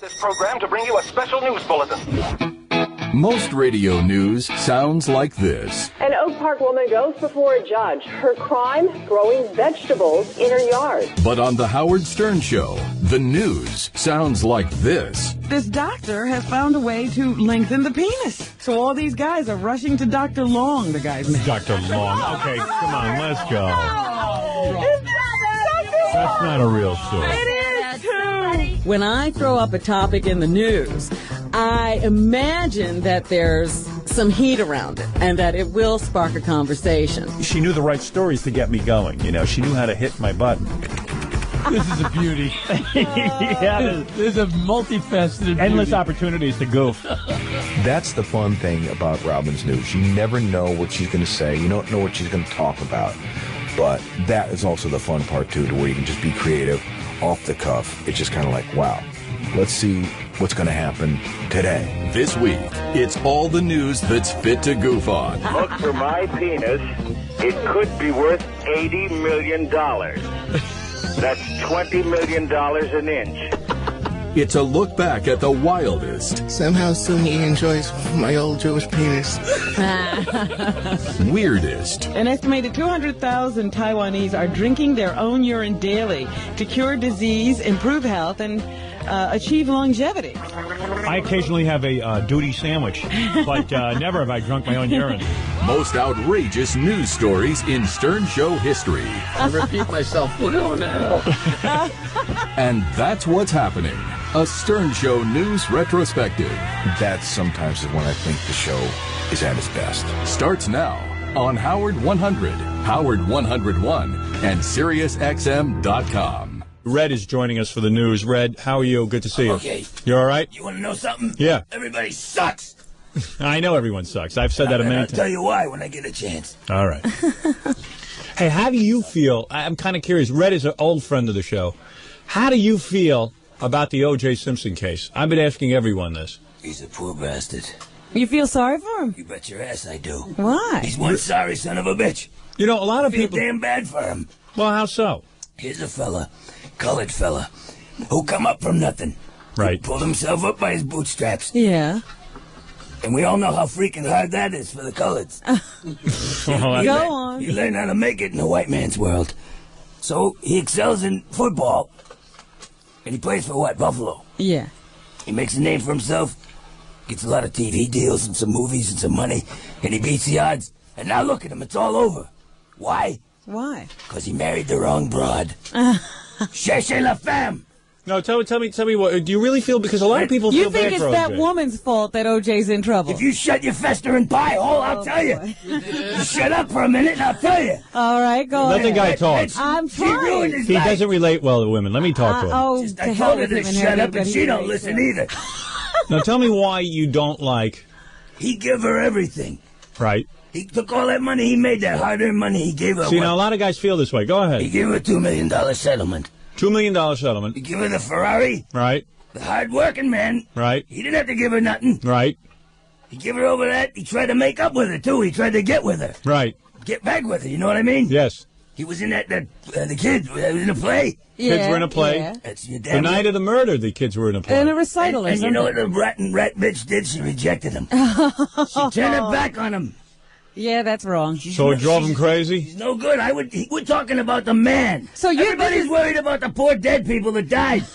this program to bring you a special news bulletin. Most radio news sounds like this. An Oak Park woman goes before a judge. Her crime? Growing vegetables in her yard. But on The Howard Stern Show, the news sounds like this. This doctor has found a way to lengthen the penis. So all these guys are rushing to Dr. Long, the guy's name. Dr. Long. Okay, come on, let's go. That's not a real story. It is too. When I throw up a topic in the news, I imagine that there's some heat around it and that it will spark a conversation. She knew the right stories to get me going. You know, she knew how to hit my button. This is a beauty. yeah, there's There's a multifaceted endless beauty. opportunities to goof. That's the fun thing about Robin's news. You never know what she's going to say. You don't know what she's going to talk about. But that is also the fun part too, to where you can just be creative, off the cuff. It's just kind of like, wow, let's see what's going to happen today. This week, it's all the news that's fit to goof on. Look for my penis. It could be worth $80 million. That's $20 million an inch. It's a look back at the wildest, Somehow Sumi enjoys my old Jewish penis. weirdest, An estimated 200,000 Taiwanese are drinking their own urine daily to cure disease, improve health, and uh, achieve longevity. I occasionally have a uh, duty sandwich, but uh, never have I drunk my own urine. most outrageous news stories in Stern Show history. I repeat myself. We're going. And that's what's happening. A Stern Show news retrospective That sometimes is when I think the show is at its best. starts now on Howard 100, Howard 101, and SiriusXM.com. Red is joining us for the news. Red, how are you? Good to see you. Okay. You all right? You want to know something? Yeah. Everybody sucks. I know everyone sucks. I've said that a And times. I'll tell you why when I get a chance. All right. hey, how do you feel? I- I'm kind of curious. Red is an old friend of the show. How do you feel about the O.J. Simpson case? I've been asking everyone this. He's a poor bastard. You feel sorry for him? You bet your ass I do. Why? He's one sorry son of a bitch. You know, a lot of I feel people. damn bad for him. Well, how so? Here's a fella, colored fella, who come up from nothing. Right. Pulled himself up by his bootstraps. Yeah. And we all know how freaking hard that is for the coloreds. Oh, well, He Go learn- on. He learned how to make it in the white man's world. So he excels in football. And he plays for what? Buffalo. Yeah. He makes a name for himself, gets a lot of TV deals and some movies and some money, and he beats the odds. And now look at him, it's all over. Why? Why? Because he married the wrong broad. Cherchez la femme! No, tell me, tell me, tell me what. Do you really feel? Because a lot of people You feel think bad it's for that O.J. woman's fault that OJ's in trouble? If you shut your festering pie hole, I'll Oh, tell you. you. Shut up for a minute and I'll tell you. All right, go Let the guy talk. I'm She ruined trying. his He life. doesn't relate well to women. Let me talk to uh, him. oh, Just, to I hell told her him to shut up and he she don't relates listen well. either. Now tell me why you don't like. He give her everything. Right. He took all that money he made, that hard-earned money he gave her. See, what? now a lot of guys feel this way. Go ahead. He gave her a two million dollar settlement. Two million dollar settlement. He gave her the Ferrari, Right. the hard-working man. Right. He didn't have to give her nothing. Right. He gave her over that. He tried to make up with her too. He tried to get with her, Right. get back with her. You know what I mean? Yes. He was in that that uh, the kids uh, in a play. Yeah, Kids were in a play. yeah. That's your The damn. night of the murder, the kids were in a play. In a and, recital or and you know what something. the rat and rat bitch did? She rejected him. she turned her back on him. Yeah, that's wrong. so it drove him crazy. He's no good. I would. He, we're talking about the man. So you- everybody's is- worried about the poor dead people that died.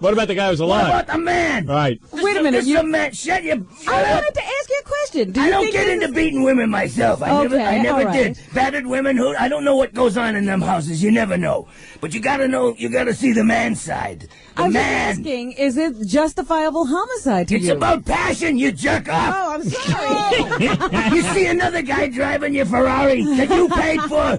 What about the guy who's What alive? about the man? Right. Wait a minute. This You, the man. Shut your. Shut I up. wanted to ask you a question. Do you I don't think get this into is- beating women myself. I never, Okay, I never all right. did. Battered women who I don't know what goes on in them houses. You never know. But you gotta know. You gotta see the man side. The I'm man. just asking, is it justifiable homicide to It's you? about passion. You jerk off. Oh, I'm sorry. you see another guy driving your Ferrari that you paid for.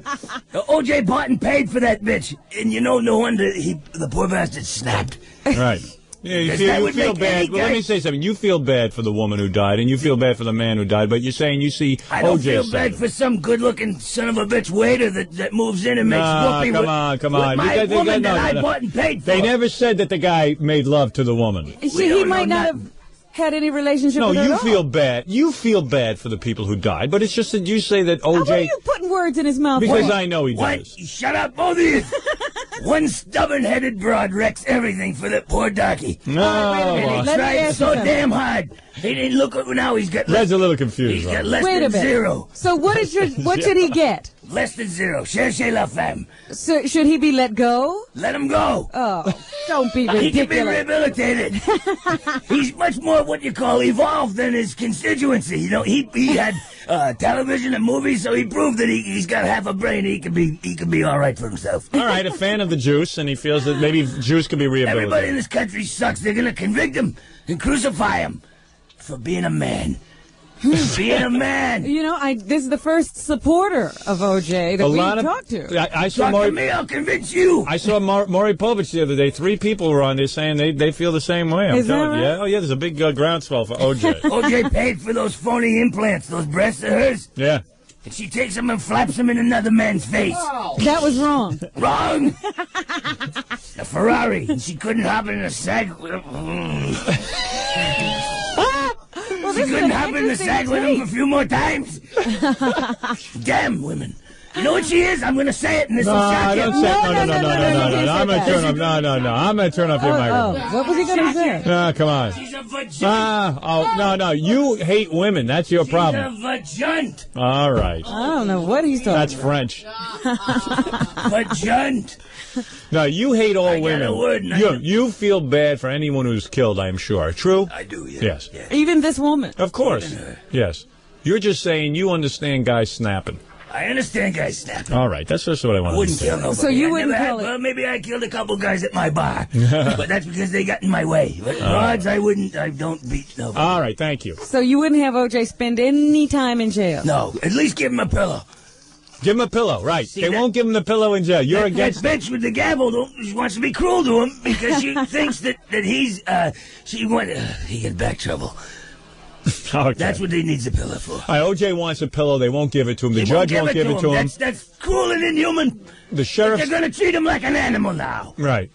O.J. Barton paid for that bitch, and you know no wonder he, the poor bastard, snapped. Right. Yeah, you feel, you feel bad. Well, let me say something. You feel bad for the woman who died, and you feel bad for the man who died, but you're saying you see I don't OJ feel side. bad for some good-looking son of a bitch waiter that, that moves in and makes Nah, whoopee come with, on, come with on. my got- woman got- no, that I no. bought and paid for. They never said that the guy made love to the woman. See, he might not have had any relationship No, with you at all. feel bad. You feel bad for the people who died, but it's just that you say that OJ... How are you putting words in his mouth? because for? I know he does. What? Shut up, both of you. One stubborn-headed broad wrecks everything for that poor darky. No. And he tried so you something. damn hard. He didn't look at now. He's got Red's a little confused. he's got less Wait a than minute. zero. So what is your what did he get? Less than zero. Cherchez la femme. So should he be let go? Let him go. Oh, don't be ridiculous. He can be ridiculous. rehabilitated. He's much more what you call evolved than his constituency. You know, he he had uh, television and movies, so he proved that he, he's got half a brain. He can be he can be all right for himself. All right, a fan of the juice, and he feels that maybe juice can be rehabilitated. Everybody in this country sucks. They're gonna convict him and crucify him for being a man. being a man. You know, I this is the first supporter of OJ that A we lot of talked to. I, I saw Talk to Maury, me, I'll convince you. I saw Mar- Maury Povich the other day. Three people were on there saying they, they feel the same way. I'm Is telling you. right? Yeah, oh yeah, there's a big uh, groundswell for OJ. OJ paid for those phony implants, those breasts of hers, yeah. and she takes them and flaps them in another man's face. That was wrong. Wrong. a Ferrari. and She couldn't hop in a sag. Well, She this couldn't an hop in the interesting sag with him a few more times. Damn women. You know what she is? I'm gonna say it, and this No, will shock I you. don't say no, no, no, no, no, no, no, no. I'm gonna turn that. off. No, no, no. I'm gonna turn off your Oh, microphone. what was he going to say? Ah, come on. She's a vagina. Ah, oh no, no. You hate women. That's your problem. She's problem. a vagina. All right. I don't know what he's talking That's about. French. Vagina. No, you hate all I got women. a word, and I you you feel bad for anyone who's killed. I am sure. True. I do, yeah. Yes. Yeah. Even this woman. Of course. Yes. You're just saying you understand guys snapping. I understand guys snapping. All right. That's just what I want I to wouldn't kill nobody. So you I wouldn't kill had, it. Well, maybe I killed a couple guys at my bar, but that's because they got in my way. But rods, I wouldn't. I don't beat nobody. All right. Thank you. So you wouldn't have OJ spend any time in jail? no, at least give him a pillow. Give him a pillow. Right. See they that- won't give him the pillow in jail. You're that, against. that bitch with the gavel don't, she wants to be cruel to him because she thinks that, that he's uh she went uh, he get back trouble. Okay. That's what he needs a pillow for. All right, OJ wants a pillow. They won't give it to him. The They judge won't give it to him. That's that's cruel and inhuman. The sheriff. They're gonna treat him like an animal now. Right.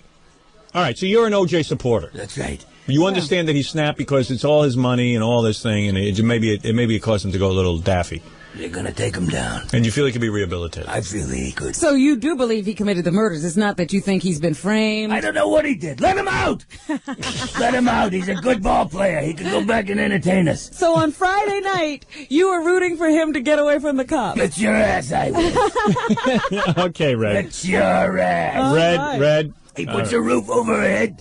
All right. So you're an OJ supporter. That's right. You understand that he snapped because it's all his money and all this thing, and it maybe it, it maybe it caused him to go a little daffy. They're gonna take him down. And you feel he could be rehabilitated. I feel he could. So you do believe he committed the murders? It's not that you think he's been framed? I don't know what he did. Let him out. Let him out. He's a good ball player. He can go back and entertain us. So on Friday night, you were rooting for him to get away from the cops. It's your ass, I will. okay, Red. It's your ass. Red, right. red. He uh, puts right. a roof over her head.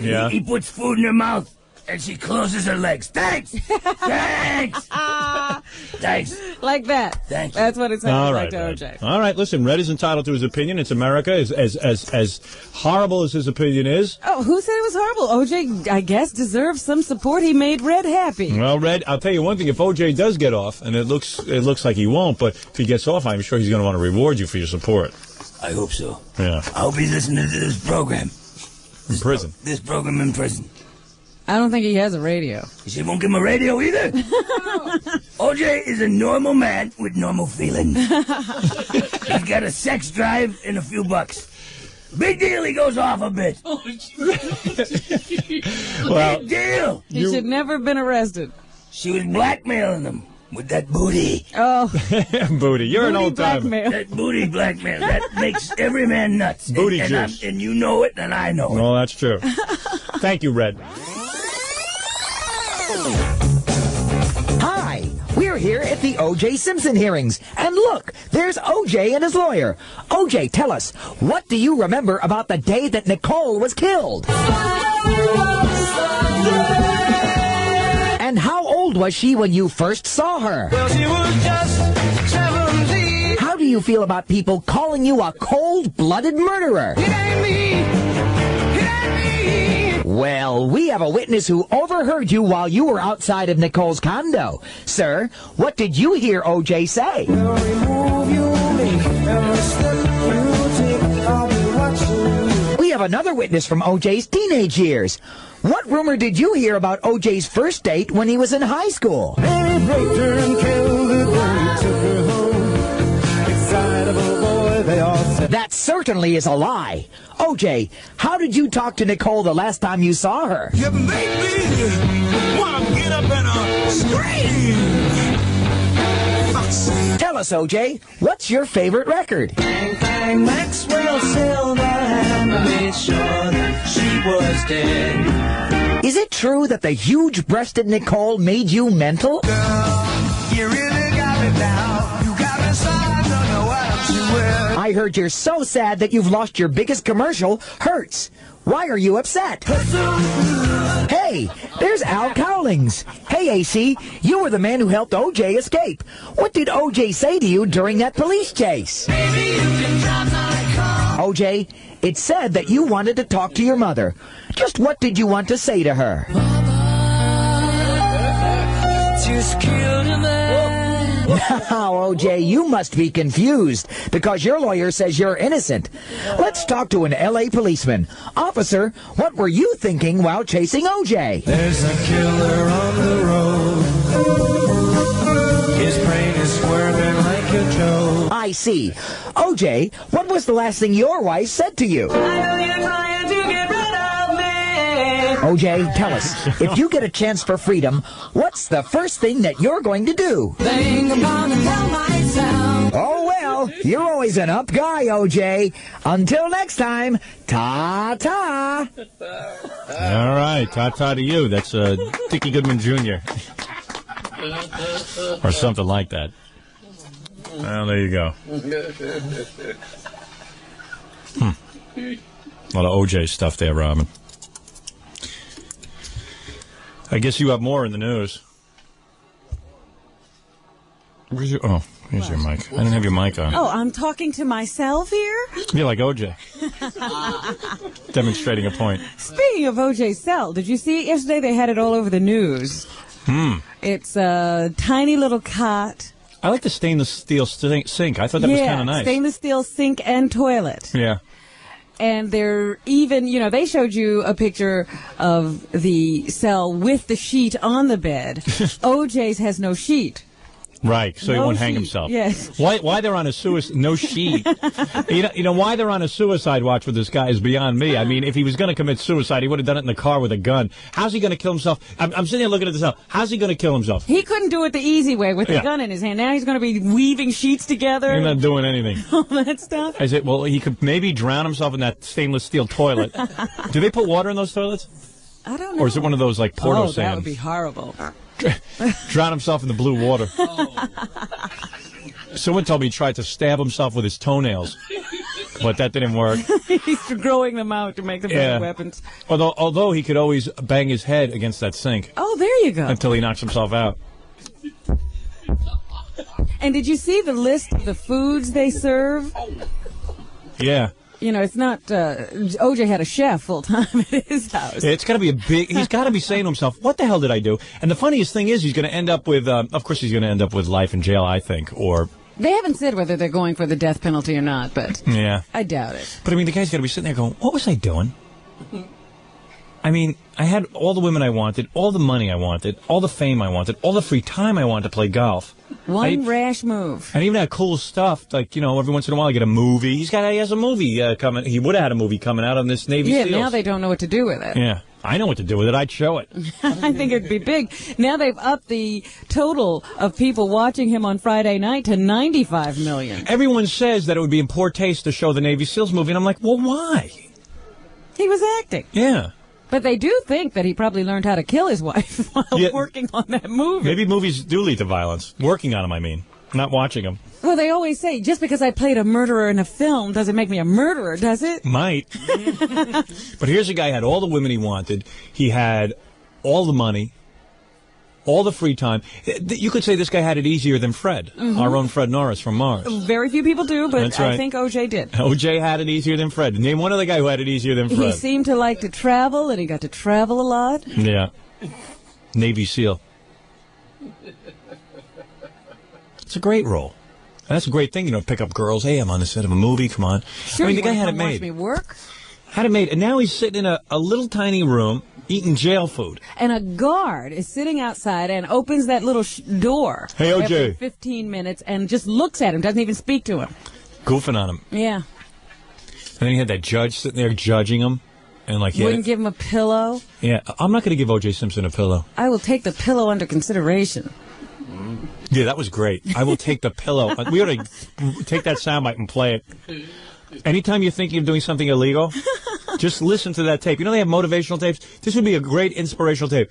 Yeah. He, he puts food in her mouth, and she closes her legs. Thanks. Thanks. Ah. Thanks. Like that. Thank you. That's what it sounds All like to Red. OJ. All right. Listen, Red is entitled to his opinion. It's America. As as as as horrible as his opinion is. Oh, who said it was horrible? OJ, I guess, deserves some support. He made Red happy. Well, Red, I'll tell you one thing. If OJ does get off, and it looks it looks like he won't, but if he gets off, I'm sure he's going to want to reward you for your support. I hope so. Yeah, I hope he's listening to this program. in prison. This program in prison. I don't think he has a radio. She won't give him a radio either. OJ is a normal man with normal feelings. He's got a sex drive and a few bucks. Big deal, he goes off a bit. Oh, well, Big deal. He You- should never have been arrested. She was blackmailing him with that booty. Oh, booty. You're an booty old timer. blackmail. That booty blackmail. That makes every man nuts. Booty and, and, I'm- juice. and you know it, and I know it. Well, that's true. Thank you, Red. Hi, we're here at the O.J. Simpson hearings. And look, there's O.J. and his lawyer. O.J., tell us, what do you remember about the day that Nicole was killed? And how old was she when you first saw her? Well, she was just 17. How do you feel about people calling you a cold-blooded murderer? Well, we have a witness who overheard you while you were outside of Nicole's condo. Sir, what did you hear O.J. say? We have another witness from OJ's teenage years. What rumor did you hear about OJ's first date when he was in high school? That certainly is a lie. OJ, how did you talk to Nicole the last time you saw her? You make me wanna get up and uh, scream. Tell us, OJ, what's your favorite record? Bang, bang, Maxwell Silverhammer made sure that she was dead. Is it true that the huge-breasted Nicole made you mental? You really got me now. I heard you're so sad that you've lost your biggest commercial, Hertz. Why are you upset? Hey, there's Al Cowlings. Hey, AC, you were the man who helped OJ escape. What did OJ say to you during that police chase? OJ, it said that you wanted to talk to your mother. Just what did you want to say to her? Just killed a man. Now, OJ, you must be confused because your lawyer says you're innocent. Let's talk to an LA policeman. Officer, what were you thinking while chasing OJ? There's a killer on the road. His brain is squirming like a toad. I see. OJ, what was the last thing your wife said to you? OJ, tell us, if you get a chance for freedom, what's the first thing that you're going to do? Bang upon the tell myself. Oh, well, you're always an up guy, OJ. Until next time, ta-ta. All right, ta-ta to you. That's uh, Dickie Goodman Jr. or something like that. Well, there you go. Hmm. A lot of OJ stuff there, Robin. I guess you have more in the news. Where's your? Oh, here's your mic. I didn't have your mic on. Oh, I'm talking to myself here? You're like OJ, demonstrating a point. Speaking of OJ Cell, did you see it yesterday? They had it all over the news. Hmm. It's a tiny little cot. I like the stainless steel sink. sink. I thought that was kind of nice. stainless steel sink and toilet. Yeah. And they're even, you know, they showed you a picture of the cell with the sheet on the bed. OJ's has no sheet. Right, so he won't hang sheet, himself. yes. Why? Why they're on a suicide? No sheet. you know, you know why they're on a suicide watch with this guy is beyond me. I mean, if he was going to commit suicide, he would have done it in the car with a gun. How's he going to kill himself? I'm, I'm sitting here looking at this. How's he going to kill himself? He couldn't do it the easy way with the Yeah. gun in his hand. Now he's going to be weaving sheets together. He's not doing anything. all that stuff. I said, well, he could maybe drown himself in that stainless steel toilet. Do they put water in those toilets? I don't know. Or is it one of those like Porto oh, that would be horrible. drown himself in the blue water. Oh. Someone told me he tried to stab himself with his toenails, but that didn't work. he's growing them out to make them Yeah. weapons. Although, although he could always bang his head against that sink Oh, there you go. until he knocks himself out. And did you see the list of the foods they serve? Yeah. You know, it's not. Uh, OJ had a chef full time at his house. It's got to be a big. He's got to be saying to himself, "What the hell did I do?" And the funniest thing is, he's going to end up with. Um, of course, he's going to end up with life in jail. I think, or They haven't said whether they're going for the death penalty or not, but yeah. I doubt it. But I mean, the guy's got to be sitting there going, "What was I doing?" I mean, I had all the women I wanted, all the money I wanted, all the fame I wanted, all the free time I wanted to play golf. One I- rash move. And even that cool stuff, like you know, every once in a while I get a movie. He's got, he has a movie uh, coming. He would have had a movie coming out on this Navy Yeah, SEALs. now they don't know what to do with it. Yeah, I know what to do with it. I'd show it. I think it'd be big. Now they've upped the total of people watching him on Friday night to 95 million. Everyone says that it would be in poor taste to show the Navy SEALs movie, and I'm like, well, why? He was acting. Yeah. But they do think that he probably learned how to kill his wife while Yeah. working on that movie. Maybe movies do lead to violence. Working on them, I mean, not watching them. Well, they always say just because I played a murderer in a film doesn't make me a murderer, does it? Might. but here's a guy who had all the women he wanted. He had all the money, all the free time. You could say this guy had it easier than Fred, Mhm. our own Fred Norris from Mars. Very few people do, but That's I think OJ did. OJ had it easier than Fred. Name one other guy who had it easier than Fred. He seemed to like to travel, and he got to travel a lot. Yeah. Navy SEAL. It's a great role. And that's a great thing, you know, pick up girls. Hey, I'm on the set of a movie. Come on. Sure, I mean, the guy had it come watch made. me work, Had it made. And now he's sitting in a, a little tiny room eating jail food. and a guard is sitting outside and opens that little sh- door. Hey, OJ. Every 15 minutes and just looks at him, doesn't even speak to him. Goofing on him. Yeah, And then he had that judge sitting there judging him. And like, wouldn't give him a pillow. yeah, I'm not going to give O.J. Simpson a pillow. I will take the pillow under consideration. Yeah, that was great. I will take the pillow. We ought to take that soundbite and play it. Anytime you're thinking of doing something illegal, just listen to that tape. You know they have motivational tapes? This would be a great inspirational tape.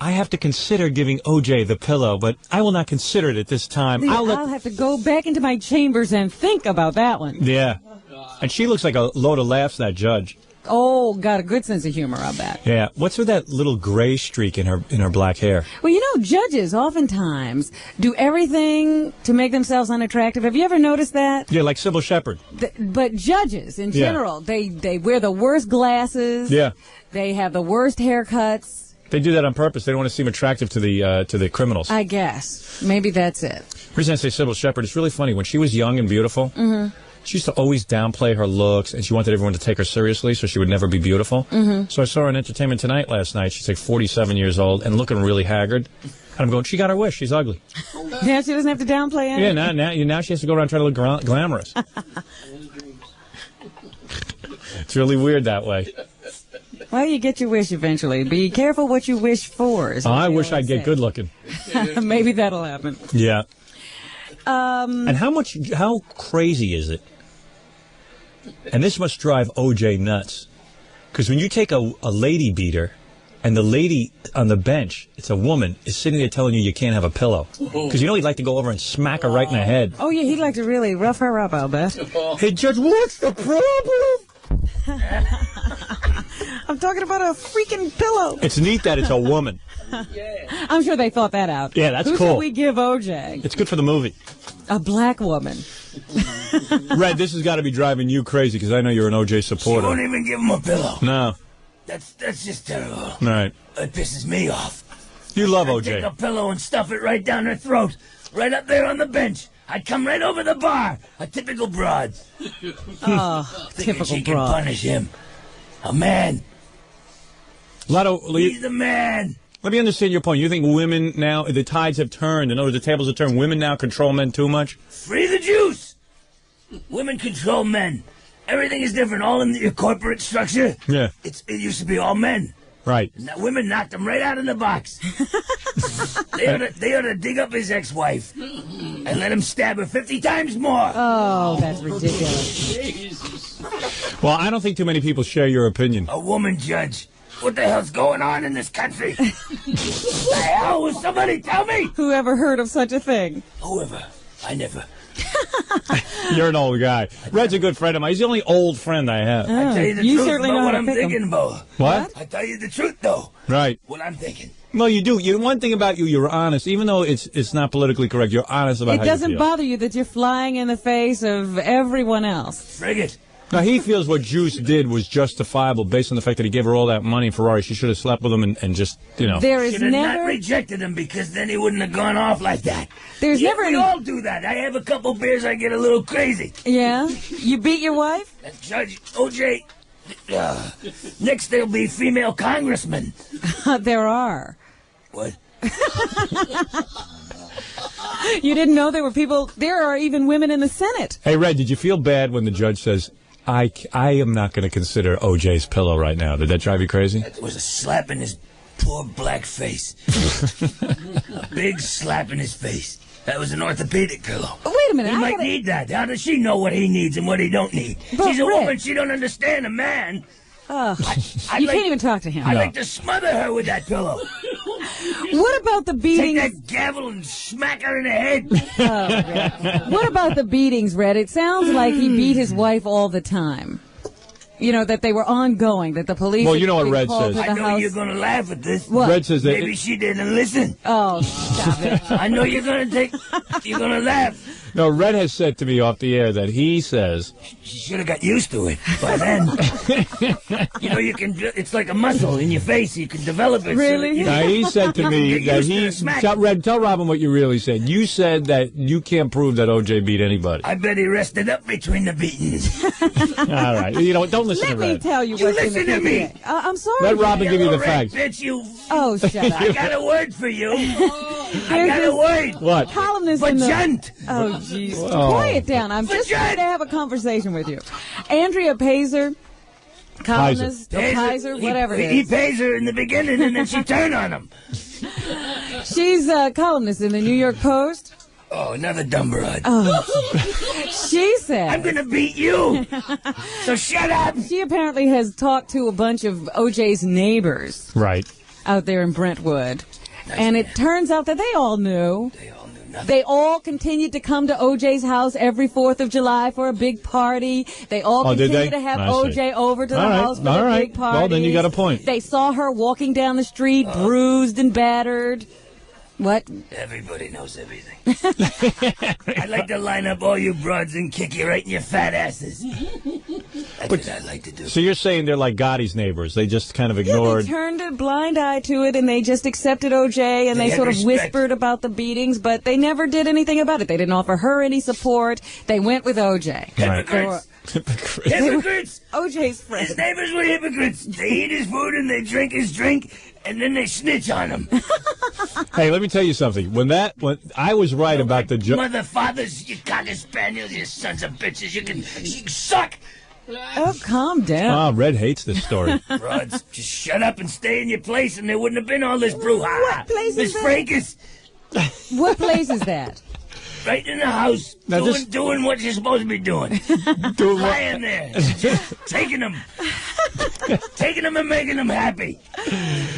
I have to consider giving OJ the pillow, but I will not consider it at this time. I'll I'll, have to go back into my chambers and think about that one. yeah. And she looks like a load of laughs, that judge. Oh, got a good sense of humor, I bet. Yeah. What's with that little gray streak in her in her black hair? Well, you know, judges oftentimes do everything to make themselves unattractive. Have you ever noticed that? Yeah, like Cybill Shepherd. Th- but judges in Yeah. general, they they wear the worst glasses. Yeah. They have the worst haircuts. They do that on purpose. They don't want to seem attractive to the uh, to the criminals. I guess maybe that's it. The reason I say Cybill Shepherd, it's really funny. When she was young and beautiful, hmm she used to always downplay her looks, and she wanted everyone to take her seriously, so she would never be beautiful. Mhm. So I saw her on Entertainment Tonight last night. She's like 47 years old and looking really haggard. And I'm going, she got her wish. She's ugly. Now she doesn't have to downplay it. Yeah, now, now, now she has to go around trying to look glamorous. it's really weird that way. Well, you get your wish eventually. Be careful what you wish for. I wish I'd always get good looking. maybe that'll happen. Yeah. Um, And how much, how crazy is it? And this must drive OJ nuts. Because when you take a, a lady beater and the lady on the bench, it's a woman, is sitting there telling you you can't have a pillow. Because you know he'd like to go over and smack her right in the head. oh yeah, he'd like to really rough her up, I'll bet. Hey, Judge, what's the problem? I'm talking about a freaking pillow. It's neat that it's a woman. I'm sure they thought that out. Yeah, that's Who cool. should we give OJ? It's good for the movie. A black woman. Red, this has got to be driving you crazy because I know you're an OJ She supporter. won't even give him a pillow. No. That's that's just terrible. All right. It pisses me off. You love I'd take a pillow and stuff it right down her throat, right up there on the bench. I'd come right over the bar. A typical broad. Oh, Thinking ah, typical she can punish him. A man. A lot of, He's the man. Let me understand your point. You think women now, the tides have turned. In other words, the tables have turned. Women now control men too much? Free the juice. Women control men. Everything is different. All in your corporate structure. Yeah. It's it used to be all men. Right. And that women knocked him right out of the box. they, ought to, they ought to dig up his ex-wife and let him stab her 50 times more. Oh, that's ridiculous. Well, I don't think too many people share your opinion. A woman judge. What the hell's going on in this country? the hell? Will somebody tell me? Whoever heard of such a thing? Whoever. I never. You're an old guy. Red's a good friend of mine. He's the only old friend I have. I tell you the you truth certainly about know what I'm pick 'em. thinking, Bo. What? I tell you the truth, though. Right. What I'm thinking. Well, you do. You, one thing about you, you're honest. Even though it's it's not politically correct, you're honest about It how doesn't you feel. bother you that you're flying in the face of everyone else. Frigate. Now, he feels what Juice did was justifiable based on the fact that he gave her all that money in Ferrari. She should have slept with him and, and just, you know. There is Should have not rejected him because then he wouldn't have gone off like that. There's Yeah, never we any- all do that. I have a couple beers, I get a little crazy. Yeah? You beat your wife? And Judge OJ. Uh, next there'll be female congressmen. there are. What? You didn't know there were people. There are even women in the Senate. Hey, Red, did you feel bad when the judge says, I, c- I am not going to consider OJ's pillow right now? Did that drive you crazy? It was a slap in his poor black face. a big slap in his face. That was an orthopedic pillow. Oh, wait a minute. He I might gotta- need that. How does she know what he needs and what he don't need? But She's a Rick- woman. She don't understand a man. Ugh. I'd you like- can't even talk to him. I'd like to smother her with that pillow. What about the Take beatings? that gavel and smack her in the head. Oh, What about the beatings, Red? It sounds like he beat his wife all the time. You know that they were ongoing. That the police. Well, you know what Red says. I know house. you're gonna laugh at this. What? Red says that. Maybe she didn't listen. Oh, stop it. I know you're gonna take. You're gonna laugh. No, Red has said to me off the air that he says, She should have got used to it by then. you know, you can. It's like a muscle in your face. You can develop it. Really? you- now he said to me Get that used to he, the smack. tell, Red, tell Robin what you really said. You said that you can't prove that OJ beat anybody. I bet he rested up between the beatings. All right. You know, don't listen Let to me Red. tell you You what's listen to me. Uh, I'm sorry. Let Robin give you the facts. Bitch, you. Oh, shut up. I got a word for you. I got a word. What? columnist in the. Vagant. Oh, jeez. Quiet down. I'm just trying to have a conversation with you. Andrea Peyser, columnist, or Pays her- Kaiser, he- whatever it He is. pays her in the beginning and then she turned on him. She's a columnist in the New York Post. Oh, another dumb broad. Oh, she said. I'm gonna beat you. so shut up. She apparently has talked to a bunch of OJ's neighbors Right. out there in Brentwood. and it turns out that they all knew. They all knew nothing. They all continued to come to OJ's house every 4th of July for a big party. They all Oh, continued they? to have I see. OJ over to All the right, house for all right. big party. Well, then you got a point. They saw her walking down the street, bruised and battered. What? Everybody knows everything. I'd like to line up all you broads and kick you right in your fat asses. That's what I'd like to do. So you're saying they're like Gotti's neighbors? They just kind of ignored. Yeah, ignored. they turned a blind eye to it and they just accepted OJ and They they, had sort of whispered about the beatings, but they never did anything about it. They didn't offer her any support. They went with OJ. Right. They were Hypocrites! OJ's friends. His neighbors were hypocrites. They eat his food and they drink his drink, and then they snitch on him. hey, let me tell you something. When that, when I was right about the jo- Mother fathers, you cocker spaniels, you sons of bitches, you can, you can suck. Oh, calm down. Ah, Red hates this story. Broads, just shut up and stay in your place, and there wouldn't have been all this brouhaha. What place this is that? fracas, What place is that? Right in the house, Now doing, this- doing what you're supposed to be doing. Doing what- Lying there, just taking them, taking them and making them happy.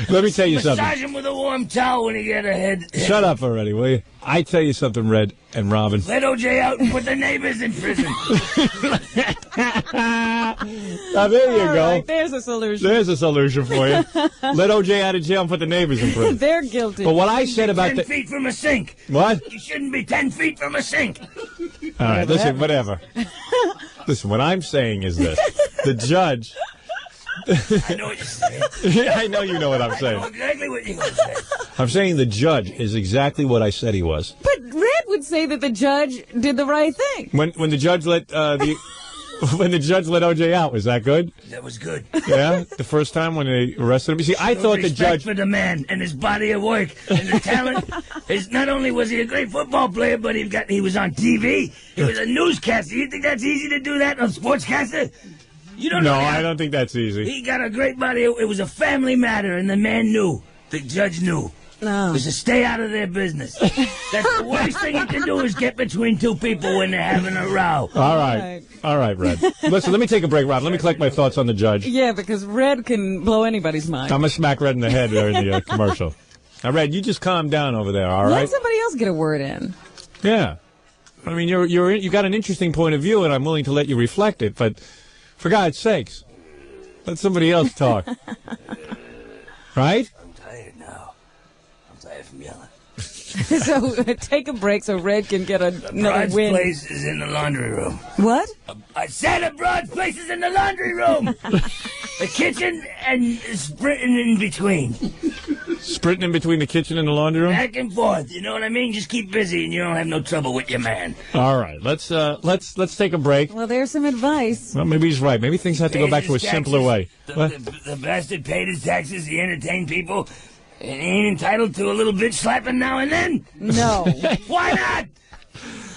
Let me tell you something. Massage them with a warm towel when you get a head. Shut up already, will you? I tell you something, Red and Robin. Let OJ out and put the neighbors in prison. Now there you All go. right, there's a solution. There's a solution for you. Let OJ out of jail and put the neighbors in prison. They're guilty. But what I said about ten the feet from a sink. what? You shouldn't be ten feet from a sink. All right, listen, whatever. Listen, what I'm saying is this: the judge. I know what you're saying. I know you know what I'm I know saying. exactly what you're going to say. I'm saying the judge is exactly what I said he was. But Red would say that the judge did the right thing. When when the judge let uh, the when the judge let OJ out, was that good? That was good. Yeah, the first time when they arrested him. You see, I Showed thought the judge. for the man and his body of work and the talent. His, not only was he a great football player, but he got he was on TV. He was a newscaster. You think that's easy to do that, a sportscaster? You don't No, know. that. I don't think that's easy. He got a great body. It was a family matter, and the man knew. The judge knew. No. Was to stay out of their business. That's the worst thing you can do is get between two people when they're having a row. All right, all right, Red. Listen, let me take a break, Rob. Let me collect my thoughts on the judge. Yeah, because Red can blow anybody's mind. I'm gonna smack Red in the head there in the uh, commercial. Now, Red, you just calm down over there, all Let right? somebody else get a word in. Yeah. I mean, you're you're you got an interesting point of view, and I'm willing to let you reflect it. But for God's sakes, let somebody else talk. right? so take a break so Red can get a, another Broad's win. place is in the laundry room. What? I said a Broad's place is in the laundry room. the kitchen and sprinting in between. Sprinting in between the kitchen and the laundry room. Back and forth. You know what I mean? Just keep busy and you don't have no trouble with your man. All right, let's uh, let's let's take a break. Well, there's some advice. Well, maybe he's right. Maybe things have to go back to a his simpler way. The, What? the, the bastard paid his taxes. He entertained people. And he ain't entitled to a little bitch slapping now and then. No, Why not?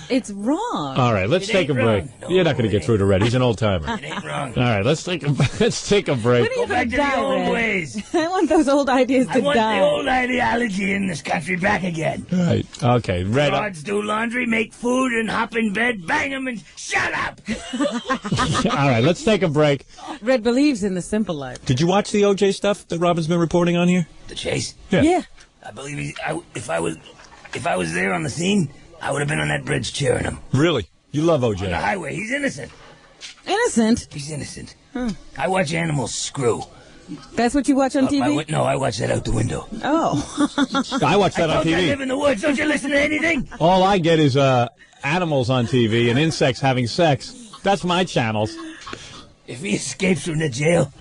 It's wrong. All right, let's It take a ain't break. No, You're not going to get through to Red. He's an old timer. It ain't wrong. All right, let's take a, let's take a break. When are you Go back gonna die, the old Red? ways. I want those old ideas to die. I want die. the old ideology in this country back again. Right. Okay, Red. uh, Broads do laundry, make food, and hop in bed, bang 'em, and shut up. All right, let's take a break. Red believes in the simple life. Did you watch the OJ stuff that Robin's been reporting on here? The chase. Yeah. Yeah. I believe he, I, if I was, if I was there on the scene, I would have been on that bridge cheering him Really? You love on the OJ? highway. He's innocent. Innocent. He's innocent. I watch animals screw. That's what you watch on Uh, I TV? wa- no, I watch that out the window. oh. I watch that I on told you I TV. live in the woods. Don't you listen to anything? All I get is uh, animals on TV and insects having sex. That's my channels. If he escapes from the jail,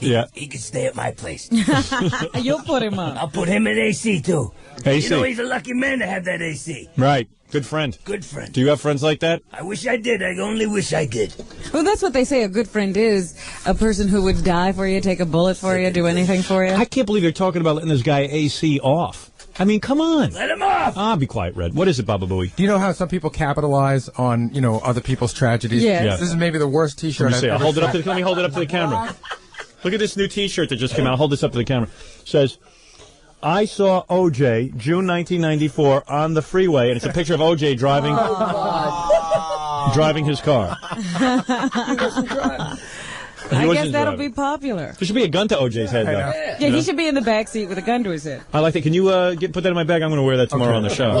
Yeah. he can stay at my place. You'll put him up. I'll put him in AC too. AC. You know he's a lucky man to have that AC. Right. Good friend. Good friend. Do you have friends like that? I wish I did. I only wish I did. Well, that's what they say a good friend is a person who would die for you, take a bullet for you, do anything for you. I can't believe they're talking about letting this guy AC off. I mean, come on. Let him off. Ah, be quiet, Red. What is it, Baba Booey? Do you know how some people capitalize on, you know, other people's tragedies? Yes. Yeah. This is maybe the worst T-shirt I've see. ever Hold it up to seen. the, let me hold it up to the camera. Look at this new T-shirt that just came out. Hold this up to the camera. says, I saw OJ June 1994 on the freeway, and it's a picture of OJ driving driving his car. He I guess that'll driving. be popular. There should be a gun to OJ's head, though. Yeah, You know? he should be in the back seat with a gun to his head. I like that. Can you uh, get put that in my bag? I'm going to wear that tomorrow on the show.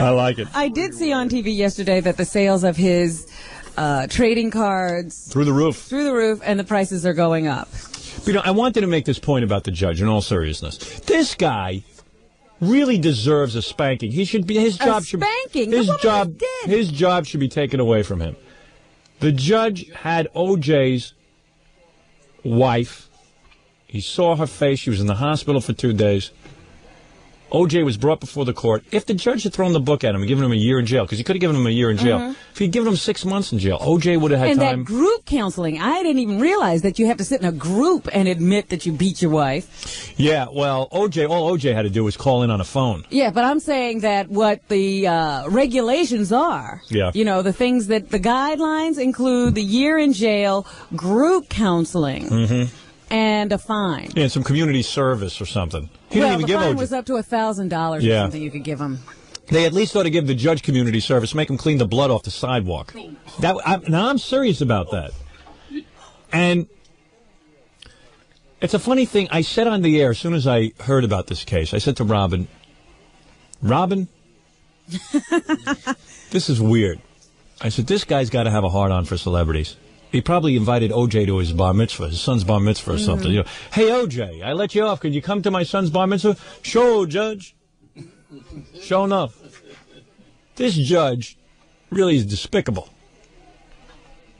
I like it. I did see on TV yesterday that the sales of his uh, trading cards Through the roof. through the roof and the prices are going up. But, you know, I wanted to make this point about the judge in all seriousness. This guy really deserves a spanking. He should be his A job should spanking? His job is his job should be taken away from him. The judge had OJ's wife. He saw her face. She was in the hospital for two days. OJ was brought before the court. If the judge had thrown the book at him and given him a year in jail, because he could have given him a year in jail, Mhm. if he'd given him six months in jail, OJ would have had and time. that group counseling, I didn't even realize that you have to sit in a group and admit that you beat your wife. Yeah, well, OJ, all OJ had to do was call in on a phone. Yeah, but I'm saying that what the uh, regulations are, Yeah. you know, the things that the guidelines include the year in jail, group counseling, Mm-hmm. And a fine. Yeah, some community service or something. He well, didn't even the give fine OJ. was up to a thousand dollars or Yeah. something you could give him. They at least ought to give the judge community service, make him clean the blood off the sidewalk. That I, now I'm serious about that. And it's a funny thing. I said on the air as soon as I heard about this case. I said to Robin, "Robin, this is weird." I said, "This guy's got to have a hard on for celebrities." He probably invited OJ to his bar mitzvah, his son's bar mitzvah or mm. something. You know, hey OJ, I let you off. Could you come to my son's bar mitzvah? Sure, Judge. Sure enough, this judge really is despicable.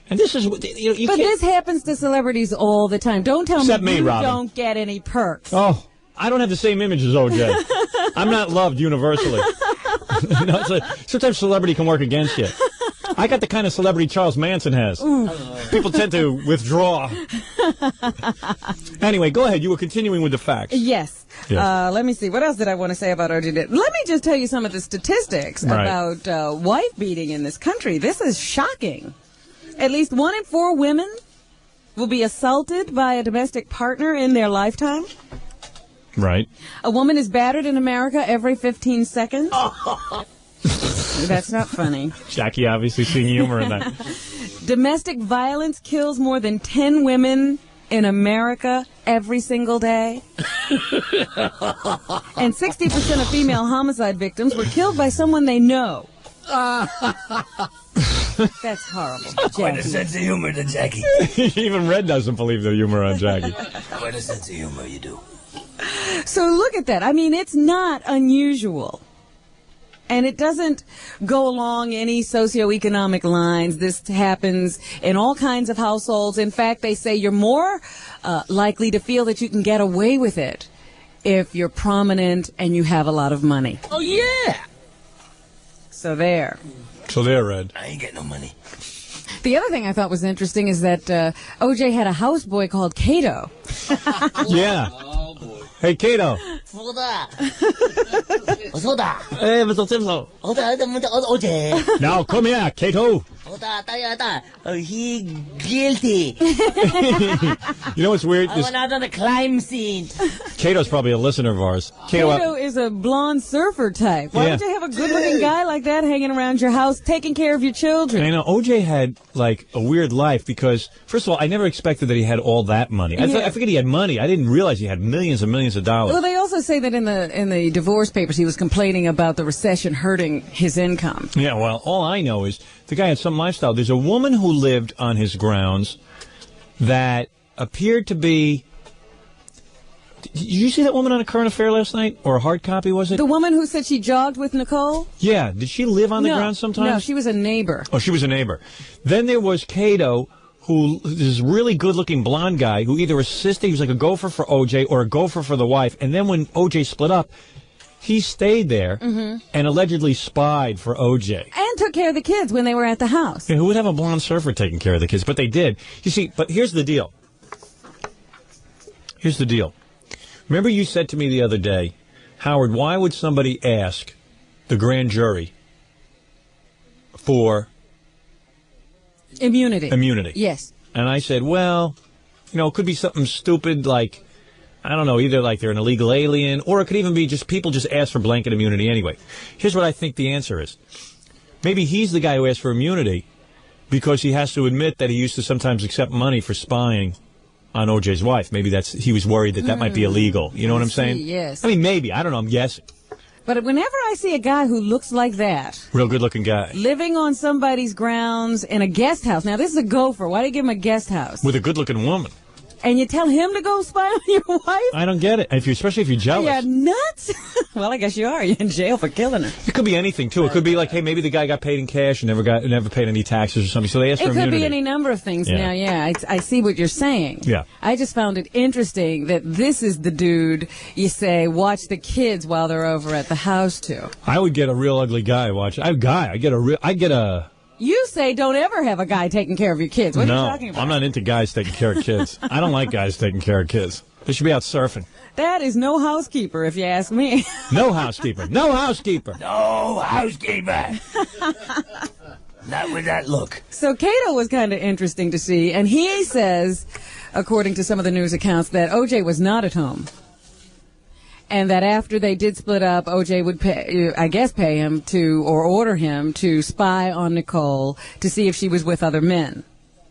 And this is what you know. You but can't, this happens to celebrities all the time. Don't tell Except me me, you Robin. don't get any perks. Oh, I don't have the same image as OJ. I'm not loved universally. You know, it's like, sometimes celebrity can work against you. I got the kind of celebrity Charles Manson has. People tend to withdraw. Anyway, go ahead. You were continuing with the facts. Yes. Yes. Uh, let me see. What else did I want to say about OJ? Let me just tell you some of the statistics Right. about uh, wife beating in this country. This is shocking. At least one in four women will be assaulted by a domestic partner in their lifetime. Right. A woman is battered in America every 15 seconds. That's not funny. Jackie obviously seeing humor in that. Domestic violence kills more than 10 women in America every single day. and 60% of female homicide victims were killed by someone they know. That's horrible. Quite a Jackie. sense of humor to Jackie. Even Red doesn't believe the humor on Jackie. Quite a sense of humor you do. So look at that. I mean, it's not unusual. And it doesn't go along any socioeconomic lines. This happens in all kinds of households. In fact, they say you're more uh, likely to feel that you can get away with it if you're prominent and you have a lot of money. Oh yeah. So there. So there, Red. I ain't getting no money. The other thing I thought was interesting is that uh, OJ had a houseboy called Kato. Yeah. Hey, Kato. 福的，我说的， Hey, Mr. Simpson. 我的怎么的，我姐， Now, come here, Kato. 我的大呀大，呃，he guilty， You know what's weird? I This, went out on the crime scene. Kato's probably a listener of ours. Kato, Cato is a blonde surfer type. Why Yeah. would you have a good-looking guy like that hanging around your house, taking care of your children? And I know OJ had like a weird life because, first of all, I never expected that he had all that money. I, th- Yeah. I figured he had money. I didn't realize he had millions and millions of dollars. Well, they also say that in the in the divorce papers, he was complaining about the recession hurting his income. yeah, well, all I know is the guy had some lifestyle. There's a woman who lived on his grounds that appeared to be. Did you see that woman on a current affair last night, or a hard copy? Was it? The woman who said she jogged with Nicole. yeah. Did she live on the no, grounds sometimes? No, she was a neighbor. Oh, she was a neighbor. Then there was Kato, who this really good-looking blonde guy who either assisted, he was like a gopher for OJ or a gopher for the wife. And then when OJ split up, he stayed there Mhm. and allegedly spied for OJ. And took care of the kids when they were at the house. Yeah, who would have a blonde surfer taking care of the kids? But they did. You see, but here's the deal. Here's the deal. Remember you said to me the other day, Howard, why would somebody ask the grand jury for Immunity. Immunity. Yes. And I said, well, you know, it could be something stupid like I don't know, either like they're an illegal alien, or it could even be just people just ask for blanket immunity anyway. Here's what I think the answer is. Maybe he's the guy who asked for immunity because he has to admit that he used to sometimes accept money for spying on OJ's wife. Maybe that's he was worried that that might be Hmm. illegal. You know what I'm saying? yes. I mean, maybe. I don't know. I'm guessing. But whenever I see a guy who looks like that, Real good looking guy. living on somebody's grounds in a guest house. Now, this is a gopher. Why do you give him a guest house? With a good looking woman. And you tell him to go spy on your wife? I don't get it. If you, especially if you're jealous. you nuts? well, I guess you are. You're in jail for killing her. It could be anything too. It could be like, hey, maybe the guy got paid in cash and never got never paid any taxes or something. So they asked It for could immunity. be any number of things Yeah. now, yeah. I, I see what you're saying. Yeah. I just found it interesting that this is the dude you say, watch the kids while they're over at the house too. I would get a real ugly guy watch. I guy. I get a real. I get a. You say don't ever have a guy taking care of your kids. What no, are you talking about? I'm not into guys taking care of kids. I don't like guys taking care of kids. They should be out surfing. That is no housekeeper, if you ask me. No housekeeper. No housekeeper. No housekeeper. Not with that look. So Kato was kind of interesting to see, and he says, according to some of the news accounts, that OJ was not at home. And that after they did split up, OJ would pay, I guess, pay him to, or order him to spy on Nicole to see if she was with other men.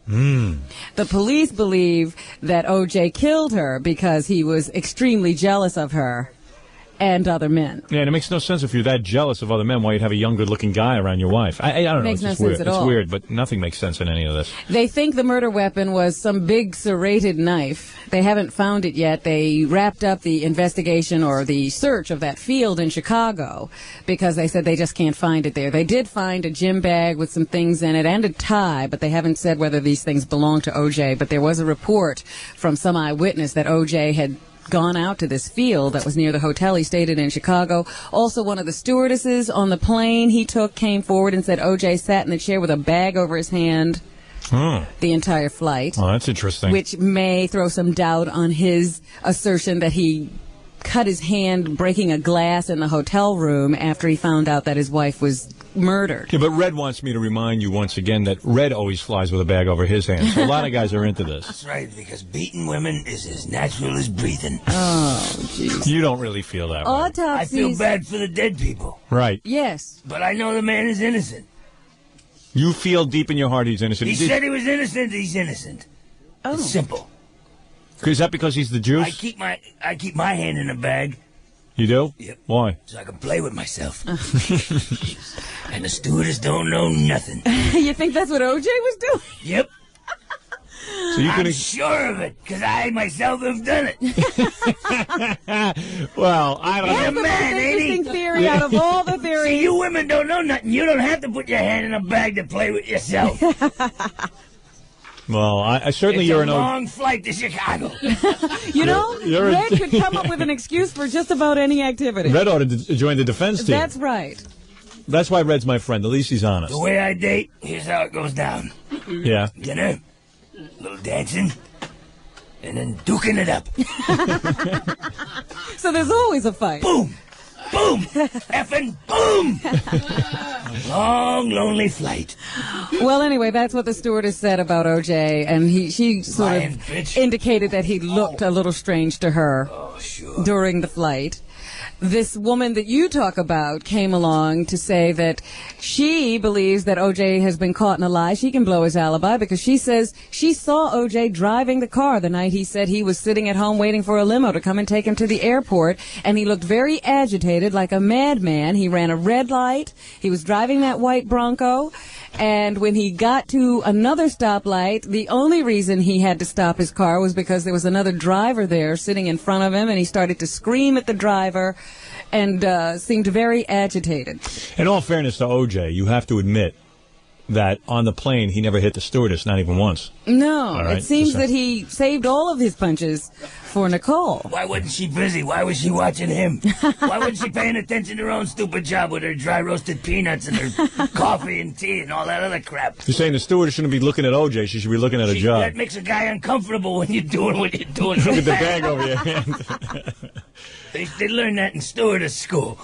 Hmm. The police believe that OJ killed her because he was extremely jealous of her and other men. Yeah, and it makes no sense if you're that jealous of other men why you'd have a young, good-looking guy around your wife. I, I, don't know. Makes it's no just sense weird. at it's all. weird, but nothing makes sense in any of this. They think the murder weapon was some big serrated knife. They haven't found it yet. They wrapped up the investigation or the search of that field in Chicago because they said they just can't find it there. They did find a gym bag with some things in it and a tie, but they haven't said whether these things belong to OJ. But there was a report from some eyewitness that OJ had gone out to this field that was near the hotel he stayed in in Chicago. Also, one of the stewardesses on the plane he took came forward and said OJ sat in the chair with a bag over his hand Hmm. the entire flight, Oh, that's interesting. which may throw some doubt on his assertion that he cut his hand breaking a glass in the hotel room after he found out that his wife was murdered. Yeah, but Red wants me to remind you once again that Red always flies with a bag over his hand. So a lot of guys are into this. That's right, because beating women is as natural as breathing. Oh, jeez. You don't really feel that way. I feel bad for the dead people, Right. Yes. but I know the man is innocent. You feel deep in your heart he's innocent. He said he was innocent. He's innocent. Oh. It's simple. Is that because he's the I keep my I keep my hand in a bag You do? Yep. Why? so I can play with myself. and the stewardess don't know nothing. you think that's what OJ was doing? Yep. So you I'm sure of it, because I myself have done it. well, I don't He's That's a the man, most interesting he? theory out of all the theories. See, you women don't know nothing. You don't have to put your hand in a bag to play with yourself. Well, I, I certainly it's you're a an. O- long flight to Chicago. You know, you're a- Red could come up with an excuse for just about any activity. Red ought to d- join the defense team. That's right. That's why Red's my friend. At least he's honest. the way I date, here's how it goes down. Yeah. Dinner, little dancing, and then duking it up. So there's always a fight. Boom! Boom! Effing boom! Long, lonely flight. Well, anyway, that's what the stewardess said about OJ, and he she sort Lying of bitch. indicated that he looked a little strange to her Oh, sure. during the flight. This woman that you talk about came along to say that she believes that OJ has been caught in a lie. She can blow his alibi because she says she saw OJ driving the car the night he said he was sitting at home waiting for a limo to come and take him to the airport. And he looked very agitated, like a madman. He ran a red light. He was driving that white Bronco. And when he got to another stoplight, the only reason he had to stop his car was because there was another driver there sitting in front of him, and he started to scream at the driver and uh, seemed very agitated. In all fairness to OJ, you have to admit that on the plane he never hit the stewardess, not even once. No, right, it seems that he saved all of his punches for Nicole. Why wasn't she busy? Why was she watching him? Why wasn't she paying attention to her own stupid job with her dry roasted peanuts and her coffee and tea and all that other crap? You're saying the stewardess shouldn't be looking at OJ; she should be looking at a job. That makes a guy uncomfortable when you're doing what you're doing. Look at the bag over your hand. They, they learn that in stewardess school.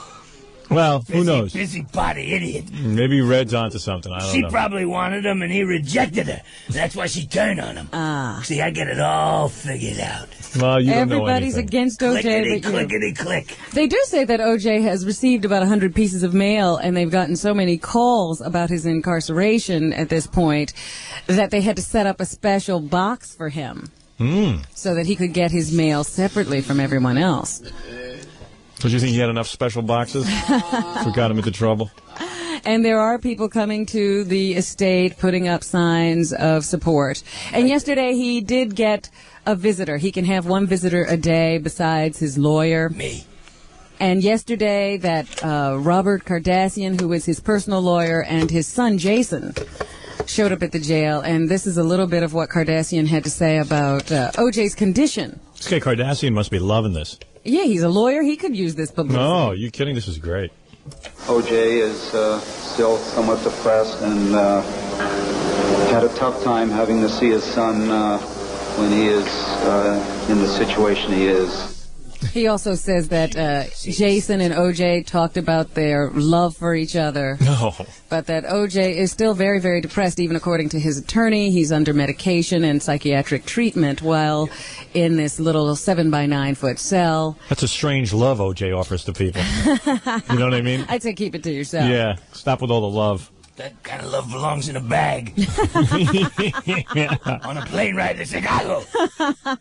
Well, who Busy- knows? Busy potty idiot. Maybe Red's onto something. I don't She know. She probably wanted him and he rejected her. That's why she turned on him. Ah. See, I get it all figured out. well, you don't know Everybody's against OJ, Clickety, but you. clickety, click. They do say that OJ has received about 100 pieces of mail, and they've gotten so many calls about his incarceration at this point that they had to set up a special box for him Hmm. so that he could get his mail separately from everyone else. Don't you think he had enough special boxes? so got him into trouble. And there are people coming to the estate putting up signs of support. And yesterday he did get a visitor. He can have one visitor a day besides his lawyer. Me. And yesterday, that uh, Robert Kardashian, who was his personal lawyer, and his son Jason showed up at the jail. And this is a little bit of what Kardashian had to say about uh, OJ's condition. This guy Kardashian must be loving this. Yeah, he's a lawyer. He could use this publicity. No, you kidding? This is great. OJ is uh, still somewhat depressed and uh, had a tough time having to see his son uh, when he is uh, in the situation he is. He also says that uh, Jason and OJ talked about their love for each other. No. But that OJ is still very, very depressed, even according to his attorney. He's under medication and psychiatric treatment while in this little seven by nine foot cell. That's a strange love OJ offers to people. You know what I mean? I'd say keep it to yourself. Yeah. Stop with all the love. That kind of love belongs in a bag. On a plane ride to Chicago.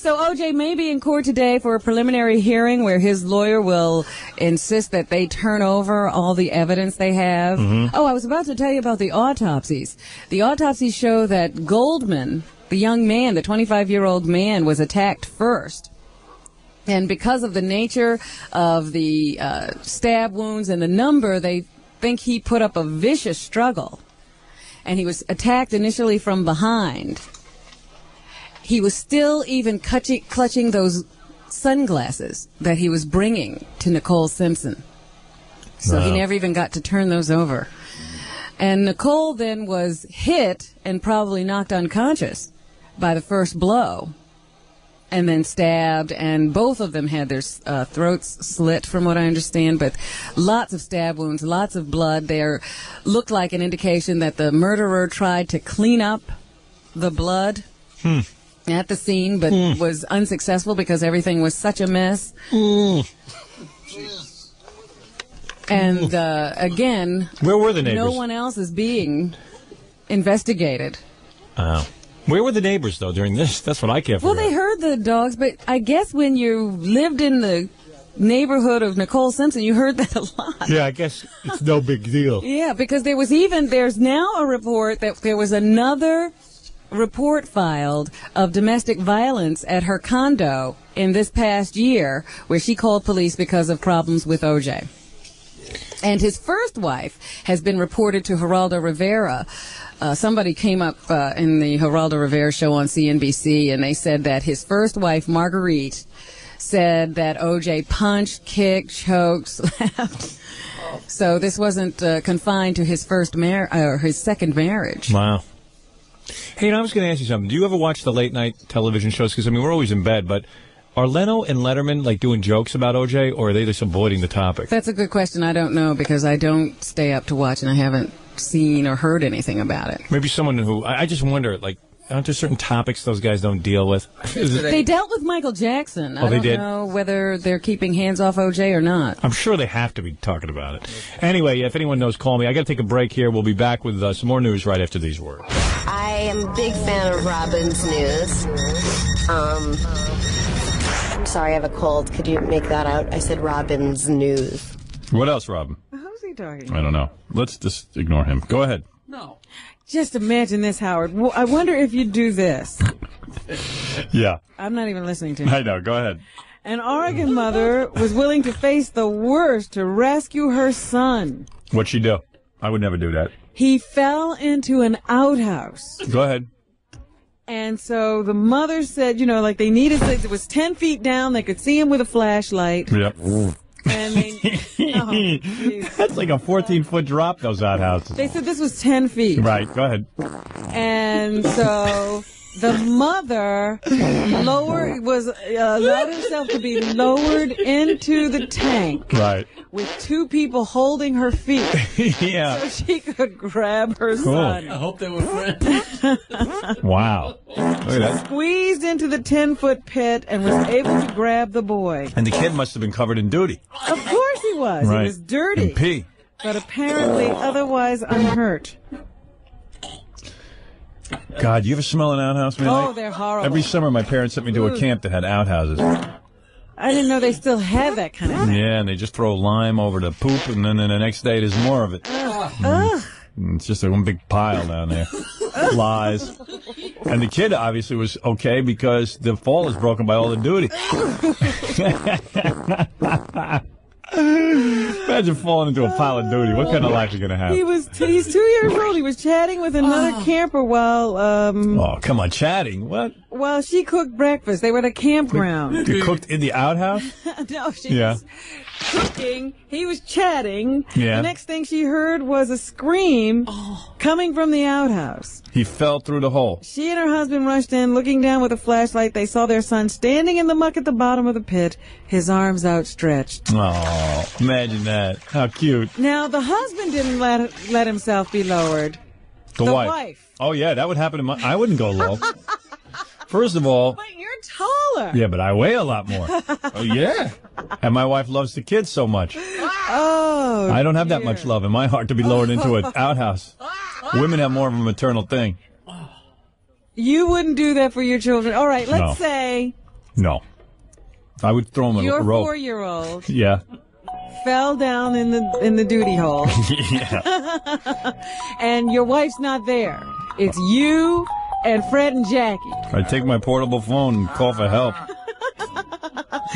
So OJ may be in court today for a preliminary hearing where his lawyer will insist that they turn over all the evidence they have. Mhm. Oh, I was about to tell you about the autopsies. The autopsies show that Goldman, the young man, the 25 year old man, was attacked first. And because of the nature of the uh, stab wounds and the number, they think he put up a vicious struggle. And he was attacked initially from behind. He was still even clutching, clutching those sunglasses that he was bringing to Nicole Simpson. So he never even got to turn those over. And Nicole then was hit and probably knocked unconscious by the first blow and then stabbed, and both of them had their uh, throats slit, from what I understand. But lots of stab wounds, lots of blood. There looked like an indication that the murderer tried to clean up the blood Hmm. At the scene, but was unsuccessful because everything was such a mess. And uh, again, Where were the neighbors? no one else is being investigated. Oh. Where were the neighbors though during this? That's what I care for. Well, they heard the dogs, but I guess when you lived in the neighborhood of Nicole Simpson, you heard that a lot. Yeah, I guess it's no big deal. Yeah, because there was even there's now a report that there was another report filed of domestic violence at her condo in this past year where she called police because of problems with OJ. And his first wife has been reported to Geraldo Rivera. Uh, somebody came up uh, in the Geraldo Rivera show on CNBC and they said that his first wife, Marguerite, said that OJ punched, kicked, choked, slapped. So this wasn't uh, confined to his first mar- or his second marriage. Wow. Hey, and I was going to ask you something. Do you ever watch the late night television shows? Because I mean, we're always in bed, but are Leno and Letterman like doing jokes about OJ, or are they just avoiding the topic? That's a good question. I don't know because I don't stay up to watch and I haven't seen or heard anything about it. Maybe someone who I, I just wonder, like, aren't there certain topics those guys don't deal with? They dealt with Michael Jackson. Oh, I they don't did? know whether they're keeping hands off OJ or not. I'm sure they have to be talking about it. Anyway, if anyone knows, call me. I got to take a break here. We'll be back with uh, some more news right after these words. I am a big fan of Robin's news. Um, I'm sorry, I have a cold. Could you make that out? I said Robin's news. What else, Robin? Who's he talking? I don't know. Let's just ignore him. Go ahead. Just imagine this, Howard. I wonder if you'd do this. Yeah. I'm not even listening to you. I know. Go ahead. An Oregon mother was willing to face the worst to rescue her son. What'd she do? I would never do that. He fell into an outhouse. Go ahead. And so the mother said, you know, like they needed, it was 10 feet down. They could see him with a flashlight. Yep. They, oh, That's like a 14 foot drop, those outhouses. they said this was 10 feet. Right, go ahead. And so the mother lowered was uh, allowed herself to be lowered into the tank Right. with two people holding her feet yeah. so she could grab her Cool. son. I hope they were friends. Wow. Look at that. Squeezed into the ten foot pit and was able to grab the boy. And the kid must have been covered in duty. Of course he was. Right. He was dirty, And pee. but apparently otherwise unhurt. God, you ever smell an outhouse, man? Oh, they're horrible. Every summer, my parents sent me to a mm. camp that had outhouses. I didn't know they still have that kind of thing. Yeah, and they just throw lime over the poop, and then the next day there's more of it. Ugh. And mm, It's just a one big pile down there. Lies. And the kid obviously was okay because the fall is broken by all the duty. Imagine falling into a pile of duty. What kind of life are you going to have? He was he's two years old. He was chatting with another camper while um Oh, come on, chatting. What? while she cooked breakfast. They were at a campground. You cooked in the outhouse? no, she Yeah. was cooking. He was chatting. Yeah. The next thing she heard was a scream oh. coming from the outhouse. He fell through the hole. She and her husband rushed in, looking down with a flashlight. They saw their son standing in the muck at the bottom of the pit, his arms outstretched. Oh, imagine that. How cute. Now the husband didn't let let himself be lowered. The, The wife. wife. Oh, yeah, that would happen to my. I wouldn't go low. First of all, But you're taller. yeah, but I weigh a lot more. Oh, yeah. And my wife loves the kids so much. Oh. I don't have that much love in my heart to be lowered into an outhouse. Women have more of a maternal thing. You wouldn't do that for your children. All right, let's No. say No. I would throw them a your rope. four-year-old Yeah. fell down in the in the duty hole, yeah. and your wife's not there. It's you and Fred and Jackie. I take my portable phone and call for help.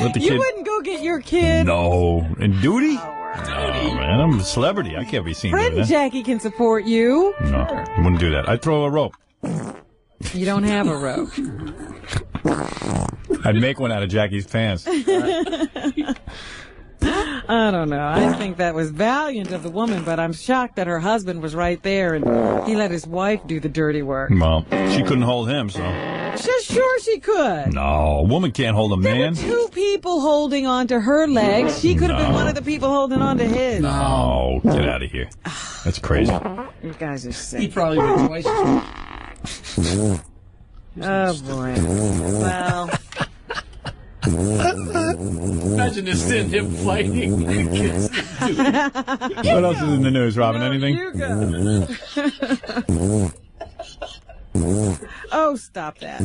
Let the You kid. wouldn't go get your kid. No. In duty? No, man. I'm a celebrity. I can't be seen Fred doing and. Jackie can support you. No, I wouldn't do that. I'd throw a rope. You don't have a rope. I'd make one out of Jackie's pants. I don't know. I think that was valiant of the woman, but I'm shocked that her husband was right there and he let his wife do the dirty work. Well, she couldn't hold him, so. Just sure she could. No, a woman can't hold a man. Were Two people holding onto her legs. She could have been one of the people holding onto his. No, oh, get out of here. That's crazy. You guys are sick. He probably went twice Oh boy. Well. Imagine this in him fighting. What else is in the news, Robin? Anything? Oh, stop that.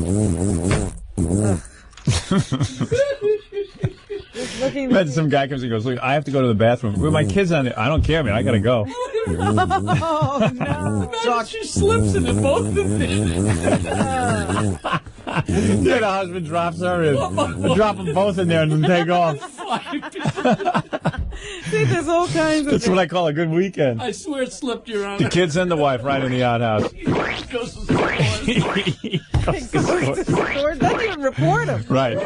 Just looking. Imagine some guy comes and goes, Look, I have to go to the bathroom. With my kids on there. I don't care, man. I gotta go. oh no! Imagine she slips into both of them. yeah, the husband drops her in. Drop them both in there and then take off. See, there's all kinds of. That's what I call a good weekend. I swear it slipped your arm. The kids and the wife right in the outhouse. Goes to the Goes to the store, doesn't even report him. Right.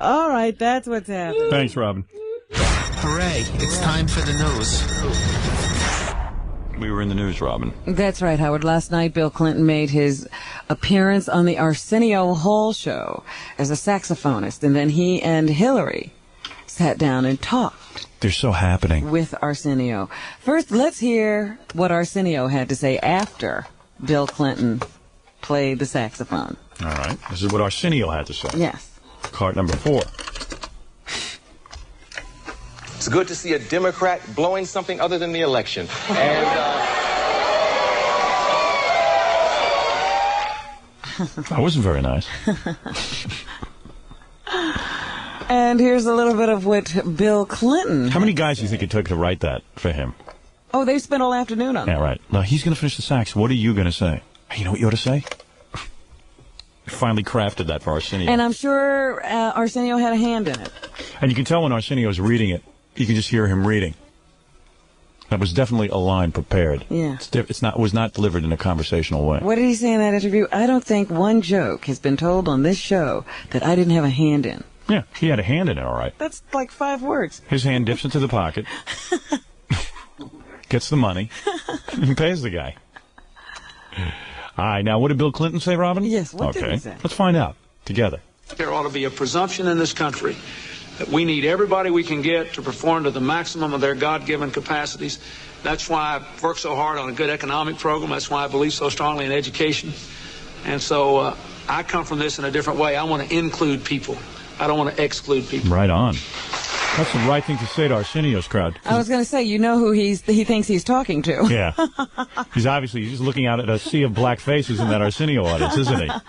All right, that's what's happening. Thanks, Robin. Hooray, it's time for the news. We were in the news, Robin. That's right, Howard. Last night, Bill Clinton made his appearance on the Arsenio Hall show as a saxophonist, and then he and Hillary sat down and talked They're so happening. with Arsenio. First, let's hear what Arsenio had to say after Bill Clinton played the saxophone. All right. This is what Arsenio had to say. Yes. Card number four. It's good to see a Democrat blowing something other than the election. And uh, That wasn't very nice. And here's a little bit of what Bill Clinton. How many guys do you think it took to write that for him? Oh, they spent all afternoon on it. Yeah, right. Now he's going to finish the sax. What are you going to say? You know what you ought to say? Finally crafted that for Arsenio. And I'm sure uh, Arsenio had a hand in it. And you can tell when Arsenio Arsenio's reading it, you can just hear him reading. That was definitely a line prepared. Yeah. It's, diff- it's not was not delivered in a conversational way. What did he say in that interview? I don't think one joke has been told on this show that I didn't have a hand in. Yeah, he had a hand in it, all right. That's like five words. His hand dips into the pocket, gets the money, and pays the guy. All right, now what did Bill Clinton say, Robin? Yes, what did okay. he say? Let's find out together. There ought to be a presumption in this country that we need everybody we can get to perform to the maximum of their God-given capacities. That's why I work so hard on a good economic program. That's why I believe so strongly in education. And so uh, I come from this in a different way. I want to include people. I don't want to exclude people. Right on. That's the right thing to say to Arsenio's crowd. I was going to say, you know who he's he thinks he's talking to. Yeah. he's obviously he's just looking out at a sea of black faces in that Arsenio audience, isn't he?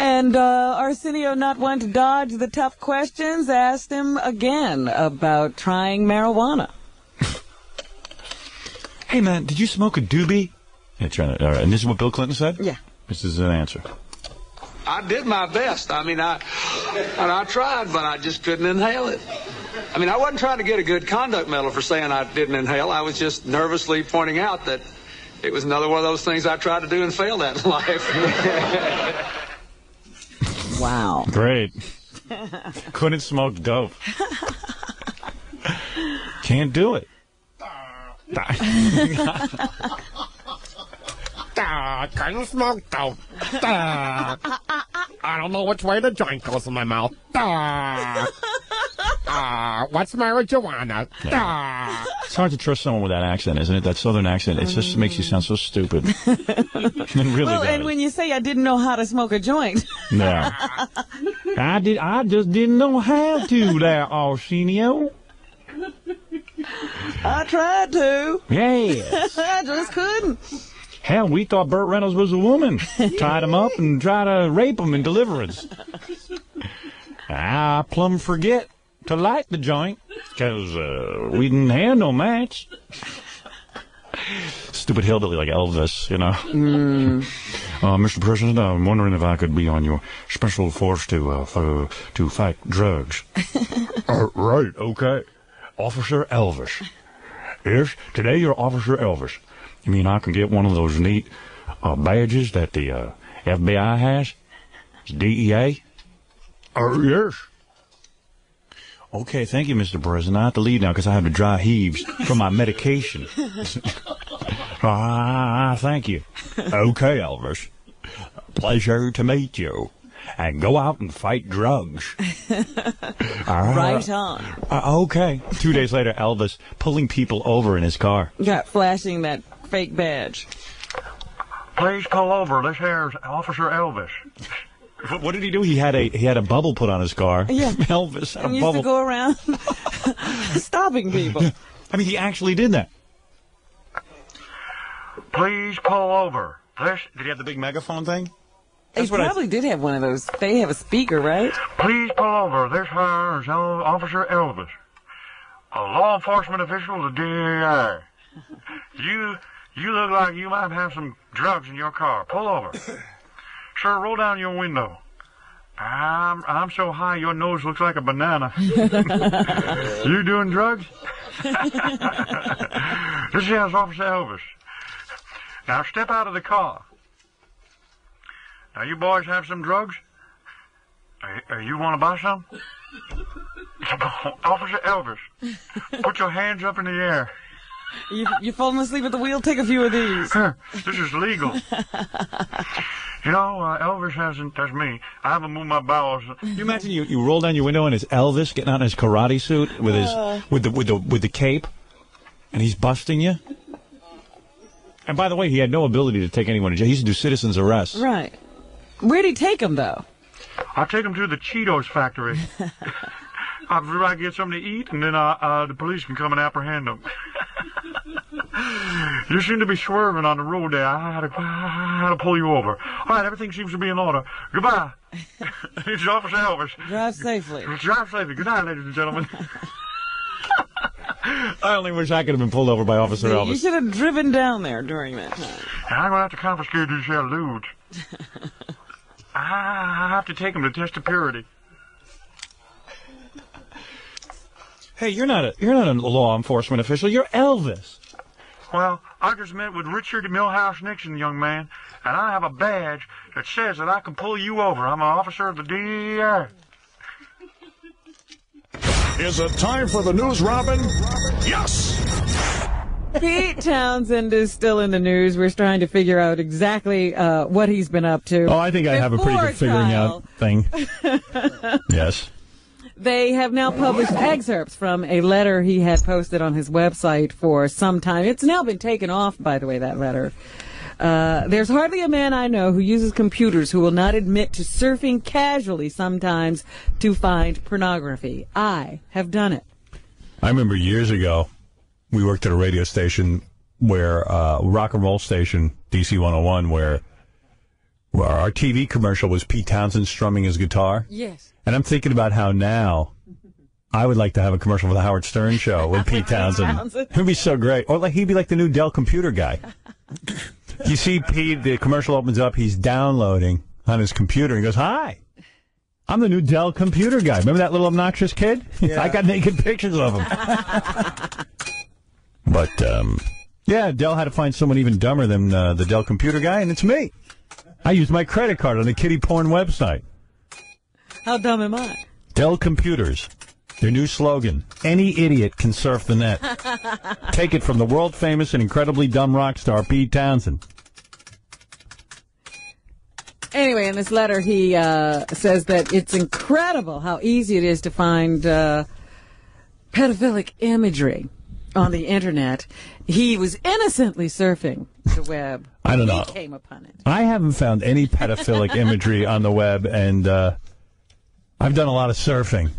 And uh, Arsenio, not one to dodge the tough questions, asked him again about trying marijuana. Hey, man, did you smoke a doobie? Yeah, trying to, all right, and this is what Bill Clinton said? Yeah. This is an answer. I did my best. I mean, I and I tried, but I just couldn't inhale it. I mean, I wasn't trying to get a good conduct medal for saying I didn't inhale. I was just nervously pointing out that it was another one of those things I tried to do and failed at in life. wow. Great. Couldn't smoke dope. Can't do it. Ah, can smoke dope. Ah, I don't know which way the joint goes in my mouth. Ah, ah, what's marijuana? Ah. It's hard to trust someone with that accent, isn't it? That southern accent. It just makes you sound so stupid. it really well, does. and when you say I didn't know how to smoke a joint, Yeah. I did. I just didn't know how to there, Arsenio. I tried to. Yes. I just couldn't. Hell, we thought Burt Reynolds was a woman. Tied him up and tried to rape him in Deliverance. I plumb forget to light the joint because uh, we didn't have no match. Stupid hillbilly like Elvis, you know. Uh, Mr. President, I'm wondering if I could be on your special force to uh, for, to fight drugs. uh, right, okay. Officer Elvis. Yes, today you're Officer Elvis. You mean I can get one of those neat uh, badges that the uh, FBI has? It's DEA? Uh, yes. Okay, thank you, Mr. President. I have to leave now because I have the dry heaves from my medication. ah, thank you. Okay, Elvis. Pleasure to meet you. And go out and fight drugs. Ah, Right on. uh, okay. Two days later, Elvis pulling people over in his car. Got flashing that fake badge. Please pull over. This here's Officer Elvis. What, what did he do? He had a he had a bubble put on his car. Yeah. Elvis had And a used bubble. to go around stopping people. I mean, he actually did that. Please pull over. This, did he have the big megaphone thing? He probably did have one of those. They have a speaker, right? Please pull over. This here is Officer Elvis, a law enforcement official of the DEA. You you look like you might have some drugs in your car. Pull over. Sir, roll down your window. I'm I'm so high your nose looks like a banana. you doing drugs? this is Officer Elvis. Now step out of the car. Now you boys have some drugs? Are, are you want to buy some? Officer Elvis, put your hands up in the air. You you falling asleep at the wheel? Take a few of these. This is legal. You know, uh, Elvis hasn't. That's me. I haven't moved my bowels. You imagine you, you roll down your window and it's Elvis getting out in his karate suit with his Uh. with the with the with the cape, and he's busting you. And by the way, he had no ability to take anyone to jail. He used to do citizens arrests. Right. Where'd he take him though? I'll take him to the Cheetos factory. I'll I get something to eat, and then uh, uh, the police can come and apprehend them. you seem to be swerving on the road there. I had to, I had to pull you over. All right, everything seems to be in order. Goodbye. it's Officer Elvis. Drive safely. Drive safely. Good night, ladies and gentlemen. I only wish I could have been pulled over by Officer You Elvis. should have driven down there during that time. I'm going to have to confiscate these here lewds. I have to take them to test the purity. Hey, you're not a you're not a law enforcement official. You're Elvis. Well, I just met with Richard Milhous Nixon, young man, and I have a badge that says that I can pull you over. I'm an officer of the DEA. Is it time for the news, Robin? Yes! Pete Townshend is still in the news. We're trying to figure out exactly uh, what he's been up to. Oh, I think I have a pretty good figuring trial, out thing. yes. They have now published excerpts from a letter he had posted on his website for some time. It's now been taken off, by the way, that letter. Uh, there's hardly a man I know who uses computers who will not admit to surfing casually sometimes to find pornography. I have done it. I remember years ago, we worked at a radio station where, uh, rock and roll station, DC 101, where, where our TV commercial was Pete Townshend strumming his guitar. Yes. And I'm thinking about how now I would like to have a commercial for the Howard Stern show with Pete Townshend. Townshend. It'd be so great. Or like he'd be like the new Dell computer guy. you see Pete, the commercial opens up, he's downloading on his computer and he goes, Hi. I'm the new Dell computer guy. Remember that little obnoxious kid? I got naked pictures of him. but um, yeah, Dell had to find someone even dumber than uh, the Dell computer guy, and it's me. I used my credit card on the kitty porn website. How dumb am I? Dell Computers. Their new slogan, any idiot can surf the net. Take it from the world famous and incredibly dumb rock star Pete Townshend. Anyway, in this letter, he uh, says that it's incredible how easy it is to find uh, pedophilic imagery on the internet. He was innocently surfing the web. I don't know. He came upon it. I haven't found any pedophilic imagery on the web, and uh, I've done a lot of surfing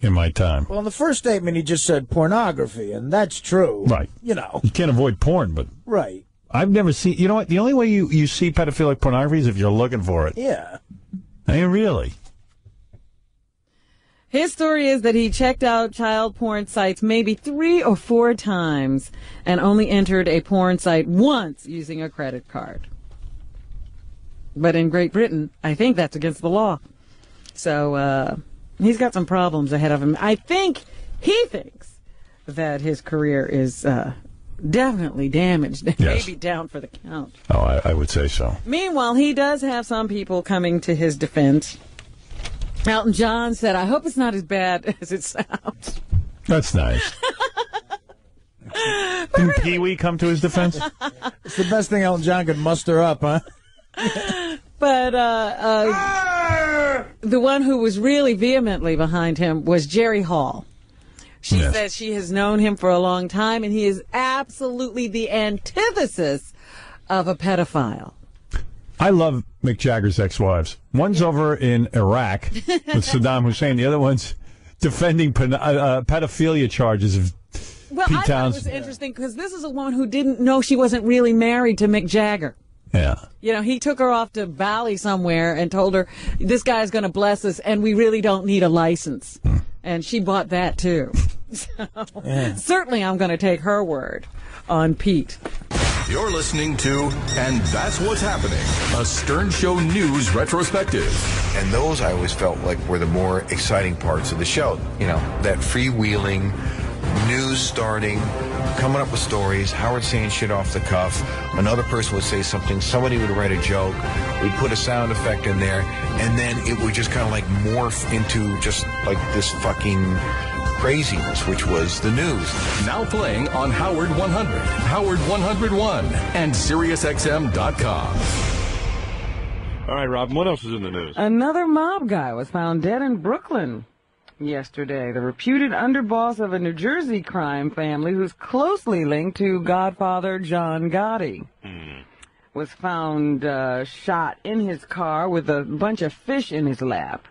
in my time. Well, in the first statement, he just said pornography, and that's true. Right. You know. You can't avoid porn, but Right. I've never seen. You know what? The only way you, you see pedophilic pornography is if you're looking for it. Yeah. I mean, really. His story is that he checked out child porn sites maybe three or four times and only entered a porn site once using a credit card. But in Great Britain, I think that's against the law. So uh, he's got some problems ahead of him. I think he thinks that his career is uh, definitely damaged, Yes. maybe down for the count. Oh, I, I would say so. Meanwhile, he does have some people coming to his defense. Elton John said, I hope it's not as bad as it sounds. That's nice. Didn't Pee Wee come to his defense? It's the best thing Elton John could muster up, huh? But uh, uh, the one who was really vehemently behind him was Jerry Hall. She Yes. says she has known him for a long time, and he is absolutely the antithesis of a pedophile. I love Mick Jagger's ex-wives. One's over in Iraq with Saddam Hussein. The other one's defending uh, uh, pedophilia charges of Well, Pete I thought it was interesting because this is a woman who didn't know she wasn't really married to Mick Jagger. Yeah. You know, he took her off to Bali somewhere and told her, this guy's going to bless us and we really don't need a license. Hmm. And she bought that too. So, certainly I'm going to take her word on Pete. You're listening to And That's What's Happening, a Stern Show News retrospective. And those I always felt like were the more exciting parts of the show. You know, that freewheeling, news starting, coming up with stories, Howard saying shit off the cuff, another person would say something, somebody would write a joke, we'd put a sound effect in there, and then it would just kind of like morph into just like this fucking craziness, which was the news. Now playing on Howard 100, Howard 101, and SiriusXM.com. All right, Rob, what else is in the news? Another mob guy was found dead in Brooklyn yesterday. The reputed underboss of a New Jersey crime family who's closely linked to Godfather John Gotti was found uh, shot in his car with a bunch of fish in his lap.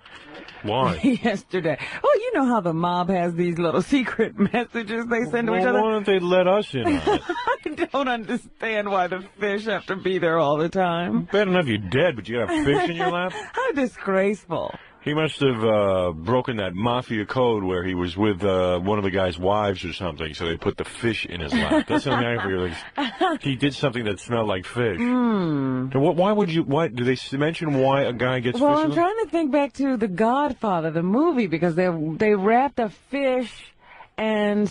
Why? yesterday. Oh, you know how the mob has these little secret messages they send to each other? why don't they let us in? I don't understand why the fish have to be there all the time. Bad enough you're dead, but you got a fish in your lap? How disgraceful. He must have uh, broken that mafia code where he was with uh, one of the guy's wives or something, so they put the fish in his lap. That's something I. Like, he did something that smelled like fish. Hmm. So what, why would you? Why do they mention why a guy gets Well, fish? I'm trying to think back to The Godfather, the movie, because they they wrapped a fish and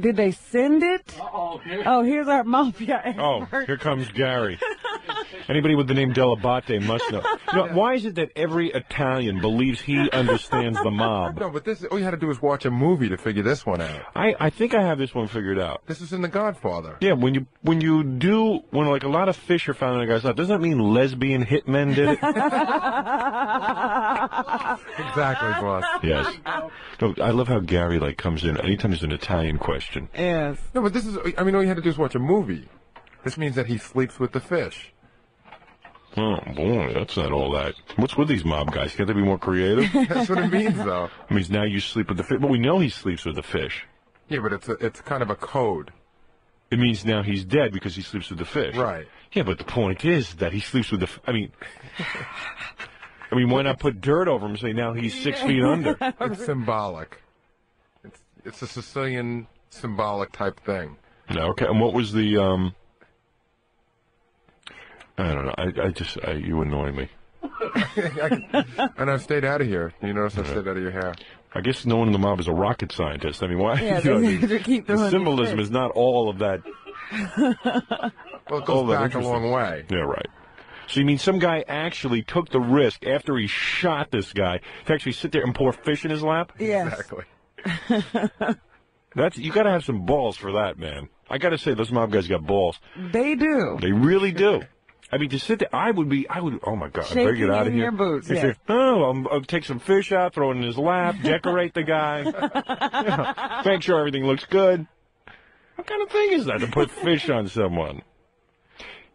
did they send it? Oh, here's our mafia. expert. Oh, here comes Gary. Anybody with the name Dell'Abate must know. You know. Why is it that every Italian believes he understands the mob? No, but this all you had to do was watch a movie to figure this one out. I, I think I have this one figured out. This is in The Godfather. Yeah, when you when you do when like a lot of fish are found in a guy's life, doesn't that mean lesbian hitmen did it? Exactly, boss. yes. No, I love how Gary like comes in anytime there's an Italian question. Yes. No, but this is. I mean, all you had to do is watch a movie. This means that he sleeps with the fish. Oh boy, that's not all that. What's with these mob guys? Can't they be more creative? That's what it means, though. I mean, now you sleep with the fish, but we know he sleeps with the fish. Yeah, but it's a, it's kind of a code. It means now he's dead because he sleeps with the fish. Right. Yeah, but the point is that he sleeps with the. F- I mean, I mean, why not put dirt over him and say now he's six feet under? It's symbolic. It's it's a Sicilian symbolic type thing. No, okay. And what was the? um I don't know. I, I just I, you annoy me. and I've stayed out of here. You notice I've stayed out of your hair. I guess no one in the mob is a rocket scientist. I mean, why? Yeah, you know, the, keep the symbolism is not all of that. Well, it all goes that back a long way. Yeah, right. So you mean some guy actually took the risk after he shot this guy to actually sit there and pour fish in his lap? Yes. Exactly. That's you got to have some balls for that, man. I got to say, those mob guys got balls. They do. They really do. I mean, to sit there, I would be, I would, oh my God, I better get out of in here. your boots, yes. say, oh, I'll, I'll take some fish out, throw it in his lap, decorate the guy, Yeah. make sure everything looks good. What kind of thing is that to put fish on someone?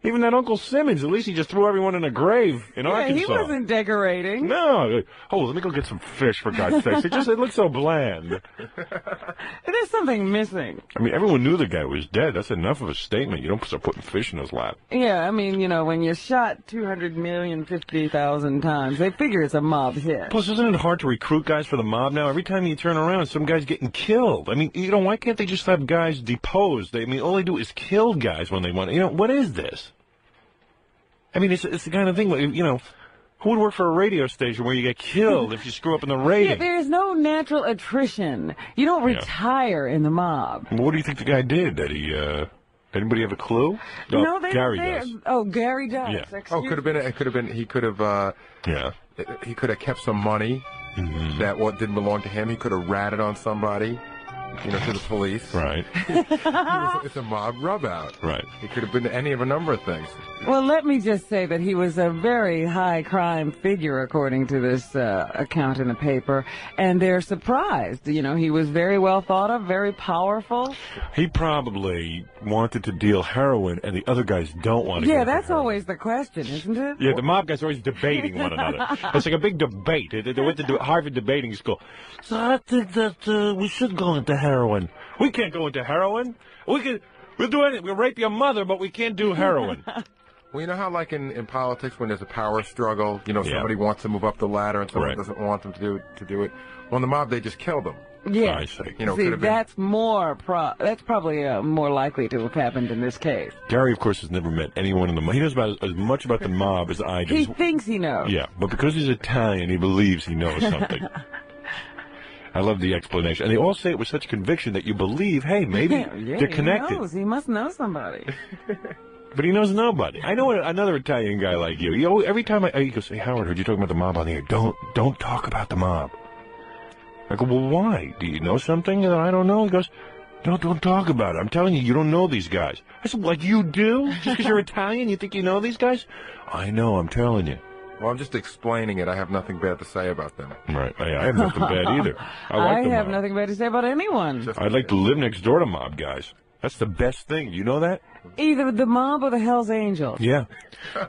Even that Uncle Simmons, at least he just threw everyone in a grave in Yeah, Arkansas. he wasn't decorating. No, oh, let me go get some fish for God's sake. It just it looks so bland. There's something missing. I mean, everyone knew the guy was dead. That's enough of a statement. You don't start putting fish in his lap. Yeah, I mean, you know, when you're shot 200 million, 50,000 times, they figure it's a mob hit. Plus, isn't it hard to recruit guys for the mob now? Every time you turn around, some guy's getting killed. I mean, you know, why can't they just have guys deposed? They, I mean, all they do is kill guys when they want. You know, what is this? I mean, it's it's the kind of thing. You know, who would work for a radio station where you get killed if you screw up in the Yeah, there's no natural attrition. You don't retire in the mob. What do you think the guy did? Did he? uh Anybody have a clue? no, they, Gary they, does. Oh, Gary does. Yeah. Excuse Oh, could have been. It could have been. He could have. Uh, yeah. He could have kept some money Mm-hmm. that what didn't belong to him. He could have ratted on somebody. You know, to the police. Right. was, it's a mob rub out. Right. It could have been any of a number of things. Well, let me just say that he was a very high crime figure, according to this uh, account in the paper, and they're surprised. You know, he was very well thought of, very powerful. He probably wanted to deal heroin, and the other guys don't want to. Yeah, that's always the question, isn't it? Yeah, the mob guys are always debating one another. It's like a big debate. They, went to Harvard debating school. So I think that uh, we should go into heroin. We can't go into heroin. We can. We'll do anything. We'll rape your mother, but we can't do heroin. Well, you know how, like in, in politics, when there's a power struggle, you know, Yeah. somebody wants to move up the ladder and someone Right. doesn't want them to do to do it. Well, in the mob, they just kill them. Yeah. I see. You know, See, been. that's more pro- that's probably uh, more likely to have happened in this case. Gary, of course, has never met anyone in the mob. He knows about as much about the mob as I do. He thinks he knows. Yeah, but because he's Italian, he believes he knows something. I love the explanation. And they all say it with such conviction that you believe, hey, maybe yeah, they're He connected. knows. He must know somebody. But he knows nobody. I know another Italian guy like you. He always, every time I, he goes, "Hey Howard, heard you talking about the mob on the air? Don't don't talk about the mob." I go, "Well, why? Do you know something that I don't know?" He goes, "No, don't talk about it. I'm telling you, you don't know these guys." I said, "Like you do? Just because you're Italian, you think you know these guys?" I know. I'm telling you. Well, I'm just explaining it. I have nothing bad to say about them. Right. I, I have nothing bad either. I I, like the have mob. nothing bad to say about anyone. I'd like to live next door to mob guys. That's the best thing. You know that? Either the mob or the Hell's Angels. Yeah.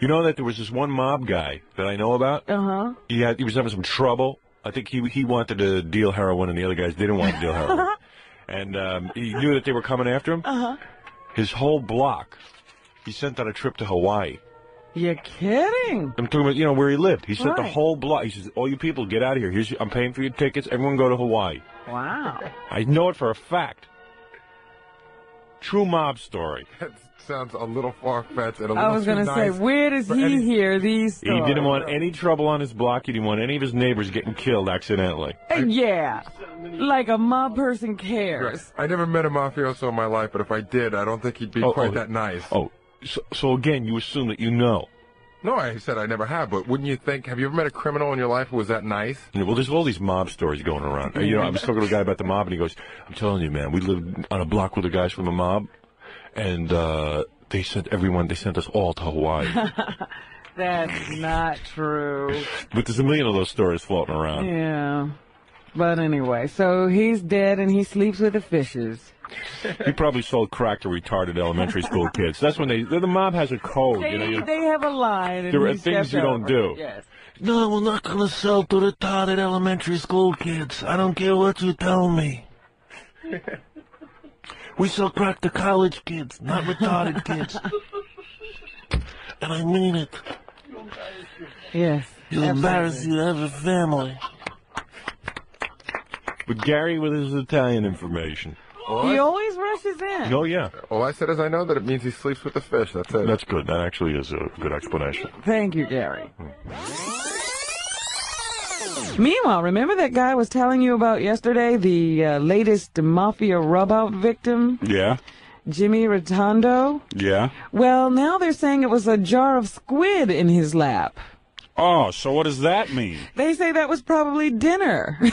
You know that there was this one mob guy that I know about. Uh huh. He had he was having some trouble. I think he he wanted to deal heroin, and the other guys didn't want to deal heroin. and um, he knew that they were coming after him. Uh huh. His whole block, he sent on a trip to Hawaii. You're kidding. I'm talking about you know where he lived. He sent the whole block. He says, "All you people, get out of here. Here's your, I'm paying for your tickets. Everyone go to Hawaii." Wow. I know it for a fact. True mob story. That sounds a little far fetched and a little I was going gonna to say, where does he any- hear these He didn't want any trouble on his block. He didn't want any of his neighbors getting killed accidentally. Uh, Yeah, like a mob person cares. I never met a mafioso in my life, but if I did, I don't think he'd be Oh, quite oh. that nice. Oh, so, so again, you assume that you know. No, I said I never have, but wouldn't you think? Have you ever met a criminal in your life who was that nice? Yeah, well, there's all these mob stories going around. You know, I was talking to a guy about the mob, and he goes, "I'm telling you, man, we lived on a block with the guys from the mob, and uh, they sent everyone. They sent us all to Hawaii. That's not true. but there's a million of those stories floating around. Yeah. But anyway, so he's dead and he sleeps with the fishes. He probably sold crack to retarded elementary school kids. That's when they. The mob has a code. They, You know, you- they have a line. There are things you don't over. do. Yes. No, we're not gonna sell to retarded elementary school kids. I don't care what you tell me. We sell crack to college kids, not retarded kids. And I mean it. Yes. You'll embarrass you to have a family. But Gary with his Italian information. He always rushes in. Oh yeah. All I said is I know that it means he sleeps with the fish. That's it. That's good. That actually is a good explanation. Thank you, Gary. Mm. Meanwhile, remember that guy I was telling you about yesterday, the uh, latest mafia rub-out victim, Yeah. Jimmy Rotondo? Yeah. Well, now they're saying it was a jar of squid in his lap. Oh, so what does that mean? They say that was probably dinner.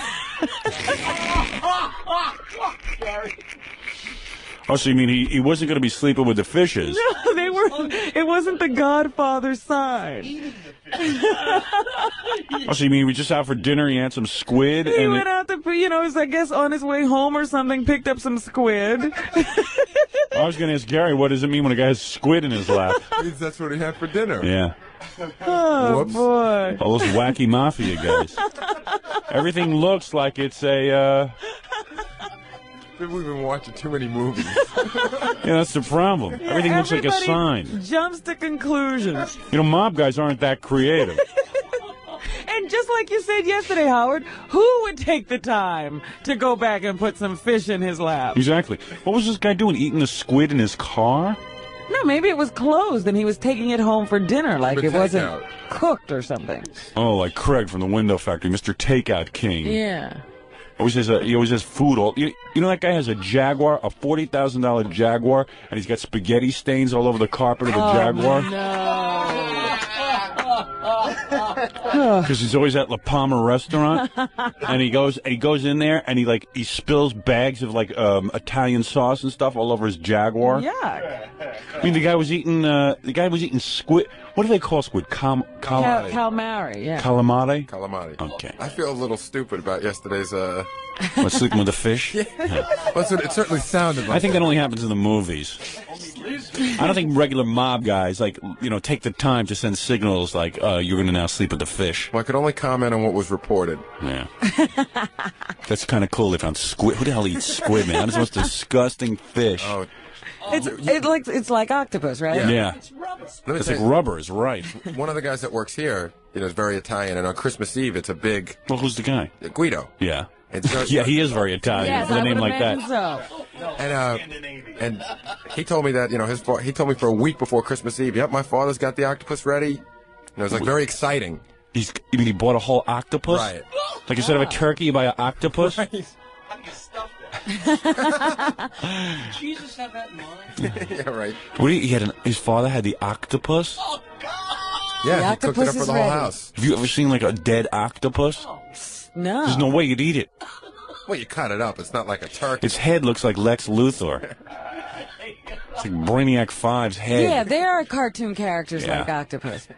Oh, so you mean he, he wasn't going to be sleeping with the fishes? no, they were. It wasn't the Godfather sign. Oh, so you mean he was just out for dinner? He had some squid, He and went out to, you know, was, I guess on his way home or something, picked up some squid. I was going to ask Gary, what does it mean when a guy has squid in his lap? means that's what he had for dinner. Yeah, Oh Whoops. boy. all those wacky mafia guys. Everything looks like it's a. Uh, Maybe we've been watching too many movies. yeah, that's the problem. Everything looks like a sign. Jumps to conclusions. You know, mob guys aren't that creative. And just like you said yesterday, Howard, who would take the time to go back and put some fish in his lap? Exactly. What was this guy doing? Eating the squid in his car? No, maybe it was closed and he was taking it home for dinner, like it wasn't takeout. cooked or something. Oh, like Craig from the Window Factory, Mr. Takeout King. Yeah. Always has a, he always has food all. You, you know that guy has a Jaguar, a forty thousand dollar Jaguar, and he's got spaghetti stains all over the carpet of the oh, Jaguar because he's always at La Palma restaurant, and he goes and he goes in there and he like he spills bags of like um, Italian sauce and stuff all over his Jaguar. Yuck. I mean, the guy was eating uh, the guy was eating squid. What do they call squid? Cal, cal, Cal- calamari, yeah. calamari. Calamari. Okay. I feel a little stupid about yesterday's. uh What, sleeping with a fish? Yeah. That's what it certainly sounded like. I think that only happens in the movies. I don't think regular mob guys like you know take the time to send signals like uh, you're going to now sleep with the fish. Well, I could only comment on what was reported. Yeah, that's kind of cool. They found squid. Who the hell eats squid, man? That's the most disgusting fish. Oh, It's it like it's like octopus, right? Yeah. yeah, let me it's like you, rubber. Is right. one of the guys that works here, you know, is very Italian, and on Christmas Eve, it's a big Well, who's the guy? Guido. Yeah, It's just- yeah, he is very Italian Yes, with a I name like that. so. And uh, and he told me that you know his fa- he told me for a week before Christmas Eve. Yep, my father's got the octopus ready. And it was like very exciting. He's you mean he bought a whole octopus? Right. Like instead of a turkey, you buy an octopus. Jesus had that in mind. yeah, right. What do you, he had an, his father had the octopus. Yeah, The he cooked it up for is the whole ready. house. Have you ever seen like a dead octopus? No. There's no way you'd eat it. Well, you cut it up. It's not like a turkey. Its head looks like Lex Luthor. It's like Brainiac 5's head. Yeah, they are cartoon characters Yeah. like octopus.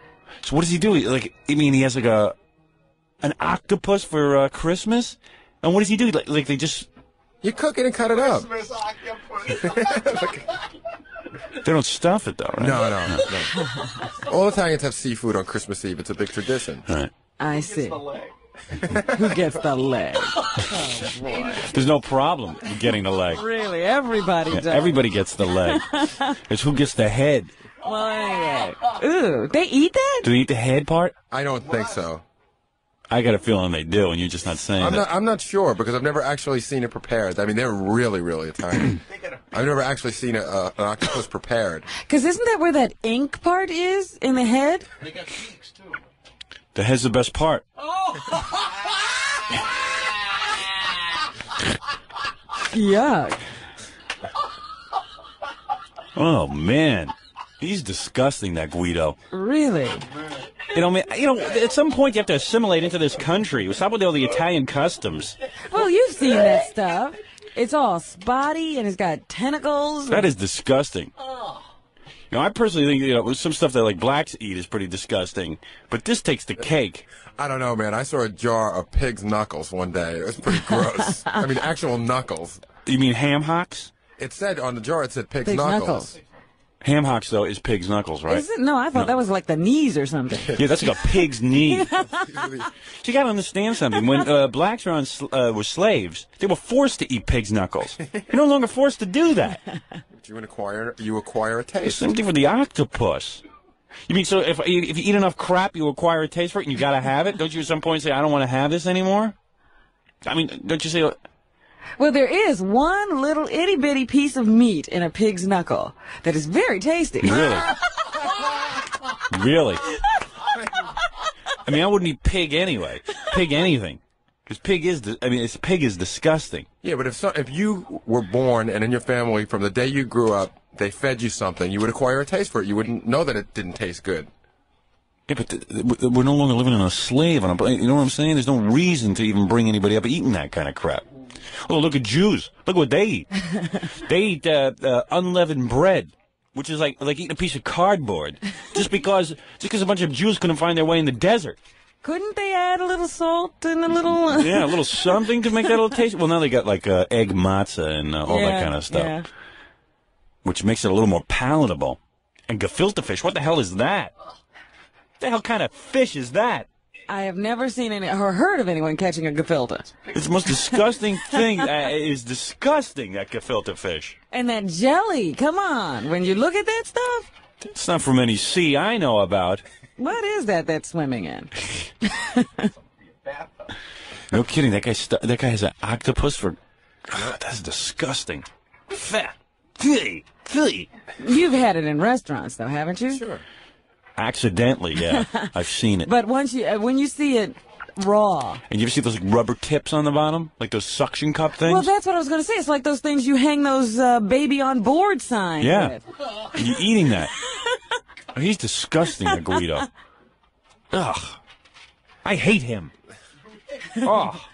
So what does he do? He- Like, I mean, he has like a an octopus for uh, Christmas, and what does he do? Like, like they just You cook it and cut it up. they don't stuff it though, right? No, no, no. All Italians have seafood on Christmas Eve. It's a big tradition. Right. I see. Who gets the leg? There's no problem getting the leg. Really, everybody Yeah, does. everybody gets the leg. It's who gets the head. Well, anyway. Ooh, they eat that? Do they eat the head part? I don't think so. I got a feeling they do, and you're just not saying I'm it. not. I'm not sure because I've never actually seen it prepared. I mean, they're really, really Italian. I've never actually seen a, uh, an octopus prepared. Because isn't that where that ink part is in the head? The head's the best part. Yuck. Oh man, he's disgusting. That Guido. Really? You know, I mean, you know, at some point you have to assimilate into this country. What's up with all the Italian customs? Well, you've seen that stuff. It's all spotty and it's got tentacles. That is disgusting. Uh. You know, I personally think you know some stuff that like blacks eat is pretty disgusting, but this takes the cake. I don't know, man. I saw a jar of pig's knuckles one day. It was pretty gross. I mean, actual knuckles. You mean ham hocks? It said on the jar. It said pig's, Pig's knuckles. knuckles. Ham hocks though is pig's knuckles, right? Is it? No, I thought that was like the knees or something. Yeah, that's like a pig's knee. you got to understand something. When uh, blacks were on sl- uh, were slaves, they were forced to eat pig's knuckles. You're no longer forced to do that. But you acquire you acquire a taste. Same thing for the octopus. You mean so if if you eat enough crap, you acquire a taste for it, and you got to have it? Don't you at some point say, "I don't want to have this anymore"? I mean, don't you say? Uh, well, there is one little itty bitty piece of meat in a pig's knuckle that is very tasty. Really? Really? I mean, I wouldn't eat pig anyway. Pig anything. Because pig is, di- I mean, it's, pig is disgusting. Yeah, but if so, if you were born and in your family from the day you grew up, they fed you something, you would acquire a taste for it. You wouldn't know that it didn't taste good. Yeah, but th- th- we're no longer living in a slave on a. You know what I'm saying? There's no reason to even bring anybody up eating that kind of crap. Oh, look at Jews. Look what they eat. they eat uh, uh, unleavened bread, which is like like eating a piece of cardboard, just because just because a bunch of Jews couldn't find their way in the desert. Couldn't they add a little salt and a little? Yeah, a little something to make that a little taste. Well, now they got like uh, egg matzah and uh, all that kind of stuff, yeah. which makes it a little more palatable. And gefilte fish, what the hell is that? What The hell kind of fish is that? I have never seen any or heard of anyone catching a gefilte. It's the most disgusting thing. Uh, it is disgusting that gefilte fish. And that jelly, come on. When you look at that stuff, It's not from any sea I know about. What is that that's swimming in? No kidding. That guy. St- that guy has an octopus for. God, that's disgusting. Fat. Philly. Philly. You've had it in restaurants, though, haven't you? Sure. Accidentally, yeah. I've seen it. But once you, uh, when you see it raw, And you ever see those like, rubber tips on the bottom, like those suction cup things? well, that's what I was going to say. It's like those things you hang those uh, baby on board signs Yeah. with. And you eating that? Oh, he's disgusting, that Guido. Ugh. I hate him. Oh.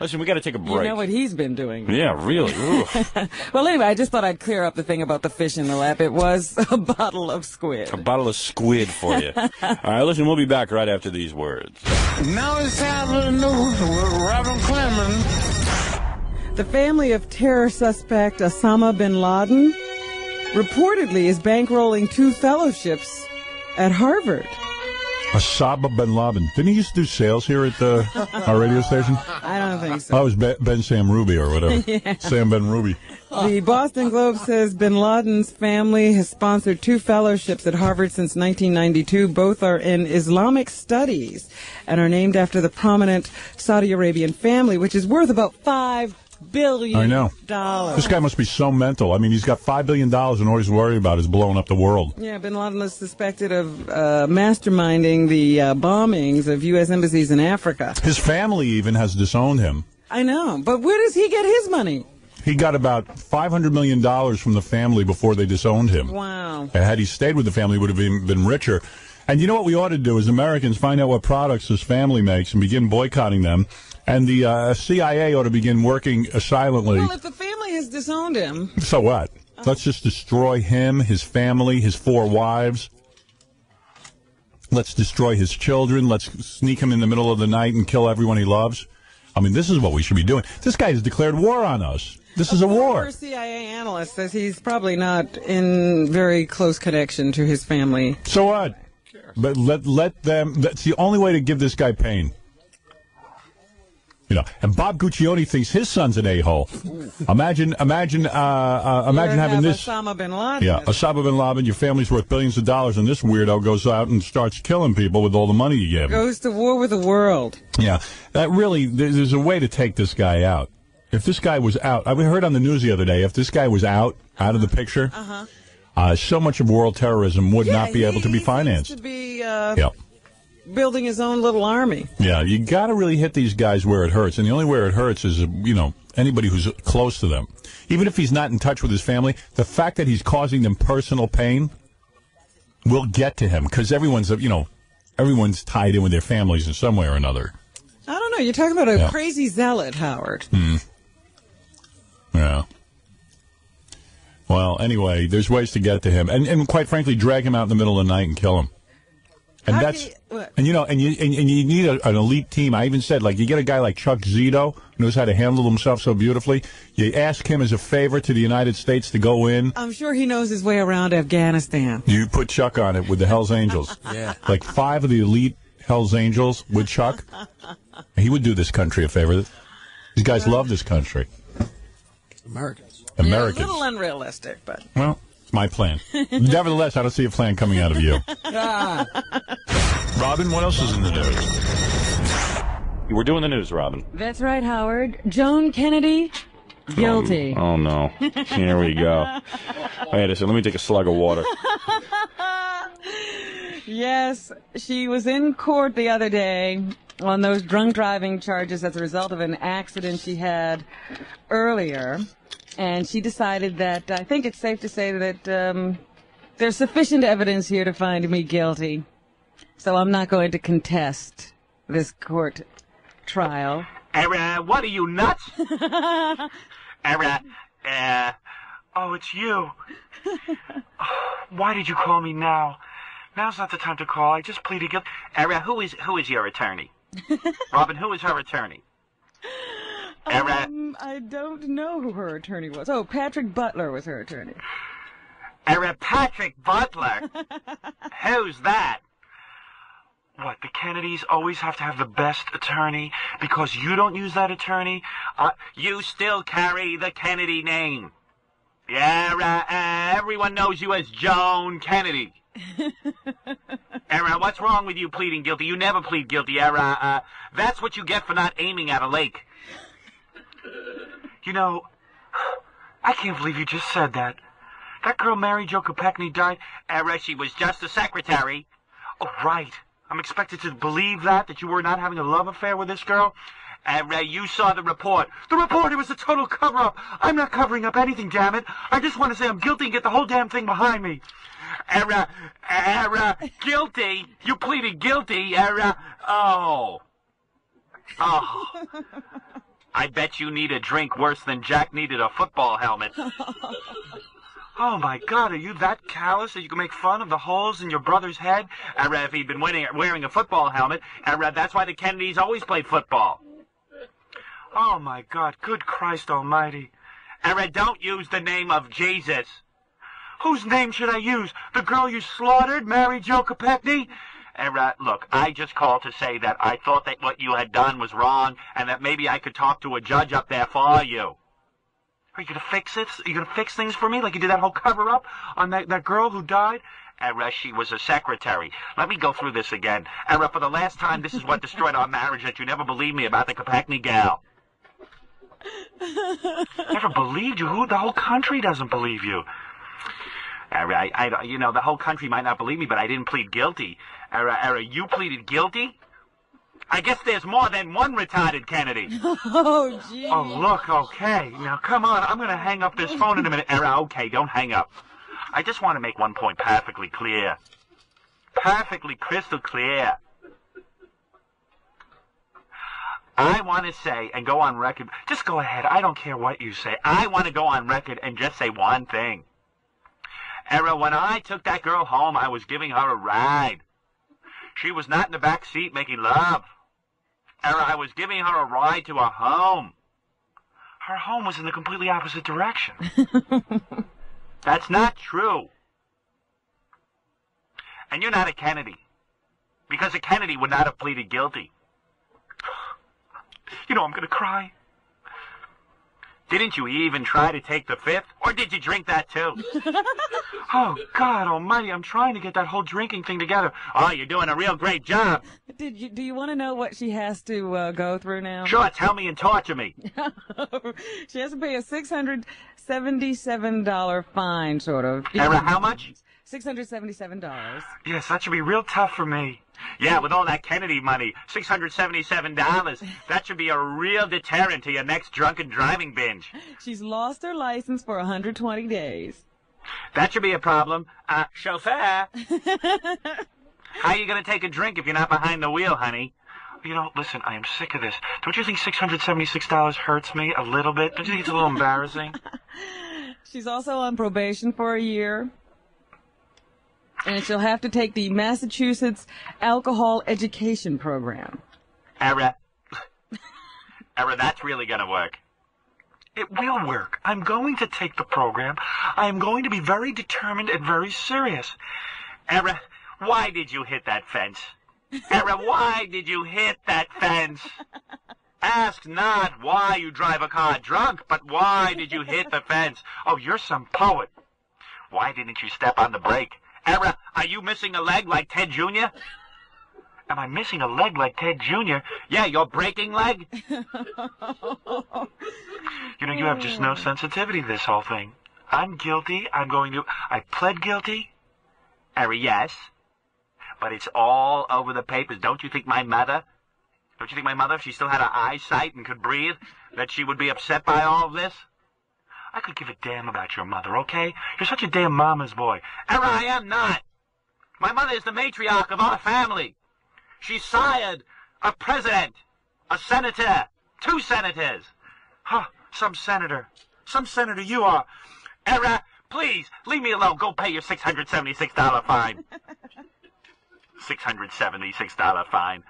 Listen, we got to take a break. You know what he's been doing. Yeah, really. Well, anyway, I just thought I'd clear up the thing about the fish in the lap. It was a bottle of squid. A bottle of squid for you. All right, listen, we'll be back right after these words. Now it's time for the news with Robin Clemens. The family of terror suspect Osama bin Laden reportedly is bankrolling two fellowships at Harvard. Osama bin Laden. Didn't he used to do sales here at the, our radio station? I don't think so. Oh, I was Ben, ben Sam Ruby or whatever. Yeah. Sam Ben Ruby. The Boston Globe says bin Laden's family has sponsored two fellowships at Harvard since 1992. Both are in Islamic studies and are named after the prominent Saudi Arabian family, which is worth about five billion I know. dollars. This guy must be so mental. I mean, he's got $5 billion and all he's worried about is blowing up the world. Yeah, bin Laden is suspected of uh, masterminding the uh, bombings of U.S. embassies in Africa. His family even has disowned him. I know, but where does he get his money? He got about $500 million from the family before they disowned him. Wow. And had he stayed with the family, he would have been, been richer. And you know what we ought to do as Americans? Find out what products his family makes and begin boycotting them. And the uh, CIA ought to begin working uh, silently. Well, if the family has disowned him, So what? Let's just destroy him, his family, his four wives. Let's destroy his children. Let's sneak him in the middle of the night and kill everyone he loves. I mean, this is what we should be doing. This guy has declared war on us. This is a war. CIA analyst says he's probably not in very close connection to his family. So what? But let let them. That's the only way to give this guy pain. You know, and Bob Guccione thinks his son's an a-hole. Imagine, imagine, uh, uh, imagine having this. Osama bin Laden. Yeah, Osama bin Laden, your family's worth billions of dollars, and this weirdo goes out and starts killing people with all the money you give him. Goes to war with the world. Yeah, that really, there's, a way to take this guy out. If this guy was out, I heard on the news the other day, if this guy was out, out of the picture, Uh-huh. uh, so much of world terrorism would not be able to be financed. To be uh, Yeah. Building his own little army. Yeah, you got to really hit these guys where it hurts, and the only where it hurts is, you know, anybody who's close to them. Even if he's not in touch with his family, the fact that he's causing them personal pain will get to him because everyone's, you know, everyone's tied in with their families in some way or another. I don't know. You're talking about a Yeah. crazy zealot, Howard. Hmm. Yeah. Well, anyway, there's ways to get to him, and and quite frankly, drag him out in the middle of the night and kill him. And How that's do you- what? And you know, and you and, and you need a, an elite team. I even said like you get a guy like Chuck Zito who knows how to handle himself so beautifully. You ask him as a favor to the United States to go in. I'm sure he knows his way around Afghanistan. You put Chuck on it with the Hell's Angels. Yeah. Like five of the elite Hell's Angels with Chuck. He would do this country a favor. These guys love this country. Americans. Americans. Yeah, a little unrealistic, but. Well, it's my plan. Nevertheless, I don't see a plan coming out of you. Robin, what else is in the news? We're doing the news, Robin. That's right, Howard. Joan Kennedy, guilty. Oh, oh no. Here we go. Wait a second. Let me take a slug of water. Yes, she was in court the other day on those drunk driving charges as a result of an accident she had earlier. And she decided that I think it's safe to say that um, there's sufficient evidence here to find me guilty. So I'm not going to contest this court trial. Era, what are you nuts? Era, uh, oh, it's you. Oh, why did you call me now? Now's not the time to call. I just pleaded guilty. Era, who is who is your attorney? Robin, who is her attorney? Era, Um, I don't know who her attorney was. Oh, Patrick Butler was her attorney. Era Patrick Butler. Who's that? What, the Kennedys always have to have the best attorney because you don't use that attorney? Uh, you still carry the Kennedy name. Yeah, uh, uh, everyone knows you as Joan Kennedy. Era, what's wrong with you pleading guilty? You never plead guilty, Era. Uh, that's what you get for not aiming at a lake. You know, I can't believe you just said that. That girl Mary Jo Kopechne died. Era, she was just a secretary. Oh, right. I'm expected to believe that, that you were not having a love affair with this girl. Era, uh, you saw the report. The report, it was a total cover-up. I'm not covering up anything, damn it. I just want to say I'm guilty and get the whole damn thing behind me. Era, Era, uh, uh, guilty? You pleaded guilty, Era. Oh. Oh. I bet you need a drink worse than Jack needed a football helmet. Oh my God, are you that callous that you can make fun of the holes in your brother's head? Uh, Era, if he'd been wearing, wearing a football helmet, uh, Era, that's why the Kennedys always played football. Oh my God, good Christ Almighty. Uh, Era, don't use the name of Jesus. Whose name should I use? The girl you slaughtered, Mary Jo Kopechne? Era, look, I just called to say that I thought that what you had done was wrong and that maybe I could talk to a judge up there for you. Are you gonna fix it? Are you gonna fix things for me like you did that whole cover up on that, that girl who died? Era, she was a secretary. Let me go through this again. Era, for the last time, this is what destroyed our marriage that you never believed me about the Kopechne gal. Never believed you? Who? The whole country doesn't believe you. I, I, you know, the whole country might not believe me, but I didn't plead guilty. Era, Era, you pleaded guilty? I guess there's more than one retarded Kennedy. Oh, gee. Oh, look, okay. Now, come on. I'm going to hang up this phone in a minute. Era, okay, don't hang up. I just want to make one point perfectly clear. Perfectly crystal clear. I want to say and go on record. Just go ahead. I don't care what you say. I want to go on record and just say one thing. Era, when I took that girl home, I was giving her a ride. She was not in the back seat making love. Era, I was giving her a ride to her home. Her home was in the completely opposite direction. That's not true. And you're not a Kennedy. Because a Kennedy would not have pleaded guilty. You know I'm gonna cry. Didn't you even try to take the fifth? Or did you drink that too? oh, God almighty, I'm trying to get that whole drinking thing together. Oh, you're doing a real great job. Did you, do you want to know what she has to uh, go through now? Sure, tell me and torture me. she has to pay a $677 fine, sort of. Era, how much? $677. Yes, that should be real tough for me. Yeah, with all that Kennedy money, $677. That should be a real deterrent to your next drunken driving binge. She's lost her license for 120 days. That should be a problem. Uh, chauffeur. How are you gonna take a drink if you're not behind the wheel, honey? You know, listen, I am sick of this. Don't you think $676 hurts me a little bit? Don't you think it's a little embarrassing? She's also on probation for a year. And she'll have to take the Massachusetts Alcohol Education Program. Era. Era, that's really gonna work. It will work. I'm going to take the program. I am going to be very determined and very serious. Era, why did you hit that fence? Era, why did you hit that fence? Ask not why you drive a car drunk, but why did you hit the fence? Oh, you're some poet. Why didn't you step on the brake? Era, are you missing a leg like Ted Jr.? Am I missing a leg like Ted Jr.? Yeah, your breaking leg? You know, you have just no sensitivity to this whole thing. I'm guilty. I'm going to. I pled guilty. Era, yes. But it's all over the papers. Don't you think my mother, don't you think my mother, if she still had her eyesight and could breathe, that she would be upset by all of this? I could give a damn about your mother, okay? You're such a damn mama's boy. Era, I am not. My mother is the matriarch of our family. She sired a president, a senator, two senators. Huh, some senator. Some senator you are. Era, please, leave me alone. Go pay your $676 fine. $676 fine.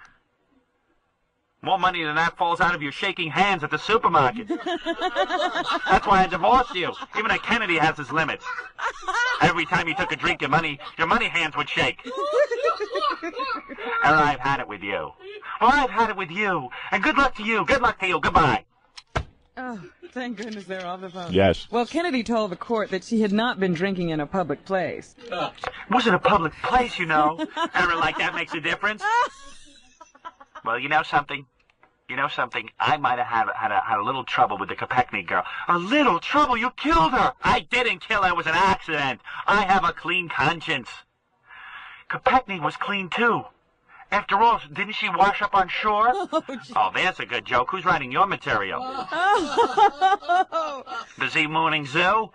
More money than that falls out of your shaking hands at the supermarket. That's why I divorced you. Even a Kennedy has his limits. Every time you took a drink, your money, your money hands would shake. And I've had it with you. Well, I've had it with you. And good luck to you. Good luck to you. Goodbye. Oh, thank goodness they're off the phone. Yes. Well, Kennedy told the court that she had not been drinking in a public place. wasn't a public place, you know. Era like that makes a difference. Well, you know something? You know something? I might have had, had, a, had a little trouble with the Kopechne girl. A little trouble? You killed her. I didn't kill her. It was an accident. I have a clean conscience. Kopechne was clean, too. After all, didn't she wash up on shore? Oh, oh, that's a good joke. Who's writing your material? The Z Morning Zoo?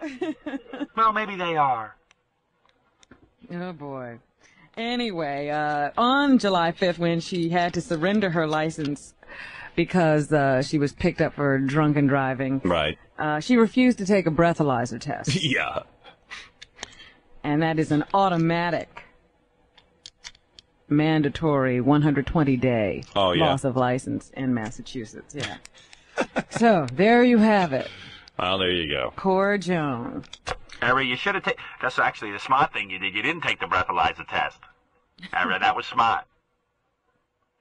well, maybe they are. Oh boy. Anyway, uh, on July 5th, when she had to surrender her license because uh, she was picked up for drunken driving, Right. uh, she refused to take a breathalyzer test, yeah. and that is an automatic, mandatory 120 day Oh, yeah. loss of license in Massachusetts. Yeah. so there you have it, Well, there you go. Cora Jones. Era, you should have taken. That's actually the smart thing you did. You didn't take the breathalyzer test. Era, that was smart.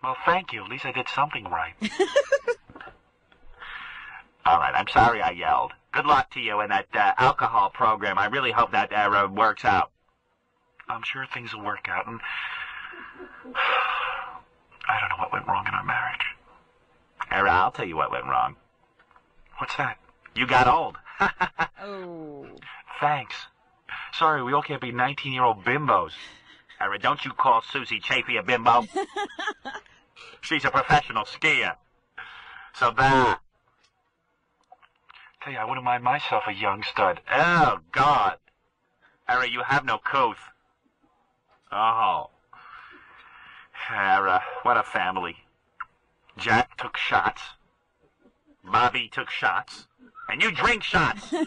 Well, thank you. At least I did something right. All right, I'm sorry I yelled. Good luck to you in that uh, alcohol program. I really hope that uh, works out. I'm sure things will work out, and I don't know what went wrong in our marriage. Era, I'll tell you what went wrong. What's that? You got old. oh. Thanks. Sorry, we all can't be 19-year-old bimbos. Era, don't you call Suzy Chaffee a bimbo. She's a professional skier. So that. Tell you, I wouldn't mind myself a young stud. Oh, God. Harry, you have no couth. Oh. Era, what a family. Jack took shots. Bobby took shots. And you drink shots.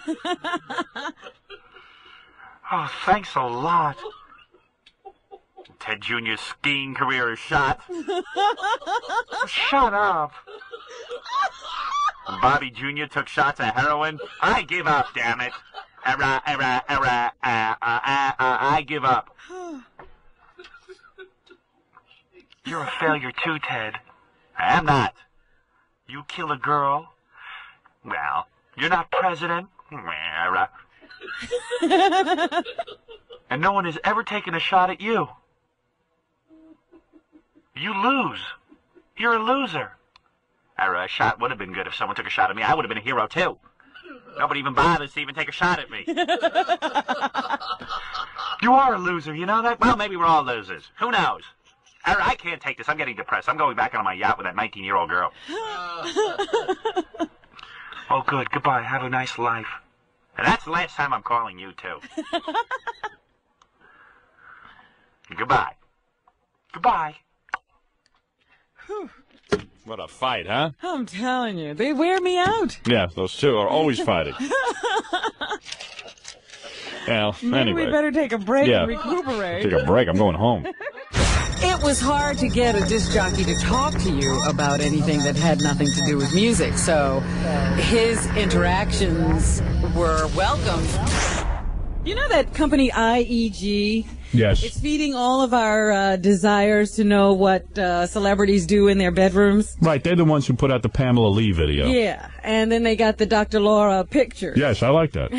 Oh, thanks a lot. Ted Jr.'s skiing career is shot. Shut up. Bobby Jr. took shots at heroin. I give up, damn it. Era, era, era, uh, uh, uh, I give up. You're a failure too, Ted. I am not. You kill a girl? Well, you're not president. And no one has ever taken a shot at you. You lose. You're a loser. Or a shot would have been good if someone took a shot at me. I would have been a hero too. Nobody even bothers to even take a shot at me. you are a loser, you know that? Well, maybe we're all losers. Who knows? Or I can't take this. I'm getting depressed. I'm going back on my yacht with that 19 year old girl. oh, good. Goodbye. Have a nice life. And that's the last time I'm calling you, too. Goodbye. Goodbye. What a fight, huh? I'm telling you, they wear me out. Yeah, those two are always fighting. well, Maybe anyway. we better take a break Yeah. and recuperate. Take a break. I'm going home. It was hard to get a disc jockey to talk to you about anything that had nothing to do with music, so his interactions were welcome. You know that company IEG? Yes. It's feeding all of our uh, desires to know what uh, celebrities do in their bedrooms. Right, they're the ones who put out the Pamela Lee video. Yeah, and then they got the Dr. Laura pictures. Yes, I like that.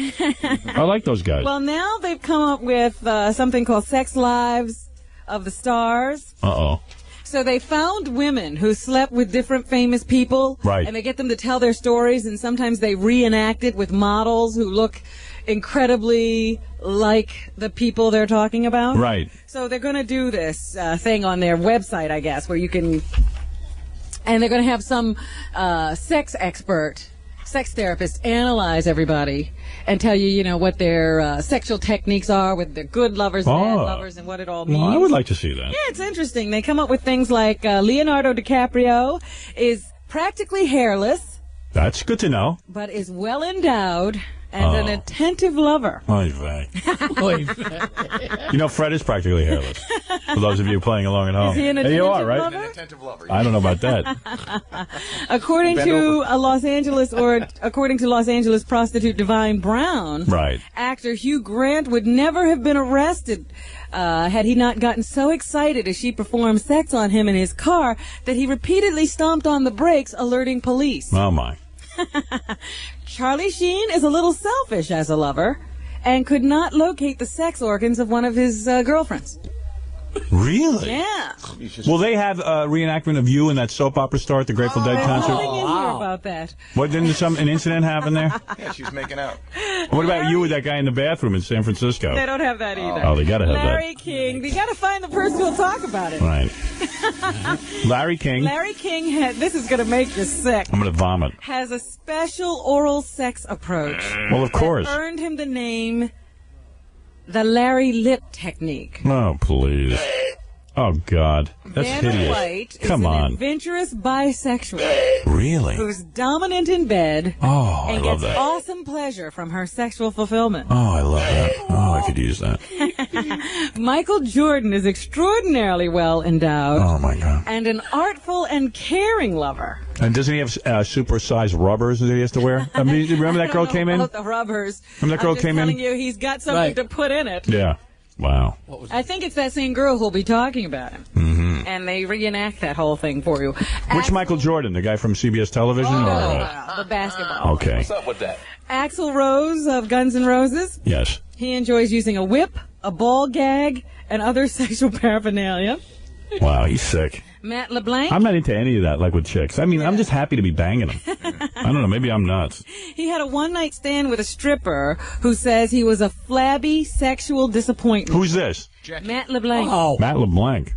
I like those guys. Well, now they've come up with uh, something called Sex Lives of the Stars. Uh oh. So they found women who slept with different famous people. Right. And they get them to tell their stories, and sometimes they reenact it with models who look incredibly like the people they're talking about. Right. So they're going to do this uh, thing on their website, I guess, where you can. And they're going to have some uh, sex expert, sex therapist, analyze everybody and tell you, you know, what their uh, sexual techniques are with their good lovers, bad Oh. lovers, and what it all means. Well, I would like to see that. Yeah, it's interesting. They come up with things like uh, Leonardo DiCaprio is practically hairless, That's good to know. but is well endowed and an Oh. attentive lover. Oy vey. You know, Fred is practically hairless. For those of you playing along at home. Is he an Hey, you are, right? lover? attentive lover. I don't know about that. According Bend to over. a Los Angeles or according to Los Angeles prostitute Divine Brown, Right. actor Hugh Grant would never have been arrested uh, had he not gotten so excited as she performed sex on him in his car that he repeatedly stomped on the brakes, alerting police. Oh, my. Charlie Sheen is a little selfish as a lover and could not locate the sex organs of one of his uh, girlfriends. Really? Yeah. Will they have a reenactment of you and that soap opera star at the Grateful Dead oh, concert? Nothing in here about that. What, didn't some, an incident happen there? Yeah, she's making out. What about you with that guy in the bathroom in San Francisco? They don't have that either. Oh, they gotta have that. Larry King. They gotta find the person who'll talk about it. Right. Larry King. Larry King had. This is gonna make you sick. I'm going to vomit. Has a special oral sex approach. Well, of course. That earned him the name the Larry Lip Technique. Oh, please. Oh, God. That's Vanna hideous. White Come is an on. adventurous bisexual Really? who's dominant in bed Oh, I and love gets that. awesome pleasure from her sexual fulfillment. Oh, I love that. Oh, I could use that. Michael Jordan is extraordinarily well endowed Oh, my God. and an artful and caring lover. And doesn't he have uh, super-sized rubbers that he has to wear? I mean, remember that girl I don't came know in? about the rubbers. Remember that girl I'm just came in? telling you, he's got something Right. to put in it. Yeah. Wow. I think it's that same girl who'll be talking about him. hmm And they reenact that whole thing for you. Which Michael Jordan? The guy from CBS Television? or, uh, the basketball. okay. What's up with that? Axl Rose of Guns N' Roses. Yes. He enjoys using a whip, a ball gag, and other sexual paraphernalia. Wow, he's sick. Matt LeBlanc. I'm not into any of that, like with chicks. I mean, I'm just happy to be banging them. I don't know. Maybe I'm nuts. He had a one night stand with a stripper who says he was a flabby sexual disappointment. Who's this? Matt LeBlanc. Oh. Matt LeBlanc.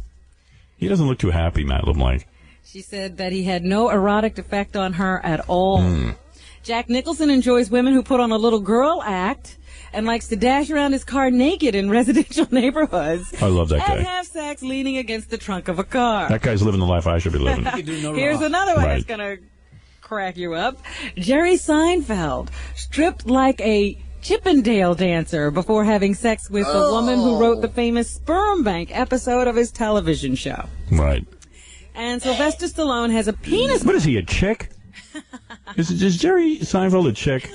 He doesn't look too happy, Matt LeBlanc. She said that he had no erotic effect on her at all. Hmm. Jack Nicholson enjoys women who put on a little girl act and likes to dash around his car naked in residential neighborhoods. I love that and guy. have sex leaning against the trunk of a car. That guy's living the life I should be living. Here's another one Right. that's gonna crack you up. Jerry Seinfeld stripped like a Chippendale dancer before having sex with the woman who wrote the famous Sperm Bank episode of his television show. Right. And Sylvester Stallone has a penis. What is he, a chick? Is, is Jerry Seinfeld a chick?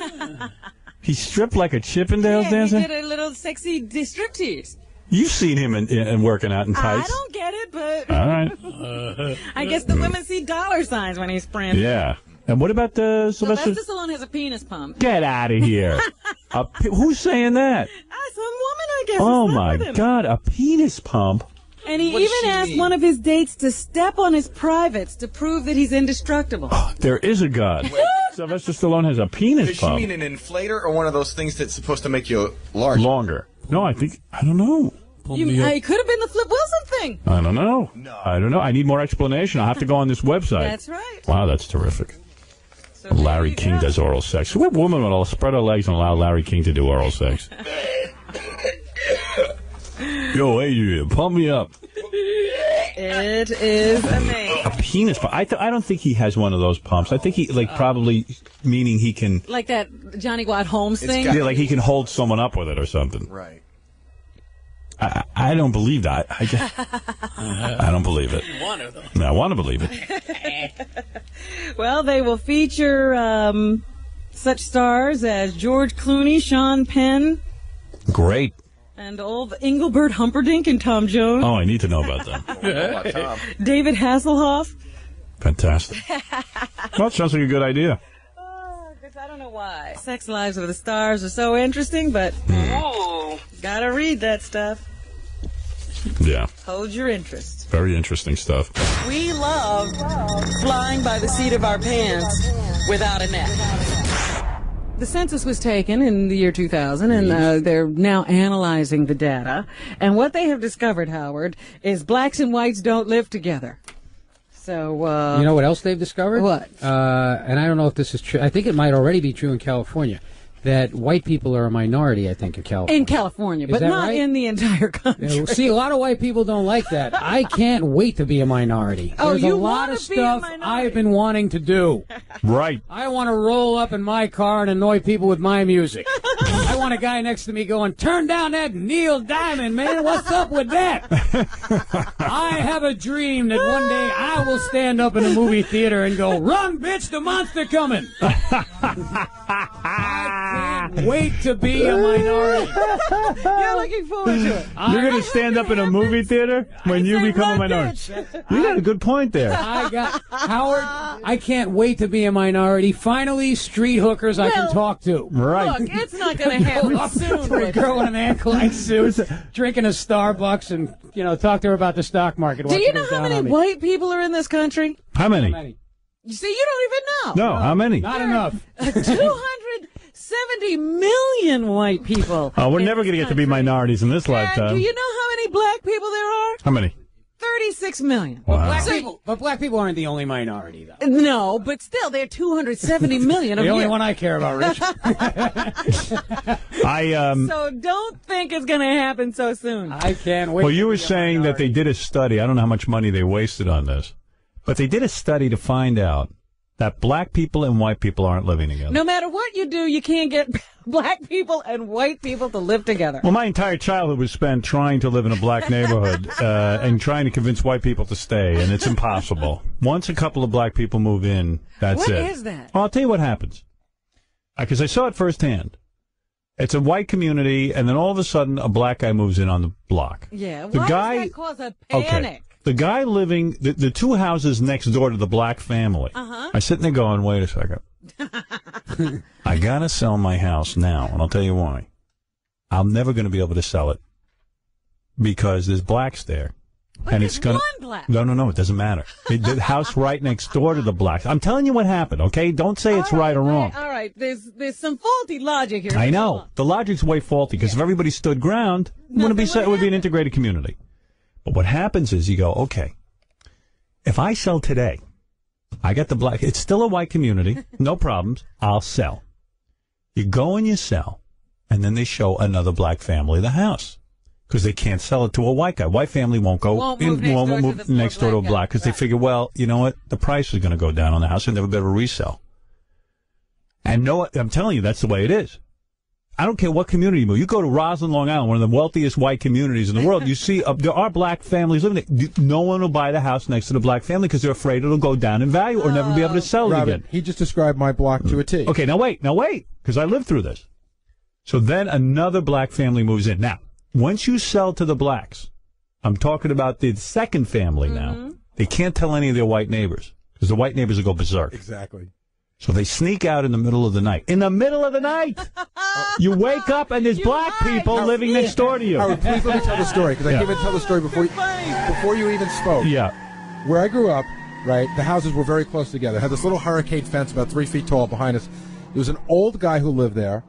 He stripped like a Chippendales Yeah, dancer? he did a little sexy striptease. You've seen him in, in working out in tights. I don't get it, but All right. I guess the women see dollar signs when he's sprint. Yeah. And what about the Sylvester? Sylvester Stallone has a penis pump. Get out of here. pe- who's saying that? Ah, some woman, I guess. Oh my. God, a penis pump. And he What even asked mean? one of his dates to step on his privates to prove that he's indestructible. There is a God. Sylvester Stallone has a penis Does she mean an inflator or one of those things that's supposed to make you larger? Longer. No, I think I don't know. You, it could have been the Flip Wilson thing. I don't know. I don't know. I need more explanation. I'll have to go on this website. That's right. Wow, that's terrific. Larry King does oral sex. What woman would all spread her legs and allow Larry King to do oral sex? Yo, Adrian, pump me up. It is amazing. A penis pump. I, th- I don't think he has one of those pumps. I think he, like, probably meaning he can, Like that Johnny Wadd Holmes thing. yeah, like he can hold someone up with it or something. Right. I, I I don't believe that. I, just, I don't believe it. One of them. No, I want to believe it. Well, they will feature um, such stars as George Clooney, Sean Penn, Great. And old Engelbert Humperdinck and Tom Jones. Oh, I need to know about them. David Hasselhoff. Fantastic. Well, it sounds like a good idea. Uh, I don't know why. Sex Lives of the Stars are so interesting, but hmm. ooh, gotta read that stuff. Yeah, Hold your interest. very interesting stuff. We love flying by the seat of our pants without a net. The census was taken in the year 2000, and uh, they're now analyzing the data. And what they have discovered, Howard, is blacks and whites don't live together. So, uh, you know what else they've discovered? What? Uh, and I don't know if this is true. I think it might already be true in California. That white people are a minority, I think, in California. in California, Is but not right? in the entire country. Yeah, see, a lot of white people don't like that. I can't wait to be a minority. Oh, There's you a lot wanna of be a stuff I've been wanting to do. Right. I want to roll up in my car and annoy people with my music. I want a guy next to me going, "Turn down that Neil Diamond, man. What's up with that?" I have a dream that one day I will stand up in a movie theater and go, "Run, bitch! The monster coming!" I can't wait to be a minority. You're looking forward to it. You're going to stand up in a movie theater when you become a minority. You got a good point there. I got Howard. I can't wait to be a minority. Finally, street hookers I can talk to. Right. Look, it's not going to happen Go soon. to a girl in an ankle suit, drinking a Starbucks, and you know, talk to her about the stock market. Do you know how many white people are in this country? How many? You see, you don't even know. No, how many? Not enough. 270 million white people. Oh, we're never going to get to be minorities in this And lifetime. do you know how many black people there are? How many? 36 million. Black So- people, but black people aren't the only minority, though. No, but still, they're 270 million of the only you. one I care about, Rich. I um. So don't think it's going to happen so soon. I can't wait. Well, you were saying that they did a study. I don't know how much money they wasted on this, but they did a study to find out that black people and white people aren't living together. No matter what you do, you can't get black people and white people to live together. Well, my entire childhood was spent trying to live in a black neighborhood uh, and trying to convince white people to stay, and it's impossible. Once a couple of black people move in, that's What it. is that? Well, I'll tell you what happens. Because I saw it firsthand. It's a white community, and then all of a sudden, a black guy moves in on the block. Yeah, The why guy- does that cause a panic? The guy living, the, the two houses next door to the black family. Uh-huh. I sitting there going, wait a second. I gotta sell my house now, and I'll tell you why. I'm never going to be able to sell it because there's blacks there, and it's gonna. one black. No, no, no, it doesn't matter. It, the house right next door to the blacks. I'm telling you what happened. Okay, don't say it's right or wrong. All right, there's there's some faulty logic here. I know the logic's way faulty because if everybody stood ground, wouldn't be so- it would be an integrated community. But what happens is you go, okay, if I sell today, I got the black. It's still a white community, no problems. I'll sell. You go and you sell, and then they show another black family the house because they can't sell it to a white guy. White family won't go Won't move next won't door to move the next door to a black because they figure, well, you know what, the price is going to go down on the house and they'll be able to resell. And no, I'm telling you, that's the way it is. I don't care what community you move. You go to Roslyn, Long Island, one of the wealthiest white communities in the world. You see, uh, there are black families living there. No one will buy the house next to the black family because they're afraid it'll go down in value or never be able to sell it again. he just described my block to a T. Okay, now wait, now wait, because I lived through this. So then another black family moves in. Now, once you sell to the blacks, I'm talking about the second family now. They can't tell any of their white neighbors because the white neighbors will go berserk. Exactly. So they sneak out in the middle of the night. In the middle of the night, you wake up and there's black people living next door to you. Howard, please let me tell the story because I Yeah. came in to tell the story before you, before you even spoke. Yeah. Where I grew up, right, the houses were very close together. Had this little hurricane fence about three feet tall behind us. There was an old guy who lived there,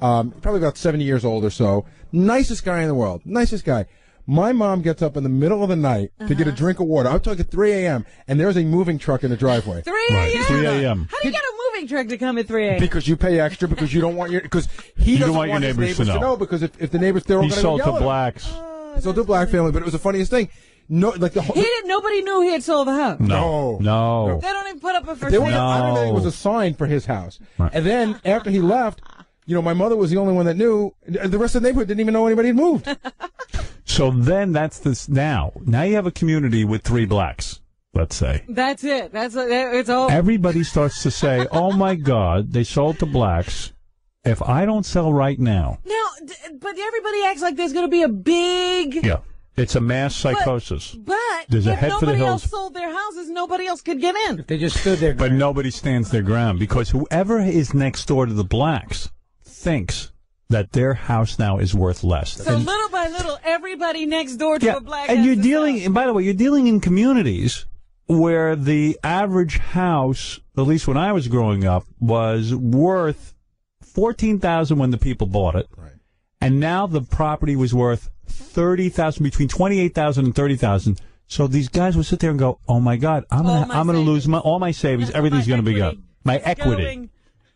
um, probably about seventy years old or so. Nicest guy in the world. Nicest guy. My mom gets up in the middle of the night to get a uh-huh. drink of water. I'm talking 3 a.m. and there's a moving truck in the driveway. 3 a.m. 3 a.m. How do you get a moving truck to come at 3 a.m.? Because you pay extra because you don't want your because he You don't doesn't want your his neighbors to neighbors know. because if, if the neighbors they're all He going sold to to yell at him. blacks. Oh, he sold to a black family, but it was the funniest thing. No, like the whole. He didn't. Nobody knew he had sold the house. No. No. They don't even put up a for There was, sale. I don't think it was a sign for his house. And then after he left, you know, my mother was the only one that knew. and The rest of the neighborhood didn't even know anybody had moved. So then that's this now. Now you have a community with three blacks, let's say. That's it. That's it's all. Everybody starts to say, "Oh my God, they sold to blacks. If I don't sell right now, Now, but everybody acts like there's going to be a big. yeah, it's a mass psychosis." But There's a if head for the nobody hills. else sold their houses, nobody else could get in. They just stood there. But nobody stands their ground because whoever is next door to the blacks thinks that their house now is worth less. So And- little by little, everybody next door to Yeah, a black and you're to dealing. And by the way, you're dealing in communities where the average house, at least when I was growing up, was worth fourteen thousand when the people bought it, and now the property was worth thirty thousand, between twenty eight thousand and thirty thousand. So these guys would sit there and go, "Oh my God, I'm gonna, I'm gonna lose my all my savings. Everything's gonna be gone. My equity."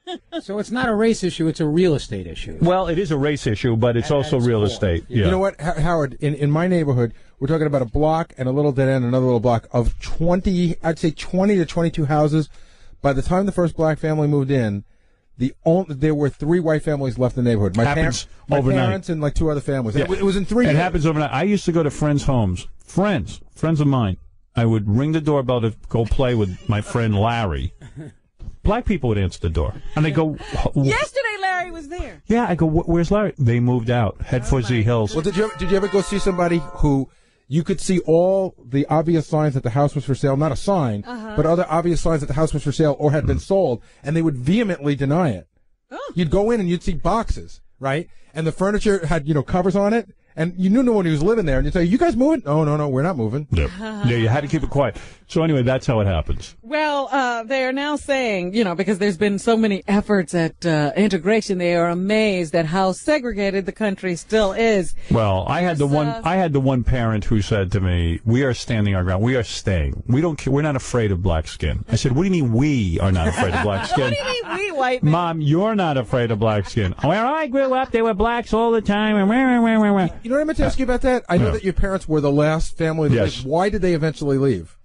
so it's not a race issue; it's a real estate issue. Well, it is a race issue, but it's also real estate. Yeah. You know what, Ho- Howard? In, in my neighborhood, we're talking about a block and a little dead end, another little block of 20, I'd say 20 to 22 houses. By the time the first black family moved in, the only, there were three white families left in the neighborhood. My, Happens parents, my overnight. parents and like two other families. Yeah. It, it was in three It years. happens overnight. I used to go to friends' homes. Friends, friends of mine. I would ring the doorbell to go play with my friend Larry. Black people would answer the door, and they go, Yesterday, Larry was there. "Yeah." I go, "Wh- "Where's Larry?" They moved out, head for Z Hills. Well, did you ever, did you ever go see somebody who you could see all the obvious signs that the house was for sale, not a sign, Uh-huh. but other obvious signs that the house was for sale or had been sold, and they would vehemently deny it. Oh. You'd go in and you'd see boxes, right? And the furniture had you know covers on it, and you knew no one who was living there, and you'd say, "You guys moving?" No, no, no, we're not moving. Yeah. yeah, you had to keep it quiet. So anyway, that's how it happens. Well, uh, they are now saying, you know, because there's been so many efforts at uh, integration, they are amazed at how segregated the country still is. Well, I had the one. uh, I had the one parent who said to me, "We are standing our ground. We are staying. We don't. care. We're not afraid of black skin." I said, "What do you mean we are not afraid of black skin?" What do you mean, we white men? Mom, you're not afraid of black skin. Where I grew up, there were blacks all the time. and rah, rah, rah, rah, rah. You know what I meant to ask you about that? I know Yeah. that your parents were the last family. To Yes. leave. Why did they eventually leave?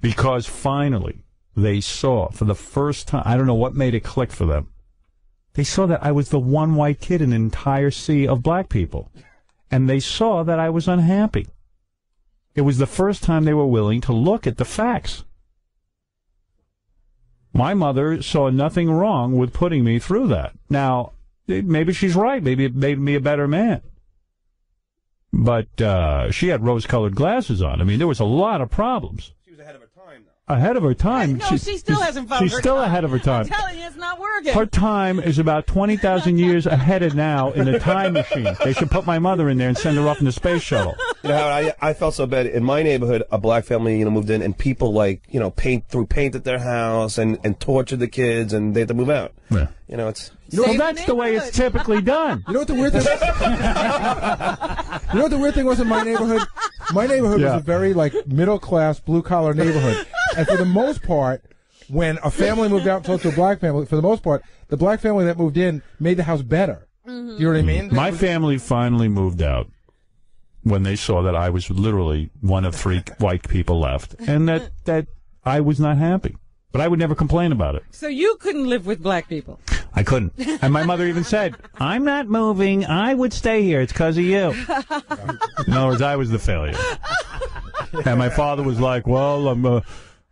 Because finally, they saw for the first time. I don't know what made it click for them. They saw that I was the one white kid in an entire sea of black people, and they saw that I was unhappy. It was the first time they were willing to look at the facts. My mother saw nothing wrong with putting me through that. Now, maybe she's right. Maybe it made me a better man. But uh, she had rose-colored glasses on. I mean, there was a lot of problems. She was ahead of her time. Though. Ahead of her time. No, she still hasn't found She's her still time. ahead of her time. I'm telling you, it's not working. Her time is about 20,000 years ahead of now in the time machine. They should put my mother in there and send her up in the space shuttle. You know, Howard, I, I felt so bad. In my neighborhood, a black family, you know, moved in, and people like, you know, paint threw paint at their house and and tortured the kids, and they had to move out. Yeah. You know, it's you well, that's the way it's typically done. You know what the weird thing? you know what the weird thing was in my neighborhood? My neighborhood Yeah. was a very like middle class, blue collar neighborhood, and for the most part, when a family moved out close to a black family, for the most part, the black family that moved in made the house better. Do you know what I mean? My family finally moved out when they saw that I was literally one of three white people left, and that that I was not happy. But I would never complain about it. So you couldn't live with black people. I couldn't. And my mother even said, "I'm not moving. I would stay here. It's because of you." In other words, I was the failure. And my father was like, "Well, I'm." Uh,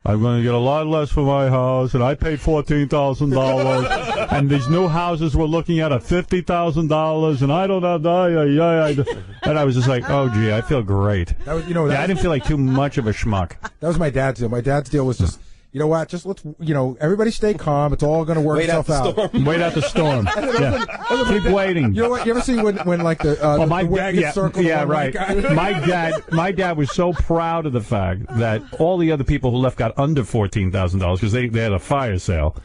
I'm going to get a lot less for my house, and I paid fourteen thousand dollars, and these new houses we're looking at are fifty thousand dollars, and I don't have that. Yeah, yeah, And I was just like, "Oh, gee, I feel great." That was, you know, that yeah, I didn't feel like too much of a schmuck. That was my dad's deal. My dad's deal was just, You know what? Just let's, you know, everybody stay calm. It's all going to work Wait out itself the out. storm. Wait out the storm. Yeah. Keep waiting. You know what? You ever see when, when like the, uh, Oh, the, my the wind dad, yeah, circled yeah, around right. my dad, my dad was so proud of the fact that all the other people who left got under fourteen thousand dollars because they, they had a fire sale.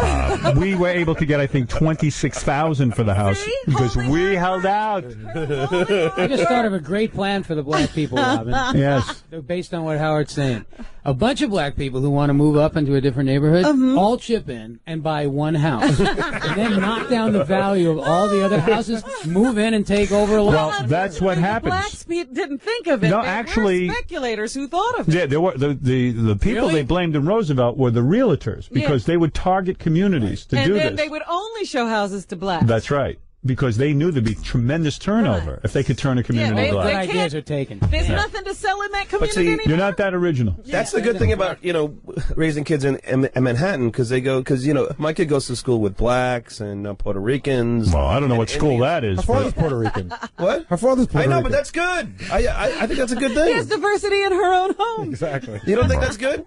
Uh, we were able to get, I think, twenty six thousand for the house because we held out. I just thought of a great plan for the black people, Robin. Yes. Based on what Howard's saying. A bunch of black people who want to move up into a different neighborhood mm-hmm. all chip in and buy one house. and then knock down the value of all the other houses, move in and take over a lot. Well, that's what happens. Blacks pe- didn't think of it. No, They were actually- speculators who thought of it. Yeah, there were the the, the people Really? they blamed in Roosevelt were the realtors because they would target communities to and do then this. they would only show houses to blacks. That's right. Because they knew there'd be tremendous turnover if they could turn a community they- black. they ideas are taken. There's Yeah. nothing to sell in that community see, anymore. You're not that original. That's the good thing about you know raising kids in, in, in Manhattan because they go because you know my kid goes to school with blacks and uh, Puerto Ricans. Well, I don't know what school that is. Her father's Puerto Rican. What? Her father's Puerto Rican. I know, Rican. but that's good. I, I I think that's a good thing. There's thing. diversity in her own home. Exactly. You don't think that's good?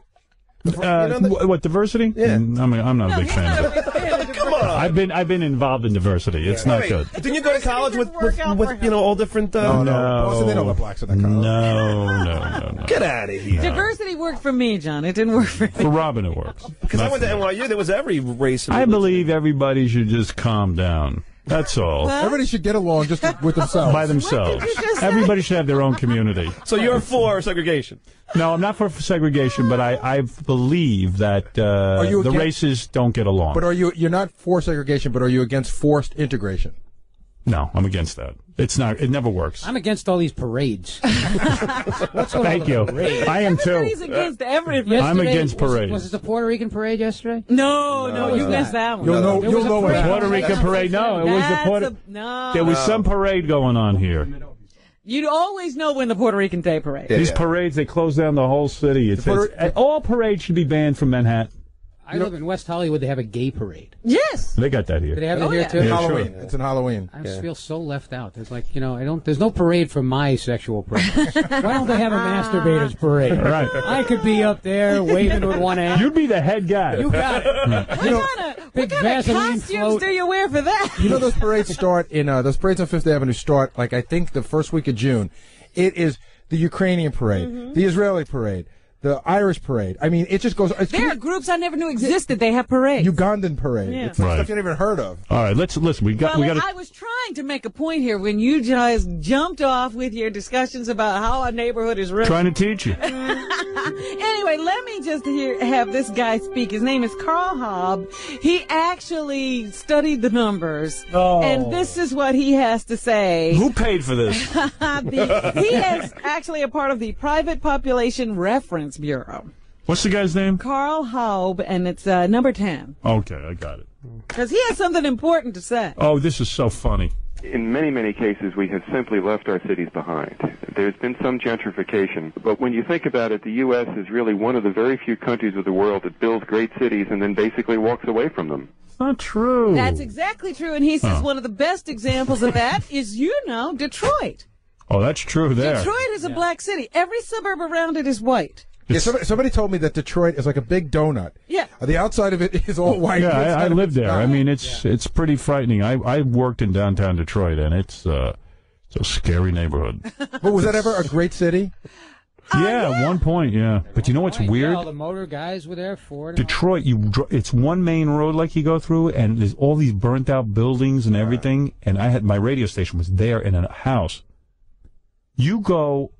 Uh, wh- what diversity? Yeah, I'm, I'm not a big fan of it. Come. I've been I've been involved in diversity. It's not Wait, good. Didn't you go to college with with, with you know all different? Uh, No, no. Boston, they don't let blacks in that college. No, no, no, no. Get out of here. Diversity worked for me, John. It didn't work for me. For Robin, it works. Because I went to. NYU, there was every race. and I believe everybody should just calm down. That's all. Everybody should get along just with themselves. By themselves. Everybody should have their own community. So you're for segregation? No, I'm not for segregation, but I, I believe that uh, the against- races don't get along. But are you? You're not for segregation, but are you against forced integration? No, I'm against that. It's not. It never works. I'm against all these parades. What's going Thank on you. with the parade? I am too. Everybody's against everything. I'm Yesterday, against was- parades. Was, it the Puerto Rican parade yesterday? No, no, What you was missed that one. You'll know. There You'll was a know what parade. happened. Puerto Rican parade. No, it was the That's Puerto. a- no. There was some parade going on here. You'd always know when the Puerto Rican Day Parade. These parades, they close down the whole city. It's, Puerto- it's- all parades should be banned from Manhattan. I live in West Hollywood. They have a gay parade. Yes. They got that here. Do they have it Oh, here yeah. too? Yeah, sure. Halloween. It's in Halloween. I just feel so left out. There's like you know, I don't. There's no parade for my sexual preference. Why don't they have a masturbators parade? Right. I could be up there waving with one hand. You'd be the head guy. You got it. What kind of, Big what kind of Vaseline costumes float. do you wear for that? You know those parades start in uh, those parades on Fifth Avenue start like I think the first week of June. It is the Ukrainian parade, Mm-hmm. the Israeli parade, the Irish parade. I mean, it just goes. It's There are groups I never knew existed. They have parades. Ugandan parade. Yeah. It's like Right. stuff you never even heard of. All right, let's listen. We got. well, we got. I was trying to make a point here when you just jumped off with your discussions about how a neighborhood is run. Trying to teach you. anyway, let me just hear, have this guy speak. His name is Carl Haub. He actually studied the numbers, Oh. and this is what he has to say. Who paid for this? The- he is actually a part of the Private Population Reference Bureau. What's the guy's name? Carl Haub, and it's uh, number 10. Okay, I got it. Because he has something important to say. Oh, this is so funny. In many, many cases, we have simply left our cities behind. There's been some gentrification, but when you think about it, the U.S. is really one of the very few countries of the world that builds great cities and then basically walks away from them. It's not true. That's exactly true. And he says Oh. one of the best examples of that is, you know, Detroit. Oh, that's true there. Detroit is a black city. Every suburb around it is white. Yeah, somebody, somebody told me that Detroit is like a big donut. Yeah. Uh, The outside of it is all white. Yeah, I, I lived there. not. I mean, it's it's pretty frightening. I I worked in downtown Detroit, and it's uh, it's a scary neighborhood. But was that ever a great city? yeah, at one point, yeah. But you know what's Right, yeah, weird? all the motor guys were there for it. Detroit, you dr- it's one main road like you go through, and there's all these burnt out buildings and everything. And I had my radio station was there in a house. You go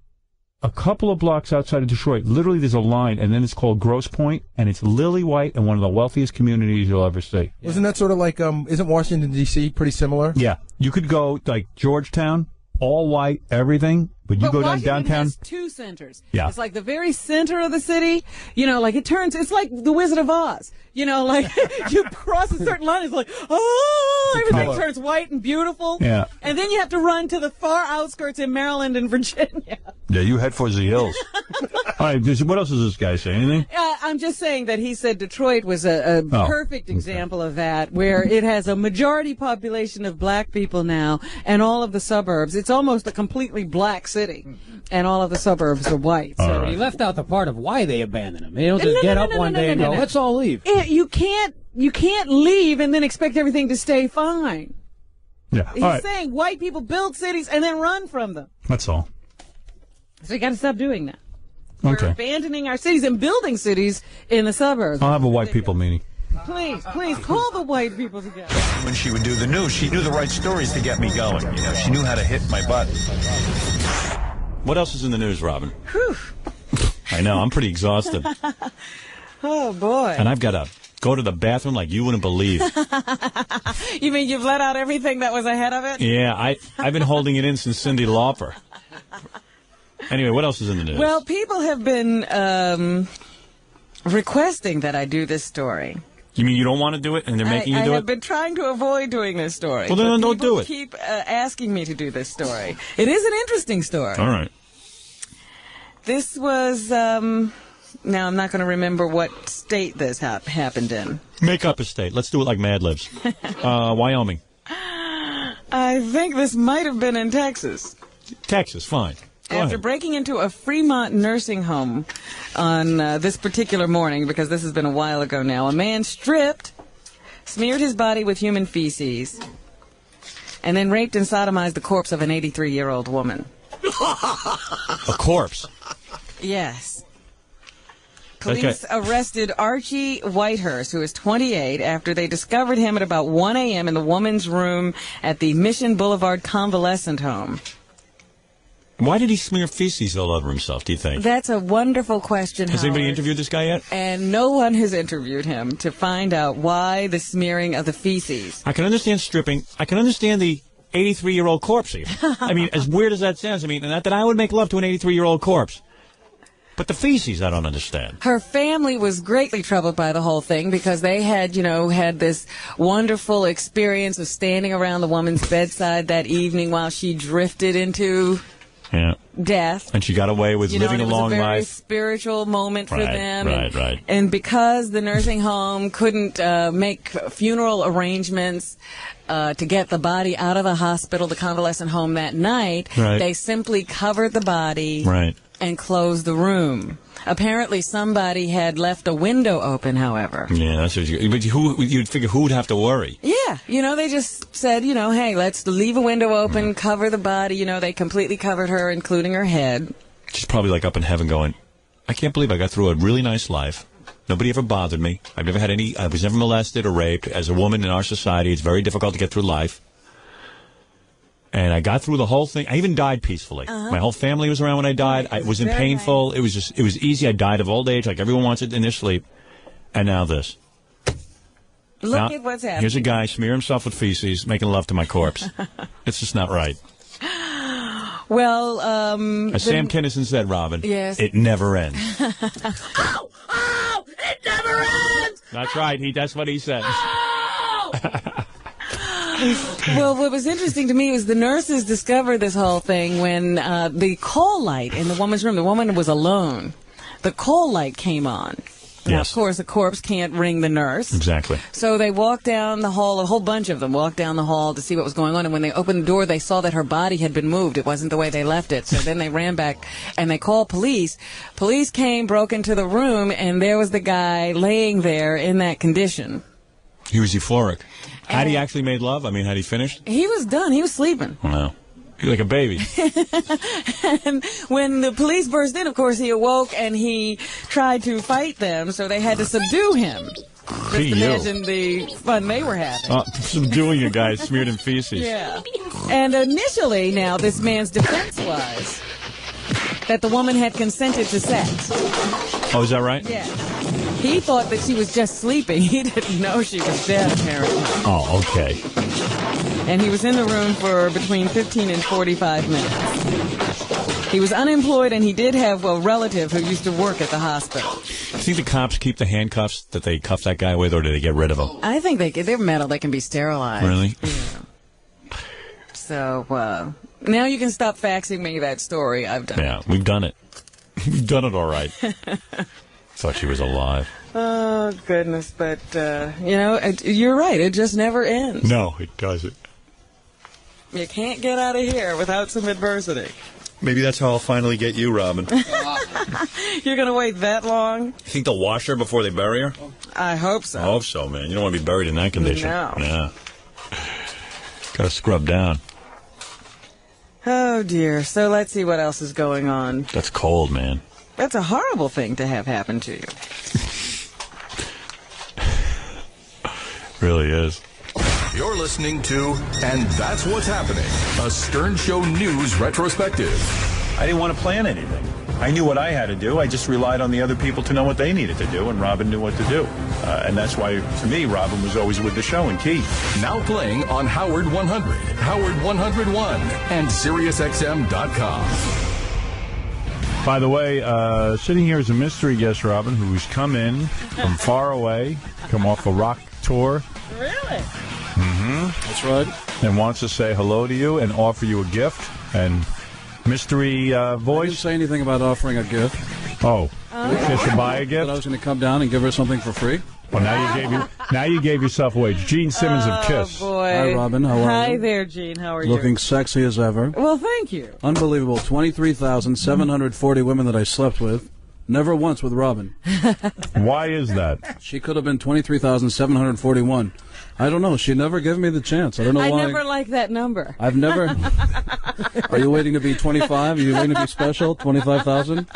a couple of blocks outside of Detroit. Literally, there's a line, and then it's called Grosse Pointe, and it's lily white and one of the wealthiest communities you'll ever see. Wasn't that sort of like um? Isn't Washington D.C. pretty similar? Yeah, you could go like Georgetown, all white, everything, but you but go down Washington downtown. has two centers. Yeah. It's like the very center of the city. You know, like it turns, it's like the Wizard of Oz. You know, like you cross a certain line, it's like, oh, everything color. turns white and beautiful. Yeah. And then you have to run to the far outskirts in Maryland and Virginia. Yeah, you head for the hills. All right, what else does this guy say? Anything? Uh, I'm just saying that he said Detroit was a, a Oh, perfect example of that, where it has a majority population of black people now, and all of the suburbs. It's almost a completely black city, and all of the suburbs are white. So he left out the part of why they abandoned him. They don't just no, get no, up no, one no, day no, and go, no. let's all leave. Eh, you can't you can't leave and then expect everything to stay fine. Yeah. He's All right. saying white people build cities and then run from them. That's all. So we got to stop doing that. We're Okay. abandoning our cities and building cities in the suburbs. I'll have a white people meeting. Please, please call the white people together. When she would do the news, she knew the right stories to get me going. You know, she knew how to hit my button. What else is in the news, Robin? Whew. I know, I'm pretty exhausted. Oh boy. And I've got to go to the bathroom like you wouldn't believe. you mean you've let out everything that was ahead of it? Yeah, I, I've been holding it in since Cyndi Lauper. Anyway, what else is in the news? Well, people have been um, requesting that I do this story. You mean you don't want to do it and they're making I, you do it? I it? have been trying to avoid doing this story. Well, then don't do it. Keep uh, asking me to do this story. It is an interesting story. All right. This was. Um, now I'm not going to remember what state this hap- happened in. Make up a state. Let's do it like Mad Libs. Uh, Wyoming. I think this might have been in Texas. Texas, fine. Go After ahead. breaking into a Fremont nursing home on uh, this particular morning, because this has been a while ago now, a man stripped, smeared his body with human feces, and then raped and sodomized the corpse of an 83 year old woman. A corpse. Yes. Okay. Police arrested Archie Whitehurst, who is 28, after they discovered him at about 1 a.m. in the woman's room at the Mission Boulevard Convalescent Home. Why did he smear feces all over himself, do you think? That's a wonderful question. Has anybody interviewed this guy yet? And no one has interviewed him to find out why the smearing of the feces. I can understand stripping. I can understand the 83 year old corpse. Even. I mean, as weird as that sounds, I mean, not that I would make love to an 83 year old corpse. But the feces, I don't understand. Her family was greatly troubled by the whole thing because they had, you know, had this wonderful experience of standing around the woman's bedside that evening while she drifted into Yeah. death. And she got away with you know, living and a long a very life. spiritual moment for Right, them. right, and, right. And because the nursing home couldn't uh, make funeral arrangements uh, to get the body out of the hospital, the convalescent home that night, Right. they simply covered the body Right. and closed the room. Apparently, somebody had left a window open. However. Yeah, that's what you. But who you'd figure who would have to worry? Yeah, you know, they just said, you know, hey, let's leave a window open, cover the body. You know, they completely covered her, including her head. She's probably like up in heaven going, I can't believe I got through a really nice life. Nobody ever bothered me. I've never had any, I was never molested or raped. As a woman in our society, it's very difficult to get through life. And I got through the whole thing. I even died peacefully. Uh-huh. My whole family was around when I died. I, it wasn't very painful. It was just, it was easy. I died of old age like everyone wants it in their sleep. And now this. Look Now, at what's happening. Here's a guy smear himself with feces, making love to my corpse. it's just not right. Well, um, As Sam Kinison said, Robin, Yes. it never ends. oh, it never ends. That's right. He. That's what he said. well, what was interesting to me was the nurses discovered this whole thing when uh, the call light in the woman's room. The woman was alone. The call light came on. Now, Yes. of course, a corpse can't ring the nurse. Exactly. So they walked down the hall, a whole bunch of them walked down the hall to see what was going on. And when they opened the door, they saw that her body had been moved. It wasn't the way they left it. So then they ran back and they called police. Police came, broke into the room, and there was the guy laying there in that condition. He was euphoric. Had he actually made love? I mean, had he finished? He was done. He was sleeping. Was like a baby. and when the police burst in, of course, he awoke and he tried to fight them, so they had to subdue him. Just Gee, you. imagine the fun they were having. Uh, subduing a guy smeared in feces. Yeah. And initially, now, this man's defense was that the woman had consented to sex. Oh, is that right? Yeah. He thought that she was just sleeping. He didn't know she was dead, apparently. Oh, okay. And he was in the room for between 15 and 45 minutes. He was unemployed and he did have a relative who used to work at the hospital. think the cops keep the handcuffs that they cuff that guy with, or do they get rid of them? I think they they're metal. They can be sterilized. Really? Yeah. So uh, now you can stop faxing me that story. I've done. Yeah, we've done it. we've done it all right. Thought she was alive. Oh goodness, but uh, you know it, you're right. It just never ends. No, it doesn't. You can't get out of here without some adversity. Maybe that's how I'll finally get you, Robin. you You're gonna wait that long? think they'll wash her before they bury her? I hope so. I hope so, man. You don't want to be buried in that condition. No. Yeah. Got to scrub down. Oh dear. So let's see what else is going on. That's cold, man. That's a horrible thing to have happen to you. Really is. You're listening to And That's What's Happening, a Stern Show News retrospective. I didn't want to plan anything. I knew what I had to do. I just relied on the other people to know what they needed to do, and Robin knew what to do. Uh, and that's why, to me, Robin was always with the show and key. Now playing on Howard 100, Howard 101, and SiriusXM.com. By the way, uh, sitting here is a mystery guest, Robin, who's come in from far away, come off a rock tour. Really? Mm-hmm. That's right. And wants to say hello to you and offer you a gift. And mystery uh, I voice. didn't say anything about offering a gift. Oh, she should buy a gift. But I was going to come down and give her something for free. Well, now you gave you now you gave yourself away. It's Gene Simmons of oh, Kiss. Boy. Hi, Robin. How are Hi you? there, Gene. How are Looking you? Looking sexy as ever. Well, thank you. Unbelievable. 23,740 women that I slept with. Never once with Robin. Why is that? She could have been 23,741. I don't know. She never gave me the chance. I don't know I why. I never like that number. I've never. Are you waiting to be 25? Are you waiting to be special? 25,000?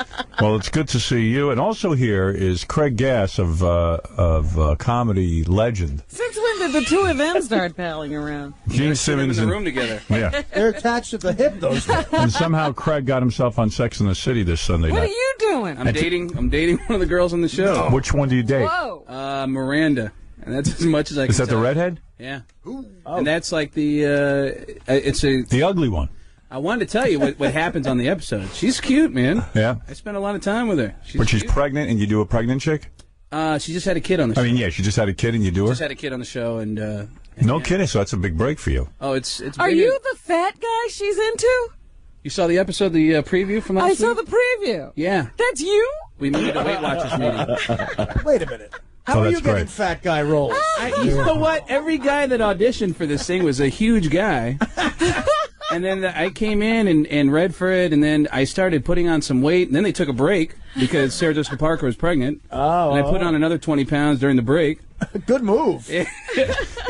Well, it's good to see you. And also here is Craig Gass of uh, of uh, comedy legend. Since when did the two of them start palling around? Gene Simmons in the and- room together. Yeah. They're attached at the hip, those two. and somehow Craig got himself on Sex in the City this Sunday night. What are you doing? I'm dating. I'm dating one of the girls on the show. Which one do you date? Whoa. Uh, Miranda, and that's as much as I. Is can that the redhead? Yeah. And that's like the. Uh, it's a. The ugly one. I wanted to tell you what, what happens on the episode. She's cute, man. Yeah. I spent a lot of time with her. She's but she's cute. pregnant, and you do a pregnant chick. Uh, she just had a kid on the show. I mean, yeah, she just had a kid, and you do her. just had a kid on the show, and uh, No kidding. So that's a big break for you. oh, it's it's. Are big- you the fat guy she's into? You saw the episode, the uh, preview from last I saw the preview. Yeah, That's you? we made it a Weight Watchers meeting. Wait a minute. How Oh, are that's you getting fat guy roles? I, you know what? Every guy that auditioned for this thing was a huge guy. and then the, I came in and, and read for it, and then I started putting on some weight, and then they took a break because Sarah Jessica Parker was pregnant. Oh, and I put oh. on another 20 pounds during the break. Good move. So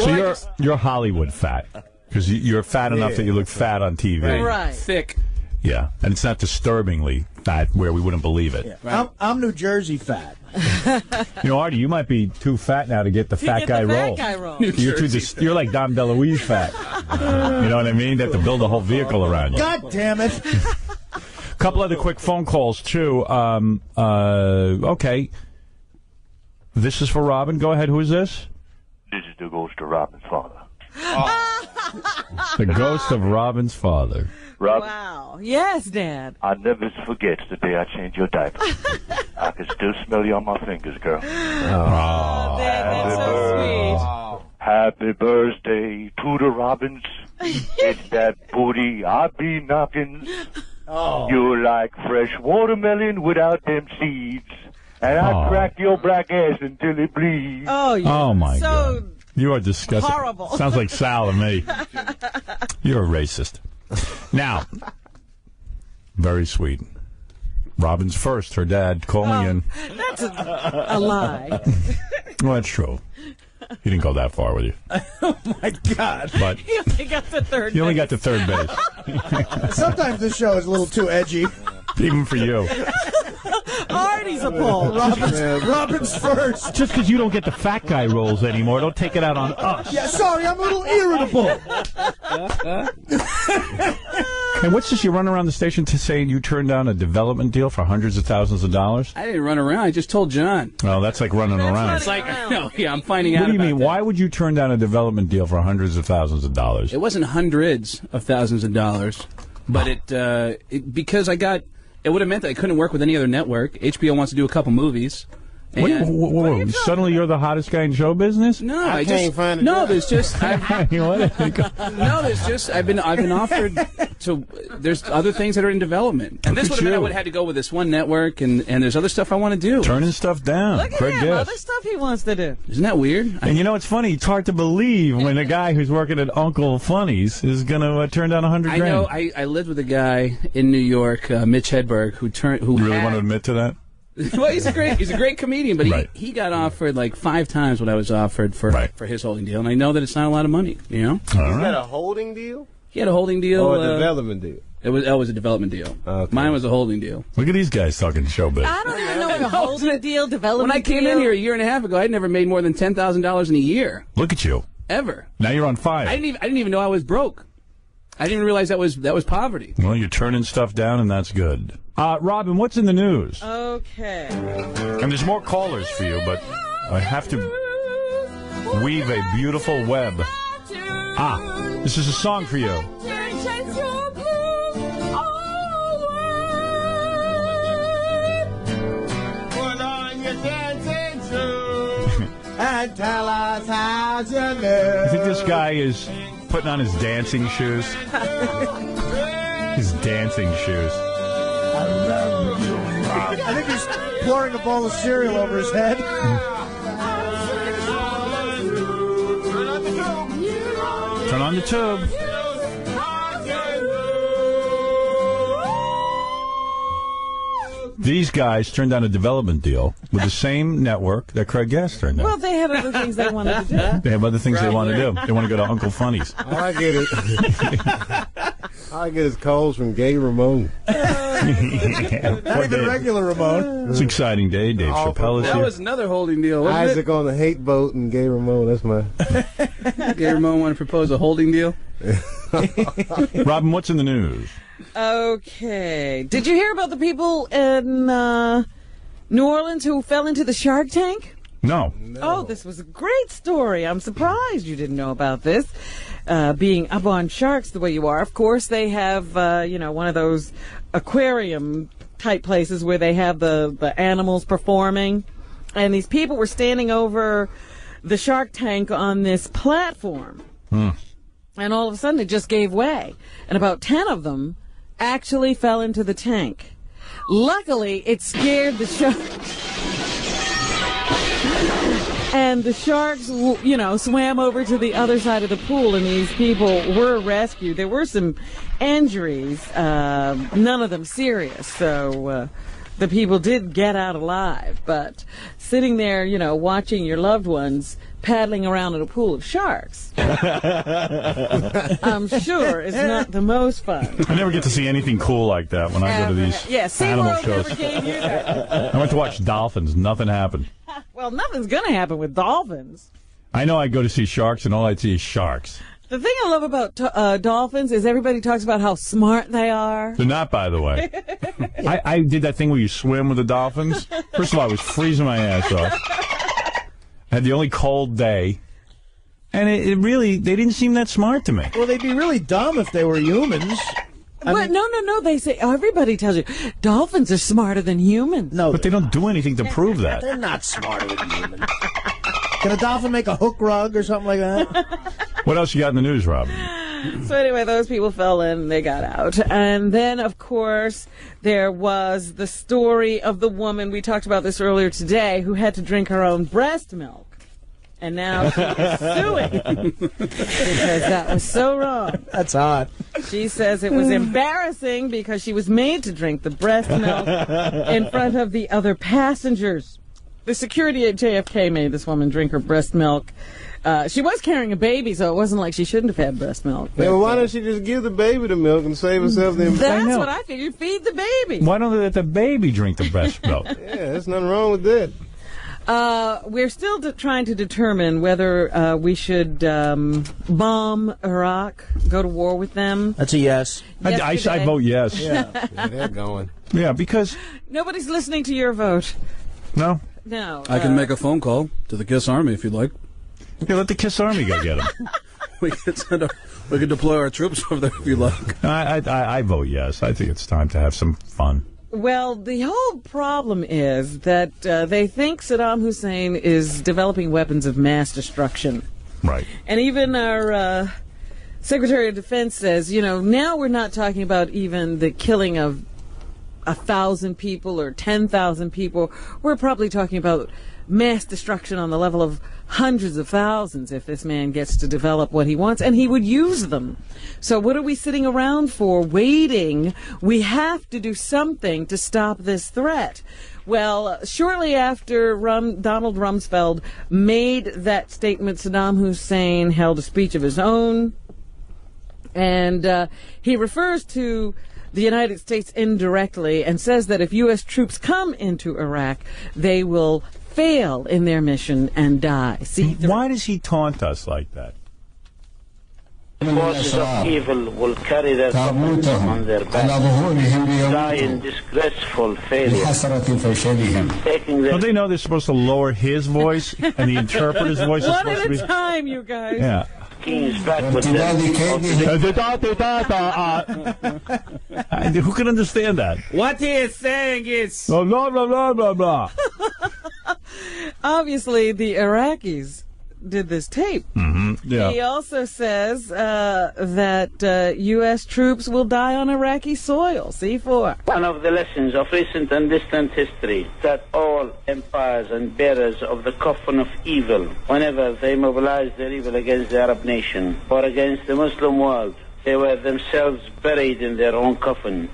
you're you're Hollywood fat because you're fat enough that you look fat on TV. Right. Thick. Yeah, and it's not disturbingly fat where we wouldn't believe it. I'm, I'm New Jersey fat. You know, Artie, you might be too fat now to get the To fat get guy the fat role. guy role. You're too. Dis- you're like Dom DeLuise fat. you know what I mean? They have to build a whole vehicle around you. God damn it. A couple other quick phone calls too. Um, uh, okay, this is for Robin. Go ahead. Who is this? This is the ghost of Robin's father. The ghost of Robin's father. Robin, Wow. Yes, Dad. I never forget the day I changed your diaper. I can still smell you on my fingers, girl. Oh, Dad, that's so sweet. Happy birthday to the Robins. it's that booty I be knocking. Oh. You're like fresh watermelon without them seeds. And I Oh. crack your black ass until it bleeds. Oh, yeah. Oh my so, God! You are disgusting. Horrible. Sounds like Sal to me. You're a racist. Now, very sweet. Robin's first. Her dad calling oh, in. That's a, a lie. Well, that's true. He didn't go that far with you, Oh my God. but He only got the third. he only base. got to third base, Sometimes this show is a little too edgy. Even for you. Artie's appalled. Robin's, Robin's first. Just because you don't get the fat guy roles anymore, don't take it out on us. Yeah, sorry, I'm a little irritable. And what's this? You run around the station to saying you turned down a development deal for hundreds of thousands of dollars? I didn't run around. I just told John. Well, that's like running around. It's like, no, yeah, I'm finding out. What do you mean? that. Why would you turn down a development deal for hundreds of thousands of dollars? It wasn't hundreds of thousands of dollars, but it, uh, it because I got it would have meant that I couldn't work with any other network. HBO wants to do a couple movies, Wait, And- whoa, whoa, whoa. Suddenly you're the hottest guy in show business? No, I, just no. There's just I, no. There's just I've been I've been offered to. There's other things that are in development, and Look this would have been I would have had to go with this one network, and and there's other stuff I want to do. Turning stuff down. Look at Craig him, Gass. other stuff he wants to do. Isn't that weird? And you know, it's funny. It's hard to believe when a guy who's working at Uncle Funny's is going to uh, turn down a hundred I grand. know. I, I lived with a guy in New York, uh, Mitch Hedberg, who turned who you really had- want to admit to that? well, he's a great he's a great comedian, but he, Right. he got offered like five times what I was offered for for his holding deal, and I know that it's not a lot of money. You know, Is that a holding deal? he had a holding deal. Or a uh, development deal? It was that was a development deal. Mine was a holding deal. Look at these guys talking showbiz. I don't even know what a holding deal, development When I came deal. in here a year and a half ago, I'd never made more than ten thousand dollars in a year Look at you. ever. Now you're on fire. I didn't even I didn't even know I was broke. I didn't even realize that was that was poverty. Well, you're turning stuff down, and that's good. Uh, Robin, what's in the news? Okay. And there's more callers for you, but I have to weave a beautiful web. Ah, this is a song for you. Put on your dancing shoes and tell us how you live. I think this guy is putting on his dancing shoes. his dancing shoes. I love you i think he's pouring a bowl of cereal over his head. Turn on the tube. These guys turned down a development deal with the same network that Craig Gass turned down. Well, they had other things they wanted to do. They have other things they want to do. They want to go to Uncle Funny's. All I get is all I get is calls from Gay Ramon. Oh, Not even regular Ramon. It's an exciting day. Dave Chappelle is That here. was another holding deal. Wasn't Isaac on the hate boat and Gay Ramon. That's my. Gay Ramon want to propose a holding deal. Robin, what's in the news? Okay. Did you hear about the people in uh, New Orleans who fell into the shark tank? No. Oh, this was a great story. I'm surprised you didn't know about this. Uh, being up on sharks the way you are, of course, they have, uh, you know, one of those aquarium type places where they have the, the animals performing. And these people were standing over the shark tank on this platform. And all of a sudden it just gave way. And about 10 of them actually fell into the tank. Luckily, it scared the shark. And the sharks, you know, swam over to the other side of the pool, and these people were rescued. There were some injuries, uh, none of them serious. So uh, the people did get out alive. But sitting there, you know, watching your loved ones paddling around in a pool of sharks, I'm sure it's not the most fun. I never get to see anything cool like that when I go to these Yeah, animal SeaWorld shows. never gave you that. I went to watch dolphins. Nothing happened. Well, nothing's going to happen with dolphins. I know I go to see sharks, and all I see is sharks. The thing I love about to- uh, dolphins is everybody talks about how smart they are. They're not, by the way. I, I did that thing where you swim with the dolphins. First of all, I was freezing my ass off. I had the only cold day. And it, it really, they didn't seem that smart to me. Well, they'd be really dumb if they were humans. but no, no, no. They say everybody tells you dolphins are smarter than humans. No, But they don't do anything to prove that. They're not smarter than humans. Can a dolphin make a hook rug or something like that? What else you got in the news, Rob? So anyway, those people fell in, they got out. And then, of course, there was the story of the woman, we talked about this earlier today, who had to drink her own breast milk. And now she is suing because that was so wrong. That's hot. She says it was embarrassing because she was made to drink the breast milk in front of the other passengers. The security at JFK made this woman drink her breast milk. Uh, she was carrying a baby, so it wasn't like she shouldn't have had breast milk. Yeah, well, But, why don't she just give the baby the milk and save herself the embarrassment? That's what I figured. Feed the baby. Why don't they let the baby drink the breast milk? Yeah, there's nothing wrong with that. Uh, we're still de- trying to determine whether uh, we should um, bomb Iraq, go to war with them. That's a yes. I, I, I vote yes. Yeah, they're going. Yeah, because, Nobody's listening to your vote. no. No. I can make a phone call to the Kiss Army if you'd like. Yeah, let the Kiss Army go get him. we could send our, we could deploy our troops over there if you'd like. I, I, I, I vote yes. I think it's time to have some fun. Well, the whole problem is that uh, they think Saddam Hussein is developing weapons of mass destruction. Right. And even our uh, Secretary of Defense says, you know, now we're not talking about even the killing of a thousand people or ten thousand people. We're probably talking about mass destruction on the level of hundreds of thousands if this man gets to develop what he wants, and he would use them. So what are we sitting around for, waiting? We have to do something to stop this threat. Well, shortly after Rum, Donald Rumsfeld made that statement, Saddam Hussein held a speech of his own, and uh, he refers to the United States indirectly and says that if U.S. troops come into Iraq, they will fail in their mission and die. See, Why does he taunt us like that? forces of evil will carry their suffering on their back, die in disgraceful failure, taking their Don't they know they're supposed to lower his voice and the interpreter's voice is supposed to be... one supposed at to a be? time, you guys. Yeah. kings back with them. Uh, Who can understand that? What he is saying is. Blah, blah, blah, blah, blah. Obviously, the Iraqis did this tape. Mm-hmm. Yeah. He also says uh, that uh, U.S. troops will die on Iraqi soil. C4. One of the lessons of recent and distant history that all empires and bearers of the coffin of evil, whenever they mobilize their evil against the Arab nation or against the Muslim world, they were themselves buried in their own coffin.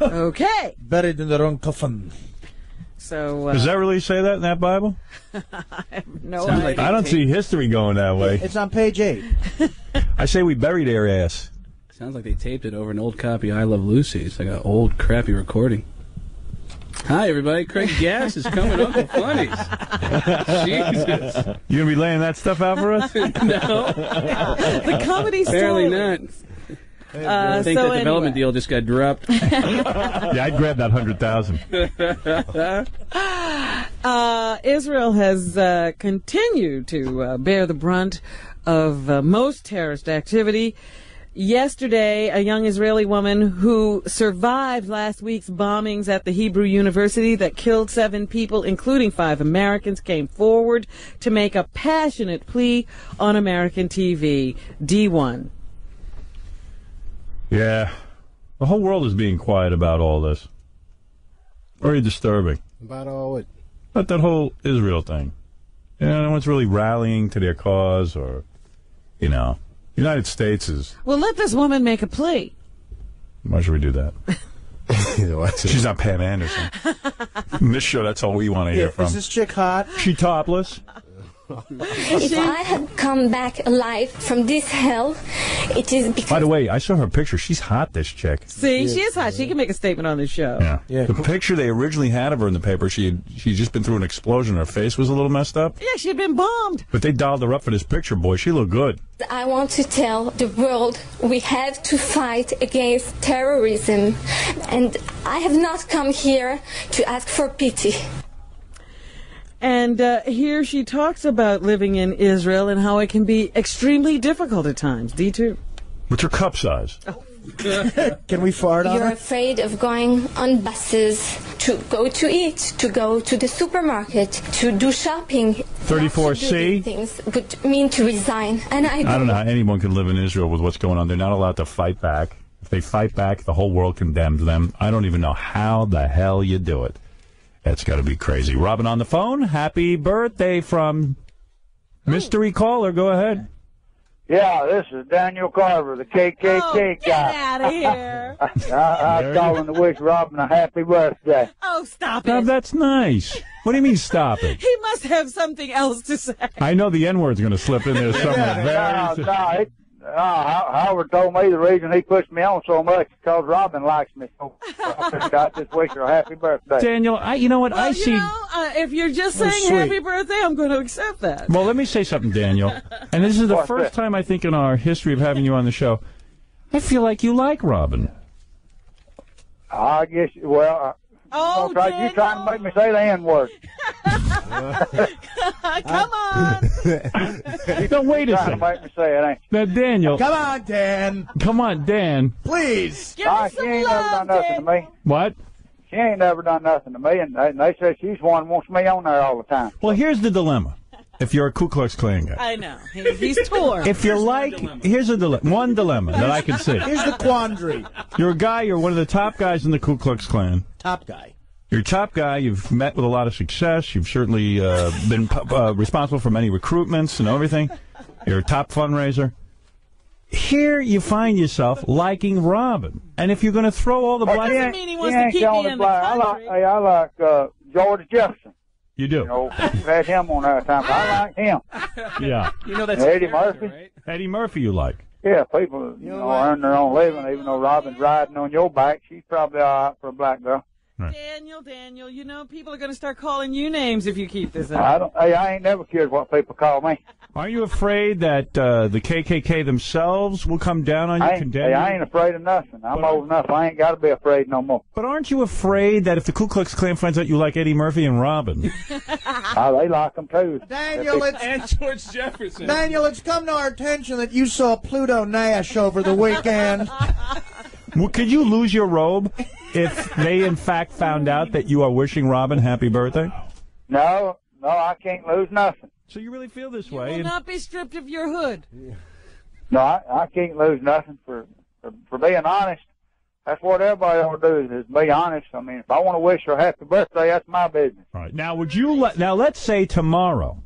Okay. Buried in their own coffin. So, uh, Does that really say that in that Bible? no Sounds like I don't see history going that way. It's on page eight. I say we buried their ass. Sounds like they taped it over an old copy of I Love Lucy. It's like an old, crappy recording. Hi, everybody. Craig Gass is coming up with funnies. Jesus. You gonna be laying that stuff out for us? no. the comedy Apparently story. not. Uh, I think so that development anyway. deal just got dropped. yeah, I'd grab that hundred thousand. Uh, Israel has uh, continued to uh, bear the brunt of uh, most terrorist activity. Yesterday, a young Israeli woman who survived last week's bombings at the Hebrew University that killed seven people, including five Americans, came forward to make a passionate plea on American TV. D1. Yeah, the whole world is being quiet about all this. Very disturbing. About all it. But that whole Israel thing. You know, no one's really rallying to their cause, or you know, United States is. Well, let this woman make a plea. Why should we do that? She's not Pam Anderson. In this show, that's all we want to hear Yeah, from. is this chick hot? She topless. If I had come back alive from this hell, it is because By the way, I saw her picture. She's hot, this chick. See, she is hot. She can make a statement on this show. Yeah. The picture they originally had of her in the paper, she had she'd just been through an explosion. Her face was a little messed up. Yeah, she had been bombed. But they dialed her up for this picture, boy. She looked good. I want to tell the world we have to fight against terrorism. And I have not come here to ask for pity. And uh, here she talks about living in Israel and how it can be extremely difficult at times. D2. What's her cup size? Can we fart on You're her? afraid of going on buses to go to eat, to go to the supermarket, to do shopping. 34C? Things would mean to resign. And I, I don't know how anyone can live in Israel with what's going on. They're not allowed to fight back. If they fight back, the whole world condemns them. I don't even know how the hell you do it. That's got to be crazy. Robin on the phone. Happy birthday from mystery caller. Go ahead. Yeah, this is Daniel Carver, the KKK Oh, get guy. out of here. I, I was calling to wish Robin a happy birthday. Oh, stop Now, it. that's nice. What do you mean, stop it? He must have something else to say. I know the N word's going to slip in there somewhere. no, Very no, he, no, How- Howard told me the reason he pushed me on so much is because Robin likes me so much. I just wish her a happy birthday. Daniel, I, you know what? I Well, see. you know, uh, if you're just Oh, saying sweet. happy birthday, I'm going to accept that. Well, let me say something, Daniel. And this is the What's first that? time I think in our history of having you on the show. I feel like you like Robin. I guess, well, uh, Oh, you try, you trying to make me say the N word. Come on. No, wait a trying to second. make me say it, ain't Now, Daniel. Come on, Dan. Come on, Dan. Please. you? Ah, she ain't never done nothing to me. What? she ain't never done nothing to me, and they, they say she's one who wants me on there all the time. Well, here's the dilemma. If you're a Ku Klux Klan guy. I know. He- He's torn. If you're like, here's a dilemma. One dilemma that I can see. Here's the quandary. You're a guy. You're one of the top guys in the Ku Klux Klan. Top guy. You're a top guy. You've met with a lot of success. You've certainly uh, been uh, responsible for many recruitments and everything. You're a top fundraiser. Here you find yourself liking Robin, and if you're going to throw all the black, he ain't, he ain't the only black. I like, hey, I like uh, George Jefferson. You do. You know, we've had him on our time. I like him. Yeah. You know that's Eddie Murphy. Eddie Murphy, you like? Yeah, people you know earn their own living. Even though Robin's riding on your back, she's probably all right for a black girl. Daniel, Daniel, you know people are going to start calling you names if you keep this up. I don't. Hey, I ain't never cared what people call me. Are you afraid that uh, the KKK themselves will come down on you, I ain't, condemn you? I ain't afraid of nothing. I'm old enough. I ain't got to be afraid no more. But aren't you afraid that if the Ku Klux Klan finds out you like Eddie Murphy and Robin, Oh, they like them too. Daniel, it's and George Jefferson. Daniel, it's come to our attention that you saw Pluto Nash over the weekend. well, could you lose your robe if they in fact found out that you are wishing Robin happy birthday? No, no, I can't lose nothing. So you really feel this You way? will not be stripped of your hood. No, I, I can't lose nothing for, for for being honest. That's what everybody ought to do is be honest. I mean, if I want to wish her happy birthday, that's my business. All right. Now, would you let? Now, let's say tomorrow,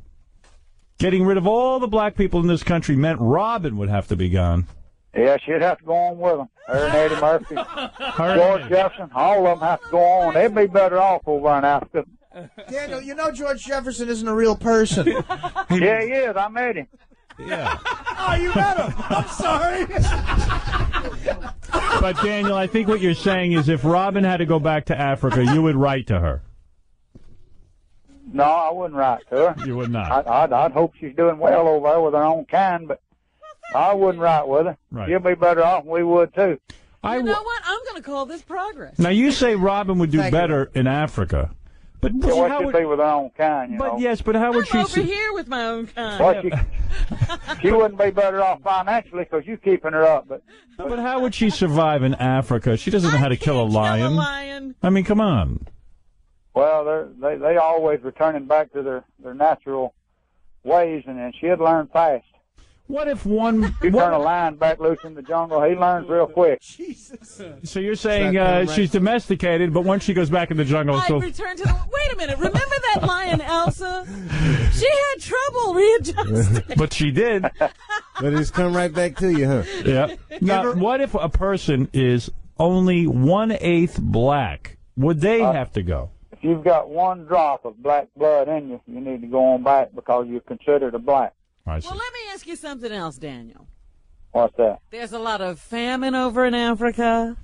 getting rid of all the black people in this country meant Robin would have to be gone. Yeah, she'd have to go on with them. Her and Eddie Murphy, and George Jefferson, all of them have to go on. They'd be better off over in Africa. Daniel, you know George Jefferson isn't a real person. yeah, he is. I met him. Yeah. oh, you met him. I'm sorry. But Daniel, I think what you're saying is if Robin had to go back to Africa, you would write to her. No, I wouldn't write to her. You would not. I'd, I'd, I'd hope she's doing well over there with her own kind, but I wouldn't write with her. Right. She'll be better off than we would too. you know what? I'm going to call this progress. Now you say Robin would do Thank you. better in Africa, but Yeah, well, how she'd be with her own kind, you but know. yes, but how would I'm she? over su- here with my own kind. Well, she, she wouldn't be better off financially because you're keeping her up, but But how would she survive in Africa? She doesn't know how to kill a lion. Kill a lion. I mean, come on. well, they're, they they always returning back to their their natural ways, and then she'd learn fast. What if one? You turn a lion back loose in the jungle, he learns real quick. Jesus. So you're saying uh, correct? she's domesticated, but once she goes back in the jungle, I so return to the. Wait a minute. Remember that lion, Elsa? She had trouble readjusting. but she did. But it's come right back to you, huh? Yeah. Now, what if a person is only one eighth black? Would they Uh, have to go? If you've got one drop of black blood in you, you need to go on back because you're considered a black. I Well, let me ask you something else, Daniel. What's that? There's a lot of famine over in Africa.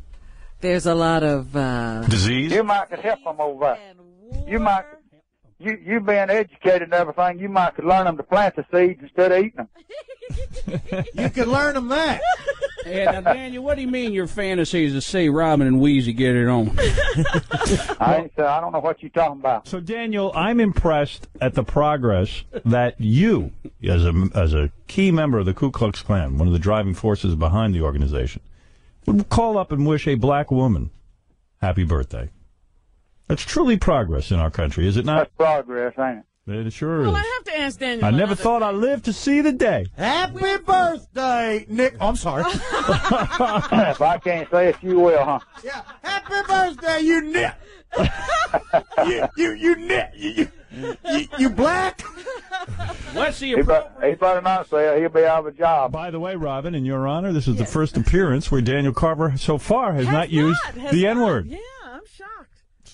There's a lot of uh, disease. You might could help them over there. You might, you you being educated and everything, you might could learn them to plant the seeds instead of eating them. you could learn them that. Yeah, now, Daniel, what do you mean your fantasy is to see Robin and Wheezy get it on? I ain't, uh, I don't know what you're talking about. So Daniel, I'm impressed at the progress that you, as a as a key member of the Ku Klux Klan, one of the driving forces behind the organization, would call up and wish a black woman happy birthday. That's truly progress in our country, is it not? That's progress, ain't it? It sure Well, is. I have to ask Daniel. I never another- thought I'd live to see the day. Happy birthday, Nick. Oh, I'm sorry. if I can't say it, you will, huh? Yeah. Happy birthday, you Nick. you, you, you Nick. You, you, you, you black. What's the He better, he better not say it. He'll be out of a job. By the way, Robin, in your honor, this is the first appearance where Daniel Carver so far has, not used has the. N word. Yeah, I'm shocked.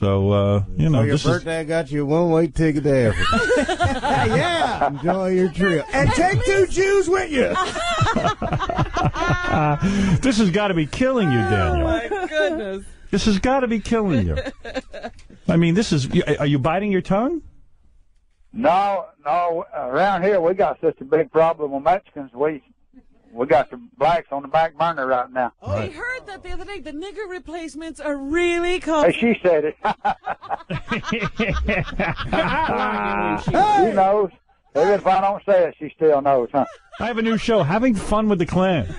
So uh, you know, For your this is birthday, I got you a one-way ticket to Africa. yeah. Enjoy your trip. And take two Jews with you. this has got to be killing you, Daniel. Oh My goodness. This has got to be killing you. I mean, this is. Are you biting your tongue? No, no. Around here, we got such a big problem with Mexicans. We we got the blacks on the back burner right now. Oh, we heard that the other day. The nigger replacements are really Hey, she said it. She knows. Even if I don't say it, she still knows, huh? I have a new show, Having Fun with the Klan.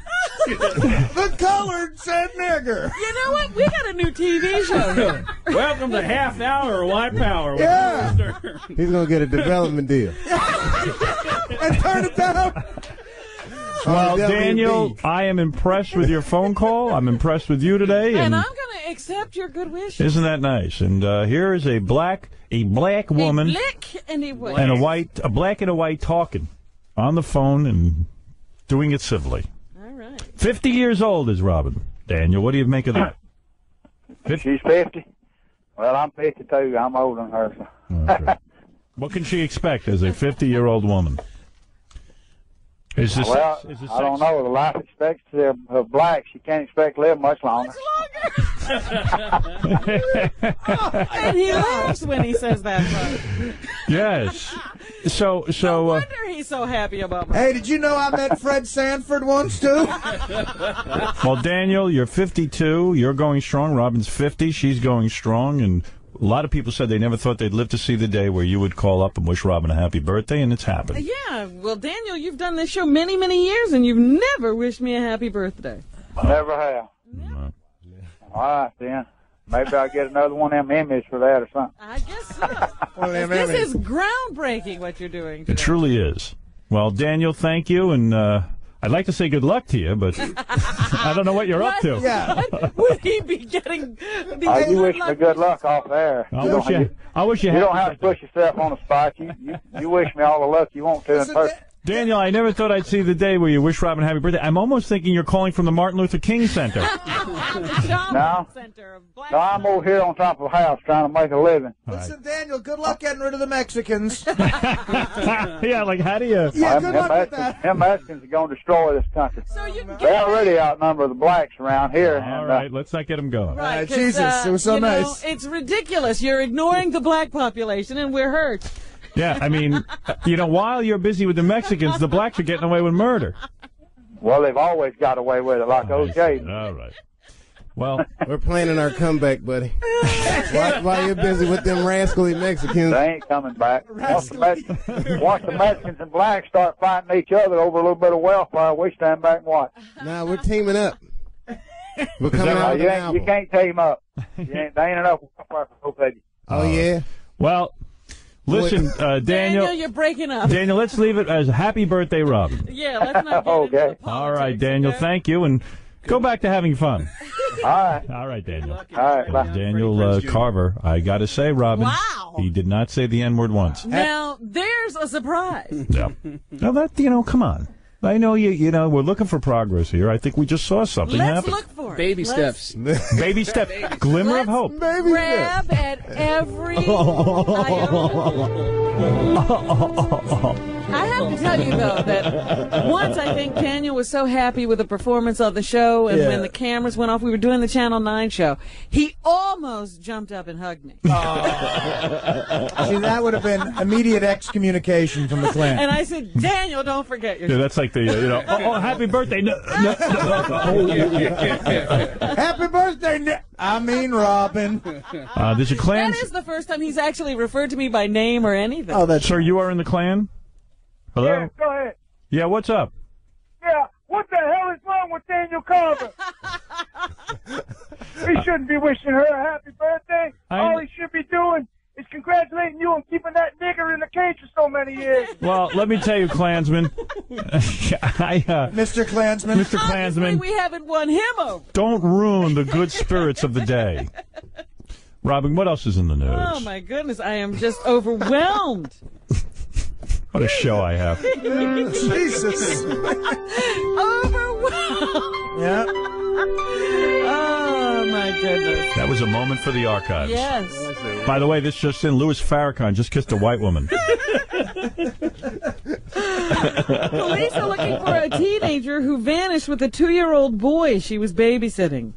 the colored said nigger. You know what? We got a new TV show. Welcome to Half Hour White Power. with Yeah. Mr. He's gonna get a development deal. and turn it down. Well, WB. Daniel, I am impressed with your phone call. I'm impressed with you today, And and I'm going to accept your good wishes. isn't that nice? And uh, here is a black, a black woman, A blick and a white. and a white, a black and a white talking on the phone and doing it civilly. All right. Fifty years old is Robin. Daniel, what do you make of that? She's 50. Well, I'm 52. I'm older than her. So. What can she expect as a fifty-year-old woman? Is this? well, is this I don't know. The life expectancy of, of blacks, you can't expect to live much longer. and he laughs when he says that. part. yes. So, so. Uh, wonder he's so happy about my. Hey, did you know I met Fred Sanford once too? Well, Daniel, you're 52. You're going strong. Robin's 50. She's going strong. And a lot of people said they never thought they'd live to see the day where you would call up and wish Robin a happy birthday, and it's happened. Yeah, well, Daniel, you've done this show many, many years, and you've never wished me a happy birthday. Never have. All right, then. Maybe I'll get another one of them Emmys for that or something. I guess so. One this Emmys. is groundbreaking what you're doing. It truly is. Well, Daniel, thank you. And uh, I'd like to say good luck to you, but I don't know what you're up to. Yeah. would he be getting? these you good wish me luck- good luck off there. I You wish don't- you, I wish you, You don't have to push yourself on the spot. You, you you wish me all the luck you want to in person. Daniel, I never thought I'd see the day where you wish Robin happy birthday. I'm almost thinking you're calling from the Martin Luther King Center. No, no, I'm over here on top of a house trying to make a living. Listen, Daniel, good luck getting rid of the Mexicans. yeah, like how do you? Yeah, good them luck with Mexicans, that. them Mexicans are going to destroy this country. So you they already outnumber the blacks around here. All and, right, let's not get them going. Right, 'cause, Jesus, uh, it was so you know, nice. it's ridiculous. You're ignoring the black population, and we're hurt. Yeah, I mean, you know, while you're busy with the Mexicans, the blacks are getting away with murder. Well, they've always got away with it, like OJ. All right. Well, we're planning our comeback, buddy. while, while you're busy with them rascally Mexicans, They ain't coming back. Once the, Mex- once the Mexicans and blacks start fighting each other over a little bit of welfare, we stand back and watch. Nah, we're teaming up. We're coming out with you, ain't, you can't team up. You ain't, there ain't enough welfare for both of you. Oh yeah. Uh, well, listen, uh, Daniel. Daniel, you're breaking up. Daniel, let's leave it as happy birthday, Robin. Yeah, let's not get okay. All right, Daniel, thank you, and go back to having fun. All right. All right, Daniel. All right. Bye. Daniel uh, Carver, I got to say, Robin, Wow. he did not say the N word once. Now, there's a surprise. Yeah. Now that you know, come on. I know you. You know, we're looking for progress here. I think we just saw something Let's happen. look for it. Baby Let's steps. Baby step, glimmer of hope. grab at every I have to tell you though that once I think Daniel was so happy with the performance of the show, and Yeah. when the cameras went off, we were doing the Channel Nine show. He almost jumped up and hugged me, See, that would have been immediate excommunication from the Klan. and I said, "Daniel, don't forget your." Yeah, that's like the uh, you know. Oh, oh, happy birthday! No, no, Happy birthday, Ni- I mean Robin. Uh, there's a Klan. That is the first time he's actually referred to me by name or anything. Oh, that's Sir, you are in the Klan. Hello. Go ahead. Yeah. What's up? Yeah, what the hell is wrong with Daniel Carver? he shouldn't be wishing her a happy birthday. I- All he should be doing is congratulating you on keeping that nigger in the cage for so many years. Well, let me tell you, Klansman. I, uh, Mr. Klansman. Mr. Klansman, we haven't won him over. don't ruin the good spirits of the day. Robin, what else is in the news? Oh my goodness, I am just overwhelmed. What a show I have. Jesus. overwhelmed. Yeah. Oh Oh, my goodness. That was a moment for the archives. Yes. By the way, this just in: Louis Farrakhan just kissed a white woman. Police are looking for a teenager who vanished with a two-year-old boy she was babysitting.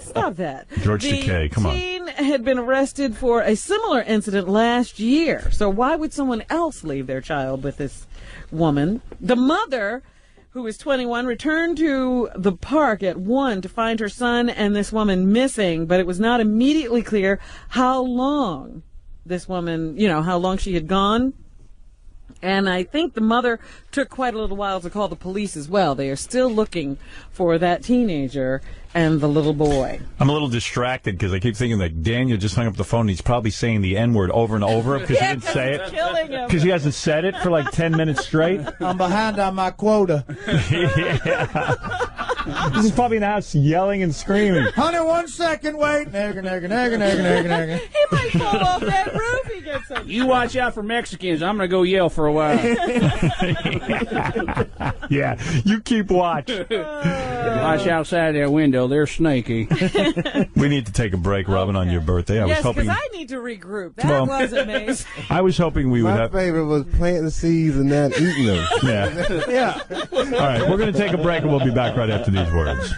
Stop that. George the Takei, come on. teen had been arrested for a similar incident last year. So why would someone else leave their child with this woman? The mother, who is 21, returned to the park at 1 to find her son and this woman missing, but it was not immediately clear how long this woman, you know, how long she had gone And I think the mother took quite a little while to call the police as well. They are still looking for that teenager and the little boy. I'm a little distracted because I keep thinking that Daniel just hung up the phone. and He's probably saying the N word over and over because Yeah, he didn't say it. Because he hasn't said it for like 10 minutes straight. I'm behind on my quota. This is probably in the house yelling and screaming. Honey, one second, wait. Nagger, nagger, nagger, nagger, nagger, nagger. He might fall off that roof. He gets a You watch out for Mexicans. I'm gonna go yell for a while. yeah, you keep watch. watch outside that window. They're snaky. We need to take a break, Robin, on your birthday. I yes, was hoping. because I need to regroup. That Well- was amazing. I was hoping we would My have. favorite was planting seeds and not eating them. Yeah. Yeah. All right, we're going to take a break and we'll be back right after these words.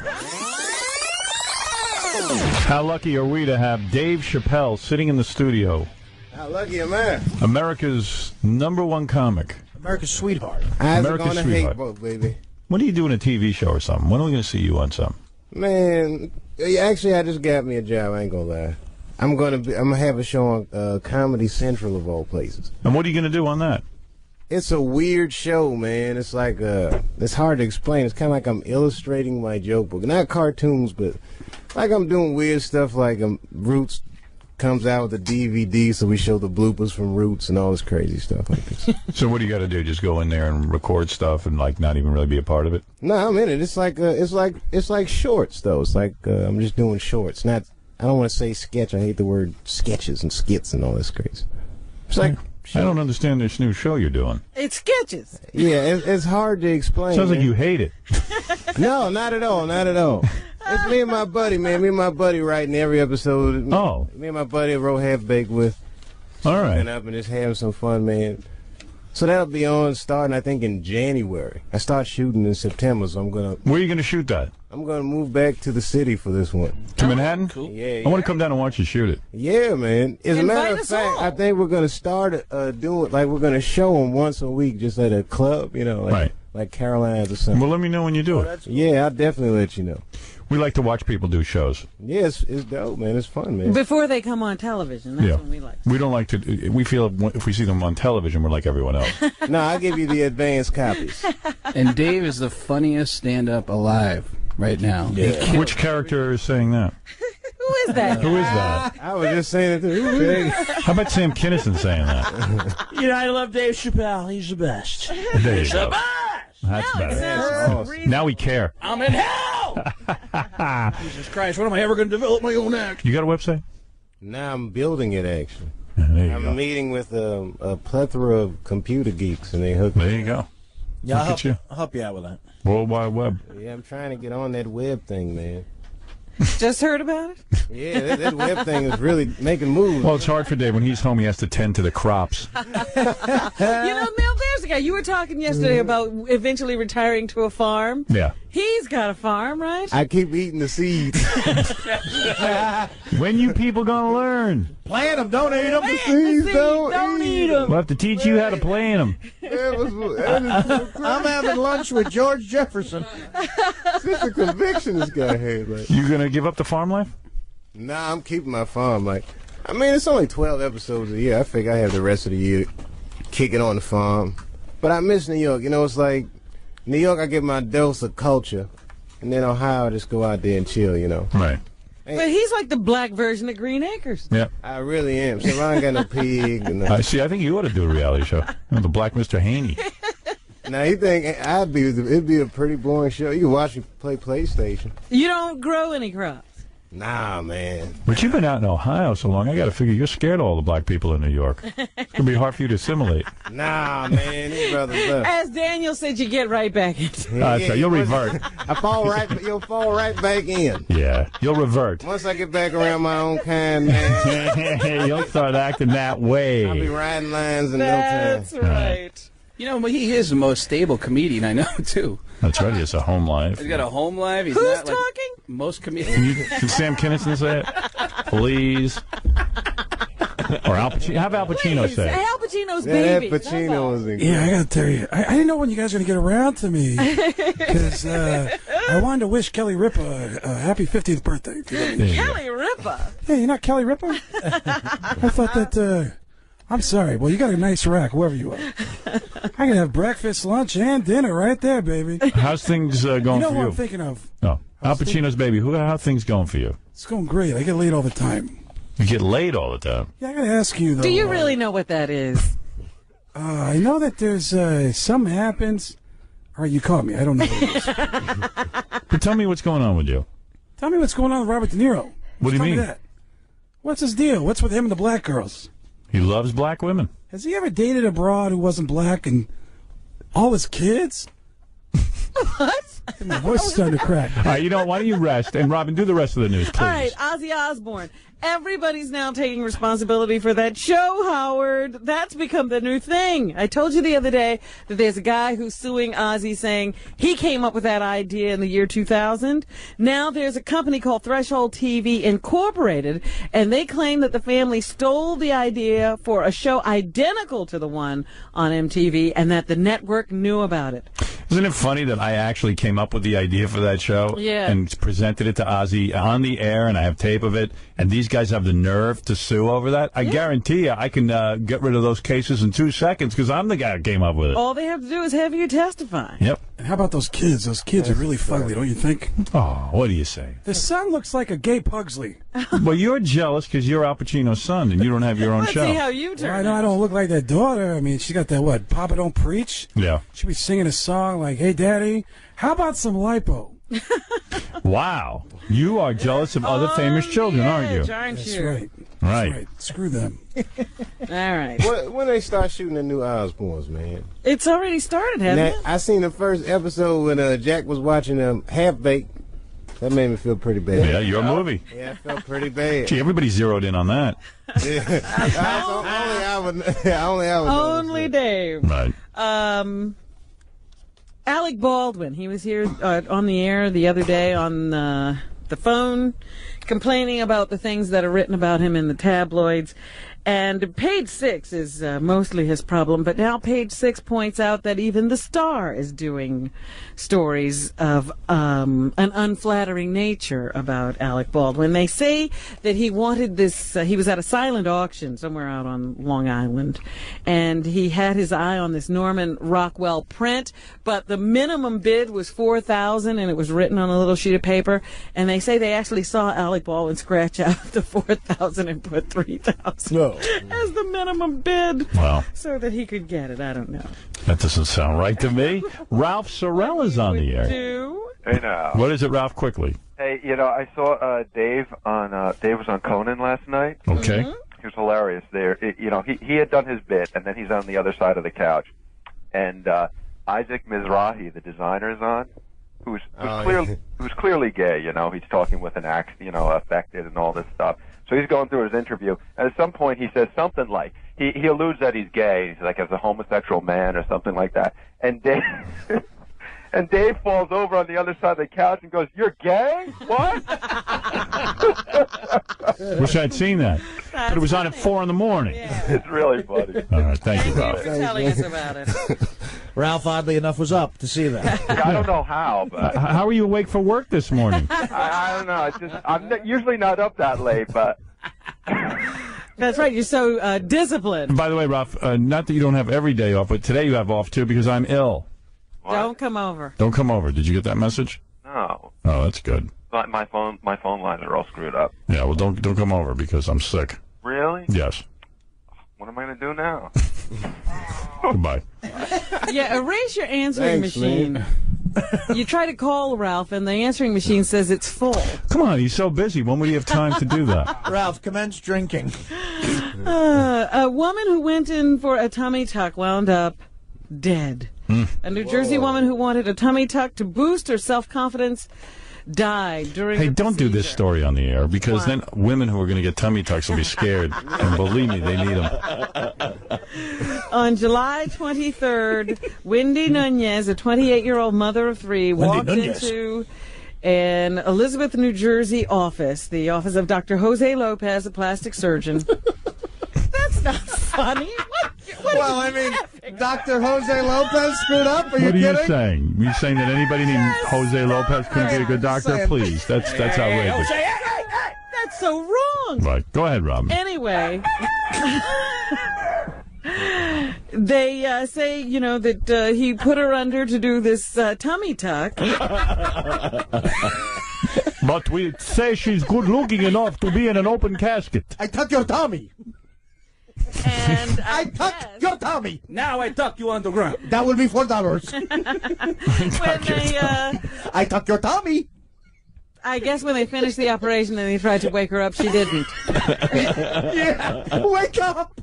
How lucky are we to have Dave Chappelle sitting in the studio, How lucky am I? America's number one comic. America's sweetheart. Eyes America's gonna sweetheart. hate both, baby. When are you doing a TV show or something? When are we going to see you on something? Man, actually, I just got me a job. I ain't gonna lie. I'm gonna be. I'm gonna have a show on uh, Comedy Central of all places. And what are you going to do on that? It's a weird show, man. It's like uh, it's hard to explain. It's kind of like I'm illustrating my joke book, not cartoons, but like I'm doing weird stuff. Like um, Roots comes out with a DVD, so we show the bloopers from Roots and all this crazy stuff like this. So what do you got to do? Just go in there and record stuff and like not even really be a part of it? no, I'm in it. It's like uh, it's like it's like shorts though. It's like uh, I'm just doing shorts. Not I don't want to say sketch. I hate the word sketches and skits and all this crazy. It's like I don't understand this new show you're doing. It's sketches. yeah, it, it's hard to explain. Sounds like you hate it. No, not at all, not at all. It's me and my buddy, man. Me and my buddy writing every episode. Oh. Me and my buddy wrote half baked with. All right. And up and just having some fun, man. So that'll be on starting, I think, in January. I start shooting in September, so I'm gonna Where are you going to shoot that? I'm gonna move back to the city for this one. To Manhattan? Cool. Yeah, I want to come down and watch you shoot it. Yeah, man. As a matter of fact, all. I think we're gonna start uh, doing like we're gonna show them once a week, just at a club, you know, like Right. like Caroline's or something. Well, let me know when you do it. Yeah, I'll definitely let you know. We like to watch people do shows. Yeah, it's, it's dope, man. It's fun, man. Before they come on television. That's yeah. when we like. We don't like to. We feel if we see them on television, we're like everyone else. no, I'll give you the advanced copies. and Dave is the funniest stand-up alive right now. He kills- Which character is saying that? Who is that? Who is that? I was just saying it to How about Sam Kinison saying that? You know, I love Dave Chappelle. He's the best. There you He's go. the best. That's better. Now we care. I'm in hell. Jesus Christ, when am I ever going to develop my own act? You got a website? Now I'm building it actually. There you I'm go. meeting with um, a plethora of computer geeks, and they hook. There you go. Yeah, I'll help, you. I'll help you out with that. World Wide Web. Yeah, I'm trying to get on that web thing, man. Just heard about it? Yeah, that, that web thing is really making moves. Well, it's hard for Dave when he's home. He has to tend to the crops. you know, Mel, there's a guy. You were talking yesterday about eventually retiring to a farm. Yeah. He's got a farm, right? I keep eating the seeds. When you people gonna learn? Plant them, don't eat them. Plant the seed, don't eat them. We'll have to teach you how to plant them. I'm having lunch with George Jefferson. Just a conviction this guy had. Like, You gonna give up the farm life? nah, I'm keeping my farm. Like, I mean, it's only 12 episodes a year. I think I have the rest of the year kicking on the farm. But I miss New York. You know, it's like New York. I get my dose of culture, and then Ohio, I just go out there and chill. You know. Right. But he's like the black version of Green Acres. Yeah. I really am. So I ain't got no pig. And I see. I think you ought to do a reality show. The Black Mr. Haney. Now you think I'd be? It'd be a pretty boring show. You can watch me play PlayStation. You don't grow any crops. Nah, man. But you've been out in Ohio so long. I got to figure you're scared of all the black people in New York. It's gonna be hard for you to assimilate. Nah, man. These brothers left. As Daniel said, you get right back into it. That's right. You'll revert. I fall right. You'll fall right back in. Yeah, you'll revert. Once I get back around my own kind, man, you'll start acting that way. I'll be riding lines in That's no time. That's right. You know, but he is the most stable comedian I know too. That's right. He has a home life. He's got a home life. He's Who's not like talking? most Can, comedians. you, can Sam Kinison say it? Please. Or Al Pacino. Have Al Pacino Please, say it. Al Pacino's Yeah, that baby. That's Pacino was a Yeah, I gotta tell you, I, I didn't know when you guys were gonna get around to me because uh, I wanted to wish Kelly Ripa a, a happy 50th birthday. There you go. Kelly Ripa. Hey, you're not Kelly Ripa? I thought that uh, I'm sorry. Well, you got a nice rack, whoever you are. I can have breakfast, lunch, and dinner right there, baby. How's things uh, going you know for what you? I'm thinking of? No. Al Pacino's baby. Who? How things going for you? It's going great. I get laid all the time. You get laid all the time. Yeah, I gotta ask you though. Do you uh, really know what that is? Uh, I know that there's uh, something happens. All right, you caught me. I don't know. What it is. But tell me what's going on with you. Tell me what's going on with Robert De Niro. What do you Tell me mean? that. What's his deal? What's with him and the black girls? He loves black women. Has he ever dated a broad who wasn't black and all his kids? what? My voice is starting to crack. All right, you know, why don't you rest? And Robin, do the rest of the news, please. All right, Ozzy Osbourne. Everybody's now taking responsibility for that show, Howard. That's become the new thing. I told you the other day that there's a guy who's suing Ozzy saying he came up with that idea in the year 2000. Now there's a company called Threshold TV Incorporated, and they claim that the family stole the idea for a show identical to the one on MTV and that the network knew about it. Isn't it funny that I actually came up with the idea for that show Yeah. and presented it to Ozzy on the air, and I have tape of it, and these guys have the nerve to sue over that? I guarantee you, I can uh, get rid of those cases in two seconds because I'm the guy who came up with it. All they have to do is have you testify. Yep. And how about those kids? Those kids are really fugly, don't you think? Oh, what do you say? The son looks like a gay Pugsley. well, you're jealous because you're Al Pacino's son and you don't have your own Let's show. see how you Well, I know I don't look like that daughter. I mean, she got that what? Papa don't preach. Yeah. She'd be singing a song like, "Hey, Daddy, how about some lipo?" Wow. You are jealous of other famous children, aren't you? aren't That's you? right. Right. Screw them. All right. When, when they start shooting the new Osbournes, man? It's already started, hasn't Now, it? I seen the first episode when uh, Jack was watching um, Half Baked. That made me feel pretty bad. Yeah, your movie. Yeah, I felt pretty bad. Gee, everybody zeroed in on that. Yeah. That's only I would. Only I would. Only Dave. Right. Um, Alec Baldwin. He was here uh, on the air the other day on uh, the phone, complaining about the things that are written about him in the tabloids. And page six is uh, mostly his problem, but now page six points out that even the Star is doing stories of um, an unflattering nature about Alec Baldwin. They say that he wanted this, uh, he was at a silent auction somewhere out on Long Island, and he had his eye on this Norman Rockwell print, but the minimum bid was 4000 and it was written on a little sheet of paper, and they say they actually saw Alec Baldwin scratch out the 4000 and put 3000 No. as the minimum bid Wow. so that he could get it. I don't know. That doesn't sound right to me. Ralph Cirella is on the air. Do Hey now. What is it, Ralph? Quickly. Hey, you know, I saw uh, Dave on uh, Dave was on Conan last night. Okay. He was hilarious there. It, you know, he he had done his bit, and then he's on the other side of the couch, and uh, Isaac Mizrahi, the designer, is on, who's who's Oh, clearly yeah. who's clearly gay. You know, he's talking with an act, you know, affected and all this stuff. So he's going through his interview, and at some point he says something like he he alludes that he's gay. He's like as a homosexual man or something like that, and Dave. And Dave falls over on the other side of the couch and goes, "You're gay? What?" Wish I'd seen that. but it was on at four in the morning. It's really funny. All right, thank you, Ralph. for telling us about it. Ralph, oddly enough, was up to see that. I don't know how, but H- How are you awake for work this morning? I, I don't know. It's just I'm n- usually not up that late, but That's right. You're so uh, disciplined. And by the way, Ralph, uh, not that you don't have every day off, but today you have off too because I'm ill. Don't come over. Don't come over. Did you get that message? no. Oh, that's good. My, my phone my phone lines are all screwed up. Yeah, well, don't don't come over because I'm sick. Really? Yes. What am I going to do now? Goodbye. Yeah, erase your answering Thanks, machine. man. You try to call Ralph, and the answering machine says it's full. Come on, he's so busy. When would he have time to do that? Ralph, commence drinking. Uh, a woman who went in for a tummy tuck wound up dead. Hmm. A New Jersey woman who wanted a tummy tuck to boost her self confidence died during. Hey, the don't do this story on the air because then women who are going to get tummy tucks will be scared. and believe me, they need them. On July 23rd, Wendy Nunez, a 28 year old mother of three, Wendy walked Nunez. into an Elizabeth, New Jersey office, the office of Dr. Jose Lopez, a plastic surgeon. That's not funny. What, what Well, I mean, Dr. Jose Lopez screwed up? Are you What are kidding? you saying? Are You saying that anybody named Jose Lopez couldn't be a good doctor? saying- Please, that's that's outrageous. That's so wrong. Right. Go ahead, Robin. Anyway, They uh, say, you know, that uh, he put her under to do this uh, tummy tuck. But we say she's good looking enough to be in an open casket. I tuck your tummy. And I tuck your tummy. Now I tuck you underground. That will be four dollars. when they, uh, I tuck your tummy. I guess when they finished the operation and they tried to wake her up, she didn't. yeah. Wake up.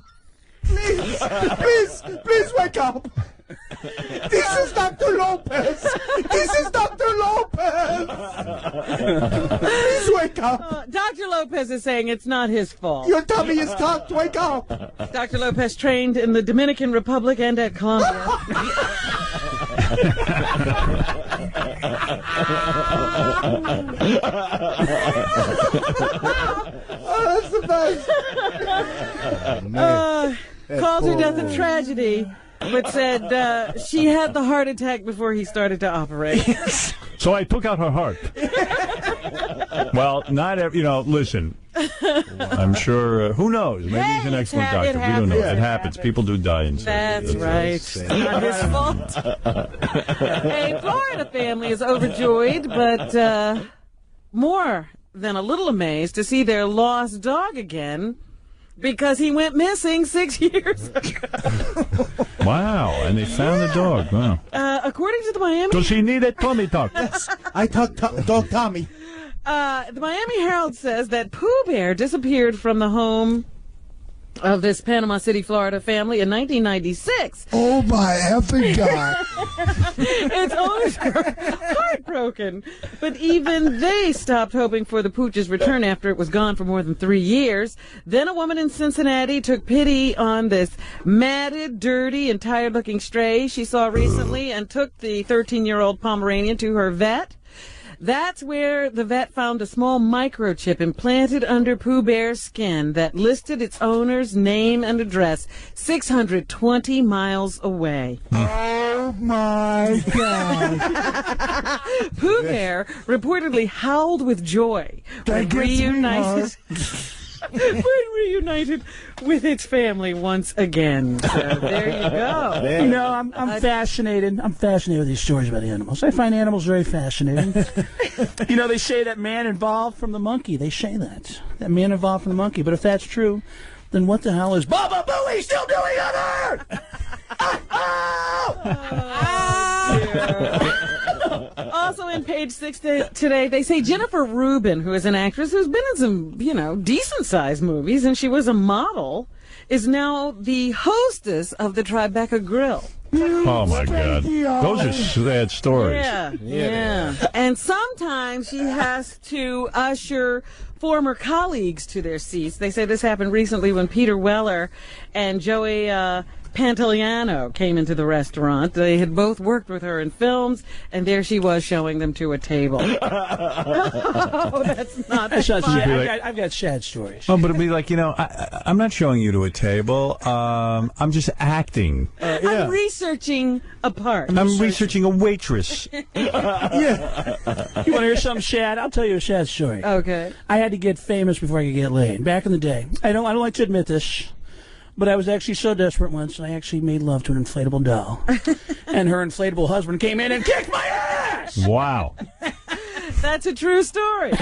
Please, please, please wake up. This is Dr. Lopez. This is Dr. Lopez. Please wake up. Uh, Dr. Lopez is saying it's not his fault. Your tummy is tucked. Wake up. Dr. Lopez trained in the Dominican Republic and at Columbia. oh, that's the best. uh, called her death a tragedy, but said uh, she had the heart attack before he started to operate. So I took out her heart. well, not every, you know, listen. I'm sure, uh, who knows? Maybe he's an Hey, excellent doctor. it We don't know. happens. It happens. People do die in That's surgery. right. Not his fault. A Florida family is overjoyed, but uh, more than a little amazed to see their lost dog again because he went missing six years ago. Wow, and they found the dog. Wow. Uh, according to the Miami Does he need a tummy tuck? I tuck tu- dog Tommy. Uh, the Miami Herald says that Pooh Bear disappeared from the home of this Panama City, Florida family in 1996. Oh my effing god! its were heartbroken, but even they stopped hoping for the pooch's return after it was gone for more than three years. Then a woman in Cincinnati took pity on this matted, dirty, and tired-looking stray she saw recently and took the 13-year-old Pomeranian to her vet. That's where the vet found a small microchip implanted under Pooh Bear's skin that listed its owner's name and address 620 miles away. Oh my god! Pooh Bear reportedly howled with joy when That reunited. when reunited with its family once again. So there you go. You know, I'm, I'm fascinated. I'm fascinated with these stories about animals. I find animals very fascinating. you know, they say that man evolved from the monkey. They say that. That man evolved from the monkey. But if that's true, then what the hell is Baba Booey still doing on Earth? Oh! Also in page six today, they say Jennifer Rubin, who is an actress who's been in some, you know, decent sized movies, and she was a model, is now the hostess of the Tribeca Grill. Oh, my God. Those are sad stories. Yeah, yeah. And sometimes she has to usher former colleagues to their seats. They say this happened recently when Peter Weller and Joey uh, Pantoliano came into the restaurant. They had both worked with her in films, and there she was showing them to a table. oh, that's not That's not fun. sad. I've, got, I've got sad stories. Oh, but it'd be like, you know, I, I, I'm not showing you to a table. Um, I'm just acting. I'm researching a part. I'm researching a waitress. yeah. You want to hear something sad? I'll tell you a sad story. Okay. I had to get famous before I could get laid. Back in the day, I don't. I don't like to admit this, but I was actually so desperate once. I actually made love to an inflatable doll, and her inflatable husband came in and kicked my ass. Wow. That's a true story.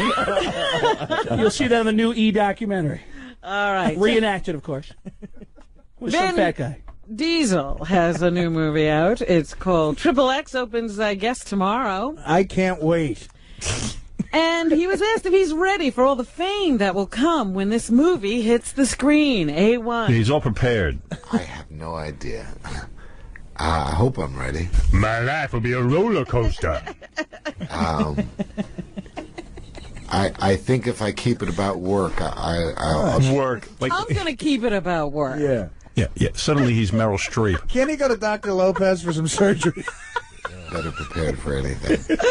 You'll see that in the new E documentary, All right. reenacted, of course, with some fat guy. Diesel has a new movie out. It's called Triple X. Opens, I guess, tomorrow. I can't wait. And he was asked if he's ready for all the fame that will come when this movie hits the screen. A1. He's all prepared. I have no idea. I hope I'm ready. My life will be a roller coaster. Um, I I think if I keep it about work, I, I I'll Work. Like, I'm going to keep it about work. Yeah. yeah, yeah. Suddenly he's Meryl Streep. Can he go to Dr. Lopez for some surgery? Better prepared for anything.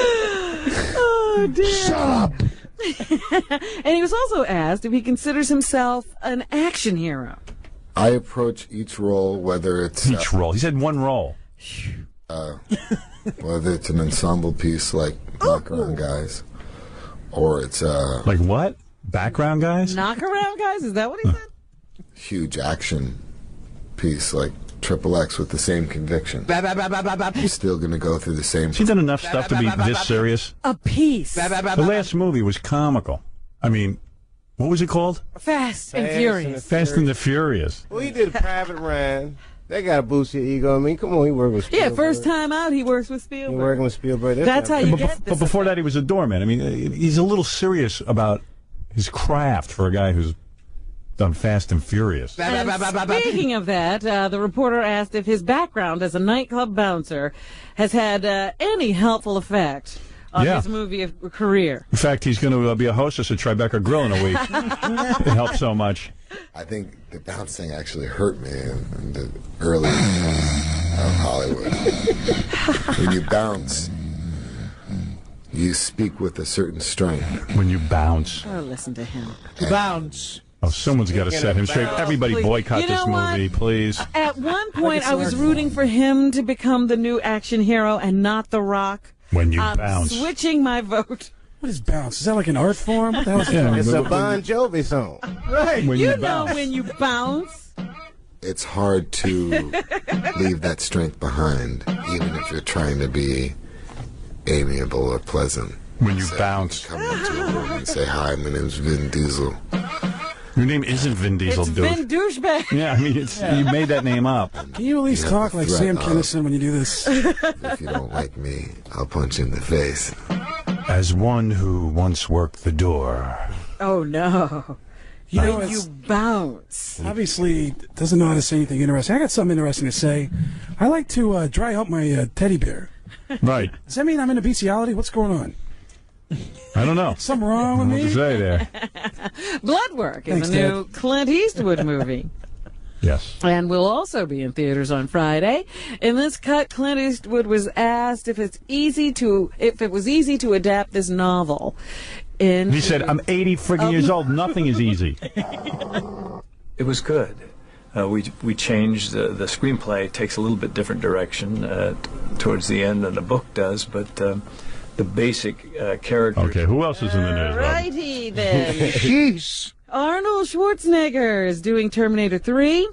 Oh, dear. Shut up. and he was also asked if he considers himself an action hero. I approach each role, whether it's Each role. He said one role. uh, whether it's an ensemble piece like Background Guys, or it's a Like what? Background guys? Knock around, guys? Is that what he said? huge action piece like Triple X with the same conviction. You're still gonna go through the same. She's done enough stuff to be this serious. A piece. The last movie was comical. I mean, what was it called? Fast and Fast Furious. Fast and the Furious. Well, he did Private Ryan. They got to boost your ego. I mean, come on, he worked with Yeah, first time out, he works with He Spielberg. working with Spielberg. That's how you but, get this. but before that, he was a doorman. I mean, he's a little serious about his craft for a guy who's done Fast and Furious. And speaking of that, uh, the reporter asked if his background as a nightclub bouncer has had uh, any helpful effect on Yeah. his movie career. In fact, he's going to uh, be a hostess at Tribeca Grill in a week. it helps so much. I think the bouncing actually hurt me in, in the early of Hollywood. when you bounce, you speak with a certain strength. When you bounce. Oh, listen to him. Bounce. Oh, someone's got to set him straight. Everybody Please. boycott You this know what? movie, please. At one point, it's I was rooting for him to become the new action hero and not The Rock. When you I'm bounce. switching my vote. What is bounce? Is that like an art form? What the hell is Yeah. It's a Bon Jovi song. Right. when You, you, know bounce. when you bounce. It's hard to leave that strength behind, even if you're trying to be amiable or pleasant. When you So bounce. Come into a room and say, "Hi, my name's Vin Diesel." Your name isn't Vin Diesel, it's dude. Vin Douchebag. Yeah, I mean, it's, you made that name up. Can you at least Yeah, talk like Sam of- Kinison when you do this? If you don't like me, I'll punch you in the face. As one who once worked the door. Oh, no. You know, you bounce. obviously doesn't know how to say anything interesting. I got something interesting to say. I like to uh, dry out my uh, teddy bear. Right. Does that mean I'm in a bestiality? What's going on? I don't know. Something wrong with me? What to say there? Bloodwork is Thanks, a new Clint Eastwood movie. Yes. and will also be in theaters on Friday. In this cut, Clint Eastwood was asked if it's easy to if it was easy to adapt this novel. In He said, I'm 80 friggin' years old. Nothing is easy. It was good. Uh, we we changed the the screenplay takes a little bit different direction uh, t- towards the end than the book does, but um, the basic uh, character. Okay, who else is in the news? Rob? righty then. Jeez. Arnold Schwarzenegger is doing Terminator 3.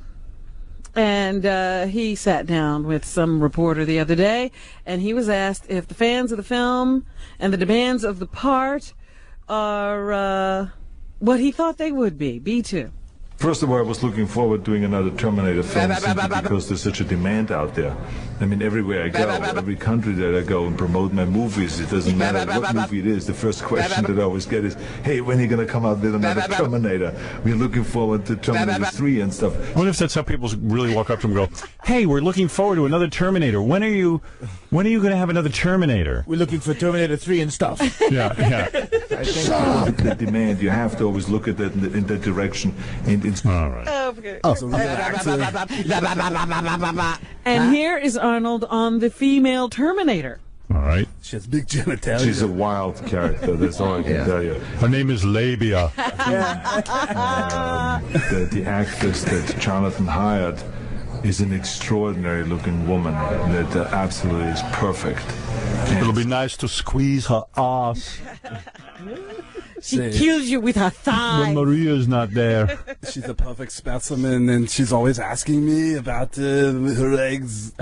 And uh, he sat down with some reporter the other day, and he was asked if the fans of the film and the demands of the part are uh, what he thought they would be. B2. First of all, I was looking forward to doing another Terminator film simply because there's such a demand out there. I mean, everywhere I go, every country that I go and promote my movies, it doesn't matter what movie it is. The first question that I always get is, "Hey, when are you going to come out with another Terminator? We're looking forward to Terminator 3 and stuff." I wonder if that's how people really walk up to him and go, "Hey, we're looking forward to another Terminator. When are you? When are you going to have another Terminator?" We're looking for Terminator 3 and stuff. Yeah, yeah. I think the demand, you have to always look at that in, the, in that direction. And it's all right. Oh, so we're back And here is Arnold on the female Terminator. All right. She has big genitalia. She's a wild character. That's all I can tell you. Her name is Labia. Um, the, the actress that Jonathan hired is an extraordinary looking woman that uh, absolutely is perfect. It'll be nice to squeeze her ass She kills you with her thigh. when Maria's not there. She's a perfect specimen, and she's always asking me about uh, her eggs.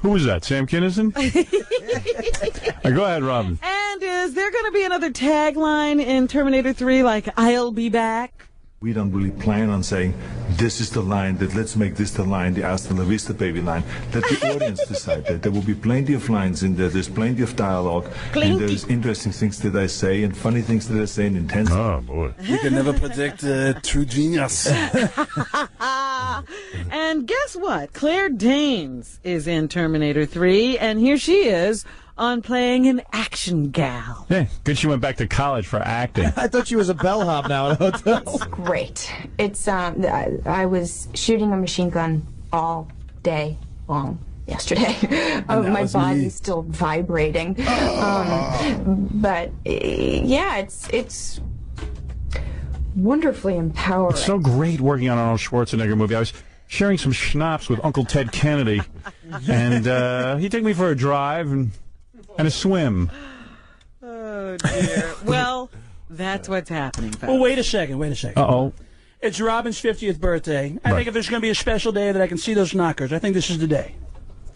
Who was that? Sam Kinison? Uh, go ahead, Robin. And is there going to be another tagline in Terminator 3 like, I'll be back? We don't really plan on saying, this is the line, that let's make this the line, the Hasta la Vista baby line. Let the audience decide that. There will be plenty of lines in there, there's plenty of dialogue, and there's interesting things that I say, and funny things that I say, and intense. Oh, boy. You can never predict uh, true genius. and guess what? Claire Danes is in Terminator 3, and here she is on playing an action gal. Yeah, good she went back to college for acting. I thought she was a bellhop now at a hotel. Great. It's um, I, I was shooting a machine gun all day long yesterday. oh, my was me. body's still vibrating. Um, but uh, yeah, it's it's wonderfully empowering. It's so great working on an Arnold Schwarzenegger movie. I was sharing some schnapps with Uncle Ted Kennedy, and uh, he took me for a drive and, and a swim. Oh, dear. well, that's what's happening, folks. well, wait a second. Wait a second. Uh oh. It's Robin's 50th birthday. I Right. think if there's going to be a special day that I can see those knockers, I think this is the day.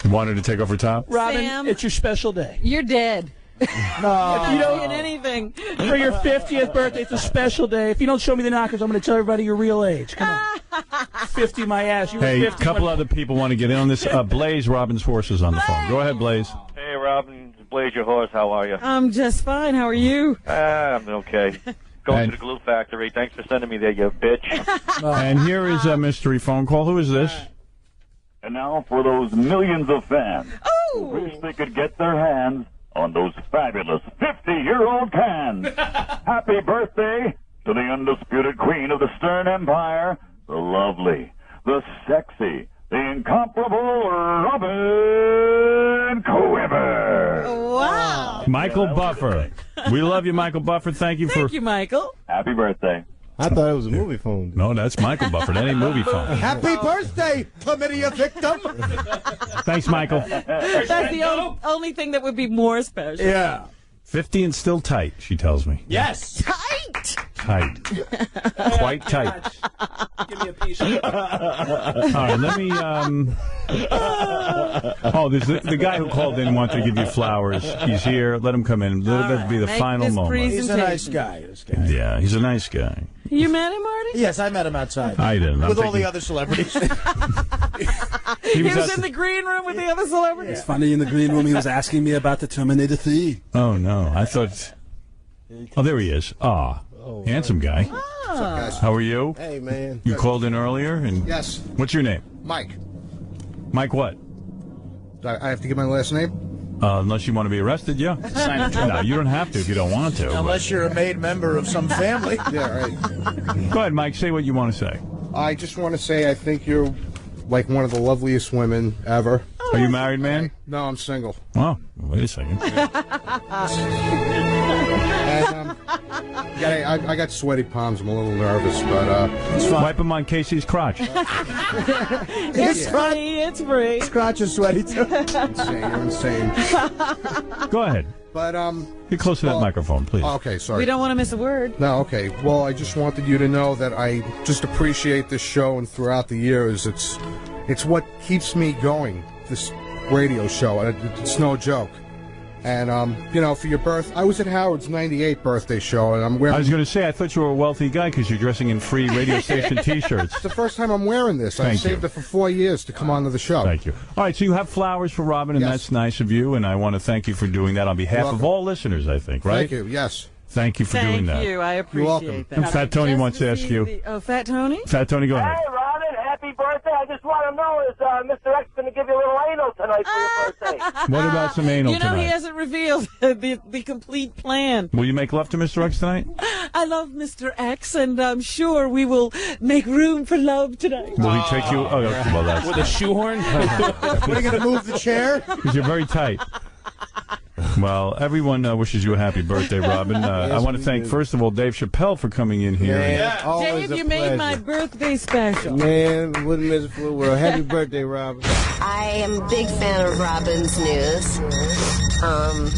You wanted to take over top? Robin, Sam. it's your special day. You're dead. No. If you don't get anything For your 50th birthday, it's a special day. If you don't show me the knockers, I'm going to tell everybody your real age. Come on. 50 my ass. You were Hey, a couple when- other people want to get in on this. Uh, Blaze Robbins Horse is on the phone. Go ahead, Blaze. Hey, Robin, Blaze your horse. How are you? I'm just fine. How are you? Ah, I'm okay. Going And- to the glue factory. Thanks for sending me there, you bitch. And here is a mystery phone call. Who is this? And now for those millions of fans who wish they could get their hands on those fabulous 50-year-old cans. Happy birthday to the undisputed queen of the Stern Empire, the lovely, the sexy, the incomparable Robin Quiver. Wow. Michael Buffer. We love you, Michael Buffer. Thank you for. Thank you, Michael. Happy birthday. I thought it was a Moviefone. No, that's Michael Buffer. That ain't Moviefone. Happy birthday, chlamydia victim. Thanks, Michael. That's the only, only thing that would be more special. Yeah. 50 and still tight, she tells me. Yes. Tight. Tight. Quite tight. Give me a piece. All right, let me. Um... Oh, there's the, the guy who called in wanted to give you flowers. He's here. Let him come in. Let that be the Make final moment. He's a nice guy. This guy. Yeah, he's a nice guy. You met him, Marty? Yes, I met him outside. I didn't. I'm With all thinking- the other celebrities. He was, was in the green room with the other celebrities. It's funny in the green room. He was asking me about the Terminator 3. Oh no, I thought. Oh, there he is. Ah, handsome guy. guys? How are you? Hey, man. You called in earlier, and Yes. What's your name? Mike. Mike. What? I I have to give my last name? Uh, unless you want to be arrested, yeah. No, you don't have to if you don't want to. but- Unless you're a made member of some family. yeah, right. Go ahead, Mike. Say what you want to say. I just want to say I think you're like one of the loveliest women ever. Are you married, man? No, I'm single. Oh, wait a second. And, um, yeah, I, I got sweaty palms. I'm a little nervous, but uh, it's fine. Wipe them on KC's crotch. It's free. It's free. Scratch is sweaty too. insane, you're insane. Go ahead. But um, Get close to that microphone, please. okay, sorry. We don't want to miss a word. No, okay. Well, I just wanted you to know that I just appreciate this show, and throughout the years, it's it's what keeps me going. This radio show, and it's no joke. And um, you know, for your birth, I was at Howard's '98 birthday show, and I'm wearing. I was going to say, I thought you were a wealthy guy because you're dressing in free radio station T-shirts. It's the first time I'm wearing this. Thank I Thank saved you. it for four years to come onto the show. Thank you. All right, so you have flowers for Robin, and Yes. that's nice of you, and I want to thank you for doing that on behalf of welcome. all listeners, I think, right? Thank you. Yes. Thank you for Thank doing that. Thank you. I appreciate you welcome. that. And Fat Tony Just wants to ask see you. the- oh, Fat Tony? Fat Tony, go ahead. Hey, Robin, happy birthday. I just want to know is uh, Mr. X going to give you a little anal tonight for your birthday? What about some anal You know, tonight? he hasn't revealed the, the complete plan. Will you make love to Mr. X tonight? I love Mr. X, and I'm sure we will make room for love tonight. Will he take you? Oh, okay, well, that's With a shoehorn? What are you going to move the chair? because you're very tight. Well, everyone uh, wishes you a happy birthday, Robin. Uh, I want to thank, do. first of all, Dave Chappelle for coming in here. Man, always Dave, a you made my birthday special. Man, wouldn't miss it for the world. Happy birthday, Robin. I am a big fan of Robin's news. Um,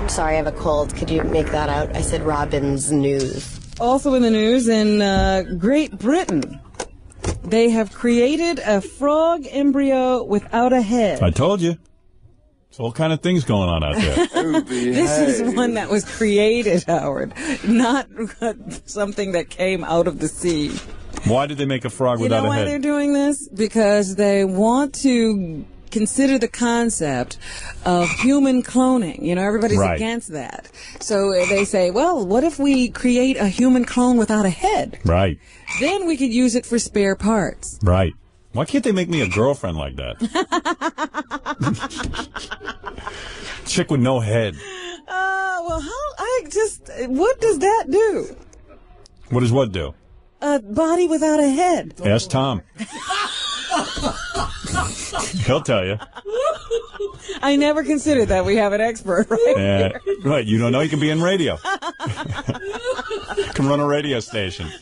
I'm sorry, I have a cold. Could you make that out? I said Robin's news. Also in the news, in uh, Great Britain, they have created a frog embryo without a head. I told you. It's all kind of things going on out there. This is one that was created, Howard, not something that came out of the sea. Why did they make a frog You without a head? You know why they're doing this? Because they want to consider the concept of human cloning. You know, everybody's Right. against that. So they say, well, what if we create a human clone without a head? Right, Then we could use it for spare parts. right. Why can't they make me a girlfriend like that? Chick with no head. Uh, well, how, I just, what does that do? What does what do? A body without a head. Ask Tom. He'll tell you. I never considered that. We have an expert right Yeah, here. right. You don't know you can be in radio. can run a radio station.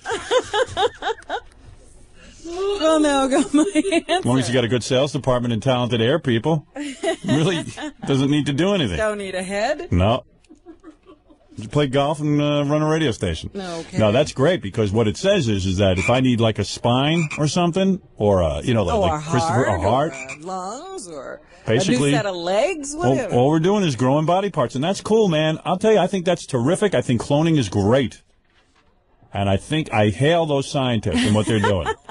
Well, now I got my As long as you got a good sales department and talented air people, really doesn't need to do anything. Don't need a head. No. You Play golf and uh, run a radio station. No, okay. No, that's great because what it says is is that if I need like a spine or something, or a, you know, like, or like a Christopher, a heart, or lungs, or Basically- a new set of legs, all, all we're doing is growing body parts, and that's cool, man. I'll tell you, I think that's terrific. I think cloning is great, and I think I hail those scientists and what they're doing.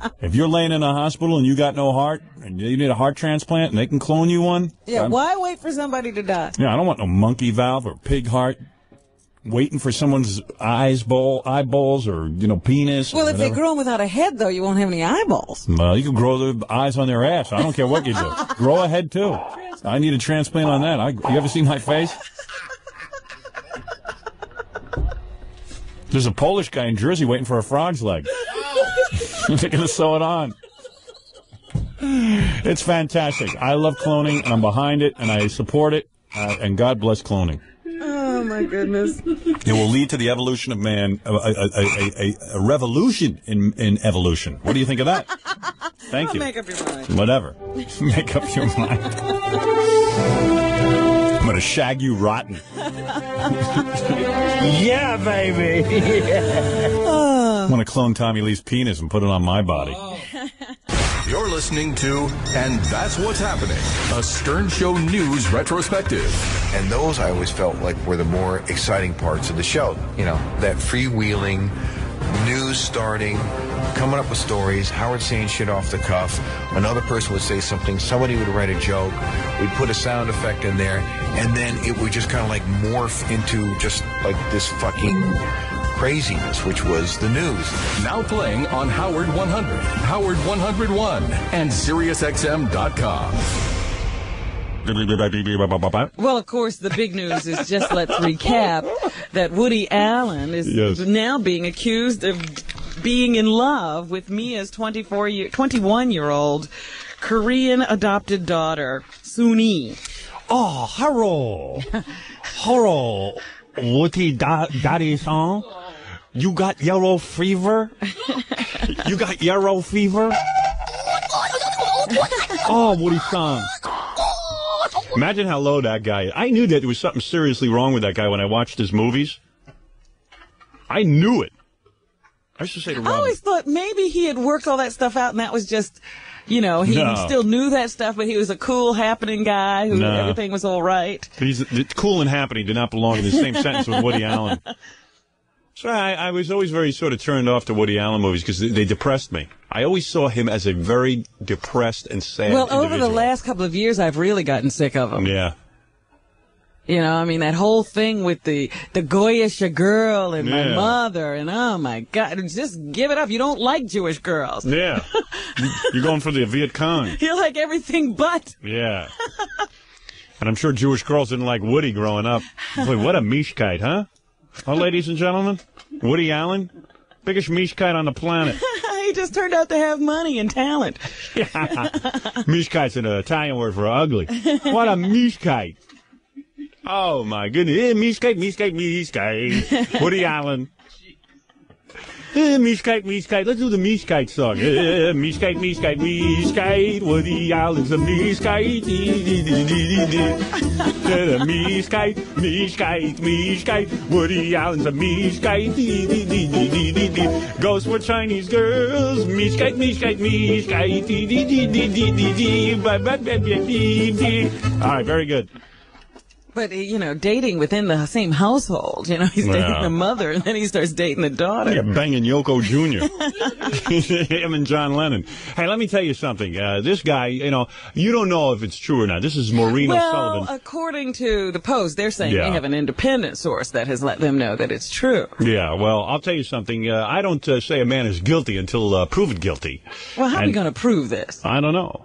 if you're laying in a hospital and you got no heart, and you need a heart transplant, and they can clone you one, yeah, I'm- why wait for somebody to die? yeah, I don't want no monkey valve or pig heart. Waiting for someone's eyes bowl, eyeballs, or you know, penis. Well, if they grow them without a head, though, you won't have any eyeballs. Well, you can grow the eyes on their ass. I don't care what you do. grow a head too. I need a transplant on that. I, you ever see my face? There's a Polish guy in Jersey waiting for a frog's leg. They're gonna sew it on. It's fantastic. I love cloning, and I'm behind it, and I support it. Uh, and God bless cloning. Oh my goodness! It will lead to the evolution of man, a, a, a, a, revolution in, in evolution. What do you think of that? Thank you. Make up your mind. Whatever. Make up your mind. I'm going to shag you rotten. yeah, baby. I'm going to clone Tommy Lee's penis and put it on my body. Oh. You're listening to And That's What's Happening, a Stern Show News retrospective. And those I always felt like were the more exciting parts of the show. You know, that freewheeling, news starting, coming up with stories, Howard saying shit off the cuff, another person would say something, somebody would write a joke, we'd put a sound effect in there, and then it would just kind of like morph into just like this fucking craziness, which was the news. Now playing on Howard 100, Howard 101, and SiriusXM.com. Well, of course, the big news is just let's recap that Woody Allen is Yes. now being accused of being in love with Mia's 24 year, 21 year old Korean adopted daughter, Soon-Yi. Oh, hello. hello. Woody da- Daddy song. You got yellow fever? you got yellow fever? Oh, Woody song. Imagine how low that guy is. I knew that there was something seriously wrong with that guy when I watched his movies. I knew it. I used to say to I always thought maybe he had worked all that stuff out and that was just, you know, he No. still knew that stuff, but he was a cool, happening guy who No. everything was all right. He's it's cool and happening do not belong in the same sentence with Woody Allen. So I, I was always very sort of turned off to Woody Allen movies because they, they depressed me. I always saw him as a very depressed and sad. well, over the last couple of years, I've really gotten sick of him. yeah, You know, I mean, that whole thing with the, the Goyish girl and my mother and oh my God, just give it up. You don't like Jewish girls. yeah, You- you're going for the Viet Cong. You like everything but. Yeah, and I'm sure Jewish girls didn't like Woody growing up. Boy, what a mishkite, huh? Oh, ladies and gentlemen, Woody Allen, biggest mishkite on the planet. he just turned out to have money and talent. Mishkite's an Italian word for ugly. What a mishkite. Oh my goodness. Eh, mishkite, mishkite, mishkite. Woody Allen. Eh, mishkite, mishkite. Let's do the mishkite song. Eh, mishkite, mishkite, mishkite. Woody Allen's dee, dee. Eh, Mishkite, mishkite, mishkite. Woody Allen's dee, dee. Goes for Chinese girls. Ba, dee, dee. All right, very good. But, you know, dating within the same household. You know, he's dating Yeah. the mother and then he starts dating the daughter. Yeah, banging Yoko Jr. Him and John Lennon. Hey, let me tell you something. Uh, this guy, you know, you don't know if it's true or not. This is Maureen well, O'Sullivan. according to the Post, they're saying Yeah. they have an independent source that has let them know that it's true. Yeah, well, I'll tell you something. Uh, I don't uh, say a man is guilty until uh, proven guilty. Well, how are we going to prove this? I don't know.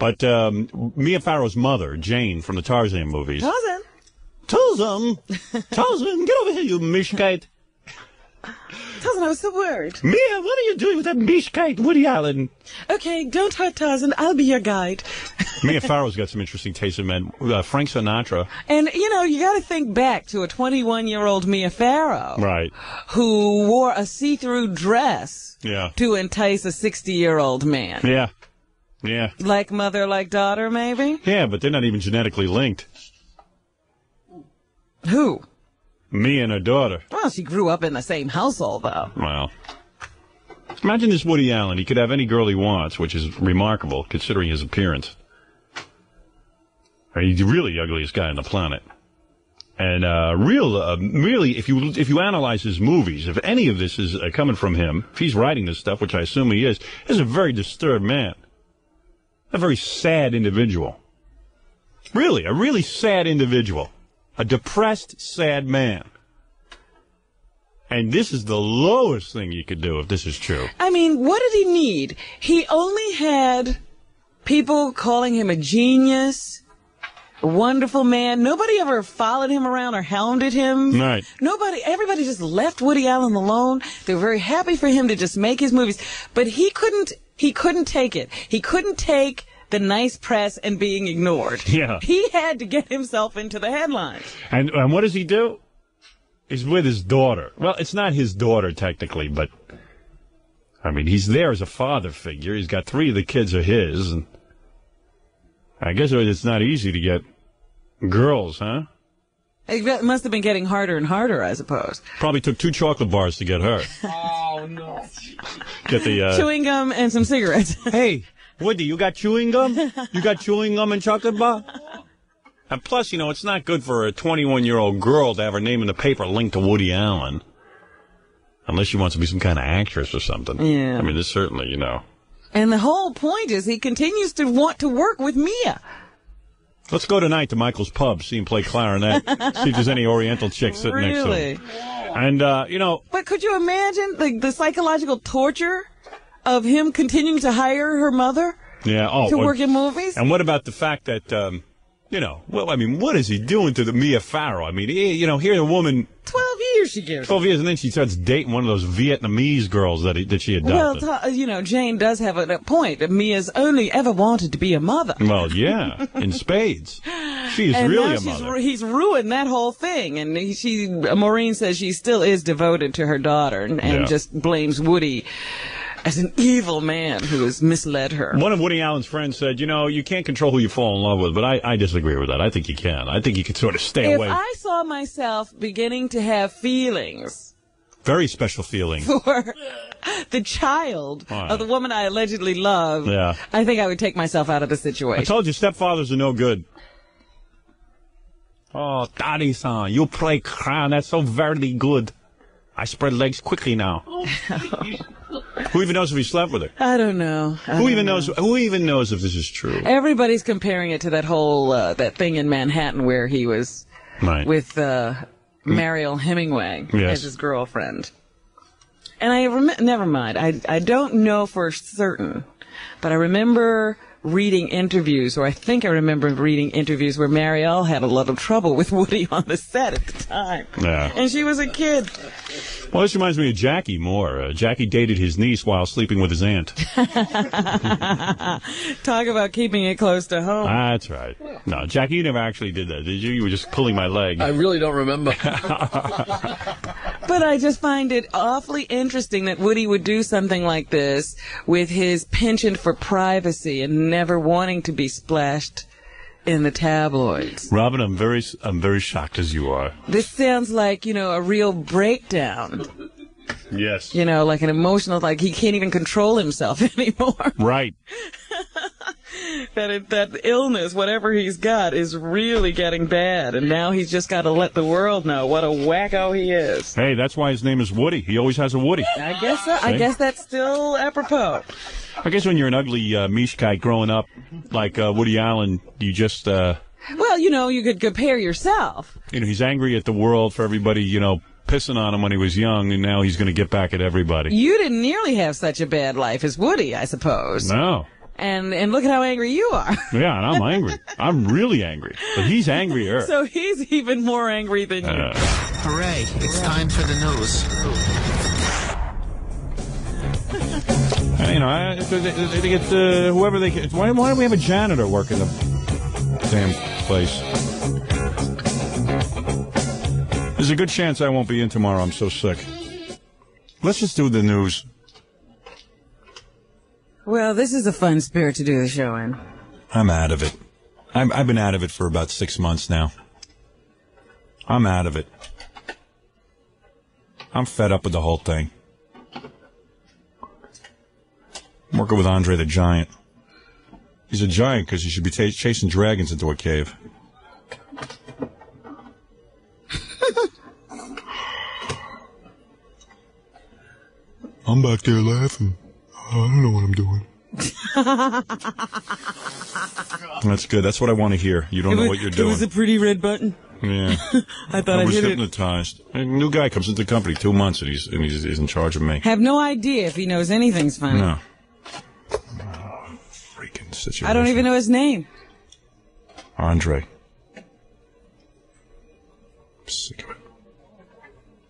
But um, Mia Farrow's mother, Jane, from the Tarzan movies. Tarzan. Tarzan! Tarzan, get over here, you mishkite. Tarzan, I was so worried. Mia, what are you doing with that mishkite, Woody Allen? Okay, don't hurt Tarzan. I'll be your guide. Mia Farrow's got some interesting taste in men. Uh, Frank Sinatra. And, you know, you got to think back to a 21 year old Mia Farrow Right. who wore a see through dress Yeah. to entice a 60 year old man. Yeah. Yeah. Like mother, like daughter, maybe? Yeah, but they're not even genetically linked. Who? Me and her daughter. Well, she grew up in the same household, though. Well, imagine this Woody Allen. He could have any girl he wants, which is remarkable considering his appearance. He's the really ugliest guy on the planet. And uh, real, uh, really, if you if you analyze his movies, if any of this is uh, coming from him, if he's writing this stuff, which I assume he is, he's a very disturbed man, a very sad individual. Really, a really sad individual, a depressed, sad man. And this is the lowest thing you could do if this is true. I mean, what did he need? He only had people calling him a genius, a wonderful man. Nobody ever followed him around or hounded him. Right. Nobody, everybody just left Woody Allen alone. They were very happy for him to just make his movies, but he couldn't, he couldn't take it. He couldn't take the nice press and being ignored. Yeah. He had to get himself into the headlines. And, and what does he do? He's with his daughter. Well, it's not his daughter technically, but I mean, he's there as a father figure. He's got three of the kids are his, and I guess it's not easy to get girls, huh? It must have been getting harder and harder, I suppose. Probably took two chocolate bars to get her. Oh no! Get the uh, Chewing gum and some cigarettes. Hey, Woody, you got chewing gum? You got chewing gum and chocolate bar? And plus, you know, it's not good for a 21 year old girl to have her name in the paper linked to Woody Allen. Unless she wants to be some kind of actress or something. Yeah. I mean, this certainly, you know. And the whole point is he continues to want to work with Mia. Let's go tonight to Michael's Pub, see him play clarinet, see if there's any Oriental chick sitting Really? next to him. And, uh, you know, But could you imagine the, the psychological torture of him continuing to hire her mother yeah, oh. to work in movies? And what about the fact that, um, you know, well, I mean, what is he doing to the Mia Farrow? I mean, he- you know, here the woman, years she gives. 12 years, and then she starts dating one of those Vietnamese girls that he, that she Well, adopted. ta- you know, Jane does have a, a point Mia's only ever wanted to be a mother. Well, yeah, in spades. She's and really now a she's, mother. ru- he's ruined that whole thing, and he, she Maureen says she still is devoted to her daughter, and, and Yeah. just blames Woody as an evil man who has misled her. One of Woody Allen's friends said, you know, you can't control who you fall in love with, but I, I distree with that. I think you can. I think you can sort of stay if away. If I saw myself beginning to have feelings Very special feeling. for the child All right. of the woman I allegedly love, Yeah. I think I would take myself out of the situation. I situation. told you stepfathers are no good. Oh, Daddy-san, you play crown. That's so very good. I spread legs quickly now. Oh, Who even knows if he slept with her? I don't know. I Who don't even know. knows? Who even knows if this is true? Everybody's comparing it to that whole uh, that thing in Manhattan where he was Right. with uh, Mariel Hemingway Yes. as his girlfriend. And I rem- never mind. I I don't know for certain, but I remember reading interviews, or I think I remember reading interviews where Mariel had a lot of trouble with Woody on the set at the time, Yeah. and she was a kid. Well, this reminds me of Jackie Moore. Uh, Jackie dated his niece while sleeping with his aunt. Talk about keeping it close to home. That's right. No, Jackie, you never actually did that, did you? You were just pulling my leg. I really don't remember. But I just find it awfully interesting that Woody would do something like this with his penchant for privacy and never wanting to be splashed in the tabloids. Robin, I'm very, I'm very shocked as you are. This sounds like, you know, a real breakdown. Yes. You know, like an emotional, like he can't even control himself anymore. Right. that it, that illness, whatever he's got, is really getting bad, and now he's just got to let the world know what a wacko he is. Hey, that's why his name is Woody. He always has a Woody. I guess so. I guess that's still apropos. I guess when you're an ugly uh, Mishkite growing up, like uh, Woody Allen, you just, uh, Well, you know, you could compare yourself. you know, he's angry at the world for everybody, you know, pissing on him when he was young, and now he's going to get back at everybody. You didn't nearly have such a bad life as Woody, I suppose. No. And and look at how angry you are. Yeah, and I'm angry. I'm really angry. But he's angrier. So he's even more angry than you. Uh, Hooray, it's time for the news. you know, I, I think it's uh, whoever they. Can, why, why don't we have a janitor working the damn place? There's a good chance I won't be in tomorrow. I'm so sick. Let's just do the news. Well, this is a fun spirit to do the show in. I'm out of it. I'm, I've been out of it for about six months now. I'm out of it. I'm fed up with the whole thing. I'm working with Andre the Giant. He's a giant because he should be ta chasing dragons into a cave. I'm back there laughing. I don't know what I'm doing. That's good. That's what I want to hear. You don't It know was- what you're doing. It was a pretty red button. Yeah. I thought I, was hit it. hypnotized. A new guy comes into the company two months and he's and he's, he's in charge of me. Have no idea if he knows anything's funny. No. Oh, Freaking situation. I don't even know his name. Andre. Sick of it.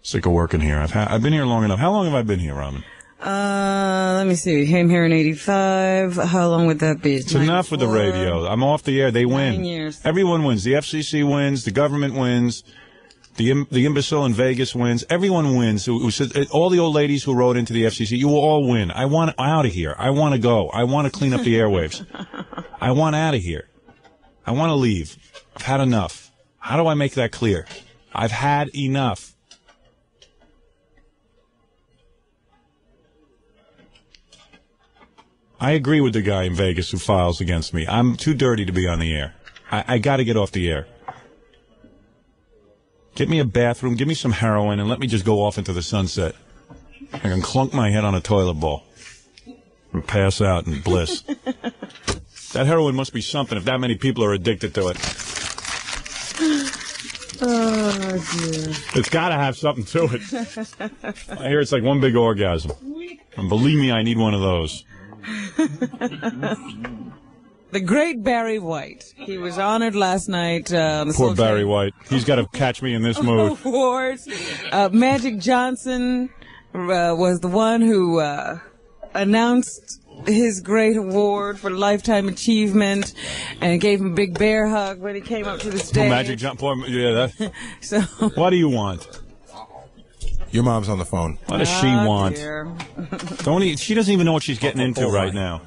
Sick of working here. I've ha- I've been here long enough. How long have I been here, Robin? Uh, let me see. Came here in '85. How long would that be? It's enough with the radio. I'm off the air. They win. Years. Everyone wins. The FCC wins. The government wins. The Im- the imbecile in Vegas wins. Everyone wins. Who, who said, all the old ladies who wrote into the FCC, you will all win. I want out of here. I want to go. I want to clean up the airwaves. I want out of here. I want to leave. I've had enough. How do I make that clear? I've had enough. I agree with the guy in Vegas who files against me. I'm too dirty to be on the air. I, I got to get off the air. Get me a bathroom, give me some heroin, and let me just go off into the sunset. I can clunk my head on a toilet bowl and pass out in bliss. that heroin must be something if that many people are addicted to it. Oh dear. It's got to have something to it. I hear it's like one big orgasm. And believe me, I need one of those. The great Barry White. He was honored last night. Uh, on the Poor Soul Barry White. He's got to catch me in this mood. Awards. Uh, Magic Johnson uh, was the one who uh, announced his great award for lifetime achievement and gave him a big bear hug when he came up to the Poor stage. Magic jump. Poor, yeah, that. So. What do you want? Your mom's on the phone. What does she Oh, want? Don't e- she doesn't even know what she's getting into right now.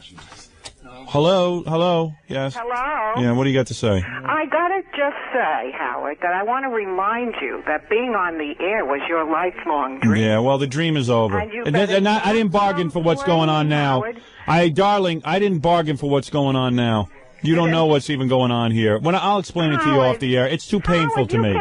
Hello, hello, yes. Hello. Yeah, what do you got to say? I gotta just say, Howard, that I want to remind you that being on the air was your lifelong dream. Yeah, well, the dream is over. And you And and I, I didn't bargain for what's going on now. Howard. I, darling, I didn't bargain for what's going on now. You don't know what's even going on here. When I, I'll explain it to you off the air. It's too painful to you me.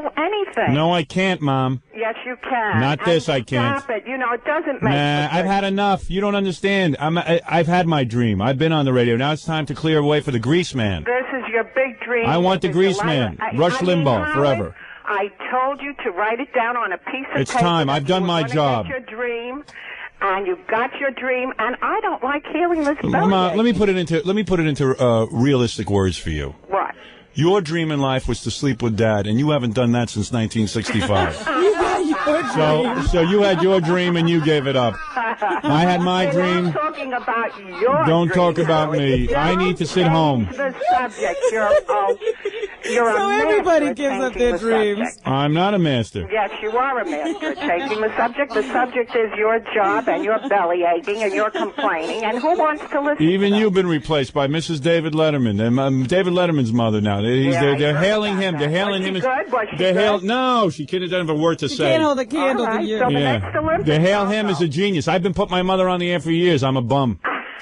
Handle anything. No, I can't, Mom. Yes, you can. Not this, I can't. Stop it. You know, it doesn't make Nah, I've had enough. You don't understand. I'm, I, I've had my dream. I've been on the radio. Now it's time to clear away for the Greaseman. This is your big dream. I want the This is your Greaseman. I- Rush mean, Limbaugh forever. I told you to write it down on a piece of It's paper. It's time. I've done my job. Your dream, and you got your dream, and I don't like hearing this Mama, let me put it into let me put it into uh, realistic words for you. What? Your dream in life was to sleep with Dad, and you haven't done that since 1965. You got your so, so you had your dream and you gave it up. I had my We're dream. not talking about your Don't dream, talk about Howard. me. I need to sit home. The subject. You're, oh, you're So everybody gives up their the dreams. subject. I'm not a master. Yes, you are a master taking the subject. The subject is your job, and you're belly aching, and you're complaining, and who wants to listen? Even you've been replaced by Mrs. David Letterman. And um, David Letterman's mother now. They, Yeah, they're they're hailing about him. They're hailing Was him she as. good? Was she They hail. good? No, she can't have a word to She say. Can't hold a candle All to you. so the yeah. next Olympics, They hail I'll him as a genius. I've been putting my mother on the air for years. I'm a bum.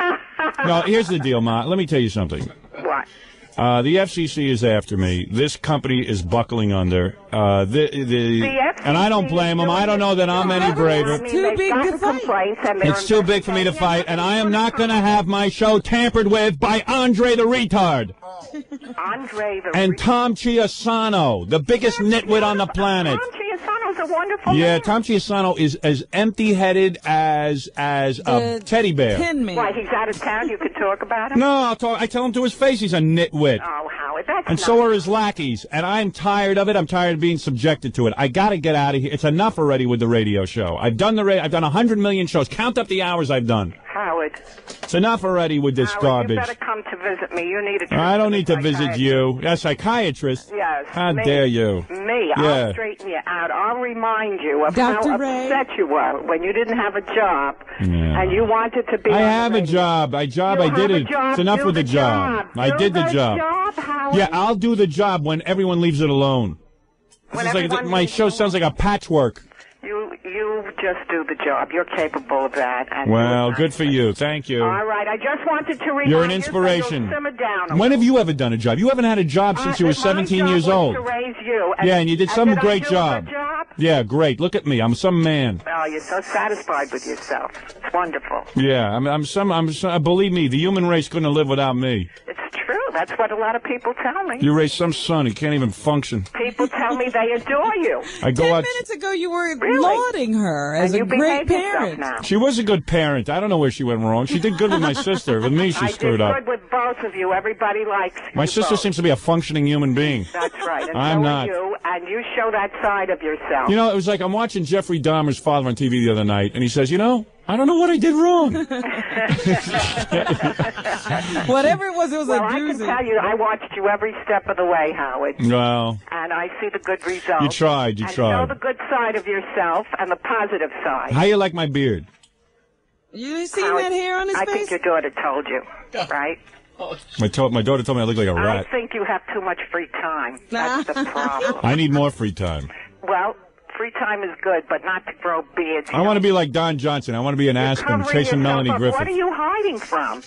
no, here's the deal, Ma. Let me tell you something. What? Uh, the FCC is after me. This company is buckling under. Uh, the, the, and I don't blame them. I don't know that I'm any braver. I mean, they've gotten complaints, and It's too big for me to fight, and I am not going to have my show tampered with by Andre the retard Andre the and Tom Chiusano, the biggest nitwit on the planet. Tom Chiusano's a wonderful Yeah, man. Tom Chiusano is as empty-headed as as a teddy bear. Why, he's out of town? You could talk about him? No, I'll talk, I tell him to his face he's a nitwit. Oh, Howard, that's And not... so are his lackeys. And I'm tired of it. I'm tired of being subjected to it. I got to get out of here. It's enough already with the radio show. I've done the ra- I've done 100 million shows. Count up the hours I've done. Howard, It's enough already with this Howard, garbage. you better come to visit me. You need a trip I don't need to visit psychiatrist. you. A psychiatrist? Yes. How me. dare you? Me. Yeah. I'll straighten you out. I'll remind you of Dr. how Ray. upset you were when you didn't have a job Yeah. and you wanted to be I on the have a job. I job. You I did it. job. It's enough Do with the the job. job. I Do did the the job. job, Yeah, I'll do the job when everyone leaves it alone. This When is like everyone my show sounds like a patchwork. You you just do the job. You're capable of that. And Well, good for you. Thank you. All right. I just wanted to remind You're an you so inspiration. simmer down. When have you ever done a job? You haven't had a job since you were Uh, 17 job years old. To raise you. Yeah, and you did and some did great job. job. Yeah, great. Look at me. I'm some man. Oh, you're so satisfied with yourself. It's wonderful. Yeah, I'm, I'm some. I'm. Some, believe me, the human race couldn't live without me. It's true. That's what a lot of people tell me. You raised some son who can't even function. People tell me they adore you. I go out. minutes ago you were Really? lauding her as And a great parent. now. She was a good parent. I don't know where she went wrong. She did good with my sister. With me, she I screwed did up. good with both of you. Everybody likes My you sister both. seems to be a functioning human being. That's right. And I'm so not. Are you, and you show that side of yourself. You know, it was like I'm watching Jeffrey Dahmer's father on TV the other night, and he says, "You know, I don't know what I did wrong." Whatever it was, it was well, a I can doozy. tell you, I watched you every step of the way, Howard. well, And I see the good results. You tried, you and tried. know the good side of yourself and the positive side. how you like my beard? You seen Howard, that hair on his I face? think your daughter told you, right? My, to- my daughter told me I look like a rat. I think you have too much free time. That's the problem. I need more free time. well, free time is good, but not to grow beards. I want to be like Don Johnson. I want to be an Aspen Covering chasing Melanie up. Griffith. What are you hiding from?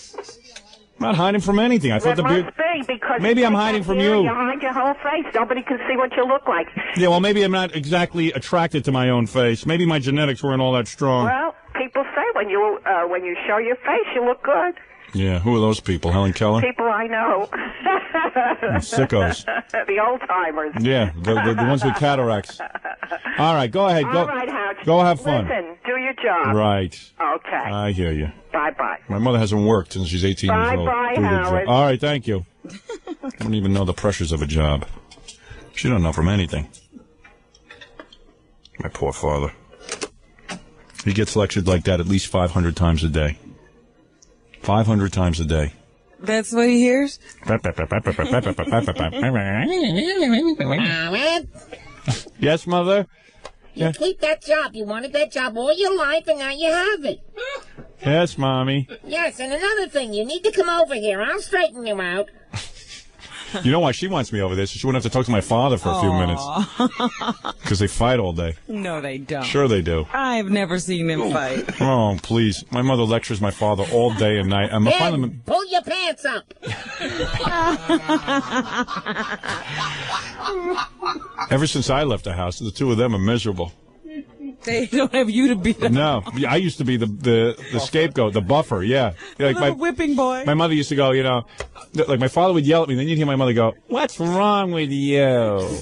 I'm not hiding from anything. I thought There the beard. because Maybe I'm hiding from you. You hide your whole face. Nobody can see what you look like. Yeah, well, maybe I'm not exactly attracted to my own face. Maybe my genetics weren't all that strong. Well, people say when you uh, when you show your face, you look good. Yeah, who are those people? Helen Keller? People I know. Sickos. the old timers. Yeah, the, the, the ones with cataracts. All right, go ahead. Go, All right, Howard. go have fun. Listen, do your job. Right. Okay. I hear you. bye bye. My mother hasn't worked since she's 18 years old. Bye-bye, Do job. Howard. All right, thank you. I don't even know the pressures of a job. She don't know from anything. My poor father. He gets lectured like that at least 500 times a day. 500 times a day. That's what he hears? Yes, mother? you Yeah. keep that job. You wanted that job all your life, and now you have it. Yes, mommy. Yes, and another thing, you need to come over here. I'll straighten you out. You know why she wants me over there? So she wouldn't have to talk to my father for a few minutes. Because they fight all day. no, they don't. Sure they do. I've never seen them fight. Oh, please. My mother lectures my father all day and night. I'm finally... Ben, pull your pants up. Ever since I left the house, the two of them are miserable. they don't have you to be the No, I used to be the the, the scapegoat, the buffer. Yeah, like little my whipping boy. my mother used to go. You know, like my father would yell at me, then you'd hear my mother go, "What's wrong with you?"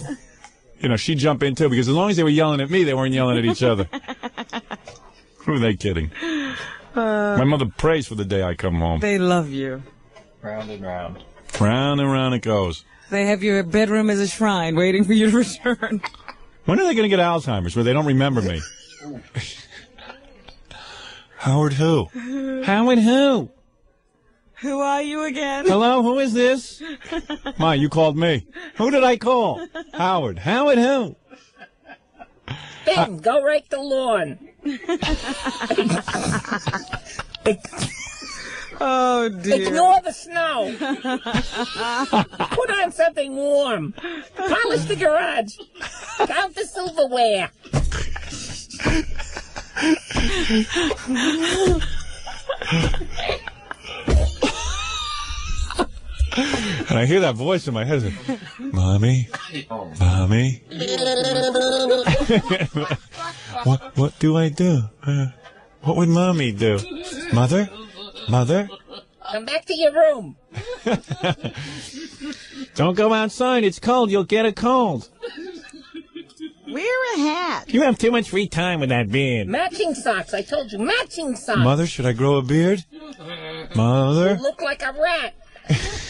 You know, she'd jump in too because as long as they were yelling at me, they weren't yelling at each other. Who are they kidding? Uh, my mother prays for the day I come home. They love you. Round and round. Round and round it goes. They have your bedroom as a shrine waiting for you to return. When are they going to get Alzheimer's where they don't remember me? Howard who? Howard who? Who are you again? Hello, who is this? My, you called me. Who did I call? Howard. Howard who? Ben, go rake the lawn. oh dear. Ignore the snow. Put on something warm. Polish the garage. Count the silverware. And I hear that voice in my head. like, Mommy, mommy, what what do I do? Uh, what would mommy do? Mother, mother, Come back to your room. don't go outside. It's cold. You'll get a cold. Wear a hat. You have too much free time with that beard. Matching socks. I told you, matching socks. Mother, should I grow a beard? Mother, You look like a rat.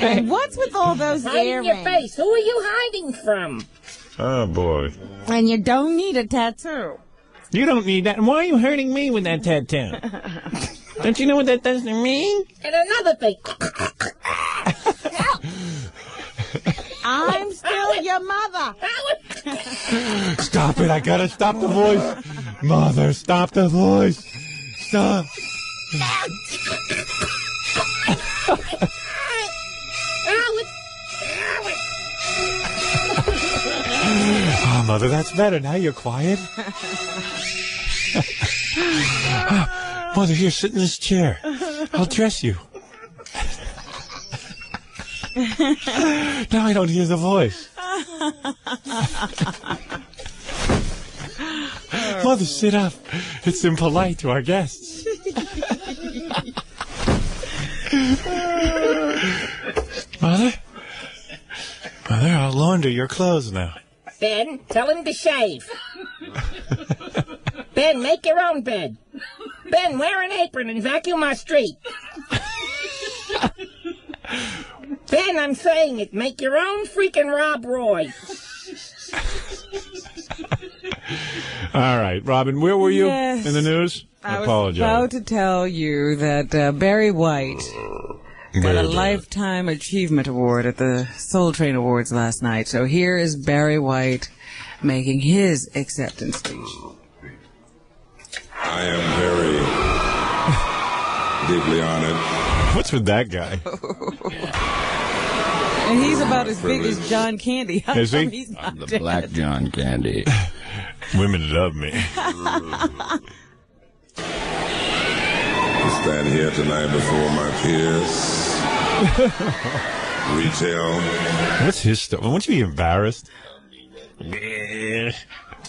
And what's with all those Hiding your face. Who are you hiding from? oh boy. And you don't need a tattoo. You don't need that. And why are you hurting me with that tattoo? Don't you know what that does to me? And another thing. I'm still your mother. Stop it. I gotta stop the voice. Mother, stop the voice. Stop. Howard. Oh, Mother, that's better. Now you're quiet. Mother, here, sit in this chair. I'll dress you. now I don't hear the voice. Mother, sit up. It's impolite to our guests. Mother? Mother, I'll launder your clothes now. Ben, tell him to shave. ben, make your own bed. Ben, wear an apron and vacuum my street. ben, I'm saying it. Make your own freaking Rob Roy. All right, Robin, where were you Yes. in the news? I was apologize. about to tell you that uh, Barry White got Very a. Lifetime Achievement Award at the Soul Train Awards last night. So here is Barry White making his acceptance speech. I am very deeply honored. What's with that guy? And he's about as big as John Candy. How Is he? come He's not the dead? Black John Candy. Women love me. to stand here tonight before my peers. Retail. What's his stuff? Won't you be embarrassed?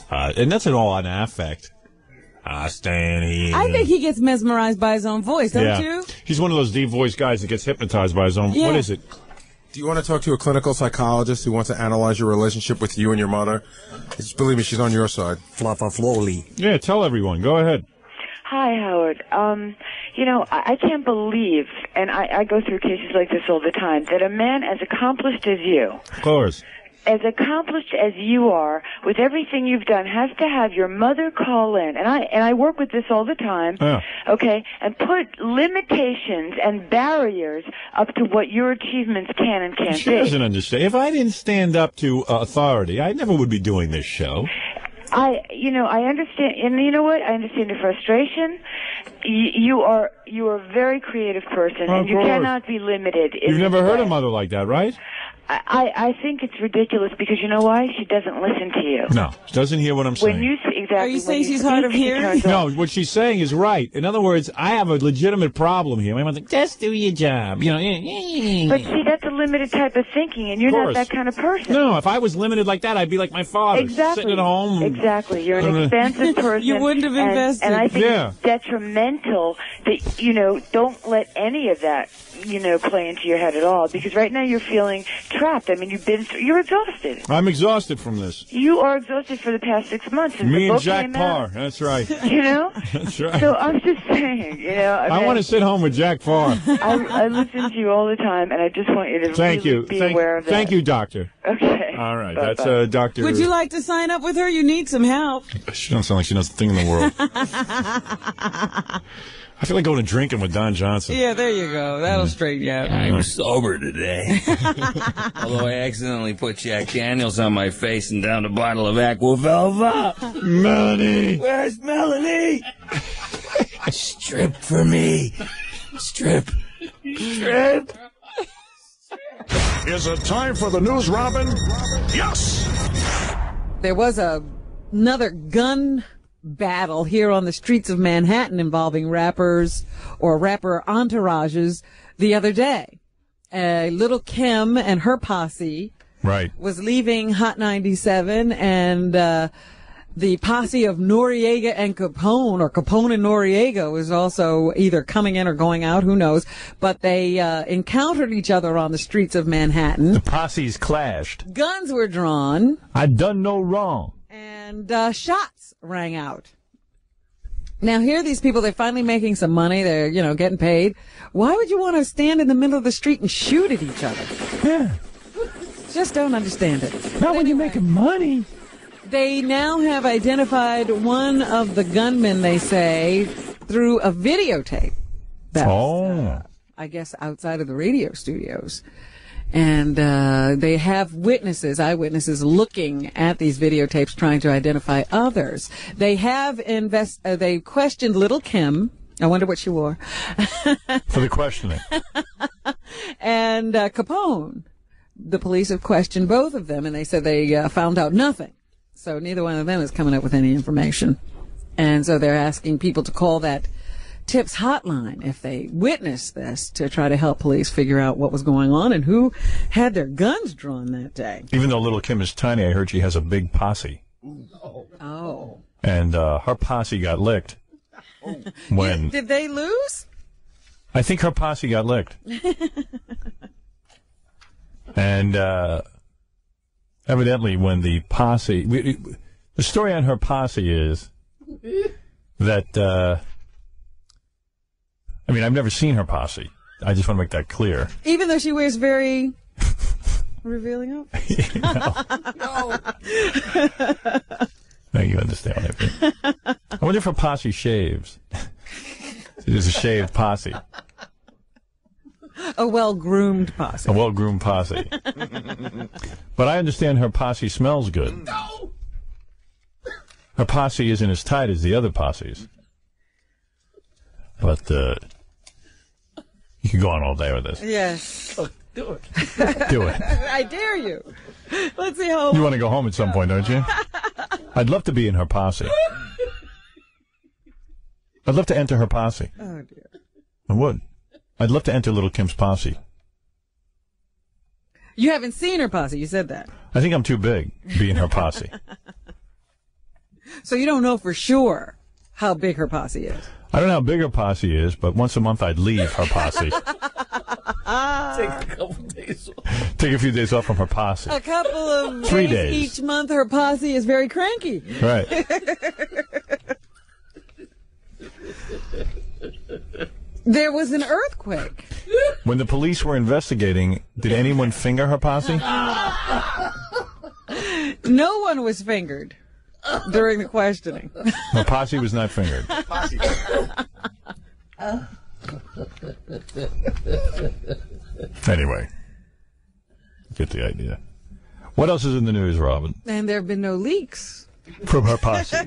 Uh, and that's an all on affect. I stand here. I think he gets mesmerized by his own voice, don't yeah. you? He's one of those deep voice guys that gets hypnotized by his own. Yeah. What is it? Do you want to talk to a clinical psychologist who wants to analyze your relationship with you and your mother? Just believe me, she's on your side. Fluffa Flowly. Yeah, tell everyone. Go ahead. Hi, Howard. Um, you know, I, I can't believe, and I, I go through cases like this all the time, that a man as accomplished as you, Of course. As accomplished as you are, with everything you've done, has to have your mother call in, and I and I work with this all the time. Yeah. Okay, and put limitations and barriers up to what your achievements can and can't She be. doesn't understand. If I didn't stand up to uh, authority, I never would be doing this show. I, you know, I understand, and you know what? I understand your frustration. You, you are, you are a very creative person, Of and you course. cannot be limited. in You've never heard way. a mother like that, right? I, I I think it's ridiculous because you know why? She doesn't listen to you. No. She doesn't hear what I'm saying. When you exactly, Are you when saying she's speak, hard of she hearing? turns No, what she's saying is right. In other words, I have a legitimate problem here. My mother's like, just do your job. You know. eh, eh. But see, that's a limited type of thinking, and you're not that kind of person. No, if I was limited like that, I'd be like my father, Exactly. sitting at home. Exactly. You're an expansive person. You wouldn't have and- invested. And, I think Yeah. it's detrimental that, you know, don't let any of that, you know, play into your head at all. Because right now you're feeling trapped. I mean, you've been, through, you're exhausted. I'm exhausted from this. You are exhausted for the past six months. Since Me the book Jack came Paar. out. That's right. You know? That's right. So I'm just saying, you know. I, I want to sit home with Jack Paar. I, I listen to you all the time, and I just want you to Thank really you. be Thank, aware of that. thank you, doctor. Okay. All right, Bye-bye. that's uh, Doctor. Would you like to sign up with her? You need some help. She don't sound like she knows a thing in the world. I feel like going to drinking with Don Johnson. Yeah, there you go. That'll mm-hmm. straighten you out. I'm sober today. Although I accidentally put Jack Daniels on my face and down a bottle of Aqua Velva. Melanie! Where's Melanie? Strip for me. Strip. Strip. Is it time for the news, Robin? Yes! There was a another gun battle here on the streets of Manhattan involving rappers or rapper entourages the other day. Uh, Little Kim and her posse Right. was leaving Hot 97 and uh, the posse of Noreaga and Capone, or Capone and Noreaga, was also either coming in or going out, who knows. But they uh, encountered each other on the streets of Manhattan. The posses clashed. Guns were drawn I done no wrong. and uh, shots rang out. Now here are these people. They're finally making some money. They're you know getting paid. Why would you want to stand in the middle of the street and shoot at each other? Yeah. Just don't understand it. Not when you're making money. They now have identified one of the gunmen. They say through a videotape. That's, Oh. Uh, I guess outside of the radio studios. And uh, they have witnesses, eyewitnesses, looking at these videotapes, trying to identify others. They have invest. Uh, they questioned Little Kim. I wonder what she wore. For the questioning. and uh, Capone. The police have questioned both of them, and they said they uh, found out nothing. So neither one of them is coming up with any information. And so they're asking people to call that tips hotline if they witnessed this to try to help police figure out what was going on and who had their guns drawn that day. Even though little Kim is tiny, I heard she has a big posse. Oh. And uh, her posse got licked when Did they lose? I think her posse got licked. And uh, evidently, when the posse, we, the story on her posse is that, uh, I mean, I've never seen her posse. I just want to make that clear. Even though she wears very revealing outfits. no. Now you understand what I mean. I wonder if her posse shaves. There's a shaved posse, A well groomed posse. a well-groomed posse. But I understand her posse smells good. No! Her posse isn't as tight as the other posses. But uh, you could go on all day with this. Yes. Oh, do it. Do it. I dare you. Let's see how. You want to go home at some point, don't you? I'd love to be in her posse. I'd love to enter her posse. Oh dear. I would. I'd love to enter Little Kim's posse. You haven't seen her posse. You said that. I think I'm too big to be in her posse. So you don't know for sure how big her posse is. I don't know how big her posse is, but once a month I'd leave her posse. Take a couple days off. Take a few days off from her posse. A couple of Three days, days. each month, her posse is very cranky. Right. there was an earthquake. When the police were investigating, did anyone finger her posse? No one was fingered during the questioning. Her posse was not fingered. Anyway, get the idea. What else is in the news, Robin? And there have been no leaks. From her posse.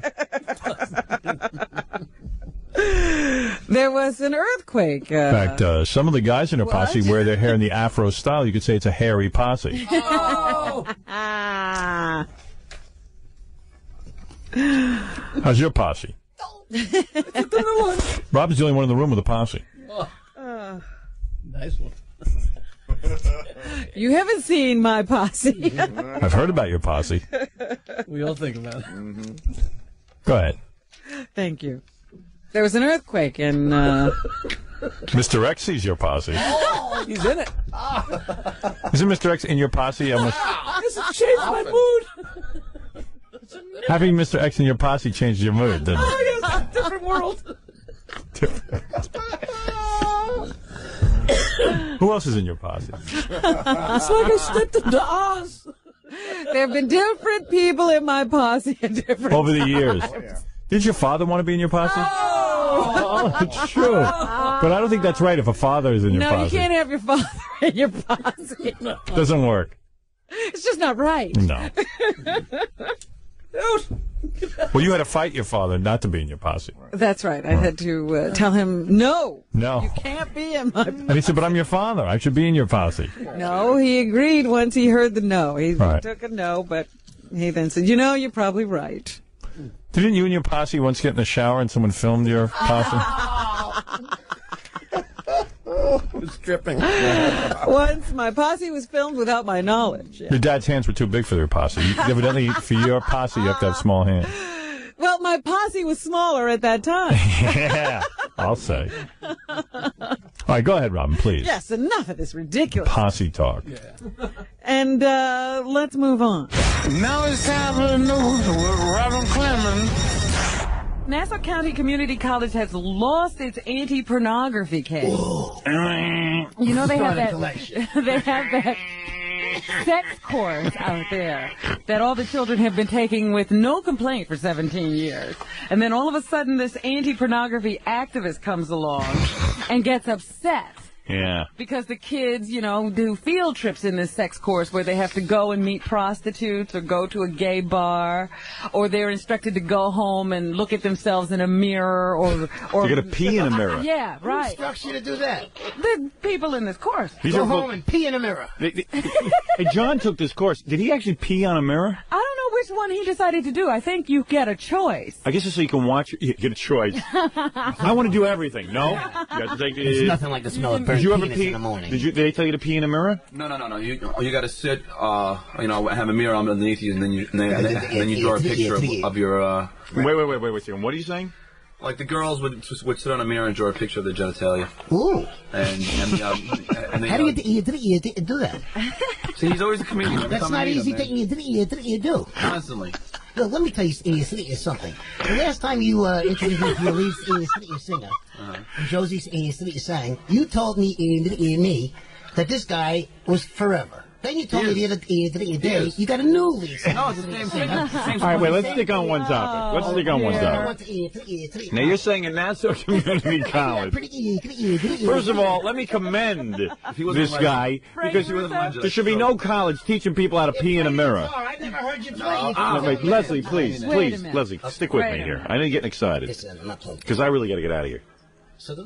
There was an earthquake. In Uh, fact, uh, some of the guys in her posse wear their hair in the afro style. You could say it's a hairy posse. ah. How's your posse? Robin's the only one in the room with a posse. Uh, Nice one. you haven't seen my posse. I've heard about your posse. We all think about it. Go ahead. Thank you. There was an earthquake and uh, Mr. X sees your posse. He's in it. Isn't Mr. X in your posse? Almost This has changed my mood. Having Mr. X in your posse changed your mood, didn't it? Oh, yes, different world. Who else is in your posse? It's like I stepped into Oz. there have been different people in my posse at different Over the times. years. Oh, Did your father want to be in your posse? Oh, it's true. But I don't think that's right if a father is in your No, posse. you can't have your father in your posse. Doesn't work. It's just not right. No. Well, you had to fight your father not to be in your posse. That's right. I had to uh, tell him, no, No. you can't be in my And he said, but I'm your father. I should be in your posse. No, he agreed once he heard the no. He Right. took a no, but he then said, you know, you're probably right. Didn't you and your posse once get in the shower and someone filmed your posse? It's dripping. Once my posse was filmed without my knowledge. Your dad's hands were too big for their posse. You- Evidently, for your posse, you have to have small hands. Well, my posse was smaller at that time. Yeah, I'll say. All right, go ahead, Robin, please. yes, enough of this ridiculous. Posse talk. And uh, let's move on. Now it's time for the news with Robin Clemens. Nassau County Community College has lost its anti-pornography case. You know they have that they have that sex course out there that all the children have been taking with no complaint for 17 years. And then all of a sudden this anti-pornography activist comes along and gets upset Yeah. because the kids, you know, do field trips in this sex course where they have to go and meet prostitutes or go to a gay bar or they're instructed to go home and look at themselves in a mirror or or You gotta pee in a mirror. Yeah, Who right. instructs you to do that? The people in this course. These Go are home and pee in a mirror. They- they- hey, John took this course. Did he actually pee on a mirror? I don't know which one he decided to do. I think you get a choice. I guess it's so you can watch. You get a choice. I want to do everything. No, you have to take. It's nothing like the smell of burnt Did you ever pee in the morning. Did you? Did they tell you to pee in a mirror? No, no, no, no. You you got to sit. Uh, you know, have a mirror underneath you, and then you and then, and then, and then you draw a picture of, of your. Uh, Wait, wait, wait, wait, wait. a second. What are you saying? Like the girls would would sit on a mirror and draw a picture of their genitalia. Ooh. And and the, um, and the, How do you, do you, do you do that? see, he's always a comedian. Every That's not easy thing you do, you do, you do. Constantly. Look, let me tell you, you, something. The last time you uh, introduced me to your lead you singer, Josie uh, you sang, you told me, me that this guy was forever. Then you told me the other, the other day you got a new lead singer. No, it's the same thing. Same All right, wait. Let's stick on one topic. Let's stick on one I topic. want to, Now you're saying in Nassau Community College. First of all, let me commend this guy because there should be no college teaching people how to pee in a mirror. I've never heard you play. No, Leslie, please, please. Leslie, stick with me here. I didn't get excited Listen, I'm not playing. because I really got to get out of here. So do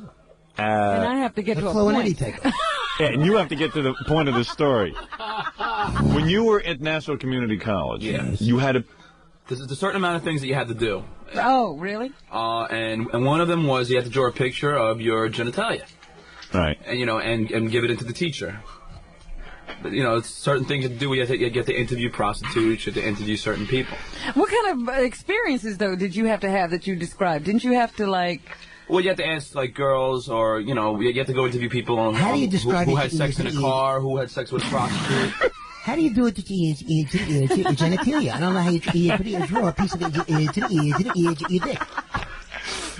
Uh, and I have to get to a Flo and Eddie point. take Yeah, and you have to get to the point of the story. When you were at Nassau Community College, Yes. you had a There's a certain amount of things that you had to do. Oh, really? Uh, and and one of them was you had to draw a picture of your genitalia, right, and you know, and and give it into the teacher. But, you know, certain things to do. You have to, you have to interview prostitutes. You have to interview certain people. What kind of uh, experiences, though, did you have to have that you described? Didn't you have to, like, Well, you have to ask like girls, or you know, you have to go interview people on How do you who- describe who, it had sex in a car, who had sex with a prostitute. How do you do it to your, your, your, your, your genitalia? I don't know how you, you, you, you draw a piece of it your, your, your, your, your dick.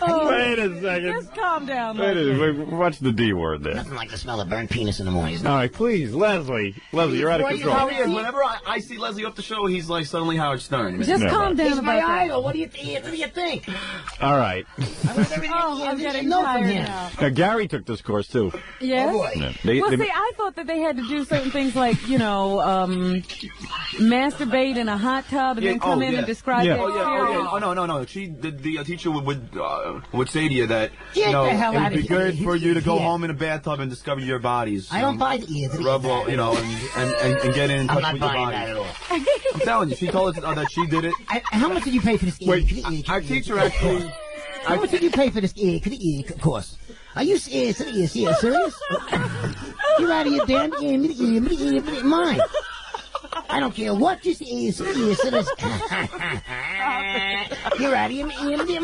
Oh, Wait a second. Just calm down. Wait, Leslie. a- wait, watch the D word there. Nothing like the smell of burnt penis in the morning. All right, please, Leslie. Leslie, you're out of control. know, he is. Whenever I, I see Leslie off the show, he's like suddenly Howard Stern. man. Just calm down He's about my that. idol. What do you, th- what do you think? All right. Oh, I'm getting know tired now. Now Gary took this course too. Yes? Yeah. They- well, they- see, I thought that they had to do certain things like, you know, um, masturbate in a hot tub and then come in and describe yeah. their Oh yeah, oh yeah. Oh no, no, no. She, the, the uh, teacher would would, uh, would say to you that Get you know it would be here. good for you to go Yeah. home in a bathtub and discover your bodies. I don't buy the ear. Rub all, you know, and, and, and, and get in I'm not with your buying body. that at all. I'm telling you, she told us uh, that she did it. I, how much did you pay for this? Wait, ear? our teacher actually. How much did you pay for this ear, could the ear course? Are you serious? Serious? Serious? serious? You're out of your damn ear, ear, ear, ear, ear, mine. I don't care what this is. Serious? Serious? You're out of your ear, ear,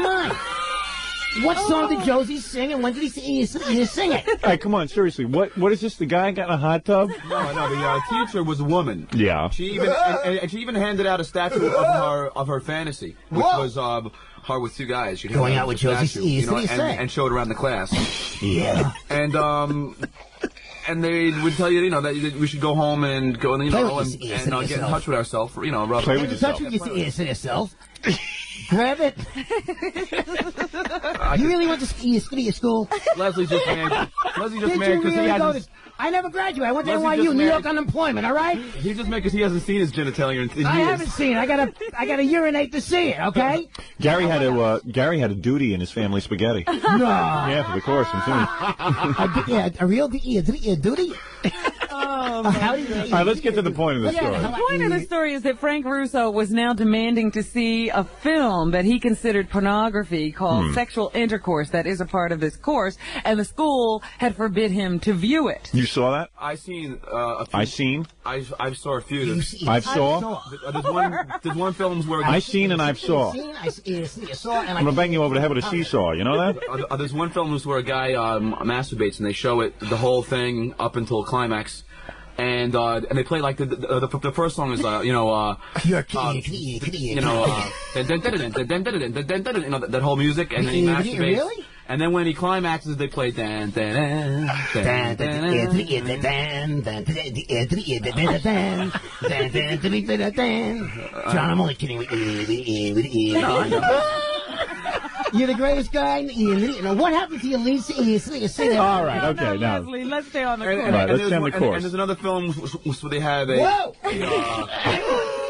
mine. What song did Josie sing, and when did he sing, he sing it? All right, come on, seriously. What what is this? The guy got in a hot tub? No, no, the uh, teacher was a woman. Yeah. She even and, and she even handed out a statue of her of her fantasy, which was um, her with two guys. She'd Going out with Josie statue, you know, what do you and, say? and show it around the class. Yeah. And um. And they would tell you, you know, that that we should go home and go, you know, with and, and uh, get in touch with ourselves, you know, rub Get in touch with yourself. Grab it. you really went to ski, ski at school? Leslie just mad. Leslie just Did mad because really he go hasn't. to? I never graduated. I went to Leslie NYU, New York unemployment. All right. He just mad because he hasn't seen his genitalia in, in I years. haven't seen. it. I gotta. I gotta urinate to see it. Okay. Gary had a uh, Gary had a duty in his family spaghetti. No. Yeah, for the course. I'm telling you. a, du- yeah, a real du- a, du- a duty. Oh, How do you? All right, let's get to the point of the Yeah, story. the point of the story is that Frank Russo was now demanding to see a film that he considered pornography called Hmm. Sexual Intercourse that is a part of this course, and the school had forbid him to view it. You saw that? I seen uh, a few. I seen. I I saw a few. There's, I've saw. There's one. There's one films where I seen and I've saw. Seen, I see, see, saw, and I'm gonna bang you over the head with a seesaw. You know that? Uh, uh, there's one film where a guy um, masturbates and they show it the whole thing up until climax, and uh, and they play like the the, the, the first song is uh, you know uh, you know uh, you know that whole music and then he masturbates. Really? And then when he climaxes, they play dan dan dan dan dan John, I'm only kidding. You're the greatest guy. Now, what happened to your Lisa? All right, okay, now. Leslie, let's stay on the course. And, and, and, right, let's stay on the course. And, and there's another film where they have a... Whoa! Uh,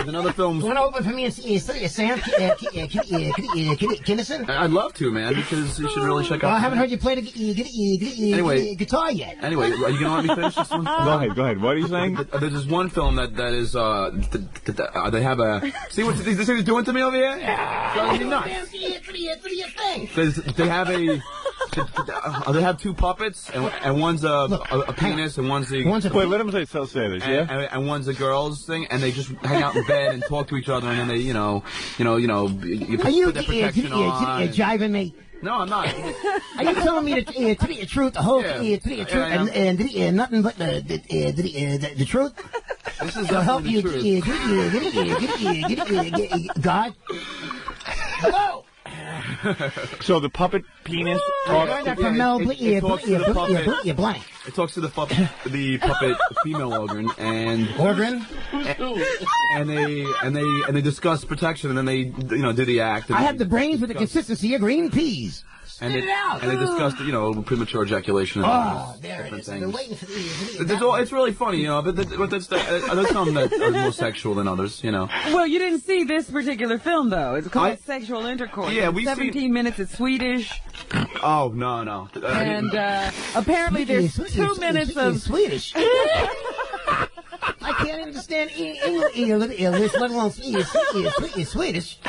there's another film. You want to open for me and see, see, Sam uh, uh, uh, uh, uh, K- Kinison? I'd love to, man, because you should really check Well, out. I haven't heard you play the gu- gu- gu- gu- Anyway. guitar yet. Anyway, are you gonna let me finish this one? Go ahead, go ahead. What are you saying? There's this one film that that is uh, th- th- th- uh they have a see what this thing is doing to me over here. Driving me nuts. There's, they have a uh, they have two puppets and, and one's a, a, a penis and one's a Wait, let him say, so say this, and, yeah? and, and one's a girl's thing, and they just hang out in bed and talk to each other, and then they, you know, you know, you know, you put Are you uh, their uh, protection uh, uh, on. jiving me? No, I'm not. Are you telling me the, uh, to the truth, the whole Yeah. uh, to the truth, I am. and, and uh, nothing but the the, uh, the, uh, the, the truth? This is to help you, uh, definitely the get, uh, get, uh, get, uh, get, uh, get, uh, God. Hello. So the puppet penis talks to it- talks to the puppet. It talks to the puppet, the puppet female organ, and Organ? and they and they and they discuss protection, and then they, you know, do the act. And I have the brains with the consistency of green peas. And Spit they, it out. and they discuss, you know, premature ejaculation. And Oh, there it different is. I've been things. waiting for the. It's, all, it's really funny, you know, but, but that's the, uh, there's some that are more sexual than others, you know. Well, you didn't see this particular film, though. It's called I- Sexual Intercourse. Yeah, we've 17 minutes. It's Swedish. Oh no, no. Uh, And uh, apparently there's Swedish, two Swedish, minutes Swedish, of... Swedish. I can't understand Eng- Eng- English, English, let alone Swedish.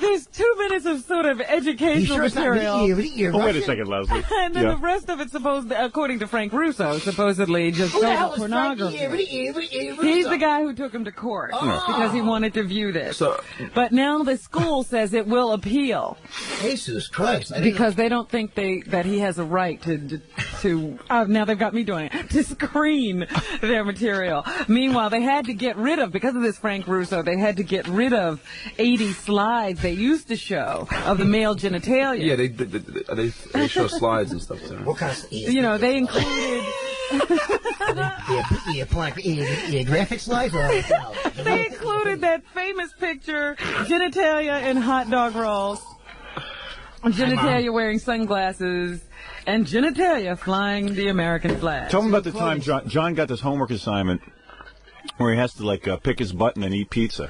Swedish, Swedish. There's two minutes of sort of educational sure it's not material. really- really Oh, wait a second, Leslie. And then Yeah. the rest of it, supposed, according to Frank Russo, supposedly just Who the hell is Frank pornography. Russo? He's the guy who took him to court Oh. because he wanted to view this. So- but now the school says it will appeal Jesus Christ. Because they don't think they that he has a right to to. Oh, now they've got me doing it to screen their material. Meanwhile, they had to get rid of because of this Frank Russo. They had to get rid of 80 slides they used to show of the male genitalia. yeah, they they, they, they, they show slides and stuff too. What kind of You know, they included yeah, yeah, blank, yeah, yeah, graphic slides they included that famous picture, genitalia and hot dog rolls. Genitalia wearing sunglasses and genitalia flying the American flag. Tell him about the time John, John got this homework assignment where he has to like uh, pick his button and eat pizza.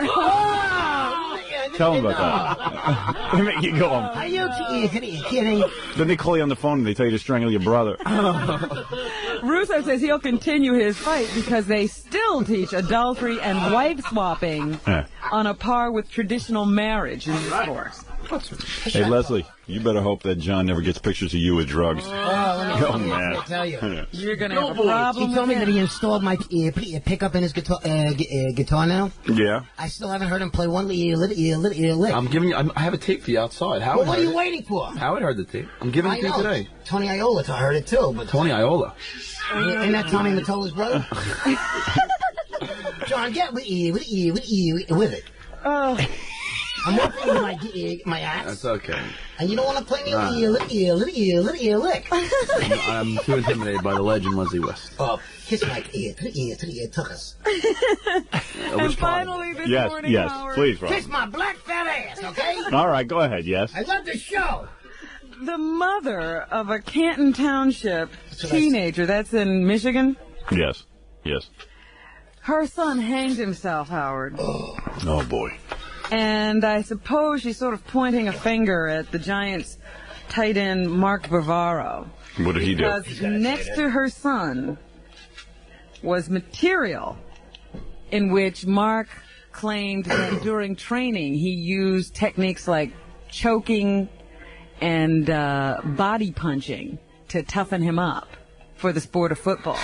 Tell him about that. they make you go. Are you kidding? kidding? Then they call you on the phone and they tell you to strangle your brother. Russo says he'll continue his fight because they still teach adultery and wife swapping Yeah. on a par with traditional marriage in this course. Hey Leslie, you better hope that John never gets pictures of you with drugs. Oh, let me, Oh, let me man. tell you. You're gonna have a problem. He told me that he installed my uh, p- uh, pickup in his guitar, uh, uh, guitar now. Yeah. I still haven't heard him play one li- li- li- li- lick. I'm giving you. I'm, I have a tape for you outside. Howard Well, what are you it. waiting for? Howard heard the tape. I'm giving I it to you today. Tony Iola I heard it too, but Tony Iola. Isn't that Tommy Mottola's brother? John, get with you, with you, with you, with it. Oh. I'm working with my uh, my axe, That's okay. and you don't want to play me Nah. little little little little lick. I'm, I'm too intimidated by the legend Leslie West. Oh, kiss my ear to the ear to the ear, took us. And finally, this Yes, morning, yes, Howard, please, Rob. Kiss my black fat ass, okay? All right, go ahead. Yes. I love the show. the mother of a Canton Township teenager that's in Michigan, Yes. Yes. her son hanged himself, Howard. Oh boy. And I suppose she's sort of pointing a finger at the Giants tight end Mark Bavaro. What did he do? Because next to her son was material in which Mark claimed that during training he used techniques like choking and uh, body punching to toughen him up for the sport of football.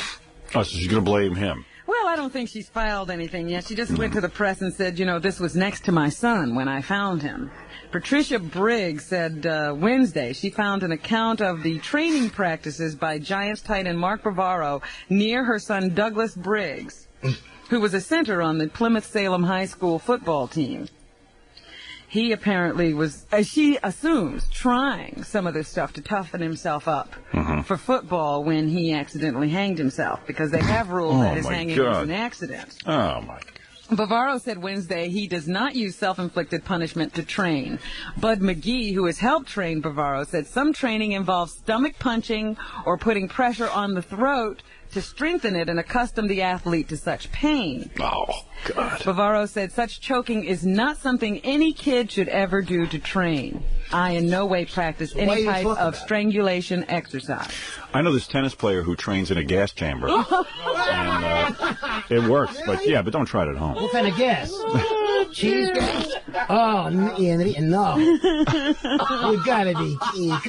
Oh, so she's gonna blame him. Well, I don't think she's filed anything yet. She just went to the press and said, you know, this was next to my son when I found him. Patricia Briggs said uh, Wednesday she found an account of the training practices by Giants tight end Mark Bavaro near her son Douglas Briggs, who was a center on the Plymouth Salem High School football team. He apparently was, as she assumes, trying some of this stuff to toughen himself up Mm-hmm. for football when he accidentally hanged himself because they have ruled Oh, that his hanging God. was an accident. Oh my. God. Bavaro said Wednesday he does not use self-inflicted punishment to train. Bud McGee, who has helped train Bavaro, said some training involves stomach punching or putting pressure on the throat to strengthen it and accustom the athlete to such pain. Oh, God. Bavaro said such choking is not something any kid should ever do to train. I in no way practice why any type of about strangulation exercise. I know this tennis player who trains in a gas chamber. and, uh, it works, but yeah, but don't try it at home. What kind of gas? Cheese gas? Oh, no. you gotta be uh,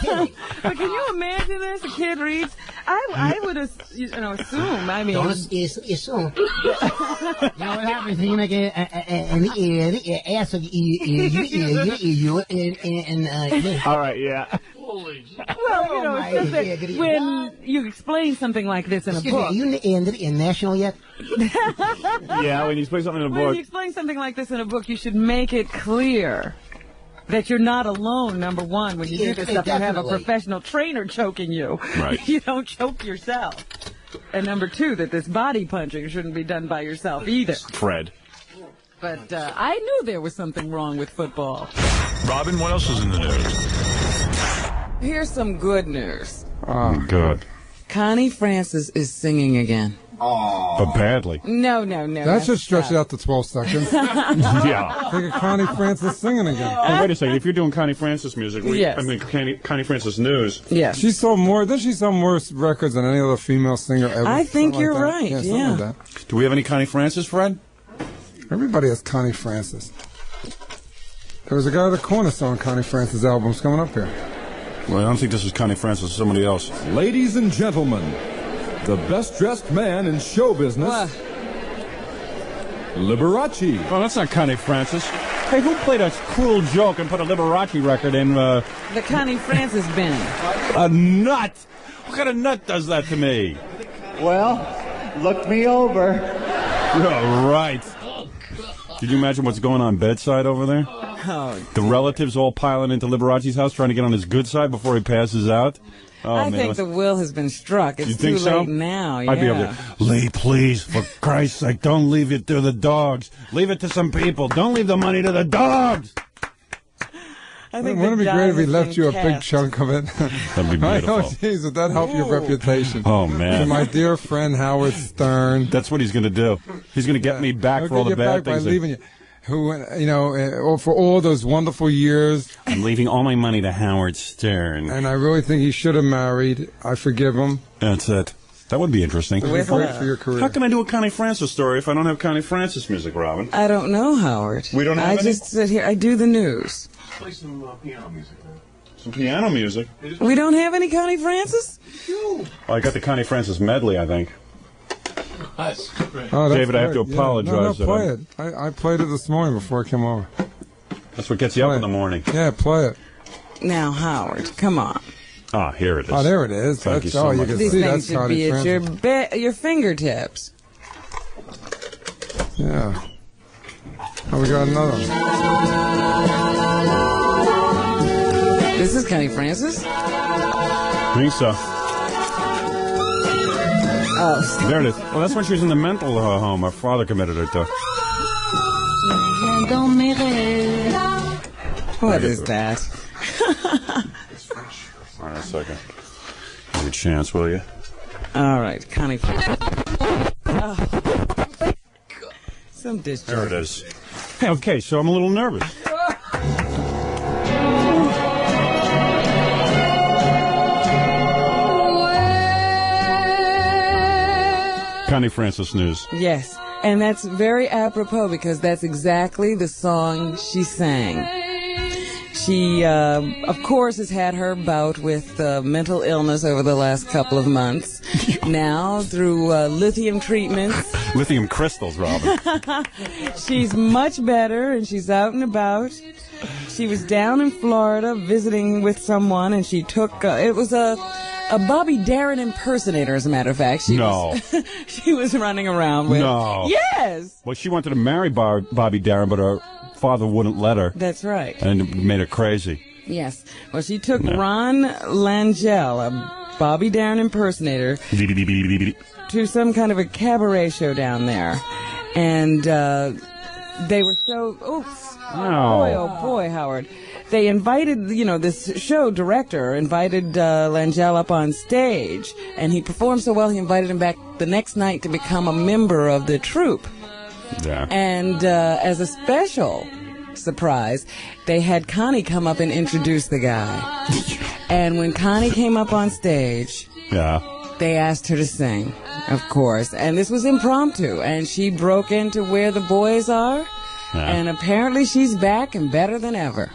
kidding. But can you imagine this? A kid reads. I, I would you know assume. I mean, Don't ass- assume. you know what happens when you make an ear, ass of you, you, you, you, and, and, uh, All right, yeah. well, you know, it's just that when you explain something like this in a Excuse me, book. are you in, in, in national yet? Yeah, when you explain something in a When book. you explain something like this in a book, you should make it clear that you're not alone. Number one, when you do Yeah, this stuff, you have a professional trainer choking you. Right. you don't choke yourself. And number two, that this body punching shouldn't be done by yourself either. Fred. But uh, I knew there was something wrong with football. Robin, what else is in the news? Here's some good news. Oh, good. Connie Francis is singing again. But badly. No, no, no. That should that's stretch it out to 12 seconds. Yeah. Think of Connie Francis singing again. Oh, wait a second. If you're doing Connie Francis music, we, Yes. I mean Connie, Connie Francis news. Yeah. She sold more, didn't she sell more records than any other female singer ever? I think Something you're like right, Yeah, yeah. like that. Do we have any Connie Francis, Fred? Everybody has Connie Francis. There was a guy at the corner selling Connie Francis albums coming up here. Well, I don't think this is Connie Francis. It's somebody else. Ladies and gentlemen, the best dressed man in show business, Liberace. Oh, that's not Connie Francis. Hey, who played a cruel joke and put a Liberace record in uh, The Connie Francis bin. a nut? What kind of nut does that to me? Well, look me over. Yeah, right. Did you imagine what's going on bedside over there? Oh, The relatives all piling into Liberace's house trying to get on his good side before he passes out. Oh, I man. think the will has been struck. It's you think too so? late now. Yeah. I'd be over there. Lee, please, for Christ's sake, don't leave it to the dogs. Leave it to some people. Don't leave the money to the dogs. I think Wouldn't it be great if he left you a big chunk of it? That'd be I know, beautiful. jeez, would that help your reputation? Oh, man. To my dear friend Howard Stern. That's what he's going to do. He's going to get me back He'll for all get the you bad back by things. that- leaving you. Who, you know, uh, for all those wonderful years. I'm leaving all my money to Howard Stern. And I really think he should have married. I forgive him. That's it. That would be interesting. It would be great for your career. How can I do a Connie Francis story if I don't have Connie Francis music, Robin? I don't know, Howard. We don't have I any? just sit here. I do the news. Play some uh, piano music. Some piano music. We don't have any Connie Francis. Oh, I got the Connie Francis medley, I think. Oh, that's David, I have to great. Yeah. apologize No, no, play it. I, I played it this morning before I came over. That's what gets you up in the morning. Yeah, play it. Now, Howard, come on. Ah, here it is. Oh, there it is. Thank That's you so all you much. can These see. things That's should be at your be- your fingertips. Yeah. Oh, we got another one. This is Kenny Francis. I think so. Oh, There it is. Well, that's when she was in the mental uh, home. Her father committed her to. what is that? All right, a second. Give me a chance, will you? All right, Connie Oh. Some dish. There it is. Hey, okay, so I'm a little nervous. Connie Francis news. Yes, and that's very apropos because that's exactly the song she sang. She, uh, of course, has had her bout with uh, mental illness over the last couple of months. now, through uh, lithium treatments, Lithium crystals, Robin. she's much better and she's out and about. She was down in Florida visiting with someone, and she took uh, it was a a Bobby Darin impersonator, as a matter of fact. She No. was, she was running around with. No. Yes, Well, she wanted to marry Bar- Bobby Darin, but her father wouldn't let her, that's right. and it made her crazy. Yes. Well, she took Ron Langell, a Bobby Darin impersonator, to some kind of a cabaret show down there, and uh, they were so oops Oh. boy oh boy howard they invited you know this show director invited uh, langell up on stage and he performed so well he invited him back the next night to become a member of the troupe Yeah. and uh, as a special surprise, they had Connie come up and introduce the guy. and when Connie came up on stage, Yeah. They asked her to sing, of course. And this was impromptu. And she broke into Where the Boys Are. Yeah. And apparently she's back and better than ever.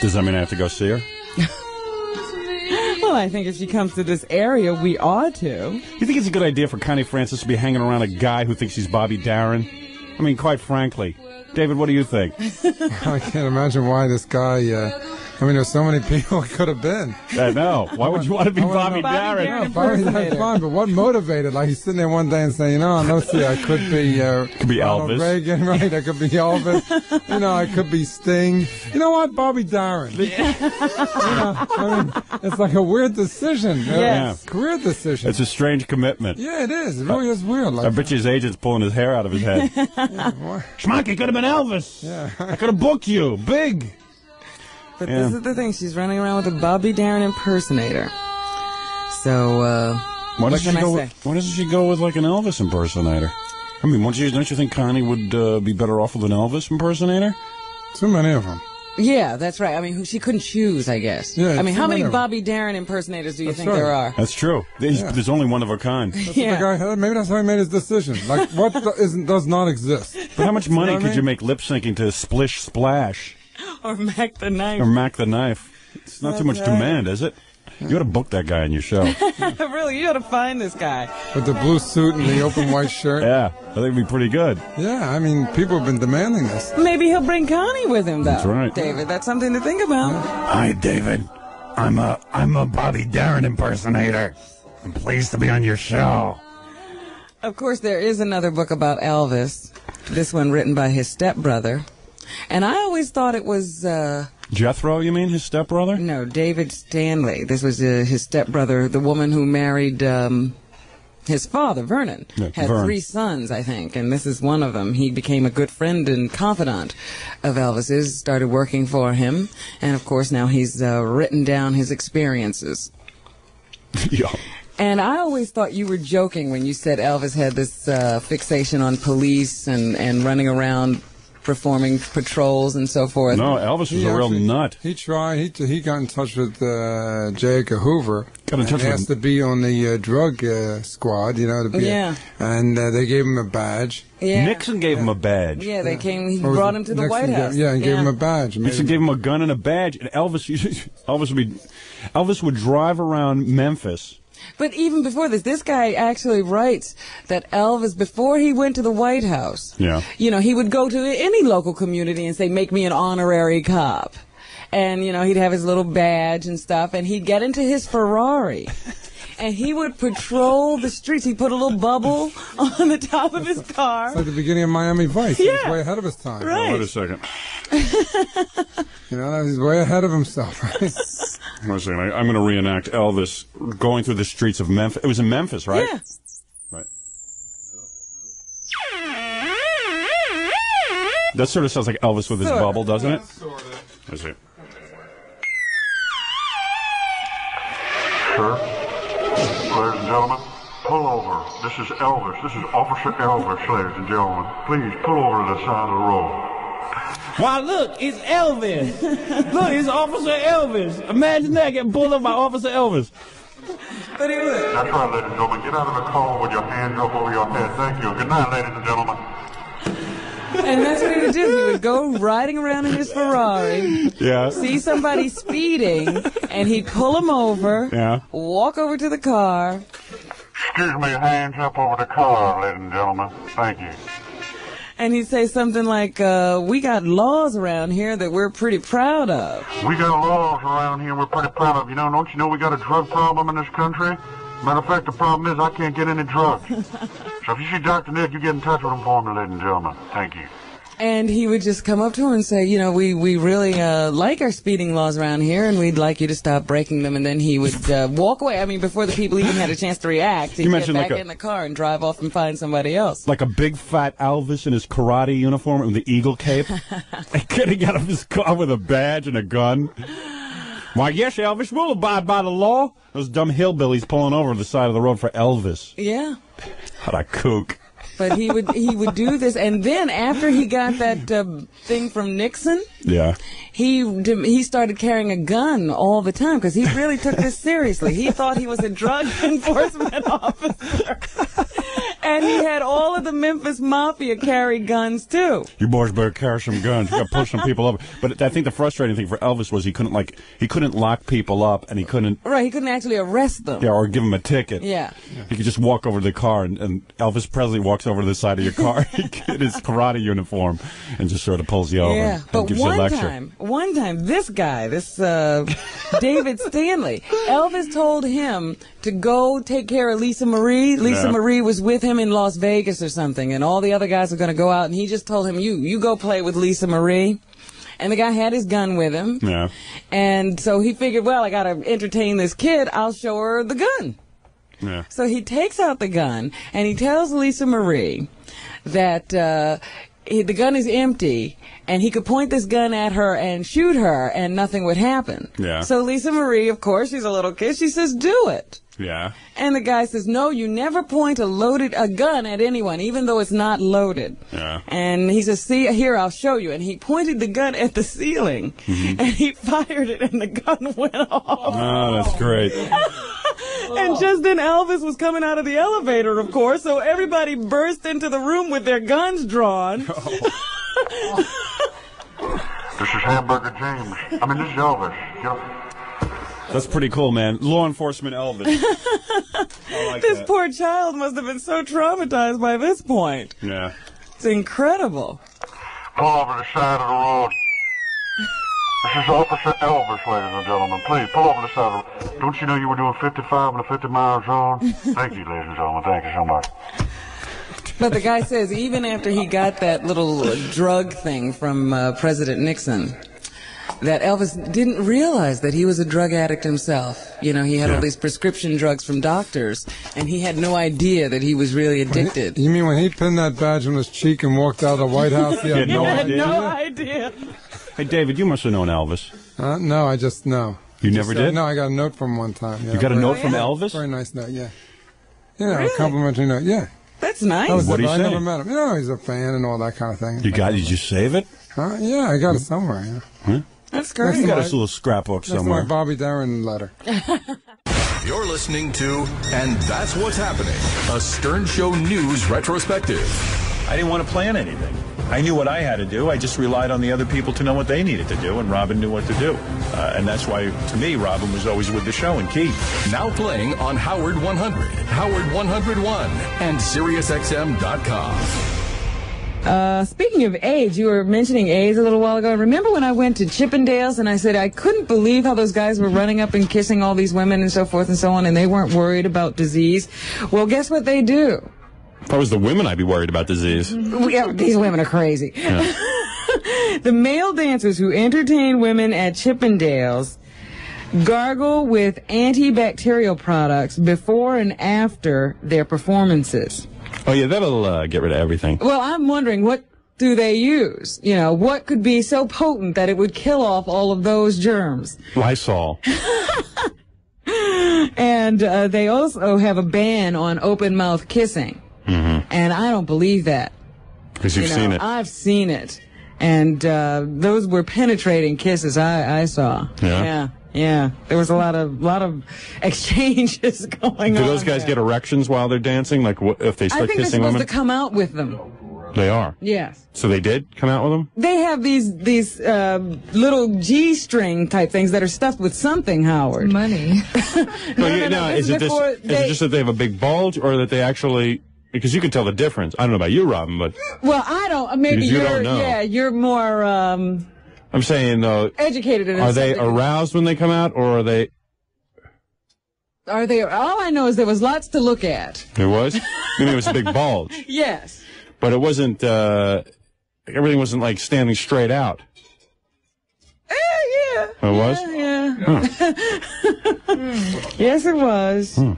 Does that mean I have to go see her? Well, I think if she comes to this area, we ought to. You think it's a good idea for Connie Francis to be hanging around a guy who thinks he's Bobby Darin? I mean, quite frankly. David, what do you think? I can't imagine why this guy. Uh, I mean, there's so many people it could have been. I know. Why would you want to be I wanna Bobby know- Darin? Yeah, Bobby Darin's fine, but what motivated? Like he's sitting there one day and saying, "You know, no, see, I could be, uh, Could be Ronald Elvis. Reagan, right? I could be Elvis. you know, I could be Sting. You know what, Bobby Darin? you know, I mean, it's like a weird decision. Yes. career decision. It's a strange commitment. yeah, it is. It really is weird. I Like, bet you his agent's pulling his hair out of his head. Schmuck, it could have been Elvis. Yeah. I could have booked you. Big. But Yeah. this is the thing. She's running around with a Bobby Darin impersonator. So, uh, Why what doesn't can she I go? say? With, why doesn't she go with like an Elvis impersonator? I mean, don't you, don't you think Connie would uh, be better off with an Elvis impersonator? too many of them. Yeah, that's right. I mean, who- she couldn't choose, I guess. Yeah, I mean, how many many. Bobby Darin impersonators do you That's think right. there are? That's true. There's, Yeah. there's only one of a kind. That's Yeah. the guy. Maybe that's how he made his decision. Like, what do- isn't does not exist? But how much money what I could you mean? make lip syncing to Splish Splash Or Mac the Knife. or Mac the Knife? It's not too much right. demand, is it? You ought to book that guy on your show. really, you ought to find this guy. With the blue suit and the open white shirt. yeah, I think it'd be pretty good. Yeah, I mean, people have been demanding this. Maybe he'll bring Connie with him, though. That's right. David. That's something to think about. Hi, David. I'm a I'm a Bobby Darin impersonator. I'm pleased to be on your show. Of course, there is another book about Elvis. This one written by his stepbrother. And I always thought it was, uh, Jethro, you mean his stepbrother? no, David Stanley. This was uh, his stepbrother, the woman who married, um, his father, Vernon. Yeah, had Vern. three sons, I think, and this is one of them. He became a good friend and confidant of Elvis's, started working for him, and of course now he's uh, written down his experiences. yeah. And I always thought you were joking when you said Elvis had this uh, fixation on police and, and running around performing patrols and so forth. No, Elvis was He a real actually- nut. He tried. He he got in touch with uh, J. Edgar Hoover. Got in touch and with asked to be on the uh, drug uh, squad. You know, to be. Yeah. and uh, they gave him a badge. Yeah. Nixon gave him a badge. Yeah, they came. He Or brought him to the Nixon White gave- House. yeah, and gave him a badge. Nixon gave him a gun and a badge, and Elvis Elvis would be Elvis would drive around Memphis. But even before this, this guy actually writes that Elvis, before he went to the White House, Yeah. you know, he would go to any local community and say, "Make me an honorary cop," and you know, he'd have his little badge and stuff, and he'd get into his Ferrari. And he would patrol the streets. He put a little bubble on the top of his car. It's like the beginning of Miami Vice. He was way ahead of his time. Right. Oh, wait a second. You know, he's way ahead of himself. Right? Wait a second. I, I'm going to reenact Elvis going through the streets of Memphis. It was in Memphis, right? Yeah. Right. That sort of sounds like Elvis with his Sort bubble, doesn't it? I see. Sir, ladies and gentlemen, pull over. This is Elvis. This is Officer Elvis, ladies and gentlemen. Please pull over to the side of the road. Why, look, it's Elvis. look, it's Officer Elvis. Imagine that getting pulled up by Officer Elvis. But he would. That's right, ladies and gentlemen. Get out of the car with your hands up over your head. Thank you. Good night, ladies and gentlemen. And that's what he would do. He would go riding around in his Ferrari, Yeah. see somebody speeding, and he'd pull him over, Yeah. walk over to the car, Excuse me, hands up over the car, ladies and gentlemen. Thank you. and he'd say something like, uh, "We got laws around here that we're pretty proud of." We got laws around here we're pretty proud of. You know, don't you know we got a drug problem in this country? Matter of fact, the problem is I can't get any drugs. so if you see Dr. Nick, you get in touch with him for me, ladies and gentlemen. Thank you. And he would just come up to her and say, you know, we, we really uh, like our speeding laws around here, and we'd like you to stop breaking them. And then he would uh, walk away. I mean, before the people even had a chance to react, he'd You get back like a- in the car and drive off and find somebody else. Like a big fat Elvis in his karate uniform with the eagle cape. Getting out of his car with a badge and a gun. Why, yes, Elvis, we'll abide by the law. Those dumb hillbillies pulling over the side of the road for Elvis. Yeah. What a kook. But he would he would do this, and then after he got that uh, thing from Nixon, Yeah. he he started carrying a gun all the time because he really took this seriously. He thought he was a drug enforcement officer, and he had all of the Memphis Mafia carry guns too. You boys better carry some guns. You got to push some people over. But I think the frustrating thing for Elvis was he couldn't like he couldn't lock people up and he couldn't Right? He couldn't actually arrest them. yeah, or give them a ticket. Yeah. He could just walk over to the car, and, and Elvis Presley walks over to the side of your car in his karate uniform and just sort of pulls you over Yeah, but a one lecture. time, one time, this guy, this uh, David Stanley, Elvis told him to go take care of Lisa Marie. Lisa. Marie was with him in Las Vegas or something, and all the other guys were going to go out, and he just told him, "You, you go play with Lisa Marie." And the guy had his gun with him, Yeah. and so he figured, well, I got to entertain this kid. I'll show her the gun. Yeah. So he takes out the gun and he tells Lisa Marie that uh, the gun is empty and he could point this gun at her and shoot her and nothing would happen. Yeah. So Lisa Marie, of course, she's a little kid. She says, "Do it." Yeah. And the guy says, "No, you never point a loaded a gun at anyone, even though it's not loaded." Yeah. And he says, "See here, I'll show you." And he pointed the gun at the ceiling, Mhm. and he fired it, and the gun went off. Oh, that's great. And just then Elvis was coming out of the elevator, of course, so everybody burst into the room with their guns drawn. This is Hamburger James. I mean, this is Elvis. You know, That's pretty cool, man. Law enforcement Elvis. I like this that. poor child must have been so traumatized by this point. Yeah. It's incredible. pull over the side of the road. This is Officer Elvis, ladies and gentlemen. Please, pull over the side of the road. Don't you know you were doing 55 in a 50 mile zone? Thank you, ladies and gentlemen. Thank you so much. But the guy says even after he got that little uh, drug thing from uh, President Nixon, that Elvis didn't realize that he was a drug addict himself. You know, he had all these prescription drugs from doctors, and he had no idea that he was really addicted. You mean when he pinned that badge on his cheek and walked out of the White House? He had He had no no idea. idea. No idea. Hey, David, you must have known Elvis. Uh, no, I just no. You Just, never uh, did? no, I got a note from him one time. Yeah, You got a very- note from Elvis? Very nice note. Yeah. Yeah, a complimentary note. Yeah. That's nice. I was What do you I say? never met him. You know, he's a fan and all that kind of thing. You got? Did you save it? Huh? Yeah, I got it somewhere. Yeah. Huh? That's great. You got Next us a little scrapbook That's my somewhere. Bobby Darin letter. You're listening to And That's What's Happening, a Stern Show News retrospective. I didn't want to plan anything. I knew what I had to do. I just relied on the other people to know what they needed to do, and Robin knew what to do. Uh, and that's why, to me, Robin was always with the show and key. Now playing on Howard 100, Howard 101, and SiriusXM.com. Uh, speaking of AIDS, you were mentioning AIDS a little while ago. Remember when I went to Chippendales and I said I couldn't believe how those guys were running up and kissing all these women and so forth and so on, and they weren't worried about disease? Well, guess what they do? If I was the women, I'd be worried about disease. Yeah, these women are crazy. the male dancers who entertain women at Chippendales gargle with antibacterial products before and after their performances. Oh yeah, that'll uh, get rid of everything. Well, I'm wondering what do they use? You know, what could be so potent that it would kill off all of those germs? Lysol. And uh, they also have a ban on open mouth kissing. Mm-hmm. And I don't believe that. Because you've You know, seen it. I've seen it. And uh, those were penetrating kisses I, I saw. Yeah? Yeah. Yeah. There was a lot of lot of exchanges going Do on. Do those guys there. get erections while they're dancing? Like what, if they start kissing women? I start think they're kissing supposed women? to come out with them. They are. Yes. So they did come out with them? They have these these uh, little G string type things that are stuffed with something, Howard. Money. No, you, no, this is it is this? before Is they- it just that they have a big bulge, or that they actually? Because you can tell the difference. I don't know about you, Robin, but well, I don't. Maybe You are don't know. yeah, you're more um, I'm saying though, educated in are they aroused when they come out, or are they? Are they? All I know is there was lots to look at. There was. I mean, it was a big bulge, Yes. but it wasn't. uh everything wasn't like standing straight out. Eh, yeah. Oh, it was? Yeah. yes, it was. Hmm.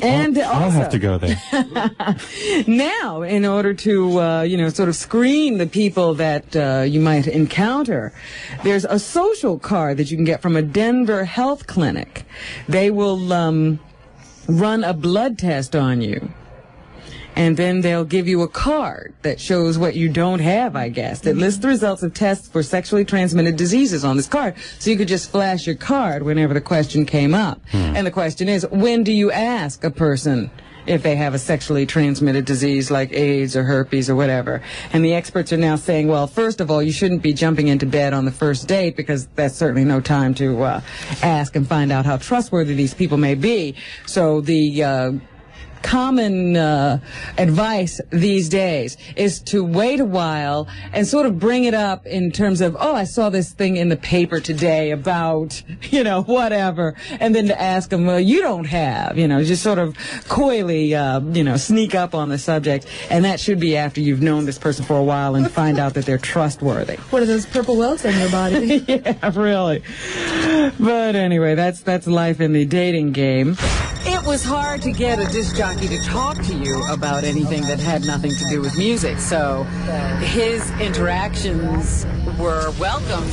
And I'll, I'll have to go there. now, in order to, uh, you know, sort of screen the people that uh, you might encounter, there's a social card that you can get from a Denver health clinic. They will um, run a blood test on you. And then they'll give you a card that shows what you don't have, I guess. That lists the results of tests for sexually transmitted diseases on this card. So you could just flash your card whenever the question came up. And the question is, when do you ask a person if they have a sexually transmitted disease like AIDS or herpes or whatever? And the experts are now saying, well, first of all, you shouldn't be jumping into bed on the first date because that's certainly no time to uh, ask and find out how trustworthy these people may be. So the uh, common uh, advice these days is to wait a while and sort of bring it up in terms of, oh, I saw this thing in the paper today about, you know, whatever, and then to ask them, well, you don't have, you know, just sort of coyly, uh, you know, sneak up on the subject, and that should be after you've known this person for a while and find out that they're trustworthy. What are those purple welts on your body? yeah, really. But anyway, that's that's life in the dating game. It was hard to get a disc jockey to talk to you about anything that had nothing to do with music. So his interactions were welcome.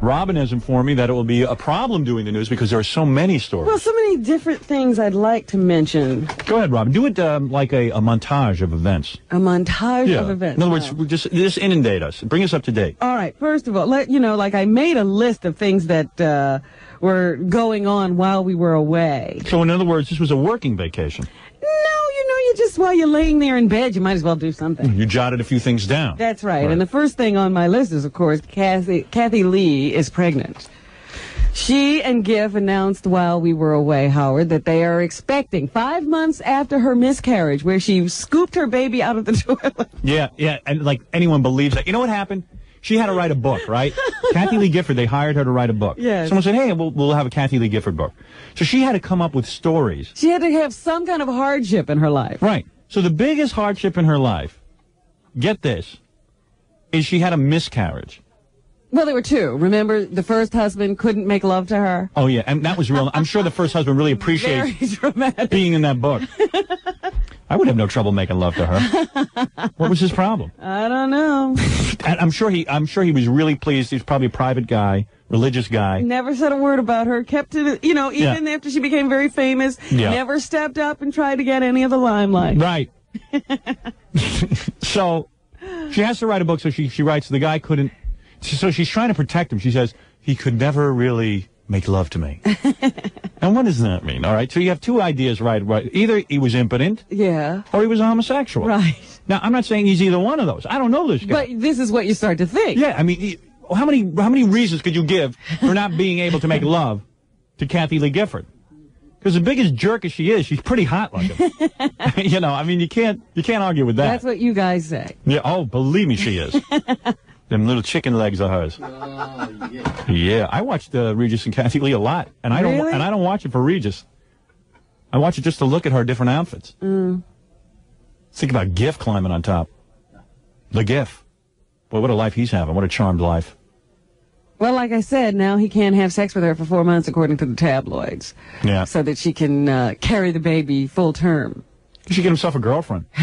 Robin has informed me that it will be a problem doing the news because there are so many stories. Well, so many different things I'd like to mention. Go ahead, Robin. Do it um, like a, a montage of events. A montage yeah. of events. In other words, Wow. just just inundate us. Bring us up to date. All right. First of all, let you know, like I made a list of things that uh, were going on while we were away. So, in other words, this was a working vacation. No, you know, you just while you're laying there in bed, you might as well do something. You jotted a few things down. That's right. And the first thing on my list is, of course, Kathie, Kathie Lee is pregnant. She and Giff announced while we were away, Howard, that they are expecting five months after her miscarriage, where she scooped her baby out of the toilet. Yeah, yeah, and like anyone believes that. You know what happened? She had to write a book, right? Kathie Lee Gifford, they hired her to write a book. Yes. Someone said, hey, we'll, we'll have a Kathie Lee Gifford book. So she had to come up with stories. She had to have some kind of hardship in her life. Right. So the biggest hardship in her life, get this, is she had a miscarriage. Well, there were two. Remember, the first husband couldn't make love to her. Oh, yeah, and that was real. I'm sure the first husband really appreciates dramatic. being in that book. I would have no trouble making love to her. What was his problem? I don't know. And I'm sure he, I'm sure he was really pleased. He's probably a private guy, religious guy. Never said a word about her. Kept the, you know, even Yeah. after she became very famous, Yeah. never stepped up and tried to get any of the limelight. Right. so she has to write a book. So she she writes. The guy couldn't. So she's trying to protect him. She says he could never really make love to me. and what does that mean? All right. So you have two ideas, right? Right. Either he was impotent, Yeah. or he was a homosexual. Right. Now I'm not saying he's either one of those. I don't know this guy. But this is what you start to think. Yeah. I mean, he- how many how many reasons could you give for not being able to make love to Kathie Lee Gifford? Because the biggest jerk as she is, she's pretty hot looking. you know, I mean, you can't you can't argue with that. That's what you guys say. Yeah. Oh, believe me, she is. Them little chicken legs of hers. yeah. I watched uh, Regis and Kathie Lee a lot, and I don't Really? and I don't watch it for Regis. I watch it just to look at her different outfits. Mm. Think about Giff climbing on top. The Giff. Boy, what a life he's having. What a charmed life. Well, like I said, now he can't have sex with her for four months, according to the tabloids, Yeah. so that she can uh, carry the baby full term. He should get himself a girlfriend.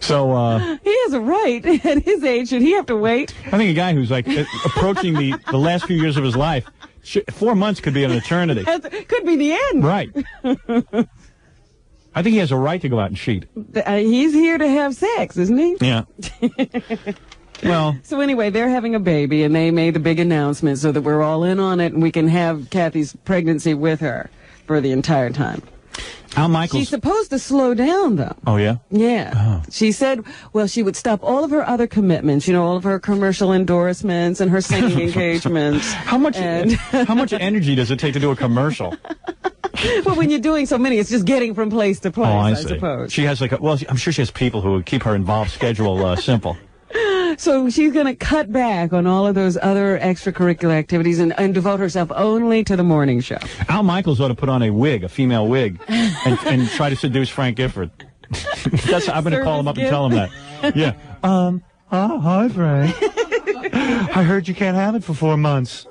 so, uh, He has a right at his age. Should he have to wait? I think a guy who's like approaching the, the last few years of his life, sh- four months could be an eternity. Could be the end. Right. I think he has a right to go out and cheat. Uh, he's here to have sex, isn't he? Yeah. well, So anyway, they're having a baby, and they made the big announcement so that we're all in on it, and we can have Kathie's pregnancy with her for the entire time. Al She's supposed to slow down, though. Oh, yeah? Yeah. She said, well, she would stop all of her other commitments, you know, all of her commercial endorsements and her singing engagements. How much, And, how much energy does it take to do a commercial? well, when you're doing so many, it's just getting from place to place, oh, I, I, suppose. She has like a, well, I'm sure she has people who would keep her involved schedule uh, simple. So she's going to cut back on all of those other extracurricular activities and, and devote herself only to the morning show. Al Michaels ought to put on a wig, a female wig, and, and try to seduce Frank Gifford. That's, I'm going to call him up and tell him that. yeah. Um. Oh, hi, Frank. I heard you can't have it for four months.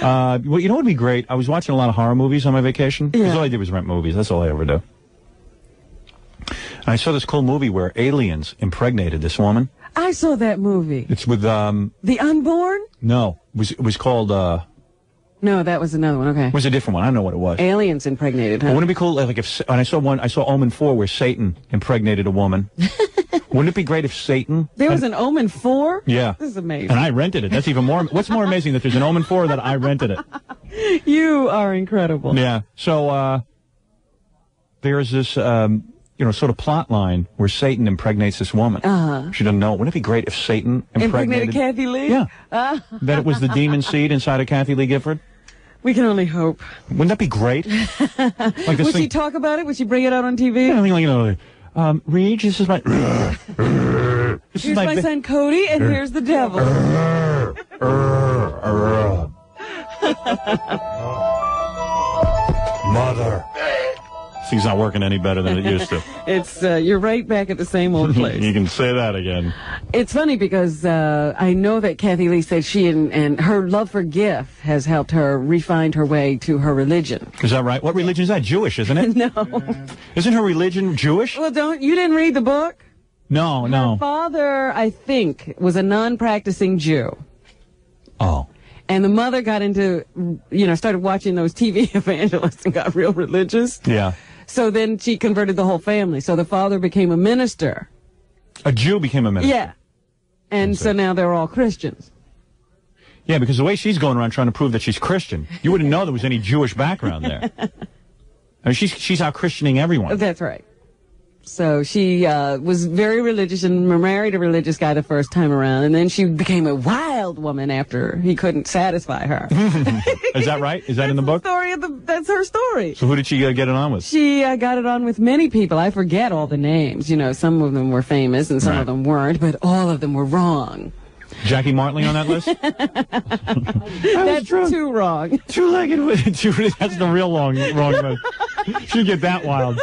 Uh, well, you know what would be great? I was watching a lot of horror movies on my vacation. Because Yeah. all I did was rent movies. That's all I ever do. And I saw this cool movie where aliens impregnated this woman. I saw that movie. It's with um. The Unborn? No, it was it was called uh. No, that was another one. Okay. It was a different one. I don't know what it was. Aliens impregnated, huh? wouldn't it be cool like if and I saw one I saw Omen four where Satan impregnated a woman. wouldn't it be great if Satan? There was an Omen 4? Yeah. This is amazing. And I rented it. That's even more. What's more amazing that there's an Omen four that I rented it. You are incredible. Yeah. So uh, there's this um, you know sort of plot line where Satan impregnates this woman. Uh-huh. She doesn't know. Wouldn't it be great if Satan Impregnated impregnated? Kathie Lee? Yeah. Ah. That it was the demon seed inside of Kathie Lee Gifford. we can only hope. Wouldn't that be great? Like this Would she talk about it? Would she bring it out on TV? I mean, like, you know, um, Reed, this is my. this Here's my, ba- son Cody, and here's the devil. Mother. Thing's not working any better than it used to. it's uh, you're right back at the same old place. you can say that again. It's funny because uh, I know that Kathie Lee said she and, and her love for Giff has helped her refine her way to her religion. Is that right? What religion is that? Jewish, isn't it? no. Isn't her religion Jewish? Well, don't you didn't read the book? No, Her no. father, I think, was a non-practicing Jew. Oh. And the mother got into, you know, started watching those TV evangelists and got real religious. Yeah. So then she converted the whole family. So the father became a minister. A Jew became a minister. Yeah. And so now they're all Christians. Yeah, because the way she's going around trying to prove that she's Christian, you wouldn't know there was any Jewish background there. I mean, she's she's out Christianing everyone. That's right. So she uh, was very religious and married a religious guy the first time around, and then she became a wild woman after he couldn't satisfy her. Is that right? Is that in the book? story of the, that's her story. So who did she uh, get it on with? She uh, got it on with many people. I forget all the names. You know, some of them were famous and some Right. of them weren't, but all of them were wrong. Jackie Martling on that list? That's too wrong. Two-legged with two. That's the real long wrong list. She'd get that wild.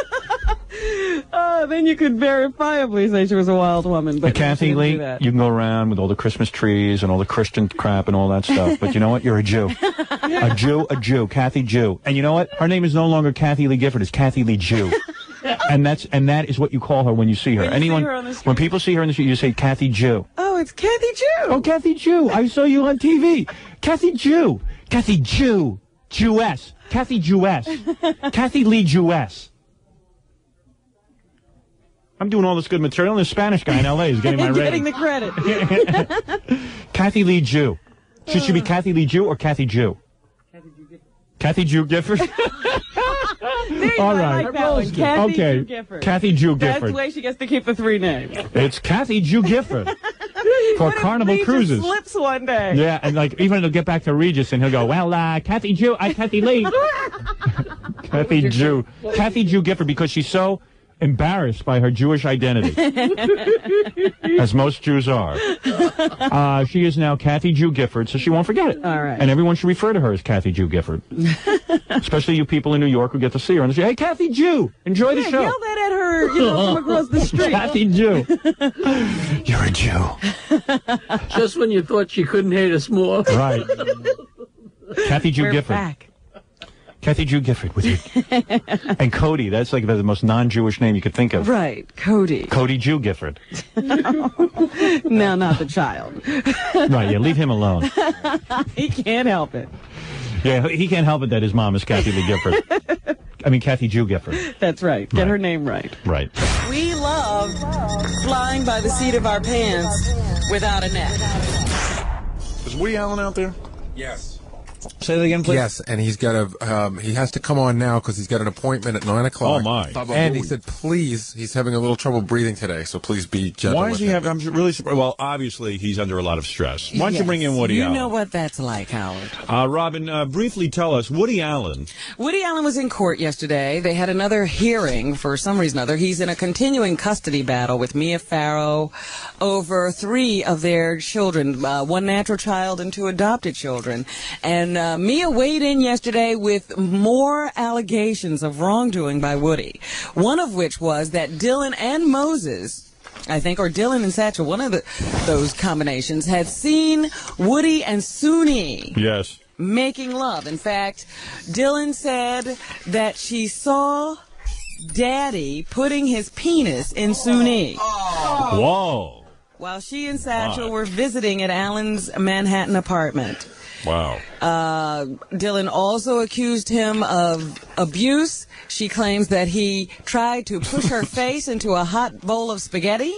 Oh, then you could verifiably say she was a wild woman. But Kathie she didn't do Lee, you can go around with all the Christmas trees and all the Christian crap and all that stuff. But you know what? You're a Jew. A Jew, a Jew, Kathie Jew. And you know what? Her name is no longer Kathie Lee Gifford. It's Kathie Lee Jew. And that's and that is what you call her when you see her. When you see Anyone her on the street. when people see her in the street, you say Kathie Jew. Oh, it's Kathie Jew. Oh, Kathie Jew. I saw you on TV. Kathie Jew. Kathie Jew. Jewess. Kathie Jewess. Kathie Lee Jewess. I'm doing all this good material, and the Spanish guy in L.A. is getting my Getting rating. the credit. Kathie Lee Jew. Should she be Kathie Lee Jew or Kathie Jew? Kathie Jew Gifford? There you go. All like that one. Kathie Okay. Jew Gifford. Kathie Jew That's the way she gets to keep the three names. It's Kathie Jew Gifford for Carnival Cruises. Slips one day. Yeah, and like even it'll get back to Regis and he'll go, well, uh, Kathie Jew, I Kathie Lee. Kathie Jew. Kathie Jew Gifford because she's so embarrassed by her Jewish identity, as most Jews are. Uh, she is now Kathie Jew Gifford, so she won't forget it. All right. And everyone should refer to her as Kathie Jew Gifford. Especially you people in New York who get to see her and say, hey, Kathie Jew, enjoy the show. yell that at her, you know, from across the street. Kathie Jew. You're a Jew. Just when you thought she couldn't hate us more. Right. Kathie Jew We're Gifford. back. Kathie Jew Gifford with you. and Cody, that's like the most non-Jewish name you could think of. Right, Cody. Cody Jew Gifford. no, not the child. right, yeah, leave him alone. he can't help it. Yeah, he can't help it that his mom is Kathie Lee Gifford. I mean, Kathie Jew Gifford. That's right. Get her name right. Right. We love flying by the seat of our pants without a net. Is Woody Allen out there? Yes. Say that again, please. Yes, and he's got a um, he has to come on now because he's got an appointment at nine o'clock. Oh, my. And he said, please, he's having a little trouble breathing today, so please be gentle. Why with does he him. have? I'm really surprised. Well, obviously he's under a lot of stress. Why don't you bring in Woody You Allen? know what that's like, Howard. Uh, Robin, uh, briefly tell us Woody Allen. Woody Allen was in court yesterday. They had another hearing for some reason or other. He's in a continuing custody battle with Mia Farrow over three of their children, uh, one natural child and two adopted children. And uh, Mia weighed in yesterday with more allegations of wrongdoing by Woody. One of which was that Dylan and Moses I think, or Dylan and Satchel, one of the, those combinations, had seen Woody and Soon-Yi Yes. making love. In fact, Dylan said that she saw Daddy putting his penis in Soon-Yi Whoa. while she and Satchel Wow. were visiting at Allen's Manhattan apartment. Wow. Uh, Dylan also accused him of abuse. She claims that he tried to push her face into a hot bowl of spaghetti.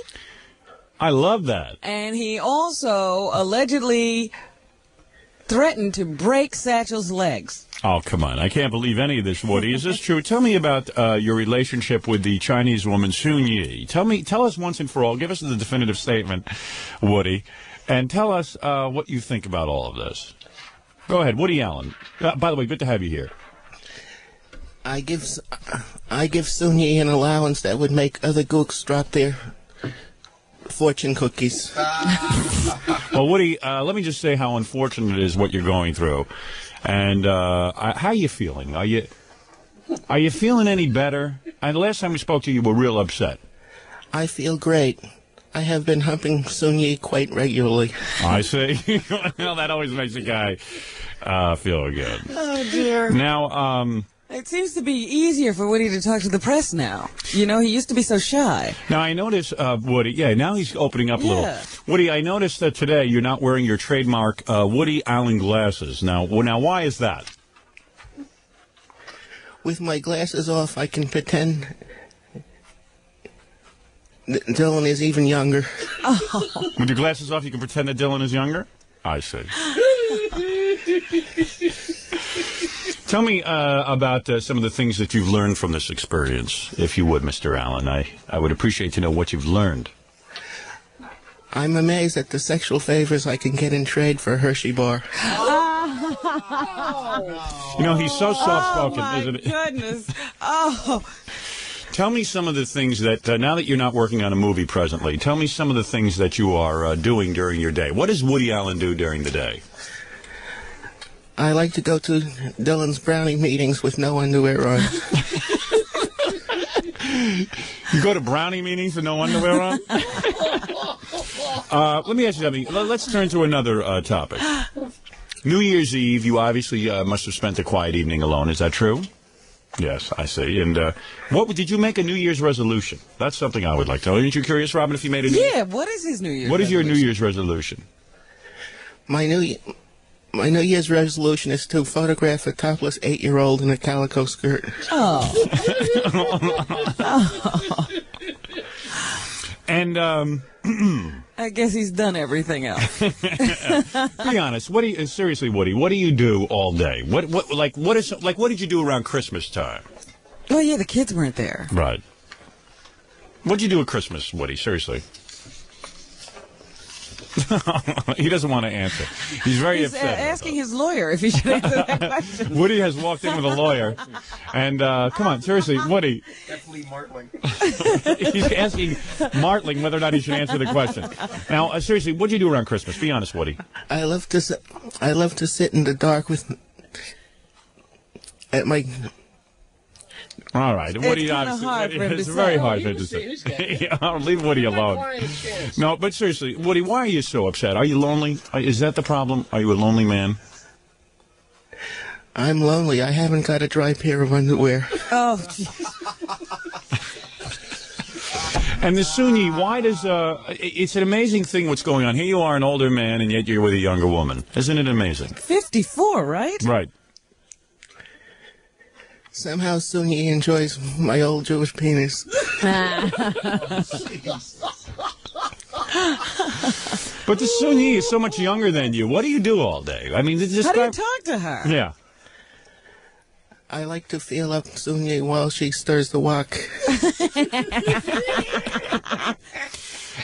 I love that. And he also allegedly threatened to break Satchel's legs. Oh, come on. I can't believe any of this, Woody. Is this true? Tell me about uh, your relationship with the Chinese woman Soon-Yi. Tell me, tell us once and for all. Give us the definitive statement, Woody, and tell us uh, what you think about all of this. Go ahead, Woody Allen. Uh, by the way, good to have you here. I give I give Soon-Yi an allowance that would make other gooks drop their fortune cookies. Well, Woody, uh, let me just say how unfortunate it is what you're going through, and uh, I, how are you feeling? Are you are you feeling any better? And the last time we spoke to you, you were real upset. I feel great. I have been humping Soon-Yi quite regularly. I see. well, that always makes a guy uh, feel good. Oh dear. Now, um, It seems to be easier for Woody to talk to the press now. You know, he used to be so shy. now I notice, uh, Woody. Yeah, now he's opening up a little. Yeah. Woody, I noticed that today you're not wearing your trademark uh, Woody Allen glasses. Now, now, why is that? With my glasses off, I can pretend that Dylan is even younger. With your glasses off, you can pretend that Dylan is younger. I see. Tell me uh, about uh, some of the things that you've learned from this experience, if you would, Mr. Allen. I, I would appreciate to know what you've learned. I'm amazed at the sexual favors I can get in trade for a Hershey bar. You know, he's so soft-spoken, oh, isn't it? goodness. Oh. Tell me some of the things that, uh, now that you're not working on a movie presently, tell me some of the things that you are uh, doing during your day. What does Woody Allen do during the day? I like to go to Dylan's brownie meetings with no underwear on. You go to brownie meetings with no underwear on? Uh, let me ask you something. Let's turn to another uh, topic. New Year's Eve, you obviously uh, must have spent a quiet evening alone. Is that true? Yes, I see. And uh, what did you make a New Year's resolution? That's something I would like to know. Aren't you curious, Robin, if you made a New Yeah, what is his New Year's What is your New resolution? Year's resolution? My new my New Year's resolution is to photograph a topless eight-year-old in a calico skirt. Oh. And um, I guess he's done everything else. be honest. What do you seriously, Woody? What do you do all day? What what like what is like what did you do around Christmas time? well, yeah, the kids weren't there. Right. What'd you do at Christmas, Woody? Seriously. he doesn't want to answer. He's very He's uh, upset. asking his lawyer if he should answer that question. Woody has walked in with a lawyer, and uh, come on, seriously, Woody. Definitely Martling. He's asking Martling whether or not he should answer the question. Now, uh, seriously, what do you do around Christmas? Be honest, Woody. I love to sit, I love to sit in the dark with at my All right, It's Woody. kinda honestly, hard for him it's to very say. hard for him you to say. say Yeah, I'll leave Woody alone. No, but seriously, Woody, why are you so upset? Are you lonely? Is that the problem? Are you a lonely man? I'm lonely. I haven't got a dry pair of underwear. Oh, And the Soon-Yi, why does uh? It's an amazing thing what's going on. Here you are, an older man, and yet you're with a younger woman. Isn't it amazing? 54, right? Right. Somehow Soon-Yi enjoys my old Jewish penis. But the Soon-Yi is so much younger than you. What do you do all day? I mean, How do you talk to her? Yeah. I like to feel up Soon-Yi while she stirs the wok.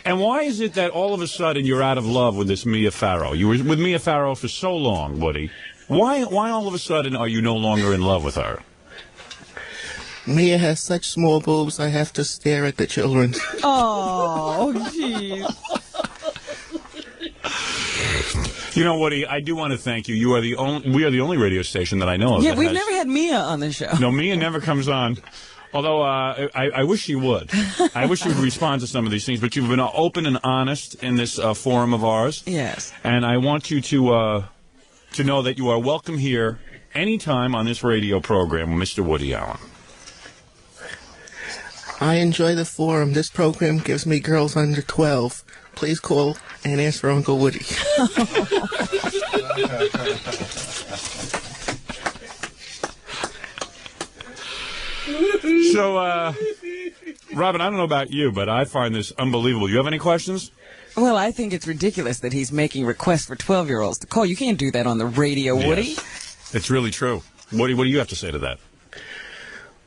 And why is it that all of a sudden you're out of love with this Mia Farrow? You were with Mia Farrow for so long, Woody. Why? Why all of a sudden are you no longer in love with her? Mia has such small boobs, I have to stare at the children. Oh, jeez. You know, Woody, I do want to thank you. You are the only. We are the only radio station that I know of. Yeah, we've has- never had Mia on the show. No, Mia never comes on. Although uh, I, I wish you would. I wish you would respond to some of these things, but you've been open and honest in this uh, forum of ours. Yes. And I want you to uh, to know that you are welcome here anytime on this radio program Mr. Woody Allen. I enjoy the forum. This program gives me girls under 12. Please call and ask for Uncle Woody. So, uh, Robin, I don't know about you, but I find this unbelievable. You have any questions? Well, I think it's ridiculous that he's making requests for 12 year olds to call. You can't do that on the radio, Woody. Yes. It's really true. What do, what do you have to say to that?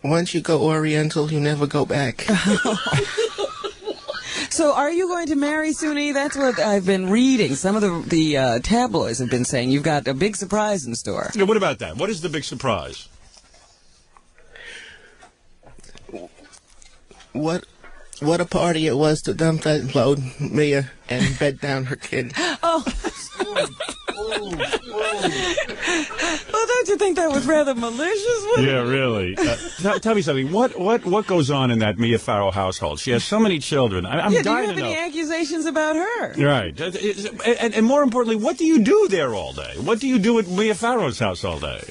Once you go Oriental, you never go back. So, are you going to marry Soon-Yi? That's what I've been reading. Some of the the uh, tabloids have been saying you've got a big surprise in store. Yeah, what about that? What is the big surprise? What what a party it was to dump that load, Mia, and bed down her kid. Oh. well, don't you think that was rather malicious? Woody? Yeah, really. Uh, t- tell me something. What what what goes on in that Mia Farrow household? She has so many children. I, I'm yeah, do you have any accusations about her? Right. Uh, And, and more importantly, what do you do there all day? What do you do at Mia Farrow's house all day?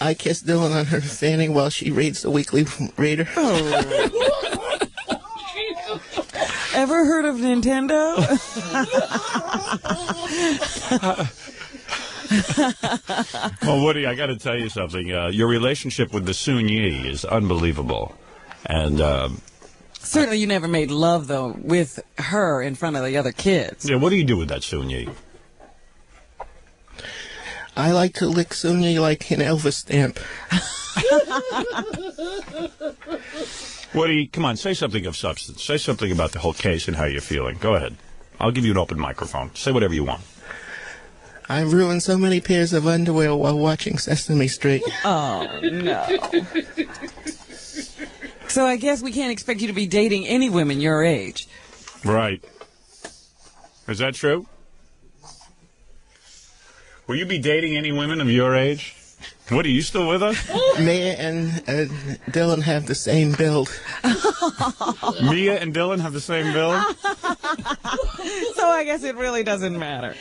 I kiss Dylan on her fanny while she reads the weekly reader. Ever heard of Nintendo? Well, Woody, I got to tell you something. Uh, your relationship with the Soon Yi is unbelievable. And, um, Certainly, you never made love though with her in front of the other kids. yeah, what do you do with that Soon Yi? I like to lick Soon-Yi like an Elvis stamp. Woody, come on, say something of substance. Say something about the whole case and how you're feeling. Go ahead. I'll give you an open microphone. Say whatever you want. I've ruined so many pairs of underwear while watching Sesame Street. Oh no. So I guess we can't expect you to be dating any women your age. Right. Is that true? Will you be dating any women of your age? What, are you still with us? Mia and uh, Dylan have the same build. Mia and Dylan have the same build? so I guess it really doesn't matter.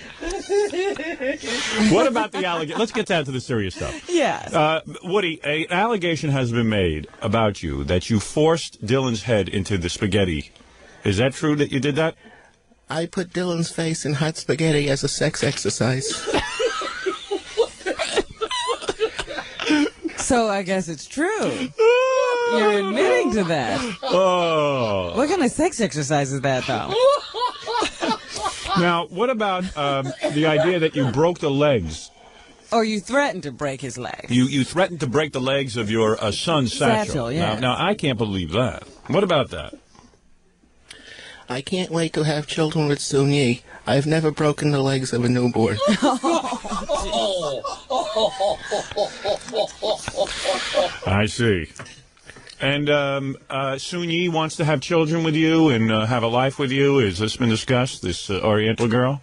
What about the allegation? Let's get down to the serious stuff. Yes. Uh, Woody, a, an allegation has been made about you that you forced Dylan's head into the spaghetti. Is that true that you did that? I put Dylan's face in hot spaghetti as a sex exercise. So I guess it's true. You're admitting to that. Oh. What kind of sex exercise is that, though? Now, what about um, the idea that you broke the legs? Or you threatened to break his legs. You you threatened to break the legs of your uh, son's satchel. Satchel, yeah. Now, now, I can't believe that. What about that? I can't wait to have children with Soon Yi. I've never broken the legs of a newborn. I see. And um, uh, Soon Yi wants to have children with you and uh, have a life with you. Has this been discussed? This uh, Oriental girl?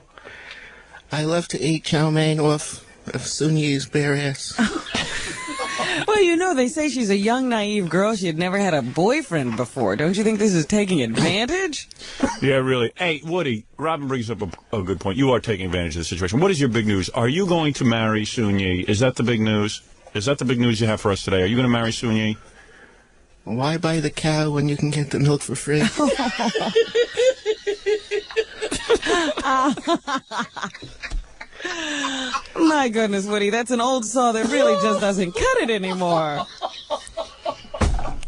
I love to eat chow mein off of Soon-Yi's bare ass. Well, you know, they say she's a young, naive girl. She had never had a boyfriend before. Don't you think this is taking advantage? Yeah, really. Hey, Woody, Robin brings up a, a good point. You are taking advantage of the situation. What is your big news? Are you going to marry Soon Yi? Is that the big news? Is that the big news you have for us today? Are you going to marry Soon Yi? Why buy the cow when you can get the milk for free? My goodness, Woody, that's an old saw that really just doesn't cut it anymore.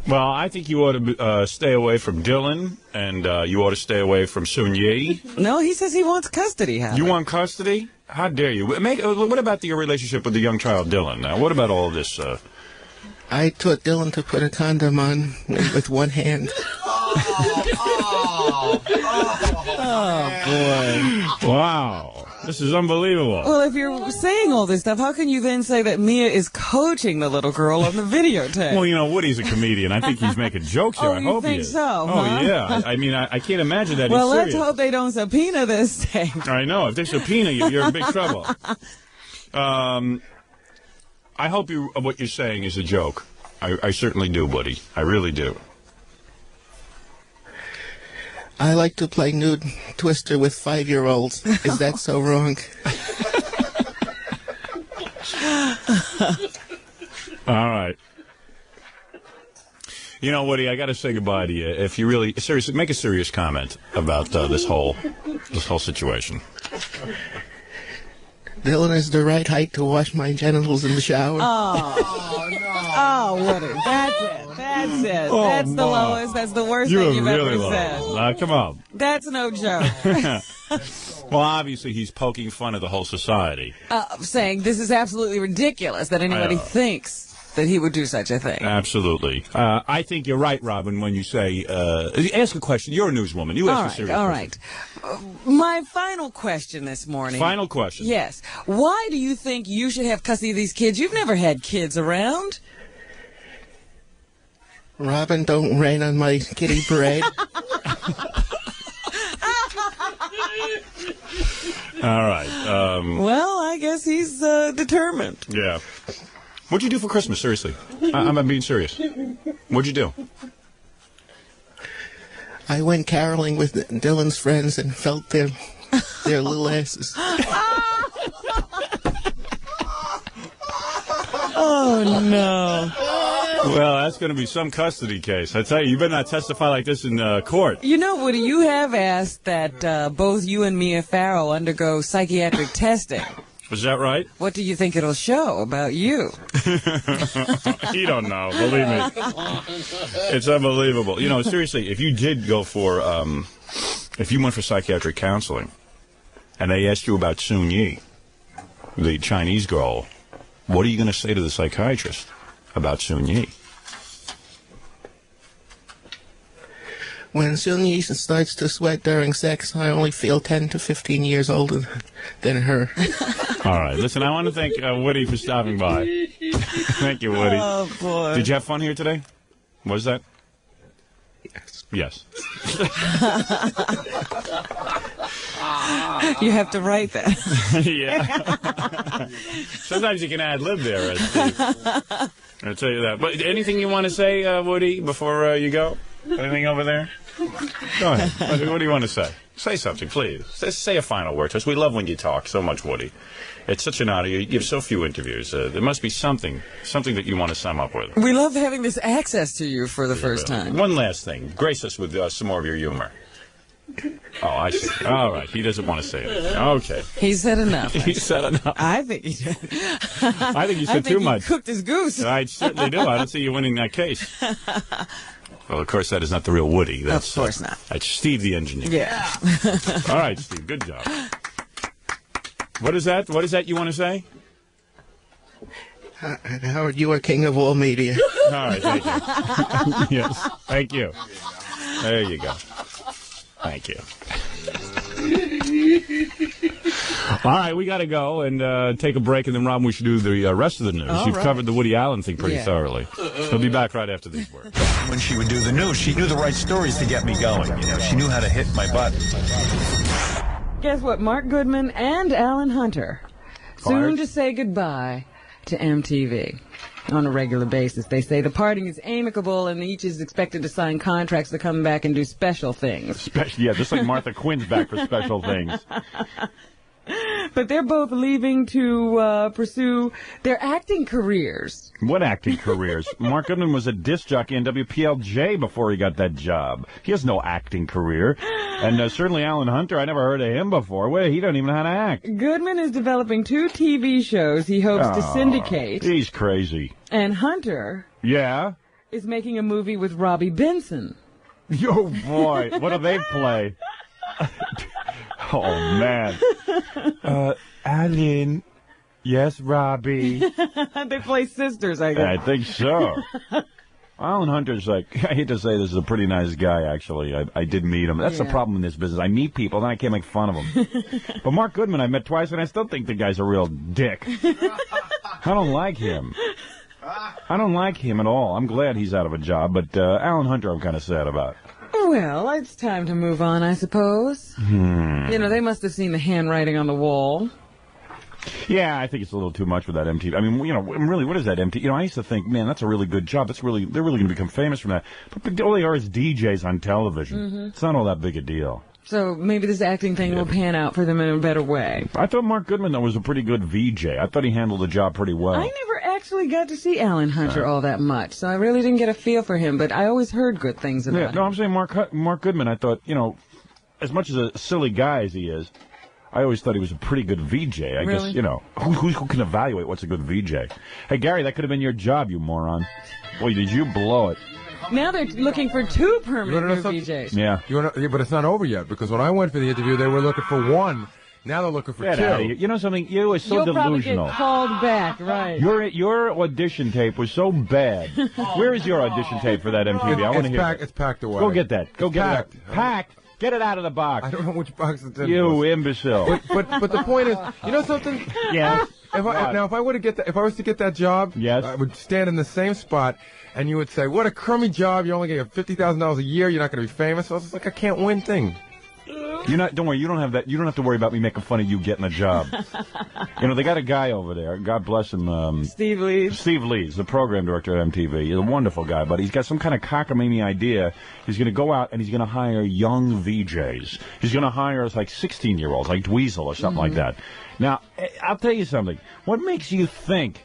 Well, I think you ought to uh, stay away from Dylan, and uh, you ought to stay away from Soon-Yi. No, he says he wants custody. Howard. You want custody? How dare you? Make, uh, what about your relationship with the young child Dylan? Now, what about all this? Uh, I taught Dylan to put a condom on with one hand. Oh, boy. wow, this is unbelievable. Well, if you're saying all this stuff, how can you then say that Mia is coaching the little girl on the videotape? Well, you know, Woody's a comedian. I think he's making jokes here. Oh, I hope think he is. so, Oh, huh? yeah. I, I mean, I, I can't imagine that well, let's hope they don't subpoena this tape. I know. If they subpoena you, you're in big trouble. Um, I hope you, what you're saying is a joke. I, I certainly do, Woody. I really do. I like to play nude twister with five-year-olds. Is that so wrong? All right. You know, Woody, I got to say goodbye to you. If you really seriously make a serious comment about uh, this whole this whole situation. Dylan is the right height to wash my genitals in the shower. Oh, no. Oh, Woody. That's it. That's it. Oh, That's the Ma. lowest. That's the worst You're thing you've really ever low. said. Uh, come on. That's no joke. well, obviously, he's poking fun at the whole society. uh, saying this is absolutely ridiculous that anybody thinks that he would do such a thing. Absolutely. Uh, I think you're right, Robin, when you say, uh, ask a question. You're a newswoman. You ask all a serious all question. right. Uh, my final question this morning. Final question. Yes. Why do you think you should have custody of these kids? You've never had kids around. Robin, don't rain on my kitty parade. All right. Um, Well, I guess he's uh, determined. yeah. What'd you do for Christmas? Seriously. I- I'm being serious. What'd you do? I went caroling with Dylan's friends and felt their their little asses. Oh no. Well, that's going to be some custody case. I tell you, you better not testify like this in uh, court. You know, Woody, you have asked that uh, both you and Mia Farrow undergo psychiatric testing. Was that right? What do you think it'll show about you? you don't know. Believe me. It's unbelievable. You know, seriously, if you did go for, um, if you went for psychiatric counseling, and they asked you about Soon-Yi, the Chinese girl, what are you going to say to the psychiatrist about Sun Yi? When Soon-Yi starts to sweat during sex, I only feel 10 to 15 years older than her. All right. Listen, I want to thank uh, Woody for stopping by. thank you, Woody. Oh, boy. Did you have fun here today? Was that? Yes. Yes. you have to write that. yeah. Sometimes you can ad lib there, I'll tell you that. But anything you want to say, uh, Woody, before uh, you go? Anything over there? Go ahead. What, what do you want to say? Say something, please. Say, say a final word to us. We love when you talk so much, Woody. It's such an honor. You give so few interviews. Uh, there must be something, something that you want to sum up with. We love having this access to you for the first time. One last thing. Grace us with uh, some more of your humor. Oh, I see. All right. He doesn't want to say it. Okay. He said enough. He said enough. I think he did. I think you said I think too he much. cooked his goose. I certainly do. I don't see you winning that case. Well, of course, that is not the real Woody. That's, of course uh, not. That's Steve the engineer. Yeah. All right, Steve. Good job. What is that? What is that you want to say? Uh, Howard, you are king of all media. All right, thank you. yes, thank you. There you go. Thank you. All right, we got to go and uh, take a break, and then Rob, we should do the uh, rest of the news. All You've right. covered the Woody Allen thing pretty Yeah. thoroughly. We'll be back right after these words. When she would do the news, she knew the right stories to get me going. You know, she knew how to hit my buttons. Guess what? Mark Goodman and Alan Hunter soon Fired? to say goodbye to MTV on a regular basis. They say the parting is amicable and each is expected to sign contracts to come back and do special things. Special, yeah, just like Martha Quinn's back for special things. But they're both leaving to uh, pursue their acting careers. What acting careers? Mark Goodman was a disc jockey in WPLJ before he got that job. He has no acting career. And uh, certainly Alan Hunter, I never heard of him before. Wait, he don't even know how to act. Goodman is developing two TV shows he hopes to Oh, syndicate, He's crazy. and Hunter Yeah? is making a movie with Robby Benson. Yo, boy, what do they play? oh, man. Uh, Alan. Yes, Robby. they play sisters, I guess. I think so. Alan Hunter's like, I hate to say this is a pretty nice guy, actually. I, I did meet him. That's the problem in this business. I meet people, then I can't make fun of them. but Mark Goodman, I met twice, and I still think the guy's a real dick. I don't like him. I don't like him at all. I'm glad he's out of a job, but uh, Alan Hunter I'm kind of sad about. Well, it's time to move on, I suppose. Hmm. You know, they must have seen the handwriting on the wall. Yeah, I think it's a little too much with that MTV. I mean, you know, really, what is that MTV? You know, I used to think, man, that's a really good job. That's really, they're really going to become famous from that. But, all they are is DJs on television. Mhm. It's not all that big a deal. So maybe this acting thing will pan out for them in a better way. I thought Mark Goodman though was a pretty good VJ. I thought he handled the job pretty well. I never actually got to see Alan Hunter all that much, so I really didn't get a feel for him. But I always heard good things about Yeah, him. no, I'm saying Mark Mark Goodman. I thought, you know, as much as a silly guy as he is, I always thought he was a pretty good VJ. I Really? guess you know who, who, who can evaluate what's a good VJ. Hey Gary, that could have been your job, you moron. Boy, did you blow it? Now they're looking for two permanent know new something? VJs. Yeah. You wanna, yeah, but it's not over yet because when I went for the interview, they were looking for one. Now they're looking for Get two. out of here. You know something? You are so You'll probably delusional. get called back, right? Your your audition tape was so bad. Where is your audition tape for that MTV? I want to hear. packed- that. it's packed away. Go get that. Go It's get packed. it. Packed. Get it out of the box. I don't know which box it's in. You boss. imbecile. But, but but the point is, you know something? Yes. If I, What? now, if I were to get that, if I was to get that job, yes, I would stand in the same spot, and you would say, "What a crummy job! You're only getting fifty thousand dollars a year. You're not going to be famous." I was like, "I can't win thing." You're not. Don't worry. You don't have that. You don't have to worry about me making fun of you getting a job. you know, they got a guy over there. God bless him. Um, Steve Leeds. Steve Leeds, the program director at MTV. He's a wonderful guy, but he's got some kind of cockamamie idea. He's going to go out and he's going to hire young VJs. He's going to hire us like 16 year olds, like Dweezil or something like that. Now, eh, I'll tell you something. What makes you think?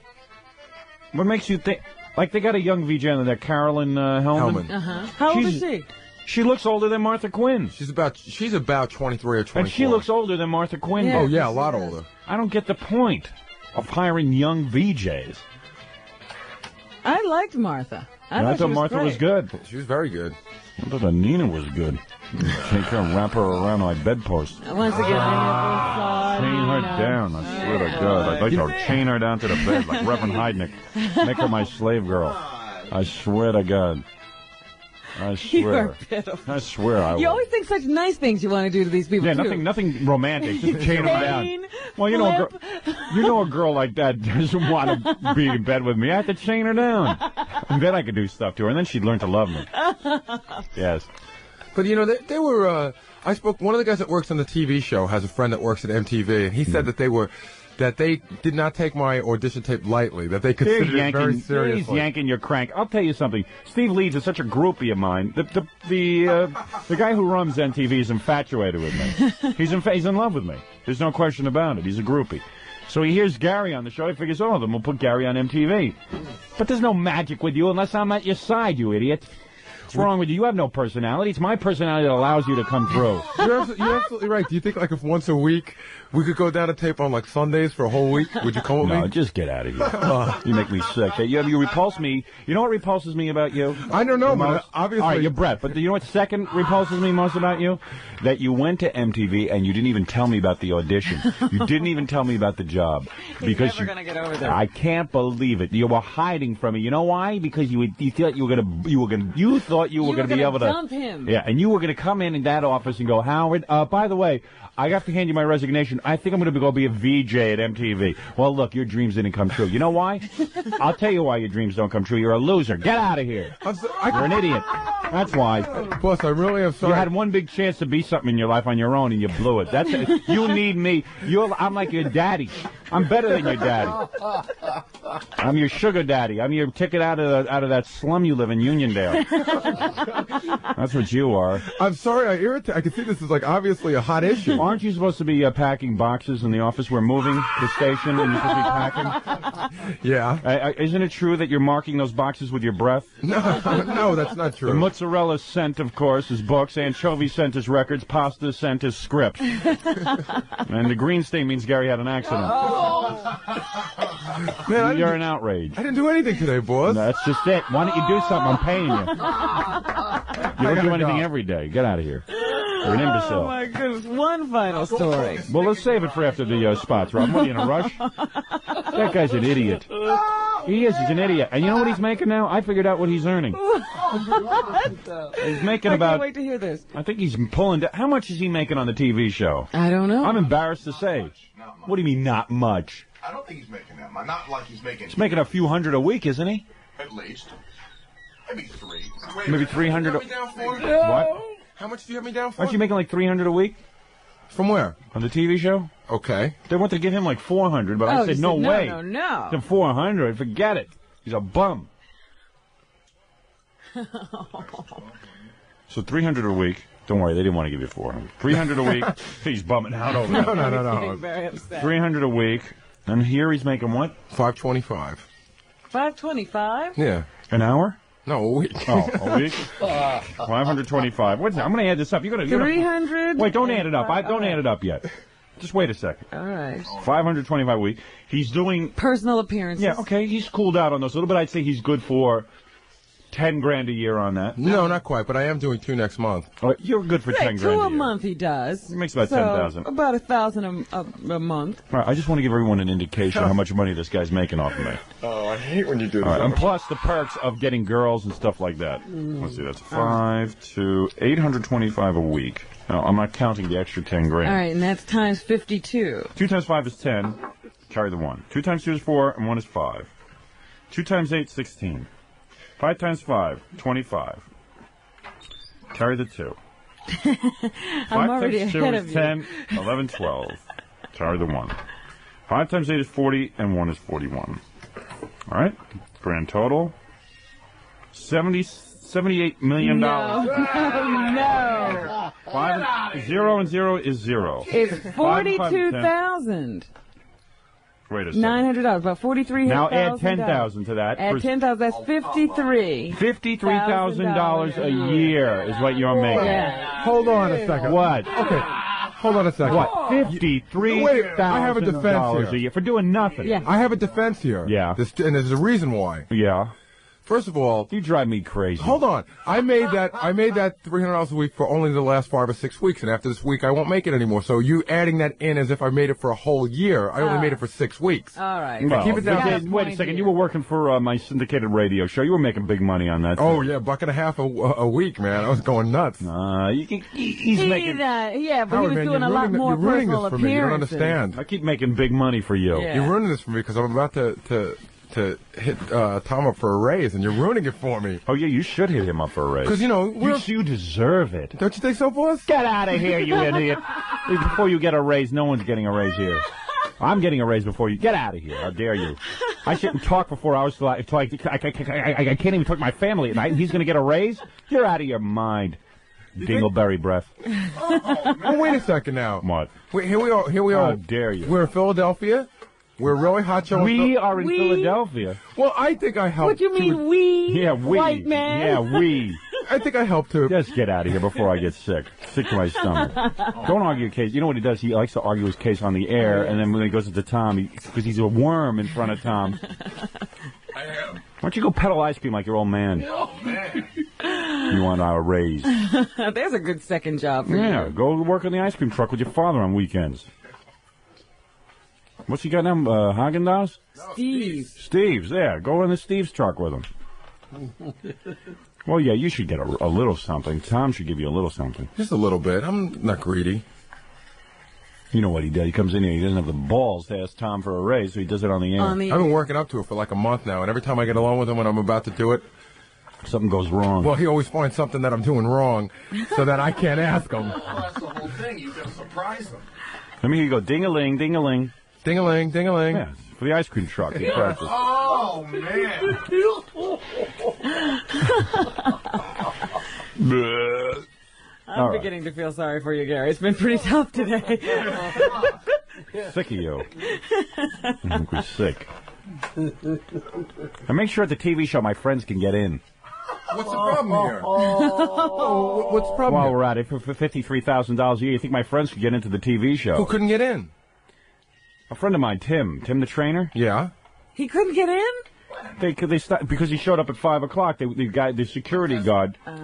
What makes you think? Like they got a young VJ on there, Carolyn uh, Heldman. Heldman. Uh-huh. How old is she? She looks older than Martha Quinn. She's about she's about twenty three or twenty And she looks older than Martha Quinn. Yeah, oh yeah, a lot older. I don't get the point of hiring young VJs. I liked Martha. I And thought, I thought was Martha great. was good. She was very good. I thought Nina was good. Take her and wrap her around my bedpost. Once again, I never ah, Chain her Nina. down. I swear to God. I'd like to chain her down to the bed like Reverend Heidnik. Make her my slave girl. I swear to God. I You are swear. pitiful. I swear I You will. always think such nice things you want to do to these people. Yeah, too. nothing, nothing romantic. Just chain them down. Well, you know, a girl, you know, a girl like that doesn't want to be in bed with me. I have to chain her down, and then I could do stuff to her, and then she'd learn to love me. Yes. But you know, they, they were. Uh, I spoke. One of the guys that works on the TV show has a friend that works at MTV, and he said that they were. That they did not take my audition tape lightly. That they He's considered it yanking, very he's seriously. yanking your crank. I'll tell you something. Steve Leeds is such a groupie of mine. The the the, uh, the guy who runs MTV is infatuated with me. He's in he's in love with me. There's no question about it. He's a groupie. So he hears Gary on the show. He figures, oh, then we'll put Gary on MTV. But there's no magic with you unless I'm at your side, you idiot. What's wrong with you? You have no personality. It's my personality that allows you to come through. You're, abso- you're absolutely right. Do you think like if once a week we could go down to tape on like Sundays for a whole week, would you come with No, me? just get out of here. Come on. You make me sick. You, you repulse me. You know what repulses me about you? I don't know, The but most? obviously- All right, you're Brett. But you know what second repulses me most about you? That you went to MTV and you didn't even tell me about the audition. you didn't even tell me about the job. He's because never you, gonna get over there. I can't believe it. You were hiding from me. You know why? Because you you thought you were gonna you were gonna you thought you were You were gonna be gonna able to dump him. Yeah, and you were gonna come in in that office and go, Howard. Uh, by the way. I have to hand you my resignation. I think I'm going to go be a VJ at MTV. Well, look, your dreams didn't come true. You know why? I'll tell you why your dreams don't come true. You're a loser. Get out of here. I'm so, I, You're an idiot. That's why. Boss, I really am sorry. You had one big chance to be something in your life on your own, and you blew it. That's it. You need me. You're, I'm like your daddy. I'm better than your daddy. I'm your sugar daddy. I'm your ticket out of the, out of that slum you live in, Uniondale. That's what you are. I'm sorry. I irritate. I can see this is like obviously a hot issue. Aren't you supposed to be uh, packing boxes in the office? We're moving the station, and you're supposed to be packing. Yeah. Uh, uh, isn't it true that you're marking those boxes with your breath? No, no, that's not true. The true. mozzarella scent, of course, is books. Anchovy scent is records. Pasta scent is scripts. and the green stain means Gary had an accident. Man, You're an outrage. I didn't do anything today, boss. That's just it. Why don't you do something? I'm paying you. You don't do anything go. every day. Get out of here. You're an imbecile. Oh my goodness! One final story. Well, let's save it for after the uh, spots, Rob. What are you in a rush? That guy's an idiot. He is. He's an idiot. And you know what he's making now? I figured out what he's earning. He's making I about. can't wait to hear this. I think he's pulling. down how much is he making on the TV show? I don't know. I'm embarrassed to say. What do you mean, not much? I don't think he's making that much. Not like he's making. He's making a few hundred a week, isn't he? At least. Maybe three. Maybe 300 What? do you have me down for? What? How much do you have me down for? Aren't you making like 300 a week From where? on the TV show? Okay. They wanted to give him like 400, but I Oh, said, no said, no, way. no, no. The 400, forget it. He's a bum. So 300 a week. Don't worry, they didn't want to give you 400. 300 a week. he's bumming out over No, it. no, no, no. Very upset. 300 a week. And here he's making what? 525. Five twenty-five. Yeah. An hour? No, a week. Oh, a week? 525. What's that? I'm going to add this up. You're going to. Three hundred. Wait, don't add it up. I don't add it up yet. Just wait a second. All right. 525 a week. He's doing Personal appearances. Yeah, okay, he's cooled out on those a little bit. I'd say he's good for ten grand a year on that. No, not quite, but I am doing two next month. Oh, you're good for ten grand. Two a, a month he does. He makes about so ten thousand. About a thousand a, month. All right, I just want to give everyone an indication how much money this guy's making off of me. Oh, I hate when you do right, that. and plus the perks of getting girls and stuff like that. Mm. Let's see, that's mm. five to eight hundred twenty-five a week. Now I'm not counting the extra ten grand. All right, and that's times fifty-two. Two times five is ten. Carry the one. Two times two is four, and one is five. Two times eight, sixteen. 5 times 5, 25. Carry the 2. 5 times 2 is 10, 11, 12. Carry the 1. 5 times 8 is 40, and 1 is 41. All right? Grand total 70, $78 million. No, no, no. Five, zero and zero is zero. It's 42,000. Wait a second. nine hundred dollars. About forty-three. Now add 10,000 to that. Add ten thousand. That's fifty-three. Fifty-three thousand dollars a year is what you're making. Yeah. Hold on a second. What? Okay. Hold on a second. What? Fifty-three Wait, I have a defense dollars here. a year for doing nothing. Yeah. I have a defense here. Yeah. This, and there's a reason why. Yeah. First of all, You drive me crazy. hold on. I made that. I made that three hundred dollars a week for only the last five or six weeks, and after this week, I won't make it anymore. So you adding that in as if I made it for a whole year. I only made it for six weeks. All right. Well, keep it down. but Got a then- Wait a point second. here. You were working for uh, my syndicated radio show. You were making big money on that. Oh too. yeah, buck and a half a, a week, man. I was going nuts. Uh, you can, he- he's He, making. uh, yeah, but Howard, he was man, doing a lot ruining, more you're ruining personal this for me. You don't understand. I keep making big money for you. Yeah. You're ruining this for me because I'm about to to to hit uh, Tom up for a raise, and you're ruining it for me. Oh yeah, you should hit him up for a raise. Because you know you, you deserve it. Don't you think so, boss? Get out of here, you idiot! Before you get a raise, no one's getting a raise here. I'm getting a raise before you. Get out of here! How dare you? I shouldn't talk for four hours till I, till I, I, I, I, I can't even talk to my family at night. and He's going to get a raise? You're out of your mind. Dingleberry breath. Oh, wait a second now. What? Wait, here we are. Here we are. How dare you? We're in Philadelphia. We're really hot show. We are in We- Philadelphia. Well, I think I helped. What do you to- mean, we? Yeah, we. White man. Yeah, we. I think I helped to. Just get out of here before I get sick. Sick to my stomach. Don't argue a case. You know what he does? He likes to argue his case on the air, and then when he goes to Tom, because he's a worm in front of Tom. I am. Why don't you go peddle ice cream like your old man? Oh, you want our raise? There's a good second job for Yeah, you. go work on the ice cream truck with your father on weekends. What's he got now? Uh, Haagen Dazs? Steve. Steve's. Yeah, go in the Steve's truck with him. Well, yeah, you should get a, a little something. Tom should give you a little something. Just a little bit. I'm not greedy. You know what he does? He comes in here. He doesn't have the balls to ask Tom for a raise, so he does it on the air. On the I've been working up to it for like a month now, and every time I get along with him when I'm about to do it, Something goes wrong. well, he always finds something that I'm doing wrong, so that I can't ask him. that's the whole thing. You gotta surprise them. Let me hear you go ding-a-ling, ding-a-ling. Ding-a-ling, ding-a-ling. Yeah, for the ice cream truck. He practiced. Oh man. I'm All right. beginning to feel sorry for you, Gary. It's been pretty tough today. Sick of you. I think we're sick. And make sure at the TV show my friends can get in. What's the problem here? Oh, what's the problem? While here? we're at it, for, for fifty-three thousand dollars a year, you think my friends could get into the TV show? Who couldn't get in? A friend of mine, Tim, Tim the trainer. Yeah. he couldn't get in? They they stopped because he showed up at five o'clock. They, the guy, the security uh, guard, uh,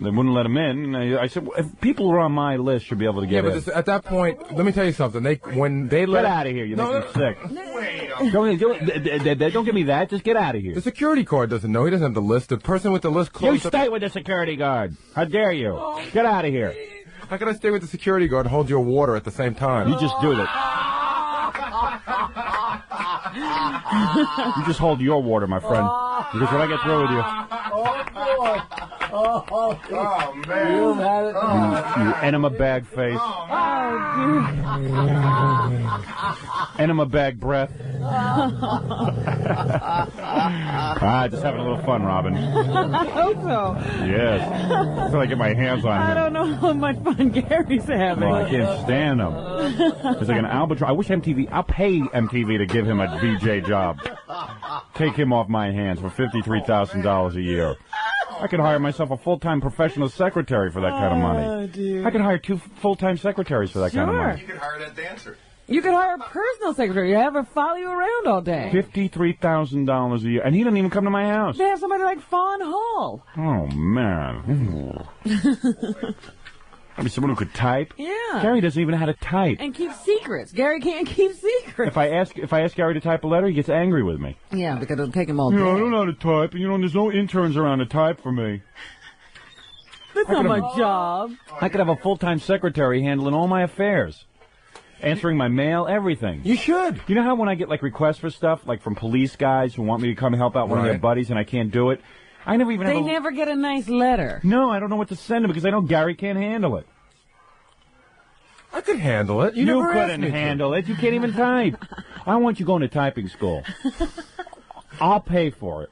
they wouldn't let him in. I, I said, well, if people who are on my list should be able to Yeah, get but in. this, at that point, let me tell you something. They when they let Get out of here! You No, make me no. sick. Don't, don't, don't give me that. Just get out of here. the security guard doesn't know. He doesn't have the list. The person with the list You closed. up- stay with the security guard. How dare you? Oh, get out of here. How can I stay with the security guard and hold your water at the same time? You just do it. You just hold your water, my friend. Because when I get through with you, Oh, man. You've had it. You enema bag face. Enema bag breath. ah, just having a little fun, Robin. I hope so. Yes. I feel like get my hands on him. I don't know how much fun Gary's having. Well, I can't stand him. It's like an albatross. I wish MTV. I'll pay MTV to give him a VJ job. Take him off my hands for fifty-three thousand dollars a year. I could hire myself a full-time professional secretary for that kind of money. Oh, dear. I could hire two full-time secretaries for that kind of Sure. money. You could hire that dancer. You could hire a personal secretary. You have her follow you around all day. Fifty-three thousand dollars a year, and he doesn't even come to my house. They have somebody like Fawn Hall. Oh man. I mean, someone who could type. Yeah. Gary doesn't even know how to type. And keep secrets. Gary can't keep secrets. If I ask if I ask Gary to type a letter, he gets angry with me. Yeah, because it'll take him all You day. know, I don't know how to type, and you know, there's no interns around to type for me. That's I not my have- job. I could have a full-time secretary handling all my affairs, answering my mail, everything. You should. You know how when I get like requests for stuff, like from police guys who want me to come help out one of their buddies, and I can't do it, I never even They have. a- never get a nice letter. No, I don't know what to send him because I know Gary can't handle it. I could handle it. You, You, never couldn't me to. handle it. You can't even type. I want you going to typing school. I'll pay for it.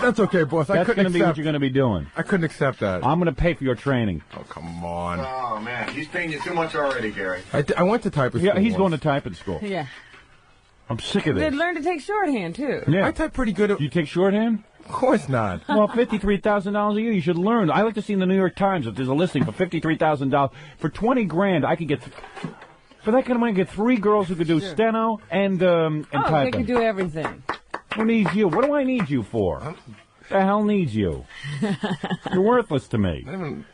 That's okay, boss. I That's couldn't going to be what you're going to be doing. I couldn't accept that. I'm going to pay for your training. Oh, come on. Oh, man. He's paying you too much already, Gary. I went to typing Yeah, school he's once. going to typing school. Yeah. I'm sick of this. They'd this. learn to take shorthand, too. Yeah. I type pretty good at... You take shorthand? Of course not. Well, fifty-three thousand dollars a year. You should learn. I like to see in the New York Times if there's a listing for fifty-three thousand dollars for twenty grand. I could get for that kind of money. I get three girls who could do steno and um and oh, they could do everything. Who needs you? What do I need you for? The hell needs you? You're worthless to me.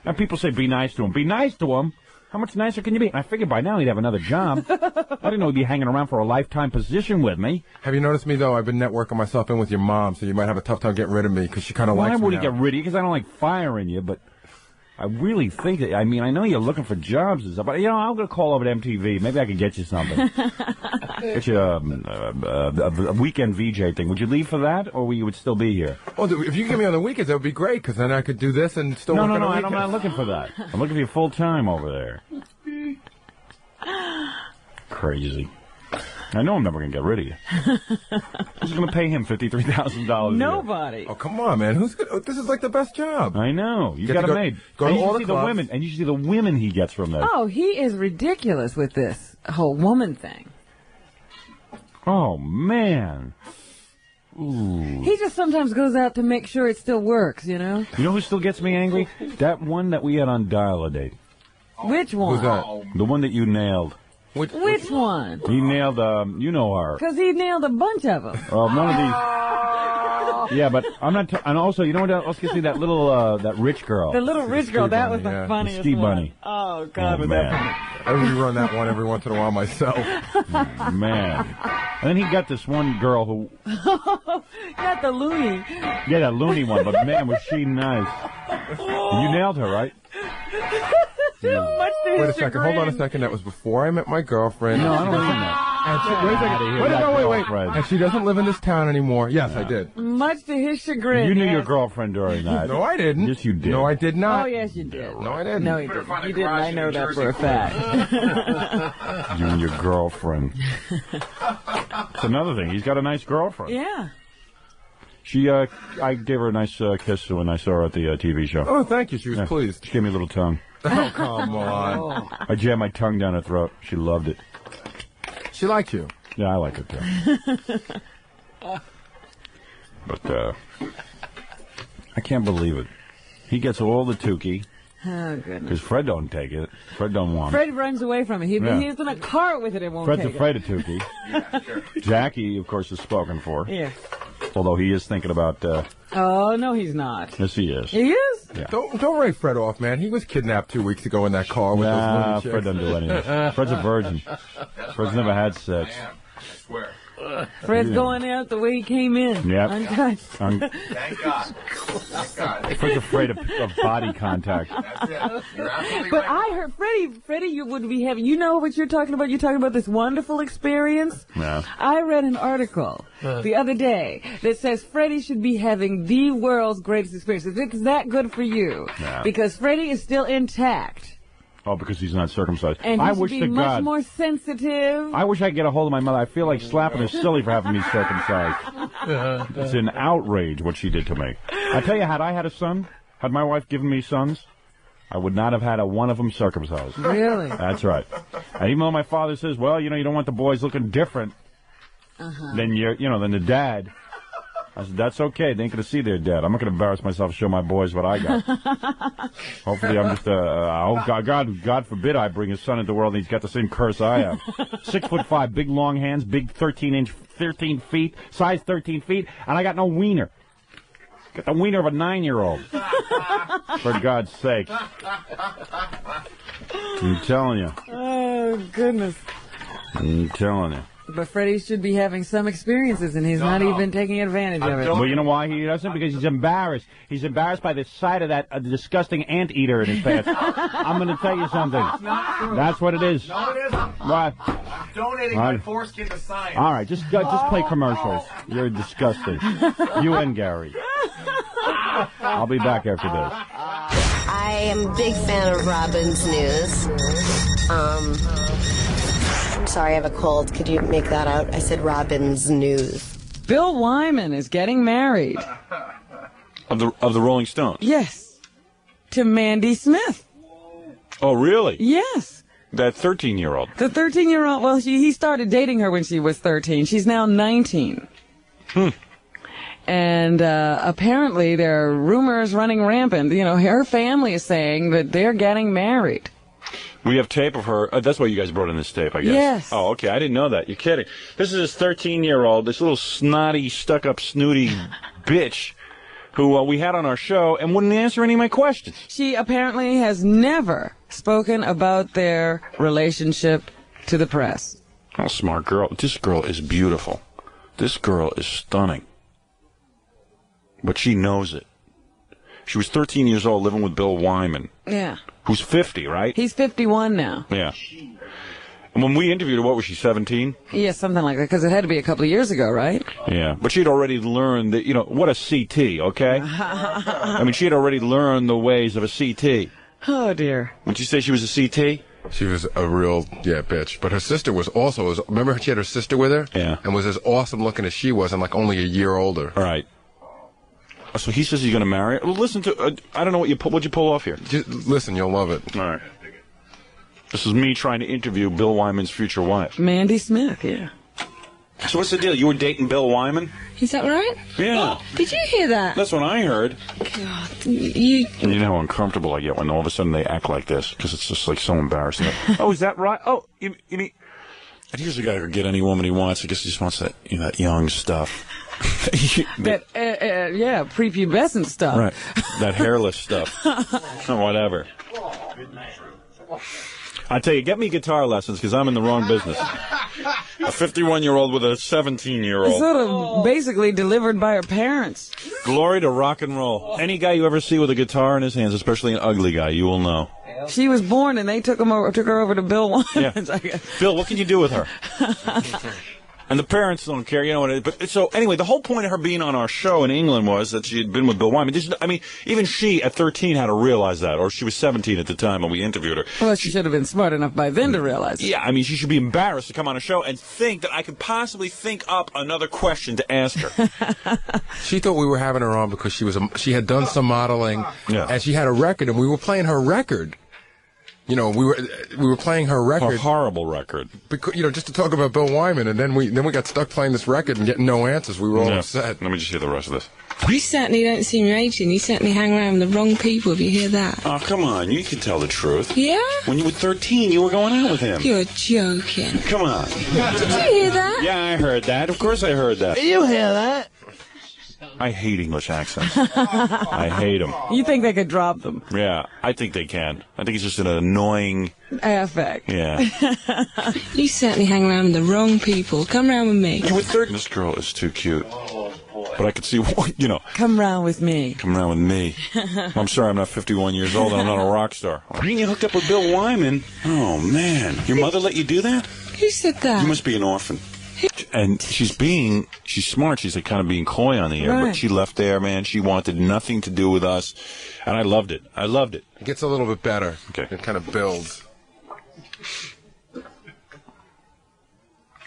And people say, be nice to him. Be nice to him? How much nicer can you be? I figured by now he'd have another job. I didn't know he'd be hanging around for a lifetime position with me. Have you noticed me though? I've been networking myself in with your mom, so you might have a tough time getting rid of me because she kind of likes me Why would he now. get rid of you? Because I don't like firing you, but I really think that, I mean, I know you're looking for jobs and stuff, but, you know, I'm going to call over to MTV. Maybe I can get you something. get you um, uh, uh, a, a weekend VJ thing. Would you leave for that, or you would still be here? Well, th- if you give me on the weekends, that would be great because then I could do this and still no, work no, on no, I'm not looking for that. I'm looking for you full time over there. Crazy. I know I'm never going to get rid of you. Who's going to pay him $53,000 Nobody. Oh, come on, man. Who's gonna, this is like the best job. I know. You Get got to it go- made. go and to you all the see the women, and you see the women he gets from this. Oh, he is ridiculous with this whole woman thing. Oh man. Ooh. He just sometimes goes out to make sure it still works, you know? You know who still gets me angry? That one that we had on dial a date. Which one? Who's that? The one that you nailed. Which, Which one? He nailed, um, you know her. Because he nailed a bunch of them. Uh, one of these. Yeah, but I'm not. T- and also, you know what else gets me? That little, uh, that rich girl. The little rich girl, that was the yeah. funniest The ski one. bunny. Oh, God, Oh, was man. that I rerun that one every once in a while myself. Man. And then he got this one girl who, funny. Got the loony. yeah, that loony one, but man, was she nice. You nailed her, right? Too much to Wait a his second. Hold on a second. That was before I met my girlfriend. No, I don't mean that. And she, wait a second. Here, Wait, that no, wait, wait. girlfriend. And she doesn't live in this town anymore. Yes, I did. Much to his chagrin. You knew your yes. girlfriend during that. No, I didn't. Yes, you did. No, I did not. Oh, yes, you did. No, I didn't. No, he didn't. You didn't. I know that for a fact. You and your girlfriend. It's another thing. He's got a nice girlfriend. yeah. She, uh, I gave her a nice uh, kiss when I saw her at the uh, TV show. Oh, thank you. She was Yeah. pleased. She gave me a little tongue. Oh, come on. I jammed my tongue down her throat. She loved it. She liked you. Yeah, I like it too. but uh, I can't believe it. He gets all the Tukey Oh, goodness. because Fred don't take it. Fred don't want it. Fred runs away from it. He, Yeah. He's in a cart with it and won't Fred's take afraid of Tukey. Jackie, of course, is spoken for. Yeah. Although he is thinking about. Uh, Oh, no, he's not. yes, he is. He is? Yeah. Don't don't write Fred off, man. He was kidnapped two weeks ago in that car with Nah, those Fred loony doesn't do anything. Fred's a virgin. Fred's never had sex. I swear. Fred's Yeah. going out the way he came in. Yep. Untouched. I'm Thank God. Thank God. Fred's afraid of, of body contact. That's it. You're absolutely But right. I heard Freddie, Freddie, you would be having. You know what you're talking about? You're talking about this wonderful experience. Yeah. I read an article the other day that says Freddie should be having the world's greatest experience. If it's that good for you, Yeah. because Freddie is still intact Oh, because he's not circumcised. and he I should wish be to much God. more sensitive. I wish I could get a hold of my mother. I feel like slapping her silly for having me circumcised. It's an outrage what she did to me. I tell you, had I had a son, had my wife given me sons, I would not have had a one of them circumcised. Really? That's right. And even though my father says, well, you know, you don't want the boys looking different Uh-huh. than your, you know, than the dad. I said, that's okay. They ain't gonna see their dad. I'm not gonna embarrass myself to show my boys what I got. Hopefully, I'm just, uh, uh, oh, God, God, God forbid I bring his son into the world and he's got the same curse I have. Six foot five, big long hands, big 13 inch, 13 feet, size 13 feet, and I got no wiener. Got the wiener of a nine year old. For God's sake. I'm telling you. Oh goodness! I'm telling you. But Freddie should be having some experiences, and he's not even taking advantage of it. Well, you know why he doesn't? Because he's embarrassed. He's embarrassed by the sight of that uh, disgusting anteater in his pants. I'm going to tell you something. That's not true. That's what it is. No, it isn't. What? I'm donating All my right. foreskin to science. All right, just uh, just play commercials. You're disgusting. You and Gary. I'll be back after this. I am a big fan of Robin's News. Um, I'm sorry, I have a cold. Could you make that out? I said Robin's News. Bill Wyman is getting married. Of the of the Rolling Stones. Yes, to Mandy Smith. Oh, really? Yes. That 13 year old. The 13 year old, well, she, he started dating her when she was 13. She's now 19. Hmm. And uh, apparently there are rumors running rampant. You know, her family is saying that they're getting married. We have tape of her. Uh, that's why you guys brought in this tape, I guess. Yes. Oh, okay. I didn't know that. You're kidding. This is this 13 year old, this little snotty, stuck up, snooty bitch who uh, we had on our show and wouldn't answer any of my questions. She apparently has never spoken about their relationship to the press. Oh, smart girl. This girl is beautiful. This girl is stunning. But she knows it. She was 13 years old living with Bill Wyman, Yeah. Who's 50, right? He's 51 now. Yeah. And when we interviewed her, what was she, 17? Yeah, something like that, because it had to be a couple of years ago, right? Yeah. But she'd already learned that, you know, what a CT, okay? I mean, she had already learned the ways of a CT. Oh, dear. Would you say she was a CT? She was a real yeah bitch, but her sister was also was. Remember, she had her sister with her, Yeah. and was as awesome looking as she was, and like only a year older. All right. So he says he's going to marry her. Well, listen to. Uh, I don't know what you pull. What'd you pull off here? Just listen, you'll love it. All right. This is me trying to interview Bill Wyman's future wife. Mandy Smith, yeah. So what's the deal? You were dating Bill Wyman? Is that right? Yeah. Did you hear that? That's what I heard. God, you. You know how uncomfortable I get when all of a sudden they act like this because it's just like so embarrassing. oh, is that right? Oh, you, you mean? And here's a guy who can get any woman he wants. I guess he just wants that you know, that young stuff. That, uh, uh, yeah, prepubescent stuff. Right. That hairless stuff. or whatever. I tell you, get me guitar lessons because I'm in the wrong business. A 51 year old with a 17 year old. Sort of basically delivered by her parents. Glory to rock and roll. Any guy you ever see with a guitar in his hands, especially an ugly guy, you will know. She was born and they took him over, took her over to Bill Wyman's. I guess. Bill, what can you do with her? And the parents don't care, you know what it is. But so anyway, the whole point of her being on our show in England was that she had been with Bill Wyman. Just- I mean, even she at 13 had to realize that, or she was 17 at the time when we interviewed her. Well, she should have been smart enough by then to realize it. Yeah, I mean, she should be embarrassed to come on a show and think that I could possibly think up another question to ask her. She thought we were having her on because she was a, she had done some modeling, Yeah. and she had a record, and we were playing her record. You know, we were we were playing her record, a horrible record. because you know just to talk about Bill Wyman, and then we then we got stuck playing this record and getting no answers. We were all Yeah. upset. Let me just hear the rest of this. You certainly don't seem raging. You certainly hang around the wrong people if you hear that. Oh, come on. You can tell the truth. Yeah? When you were 13, you were going out with him. You're joking. Come on. Did you hear that? Yeah, I heard that. Of course I heard that. Did You hear that? I hate English accents. I hate them. You think they could drop them? Yeah, I think they can. I think it's just an annoying. Affect. Yeah. You certainly hang around with the wrong people. Come round with me. You with third. This girl is too cute. But I could see, you know, Come round with me. come around with me. I'm sorry, I'm not 51 years old. and I'm not a rock star. You hooked up with Bill Wyman. Oh man, your mother let you do that? Who said that? You must be an orphan. And she's being, she's smart. She's like kind of being coy on the air, Right. but she left there, man. She wanted nothing to do with us, and I loved it. I loved it. It gets a little bit better. Okay. It kind of builds.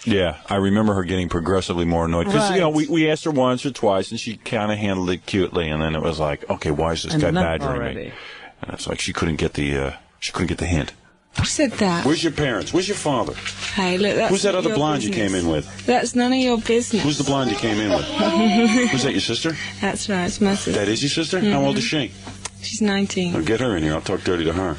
Yeah, I remember her getting progressively more annoyed because you know we, we asked her once or twice, and she kind of handled it cutely, and then it was like, okay, why is this guy badgering already. me? And it's like she couldn't get the uh, she couldn't get the hint. Who said that? Where's your parents? Where's your father? Hey, look, that's Who's that other blonde you came in with? That's none of your business. Who's the blonde you came in with? Who's that? Your sister? That's right, it's my sister. That is your sister? How old is she? Mm-hmm. She's 19. I'll get her in here. I'll talk dirty to her.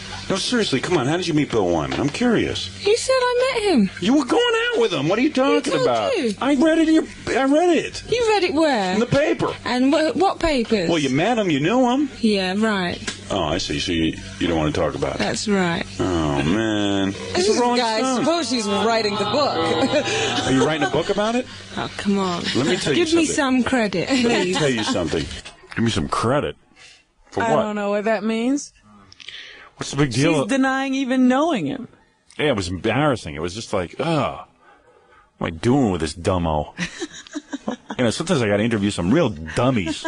No, seriously, come on. How did you meet Bill Wyman? I'm curious. Who said I met him? You were going out with him. What are you talking told about? you? I read it in your. I read it You read it where? in the paper. And wh- what papers? Well, you met him. You knew him. Yeah, right. Oh, I see. So you, you don't want to talk about it. That's right. Oh man. It's This a Rolling guy, Stone. suppose she's writing the book. Are you writing a book about it? Oh, come on. Let me tell you Give me some credit, Let me please. tell you something. Give me some credit. For I what? don't know what that means. What's the big deal? She's denying even knowing him. Yeah, it was embarrassing. It was just like, ugh, what am I doing with this dumbo? you know, sometimes I got to interview some real dummies.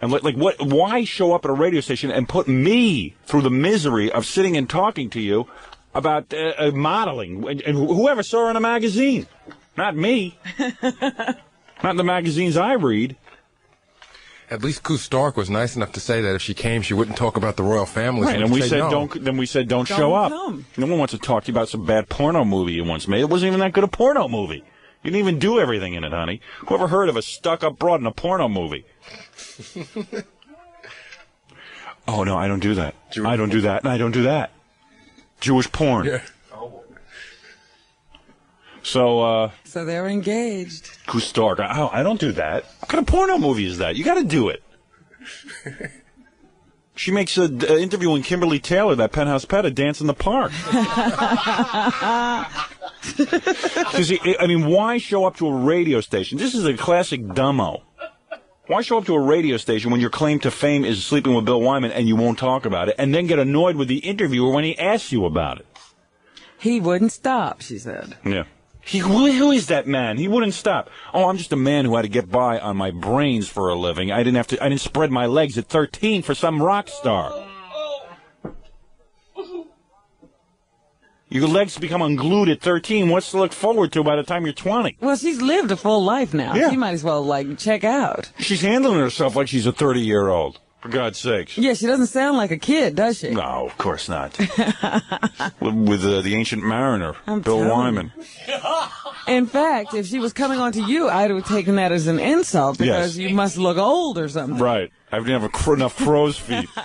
And like, like, what? Why show up at a radio station and put me through the misery of sitting and talking to you about uh, uh, modeling and, and whoever saw her in a magazine? Not me. Not in the magazines I read. At least Koo Stark was nice enough to say that if she came, she wouldn't talk about the royal family. Right, and we said no. don't. Then we said don't, Don't show up. come. No one wants to talk to you about some bad porno movie you once made. It wasn't even that good a porno movie. You didn't even do everything in it, honey. Whoever heard of a stuck-up broad in a porno movie? oh no, I don't do that. I don't do that. and I don't do that. Jewish porn. Yeah. So, uh, So they're engaged. Koo Stark. I, don't do that. What kind of porno movie is that? You got to do it. She makes an interview with Kimberly Taylor, that penthouse pet, a dance in the park. he- I mean, why show up to a radio station? This is a classic dumbo. Why show up to a radio station when your claim to fame is sleeping with Bill Wyman and you won't talk about it, and then get annoyed with the interviewer when he asks you about it? He wouldn't stop, she said. Yeah. He, who, who is that man? He wouldn't stop. Oh, I'm just a man who had to get by on my brains for a living. I didn't have to. I didn't spread my legs at 13 for some rock star. Your legs become unglued at 13. What's to look forward to by the time you're 20? Well, she's lived a full life now. Yeah. She might as well, like, check out. She's handling herself like she's a 30 year old. For God's sakes. Yeah, she doesn't sound like a kid, does she? No, of course not. with with uh, the ancient mariner, I'm Bill telling Wyman. In fact, if she was coming on to you, I'd have taken that as an insult because Yes. you must look old or something. Right. I didn't have cr- enough crow's feet.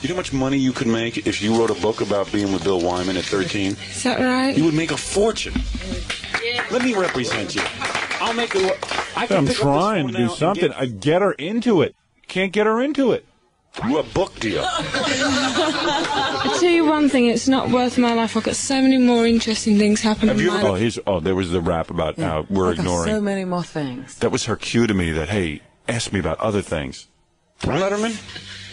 You know how much money you could make if you wrote a book about being with Bill Wyman at 13? Is that right? You would make a fortune. Let me represent you. I'll make a. I can I'm pick up this trying to do something. Get, I get her into it. Can't get her into it. You a book deal. I tell you one thing, it's not worth my life. I've got so many more interesting things happening Have you ever? Oh, life. Oh, there was the rap about how we're I've got ignoring. so many more things. That was her cue to me that, hey, ask me about other things. Letterman?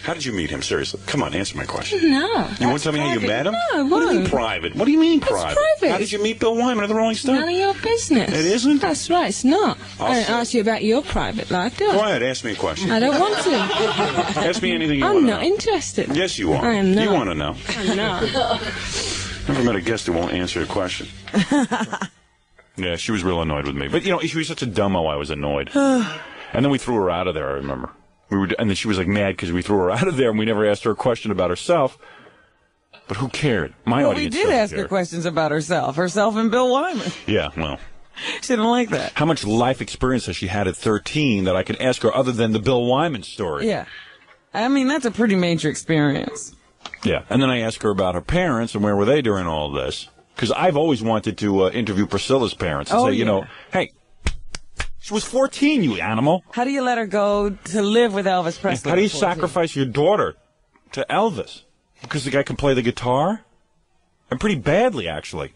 How did you meet him? Seriously. Come on, answer my question. No. You want to tell me how you met him? No, What do you mean private? What do you mean It's private? private. How did you meet Bill Wyman of the Rolling Stones? None of your business. It isn't? That's right, it's not. I'll I don't see. ask you about your private life, do Go I? ahead, ask me a question. I don't want to. Ask me anything you I'm want to not know. interested. Yes, you are. I am not. You want to know. I'm not. Never met a guest who won't answer a question. yeah, she was real annoyed with me. But, you know, she was such a dumbo, I was annoyed. and then we threw her out of there, I remember. We were, and then she was like mad because we threw her out of there and we never asked her a question about herself. But who cared? My well, we did ask her questions about herself, herself and Bill Wyman. Yeah, well. She didn't like that. How much life experience has she had at 13 that I could ask her other than the Bill Wyman story? Yeah. I mean, that's a pretty major experience. Yeah. And then I asked her about her parents and where were they during all this. Because I've always wanted to uh, interview Priscilla's parents and Oh, say, you yeah. know, hey, she was 14, you animal. How do you let her go to live with Elvis Presley? How do you 14? sacrifice your daughter to Elvis? Because the guy can play the guitar? And pretty badly, actually.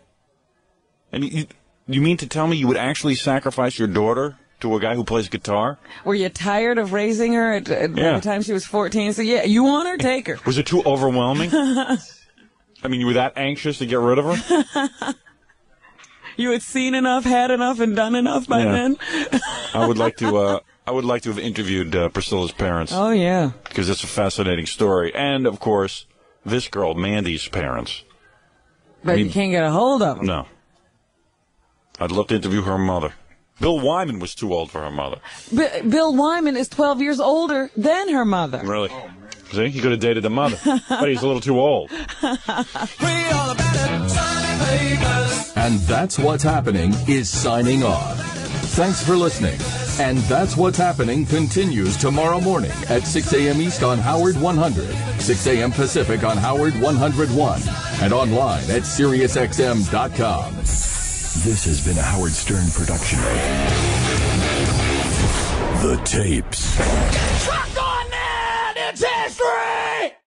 And you, you mean to tell me you would actually sacrifice your daughter to a guy who plays guitar? Were you tired of raising her at, at Yeah. the time she was 14? So yeah, you want her, take her. Was it too overwhelming? I mean, you were that anxious to get rid of her? you had seen enough, had enough, and done enough by Yeah. then. I would like to. Uh, I would like to have interviewed uh, Priscilla's parents. Oh yeah. because it's a fascinating story, and of course, this girl Mandy's parents. But I mean- you can't get a hold of them. No, I'd love to interview her mother. Bill Wyman was too old for her mother. B- Bill Wyman is 12 years older than her mother. Really? See, he could have dated the mother, but he's a little too old. And That's What's Happening is signing off. Thanks for listening. And That's What's Happening continues tomorrow morning at 6 a.m. East on Howard 100, 6 a.m. Pacific on Howard 101, and online at SiriusXM.com. This has been a Howard Stern production. The tapes. Truck on that! It's history!